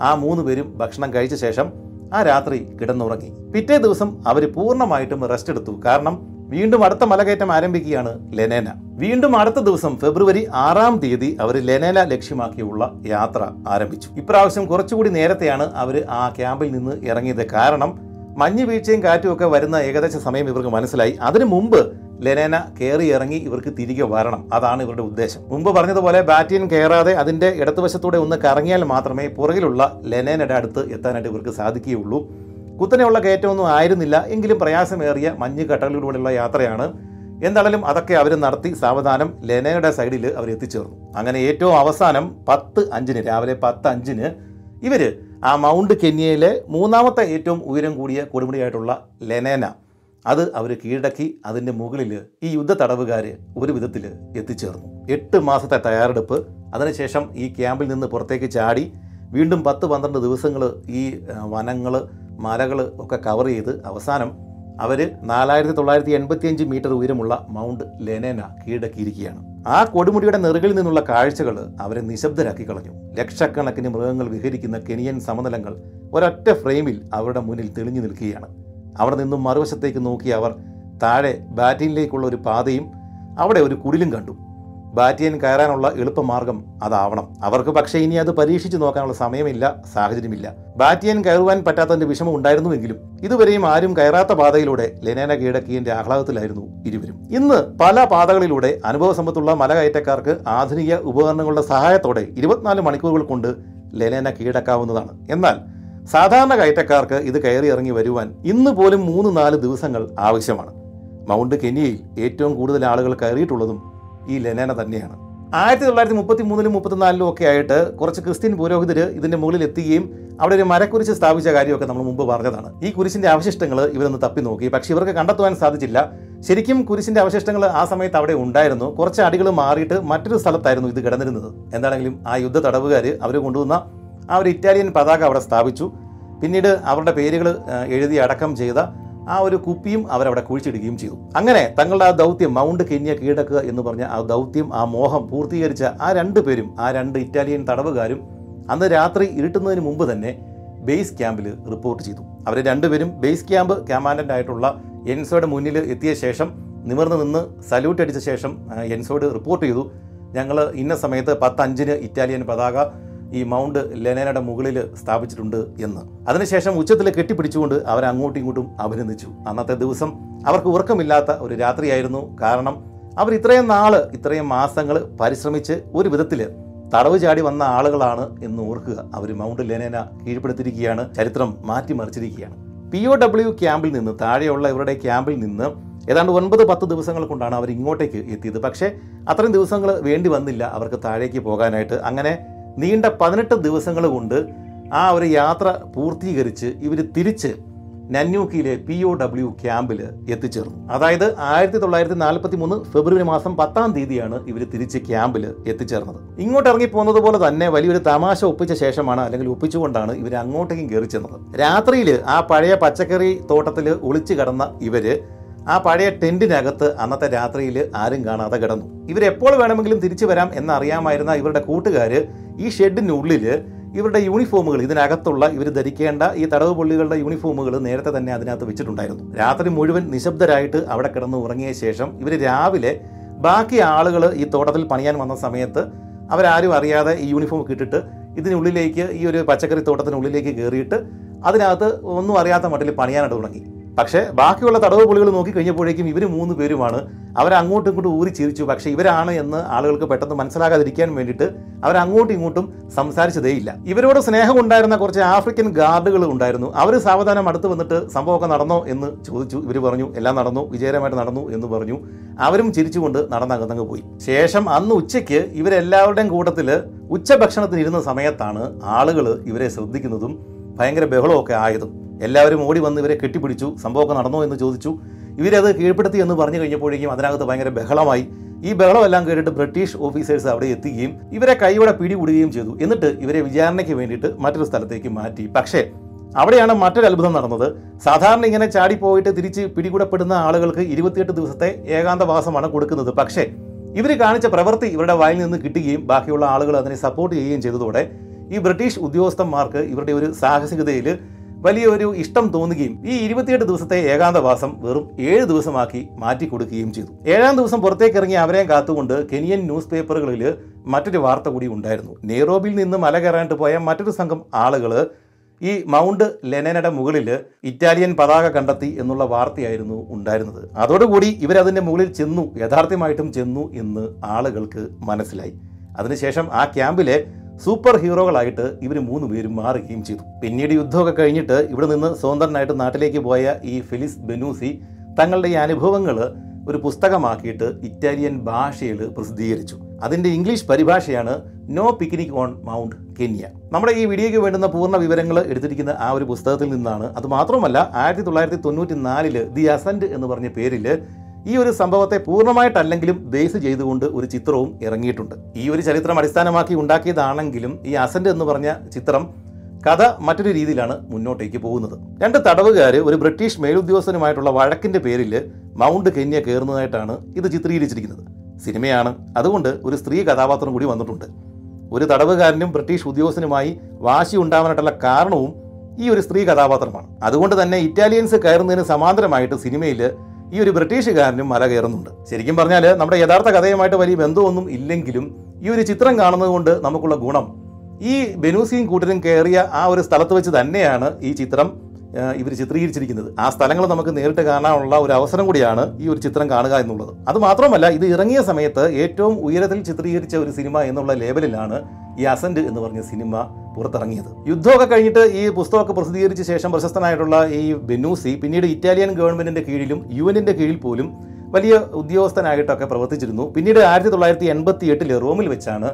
ആ മൂന്ന് പേരും ഭക്ഷണം കഴിച്ച ശേഷം ആ രാത്രി കിടന്നുറങ്ങി. പിറ്റേ ദിവസം അവർ പൂർണമായിട്ടും റെസ്റ്റ് എടുത്തു. കാരണം വീണ്ടും അടുത്ത മലകയറ്റം ആരംഭിക്കുകയാണ് ലെനേന. വീണ്ടും അടുത്ത ദിവസം ഫെബ്രുവരി ആറാം തീയതി അവർ ലെനേന ലക്ഷ്യമാക്കിയുള്ള യാത്ര ആരംഭിച്ചു. ഇപ്രാവശ്യം കുറച്ചുകൂടി നേരത്തെയാണ് അവർ ആ ക്യാമ്പിൽ നിന്ന് ഇറങ്ങിയത്. കാരണം മഞ്ഞ് വീഴ്ചയും കാറ്റും ഒക്കെ വരുന്ന ഏകദേശ സമയം ഇവർക്ക് മനസ്സിലായി. അതിനു മുമ്പ് ലെനേന കയറി ഇറങ്ങി ഇവർക്ക് തിരികെ വരണം. അതാണ് ഇവരുടെ ഉദ്ദേശം. മുമ്പ് പറഞ്ഞതുപോലെ ബാറ്റിയൻ കയറാതെ അതിന്റെ ഇടതുവശത്തൂടെ ഒന്ന് കറങ്ങിയാൽ മാത്രമേ പുറകിലുള്ള ലെനേനയുടെ അടുത്ത് എത്താനായിട്ട് ഇവർക്ക് സാധിക്കുകയുള്ളൂ. കുത്തനെയുള്ള കയറ്റമൊന്നും ആയിരുന്നില്ല. എങ്കിലും പ്രയാസമേറിയ മഞ്ഞ് കട്ടകളിലൂടെയുള്ള യാത്രയാണ്. എന്താണെങ്കിലും അതൊക്കെ അവർ നടത്തി സാവധാനം ലെനേനയുടെ സൈഡിൽ അവർ എത്തിച്ചേർന്നു. അങ്ങനെ ഏറ്റവും അവസാനം പത്ത് അഞ്ചിന് രാവിലെ പത്ത് അഞ്ചിന് ഇവർ ആ മൗണ്ട് കെന്യയിലെ മൂന്നാമത്തെ ഏറ്റവും ഉയരം കൂടിയ കൊടുമുടിയായിട്ടുള്ള ലെനേന. അത് അവർ കീഴടക്കി അതിന്റെ മുകളിൽ ഈ യുദ്ധ തടവുകാർ ഒരു വിധത്തിൽ എത്തിച്ചേർന്നു. എട്ട് മാസത്തെ തയ്യാറെടുപ്പ്. അതിനുശേഷം ഈ ക്യാമ്പിൽ നിന്ന് പുറത്തേക്ക് ചാടി വീണ്ടും പത്ത് പന്ത്രണ്ട് ദിവസങ്ങൾ ഈ വനങ്ങൾ മലകൾ ഒക്കെ കവർ ചെയ്ത് അവസാനം അവർ നാലായിരത്തി തൊള്ളായിരത്തി എൺപത്തിയഞ്ച് മീറ്റർ ഉയരമുള്ള മൗണ്ട് ലെനേന കീഴടക്കിയിരിക്കുകയാണ്. ആ കൊടുമുടിയുടെ നെറുകളിൽ നിന്നുള്ള കാഴ്ചകൾ അവരെ നിശബ്ദരാക്കി കളഞ്ഞു. ലക്ഷക്കണക്കിന് മൃഗങ്ങൾ വിഹരിക്കുന്ന കെനിയൻ സമതലങ്ങൾ ഒരൊറ്റ ഫ്രെയിമിൽ അവരുടെ മുന്നിൽ തെളിഞ്ഞു നിൽക്കുകയാണ്. അവിടെ നിന്നും മറുവശത്തേക്ക് നോക്കി അവർ താഴെ ബാറ്റിനിലേക്കുള്ള ഒരു പാതയും അവിടെ ഒരു കുടിലും കണ്ടു. ബാറ്റിയൻ കയറാനുള്ള എളുപ്പമാർഗം അതാവണം. അവർക്ക് പക്ഷേ ഇനി അത് പരീക്ഷിച്ചു നോക്കാനുള്ള സമയമില്ല സാഹചര്യമില്ല. ബാറ്റിയൻ കയറുവാൻ പറ്റാത്തതിന്റെ വിഷമം ഉണ്ടായിരുന്നുവെങ്കിലും ഇതുവരെയും ആരും കയറാത്ത പാതയിലൂടെ ലെനേന കീഴടക്കിയതിന്റെ ആഹ്ലാദത്തിലായിരുന്നു ഇരുവരും. ഇന്ന് പല പാതകളിലൂടെ അനുഭവ സമ്പത്തുള്ള മലകയറ്റക്കാർക്ക് ആധുനിക ഉപകരണങ്ങളുടെ സഹായത്തോടെ ഇരുപത്തിനാല് മണിക്കൂറുകൾ കൊണ്ട് ലെനേന കീഴടക്കാവുന്നതാണ്. എന്നാൽ സാധാരണ കയറ്റക്കാർക്ക് ഇത് കയറി ഇറങ്ങി വരുവാൻ ഇന്ന് പോലും മൂന്ന് നാല് ദിവസങ്ങൾ ആവശ്യമാണ്. മൗണ്ട് കെനിയയിൽ ഏറ്റവും കൂടുതൽ ആളുകൾ കയറിയിട്ടുള്ളതും ഈ ലെനേന തന്നെയാണ്. ആയിരത്തി തൊള്ളായിരത്തി മുപ്പത്തി മൂന്നിലും മുപ്പത്തിനാലിലും ഒക്കെ ആയിട്ട് കുറച്ച് ക്രിസ്ത്യൻ പുരോഹിതർ ഇതിന്റെ മുകളിൽ എത്തുകയും അവിടെ ഒരു മരക്കുരിശ് സ്ഥാപിച്ച കാര്യമൊക്കെ നമ്മൾ മുമ്പ് പറഞ്ഞതാണ്. ഈ കുരിശിന്റെ അവശിഷ്ടങ്ങൾ ഇവരൊന്ന് തപ്പി നോക്കി. പക്ഷേ ഇവർക്ക് കണ്ടെത്തുവാൻ സാധിച്ചില്ല. ശരിക്കും കുരിശിന്റെ അവശിഷ്ടങ്ങൾ ആ സമയത്ത് അവിടെ ഉണ്ടായിരുന്നു. കുറച്ച് അടികൾ മാറിയിട്ട് മറ്റൊരു സ്ഥലത്തായിരുന്നു ഇത് കിടന്നിരുന്നത്. എന്താണെങ്കിലും ആ യുദ്ധ തടവുകാർ അവർ കൊണ്ടുവന്ന ആ ഒരു ഇറ്റാലിയൻ പതാക അവിടെ സ്ഥാപിച്ചു. പിന്നീട് അവരുടെ പേരുകൾ എഴുതി അടക്കം ചെയ്ത ആ ഒരു കുപ്പിയും അവരവിടെ കുഴിച്ചിടുകയും ചെയ്തു. അങ്ങനെ തങ്ങളുടെ ആ ദൗത്യം മൗണ്ട് കെന്യ കീഴടക്കുക എന്ന് പറഞ്ഞ ആ ദൗത്യം ആ മോഹം പൂർത്തീകരിച്ച ആ രണ്ട് പേരും ആ രണ്ട് ഇറ്റാലിയൻ തടവുകാരും അന്ന് രാത്രി ഇരുട്ടുന്നതിന് മുമ്പ് തന്നെ ബേസ് ക്യാമ്പിൽ റിപ്പോർട്ട് ചെയ്തു. അവർ രണ്ടുപേരും ബേസ് ക്യാമ്പ് കമാൻഡന്റ് ആയിട്ടുള്ള എൻസോയുടെ മുന്നിൽ എത്തിയ ശേഷം നിമിർന്ന് നിന്ന് സല്യൂട്ട് അടിച്ച ശേഷം ആ, എൻസോയോട് റിപ്പോർട്ട് ചെയ്തു. ഞങ്ങൾ ഇന്ന സമയത്ത് പത്തഞ്ചിന് ഇറ്റാലിയൻ പതാക ഈ മൗണ്ട് ലെനേനയുടെ മുകളിൽ സ്ഥാപിച്ചിട്ടുണ്ട് എന്ന്. അതിനുശേഷം ഉച്ചത്തിൽ കെട്ടിപ്പിടിച്ചുകൊണ്ട് അവരെ അങ്ങോട്ടും ഇങ്ങോട്ടും അഭിനന്ദിച്ചു. അന്നത്തെ ദിവസം അവർക്ക് ഉറക്കമില്ലാത്ത ഒരു രാത്രിയായിരുന്നു. കാരണം അവർ ഇത്രയും നാൾ ഇത്രയും മാസങ്ങൾ പരിശ്രമിച്ച് ഒരു വിധത്തിൽ തടവ് ചാടി വന്ന ആളുകളാണ് എന്ന് ഓർക്കുക. അവർ മൗണ്ട് ലെനേന കീഴ്പ്പെടുത്തിയിരിക്കുകയാണ്. ചരിത്രം മാറ്റിമറിച്ചിരിക്കുകയാണ്. പി ഒ ഡബ്ല്യു ക്യാമ്പിൽ നിന്ന് താഴെയുള്ള ഇവരുടെ ക്യാമ്പിൽ നിന്ന് ഏതാണ്ട് ഒൻപത് പത്ത് ദിവസങ്ങൾ കൊണ്ടാണ് അവർ ഇങ്ങോട്ടേക്ക് എത്തിയത്. പക്ഷേ അത്രയും ദിവസങ്ങൾ വേണ്ടി വന്നില്ല അവർക്ക് താഴേക്ക് പോകാനായിട്ട്. അങ്ങനെ നീണ്ട പതിനെട്ട് ദിവസങ്ങൾ കൊണ്ട് ആ ഒരു യാത്ര പൂർത്തീകരിച്ച് ഇവർ തിരിച്ച് നന്യൂക്കിയിലെ പി ഒ ഡബ്ല്യു ക്യാമ്പിൽ എത്തിച്ചേർന്നു. അതായത് ആയിരത്തി തൊള്ളായിരത്തി നാൽപ്പത്തി മൂന്ന് ഫെബ്രുവരി മാസം പത്താം തീയതിയാണ് ഇവർ തിരിച്ച് ക്യാമ്പിൽ എത്തിച്ചേർന്നത്. ഇങ്ങോട്ട് ഇറങ്ങി പോകുന്നത് പോലെ തന്നെ വലിയൊരു തമാശ ഒപ്പിച്ച ശേഷമാണ് അല്ലെങ്കിൽ ഒപ്പിച്ചുകൊണ്ടാണ് ഇവർ അങ്ങോട്ടേക്കും കയറി ചെന്നത്. രാത്രിയിൽ ആ പഴയ പച്ചക്കറി തോട്ടത്തിൽ ഒളിച്ചു കടന്ന ഇവർ ആ പഴയ ടെന്റിനകത്ത് അന്നത്തെ രാത്രിയിൽ ആരും കാണാതെ കിടന്നു. ഇവരെപ്പോൾ വേണമെങ്കിലും തിരിച്ചു വരാം എന്നറിയാമായിരുന്ന ഇവരുടെ കൂട്ടുകാർ ഈ ഷെഡിനുള്ളിൽ ഇവരുടെ യൂണിഫോമുകൾ ഇതിനകത്തുള്ള ഇവർ ധരിക്കേണ്ട ഈ തടവ് പുള്ളികളുടെ യൂണിഫോമുകൾ നേരത്തെ തന്നെ അതിനകത്ത് വെച്ചിട്ടുണ്ടായിരുന്നു. രാത്രി മുഴുവൻ നിശബ്ദരായിട്ട് അവിടെ കിടന്ന് ഉറങ്ങിയ ശേഷം ഇവർ രാവിലെ ബാക്കി ആളുകൾ ഈ തോട്ടത്തിൽ പണിയാൻ വന്ന സമയത്ത് അവരാരും അറിയാതെ ഈ യൂണിഫോം ഇട്ടിട്ട് ഇതിനുള്ളിലേക്ക് ഈ ഒരു പച്ചക്കറി തോട്ടത്തിനുള്ളിലേക്ക് കയറിയിട്ട് അതിനകത്ത് ഒന്നും അറിയാത്ത മട്ടിൽ പണിയാനായിട്ട് തുടങ്ങി. പക്ഷേ ബാക്കിയുള്ള തടവ് പുള്ളികൾ നോക്കി കഴിഞ്ഞപ്പോഴേക്കും ഇവർ മൂന്ന് പേരുമാണ്. അവരങ്ങോട്ടും ഇങ്ങോട്ടും ഊരി ചിരിച്ചു. പക്ഷേ ഇവരാണ് എന്ന് ആളുകൾക്ക് പെട്ടെന്ന് മനസ്സിലാകാതിരിക്കാൻ വേണ്ടിയിട്ട് അവരങ്ങോട്ടും ഇങ്ങോട്ടും സംസാരിച്ചതേയില്ല. ഇവരോട് സ്നേഹം ഉണ്ടായിരുന്ന കുറച്ച് ആഫ്രിക്കൻ ഗാർഡുകൾ ഉണ്ടായിരുന്നു. അവർ സാവധാനം അടുത്ത് വന്നിട്ട് സംഭവമൊക്കെ നടന്നോ എന്ന് ചോദിച്ചു. ഇവർ പറഞ്ഞു എല്ലാം നടന്നു. വിജയകരമായിട്ട് നടന്നു എന്ന് പറഞ്ഞു. അവരും ചിരിച്ചുകൊണ്ട് നടന്നകന്നങ്ങ് പോയി. ശേഷം അന്ന് ഉച്ചയ്ക്ക് ഇവരെല്ലാവരുടെയും കൂട്ടത്തിൽ ഉച്ചഭക്ഷണത്തിനിരുന്ന സമയത്താണ് ആളുകൾ ഇവരെ ശ്രദ്ധിക്കുന്നതും ഭയങ്കര ബഹളമൊക്കെ ആയതും. എല്ലാവരും ഓടി വന്ന് ഇവരെ കെട്ടിപ്പിടിച്ചു. സംഭവമൊക്കെ നടന്നോ എന്ന് ചോദിച്ചു. ഇവരത് കീഴ്പ്പെടുത്തി എന്ന് പറഞ്ഞു കഴിഞ്ഞപ്പോഴേക്കും അതിനകത്ത് ഭയങ്കര ബഹളമായി. ഈ ബഹളമെല്ലാം കേട്ടിട്ട് ബ്രിട്ടീഷ് ഓഫീസേഴ്സ് അവിടെ എത്തുകയും ഇവരെ കൈയോടെ പിടികൂടുകയും ചെയ്തു. എന്നിട്ട് ഇവരെ വിചാരണയ്ക്ക് വേണ്ടിയിട്ട് മറ്റൊരു സ്ഥലത്തേക്ക് മാറ്റി. പക്ഷേ അവിടെയാണ് മറ്റൊരു അത്ഭുതം നടന്നത്. സാധാരണ ഇങ്ങനെ ചാടിപ്പോയിട്ട് തിരിച്ച് പിടികൂടപ്പെടുന്ന ആളുകൾക്ക് ഇരുപത്തിയെട്ട് ദിവസത്തെ ഏകാന്തവാസമാണ് കൊടുക്കുന്നത്. പക്ഷേ ഇവർ കാണിച്ച പ്രവൃത്തി ഇവരുടെ വായിൽ നിന്ന് കിട്ടുകയും ബാക്കിയുള്ള ആളുകൾ അതിനെ സപ്പോർട്ട് ചെയ്യുകയും ചെയ്തതോടെ ഈ ബ്രിട്ടീഷ് ഉദ്യോഗസ്ഥന്മാർക്ക് ഇവരുടെ ഒരു സാഹസികതയിൽ വലിയൊരു ഇഷ്ടം തോന്നുകയും ഈ ഇരുപത്തിയെട്ട് ദിവസത്തെ ഏകാന്തവാസം വെറും ഏഴ് ദിവസമാക്കി മാറ്റി കൊടുക്കുകയും ചെയ്തു. ഏഴാം ദിവസം പുറത്തേക്ക് ഇറങ്ങി അവരെ കാത്തുകൊണ്ട് കെനിയൻ ന്യൂസ് പേപ്പറുകളിൽ മറ്റൊരു വാർത്ത കൂടി ഉണ്ടായിരുന്നു. നെയ്റോബിയിൽ നിന്ന് മല കയറാനായിട്ട് പോയ മറ്റൊരു സംഘം ആളുകൾ ഈ മൗണ്ട് ലെനനയുടെ മുകളിൽ ഇറ്റാലിയൻ പതാക കണ്ടെത്തി എന്നുള്ള വാർത്തയായിരുന്നു ഉണ്ടായിരുന്നത്. അതോടുകൂടി ഇവരതിന്റെ മുകളിൽ ചെന്നു യഥാർത്ഥമായിട്ടും ചെന്നു എന്ന് ആളുകൾക്ക് മനസ്സിലായി. അതിനുശേഷം ആ ക്യാമ്പിലെ സൂപ്പർ ഹീറോകളായിട്ട് ഇവർ മൂന്ന് പേരും മാറുകയും ചെയ്തു. പിന്നീട് യുദ്ധമൊക്കെ കഴിഞ്ഞിട്ട് ഇവിടെ നിന്ന് സ്വതന്ത്രനായിട്ട് നാട്ടിലേക്ക് പോയ ഈ ഫിലിസ് ബെനൂസി തങ്ങളുടെ ഈ അനുഭവങ്ങൾ ഒരു പുസ്തകമാക്കിയിട്ട് ഇറ്റാലിയൻ ഭാഷയിൽ പ്രസിദ്ധീകരിച്ചു. അതിന്റെ English പരിഭാഷയാണ് no picnic on Mount Kenya. നമ്മുടെ ഈ വീഡിയോയ്ക്ക് വേണ്ടുന്ന പൂർണ വിവരങ്ങൾ എടുത്തിരിക്കുന്ന ആ ഒരു പുസ്തകത്തിൽ നിന്നാണ്. അത് മാത്രമല്ല ആയിരത്തി തൊള്ളായിരത്തി തൊണ്ണൂറ്റി നാലിൽ ദി അസന്റ് എന്ന് പറഞ്ഞ പേരിൽ ഈ ഒരു സംഭവത്തെ പൂർണമായിട്ടല്ലെങ്കിലും ബേസ് ചെയ്തുകൊണ്ട് ഒരു ചിത്രവും ഇറങ്ങിയിട്ടുണ്ട്. ഈ ഒരു ചരിത്രം അടിസ്ഥാനമാക്കി ഉണ്ടാക്കിയതാണെങ്കിലും ഈ അസന്റ് എന്ന് പറഞ്ഞ ചിത്രം കഥ മറ്റൊരു രീതിയിലാണ് മുന്നോട്ടേക്ക് പോകുന്നത്. രണ്ട് തടവുകാർ ഒരു ബ്രിട്ടീഷ് മേലുദ്യോഗസ്ഥനുമായിട്ടുള്ള വഴക്കിന്റെ പേരിൽ മൗണ്ട് കെന്യ കയറുന്നതായിട്ടാണ് ഇത് ചിത്രീകരിച്ചിരിക്കുന്നത്. സിനിമയാണ്. അതുകൊണ്ട് ഒരു സ്ത്രീ കഥാപാത്രം കൂടി വന്നിട്ടുണ്ട്. ഒരു തടവുകാരനും ബ്രിട്ടീഷ് ഉദ്യോഗസ്ഥനുമായി വാശി ഉണ്ടാവാനായിട്ടുള്ള കാരണവും ഈ ഒരു സ്ത്രീ കഥാപാത്രമാണ്. അതുകൊണ്ട് തന്നെ ഇറ്റാലിയൻസ് കയറുന്നതിന് സമാന്തരമായിട്ട് സിനിമയിൽ ഈ ഒരു ബ്രിട്ടീഷുകാരനും മല കയറുന്നുണ്ട്. ശരിക്കും പറഞ്ഞാൽ നമ്മുടെ യഥാർത്ഥ കഥയുമായിട്ട് വലിയ ബന്ധമൊന്നും ഇല്ലെങ്കിലും ഈ ഒരു ചിത്രം കാണുന്നത് നമുക്കുള്ള ഗുണം. ഈ ബെനൂസിയും കൂട്ടരും കയറിയ ആ ഒരു സ്ഥലത്ത് വെച്ച് തന്നെയാണ് ഈ ചിത്രം ഇവർ ചിത്രീകരിച്ചിരിക്കുന്നത്. ആ സ്ഥലങ്ങൾ നമുക്ക് നേരിട്ട് കാണാനുള്ള ഒരു അവസരം കൂടിയാണ് ഈ ഒരു ചിത്രം കാണുക എന്നുള്ളത്. അത് മാത്രമല്ല ഇത് ഇറങ്ങിയ സമയത്ത് ഏറ്റവും ഉയരത്തിൽ ചിത്രീകരിച്ച ഒരു സിനിമ എന്നുള്ള ലേബലിലാണ് ഈ അസന്റ് എന്ന് പറഞ്ഞ സിനിമ പുറത്തിറങ്ങിയത്. യുദ്ധമൊക്കെ കഴിഞ്ഞിട്ട് ഈ പുസ്തകമൊക്കെ പ്രസിദ്ധീകരിച്ച ശേഷം പ്രശസ്തനായിട്ടുള്ള ഈ ബെനൂസി പിന്നീട് ഇറ്റാലിയൻ ഗവൺമെന്റിന്റെ കീഴിലും യു എന്നിന്റെ കീഴിൽ പോലും വലിയ ഉദ്യോഗസ്ഥനായിട്ടൊക്കെ പ്രവർത്തിച്ചിരുന്നു. പിന്നീട് ആയിരത്തി തൊള്ളായിരത്തി എൺപത്തി എട്ടിൽ റോമിൽ വെച്ചാണ്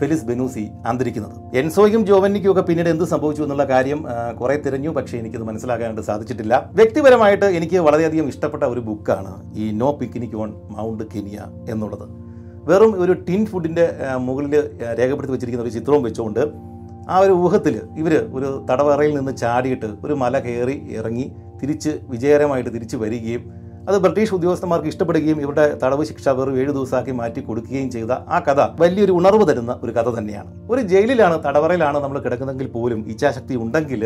ഫെലിസ് ബെനൂസി അന്തരിക്കുന്നത്. എൻസോയ്ക്കും ജോവന്നിക്കും ഒക്കെ പിന്നീട് എന്ത് സംഭവിച്ചു എന്നുള്ള കാര്യം കുറെ തിരഞ്ഞു പക്ഷേ എനിക്കത് മനസ്സിലാക്കാനായിട്ട് സാധിച്ചിട്ടില്ല. വ്യക്തിപരമായിട്ട് എനിക്ക് വളരെയധികം ഇഷ്ടപ്പെട്ട ഒരു ബുക്കാണ് ഈ no picnic on Mount Kenya എന്നുള്ളത്. വെറും ഒരു ടിൻ ഫുഡിന്റെ മുകളിൽ രേഖപ്പെടുത്തി വെച്ചിരിക്കുന്ന ഒരു ചിത്രവും വെച്ചുകൊണ്ട് ആ ഒരു ഊഹത്തിൽ ഇവർ ഒരു തടവറയിൽ നിന്ന് ചാടിയിട്ട് ഒരു മല കയറി ഇറങ്ങി തിരിച്ച് വിജയകരമായിട്ട് തിരിച്ചു വരികയും അത് ബ്രിട്ടീഷ് ഉദ്യോഗസ്ഥന്മാർക്ക് ഇഷ്ടപ്പെടുകയും ഇവരുടെ തടവ് ശിക്ഷ വെറും ഏഴു ദിവസമാക്കി മാറ്റി കൊടുക്കുകയും ചെയ്ത ആ കഥ വലിയൊരു ഉണർവ് തരുന്ന ഒരു കഥ തന്നെയാണ്. ഒരു ജയിലിലാണ് തടവറയിലാണ് നമ്മൾ കിടക്കുന്നതെങ്കിൽ പോലും ഇച്ഛാശക്തി ഉണ്ടെങ്കിൽ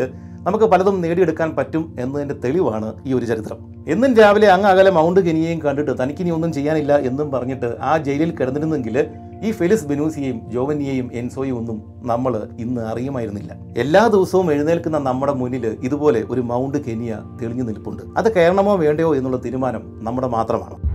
നമുക്ക് പലതും നേടിയെടുക്കാൻ പറ്റും എന്നതിന്റെ തെളിവാണ് ഈ ഒരു ചരിത്രം. എന്നും രാവിലെ അങ്ങ് അകലെ മൗണ്ട് കെനിയെയും കണ്ടിട്ട് തനിക്കിനി ഒന്നും ചെയ്യാനില്ല എന്നും പറഞ്ഞിട്ട് ആ ജയിലിൽ കിടന്നിരുന്നെങ്കിൽ ഈ ഫെലിസ് ബെനൂസിയെയും ജോവന്നിയെയും എൻസോയും ഒന്നും നമ്മൾ ഇന്ന് അറിയുമായിരുന്നില്ല. എല്ലാ ദിവസവും എഴുന്നേൽക്കുന്ന നമ്മുടെ മുന്നിൽ ഇതുപോലെ ഒരു മൗണ്ട് കെനിയ തെളിഞ്ഞു നിൽപ്പുണ്ട്. അത് കയറണമോ വേണ്ടയോ എന്നുള്ള തീരുമാനം നമ്മുടെ മാത്രമാണ്.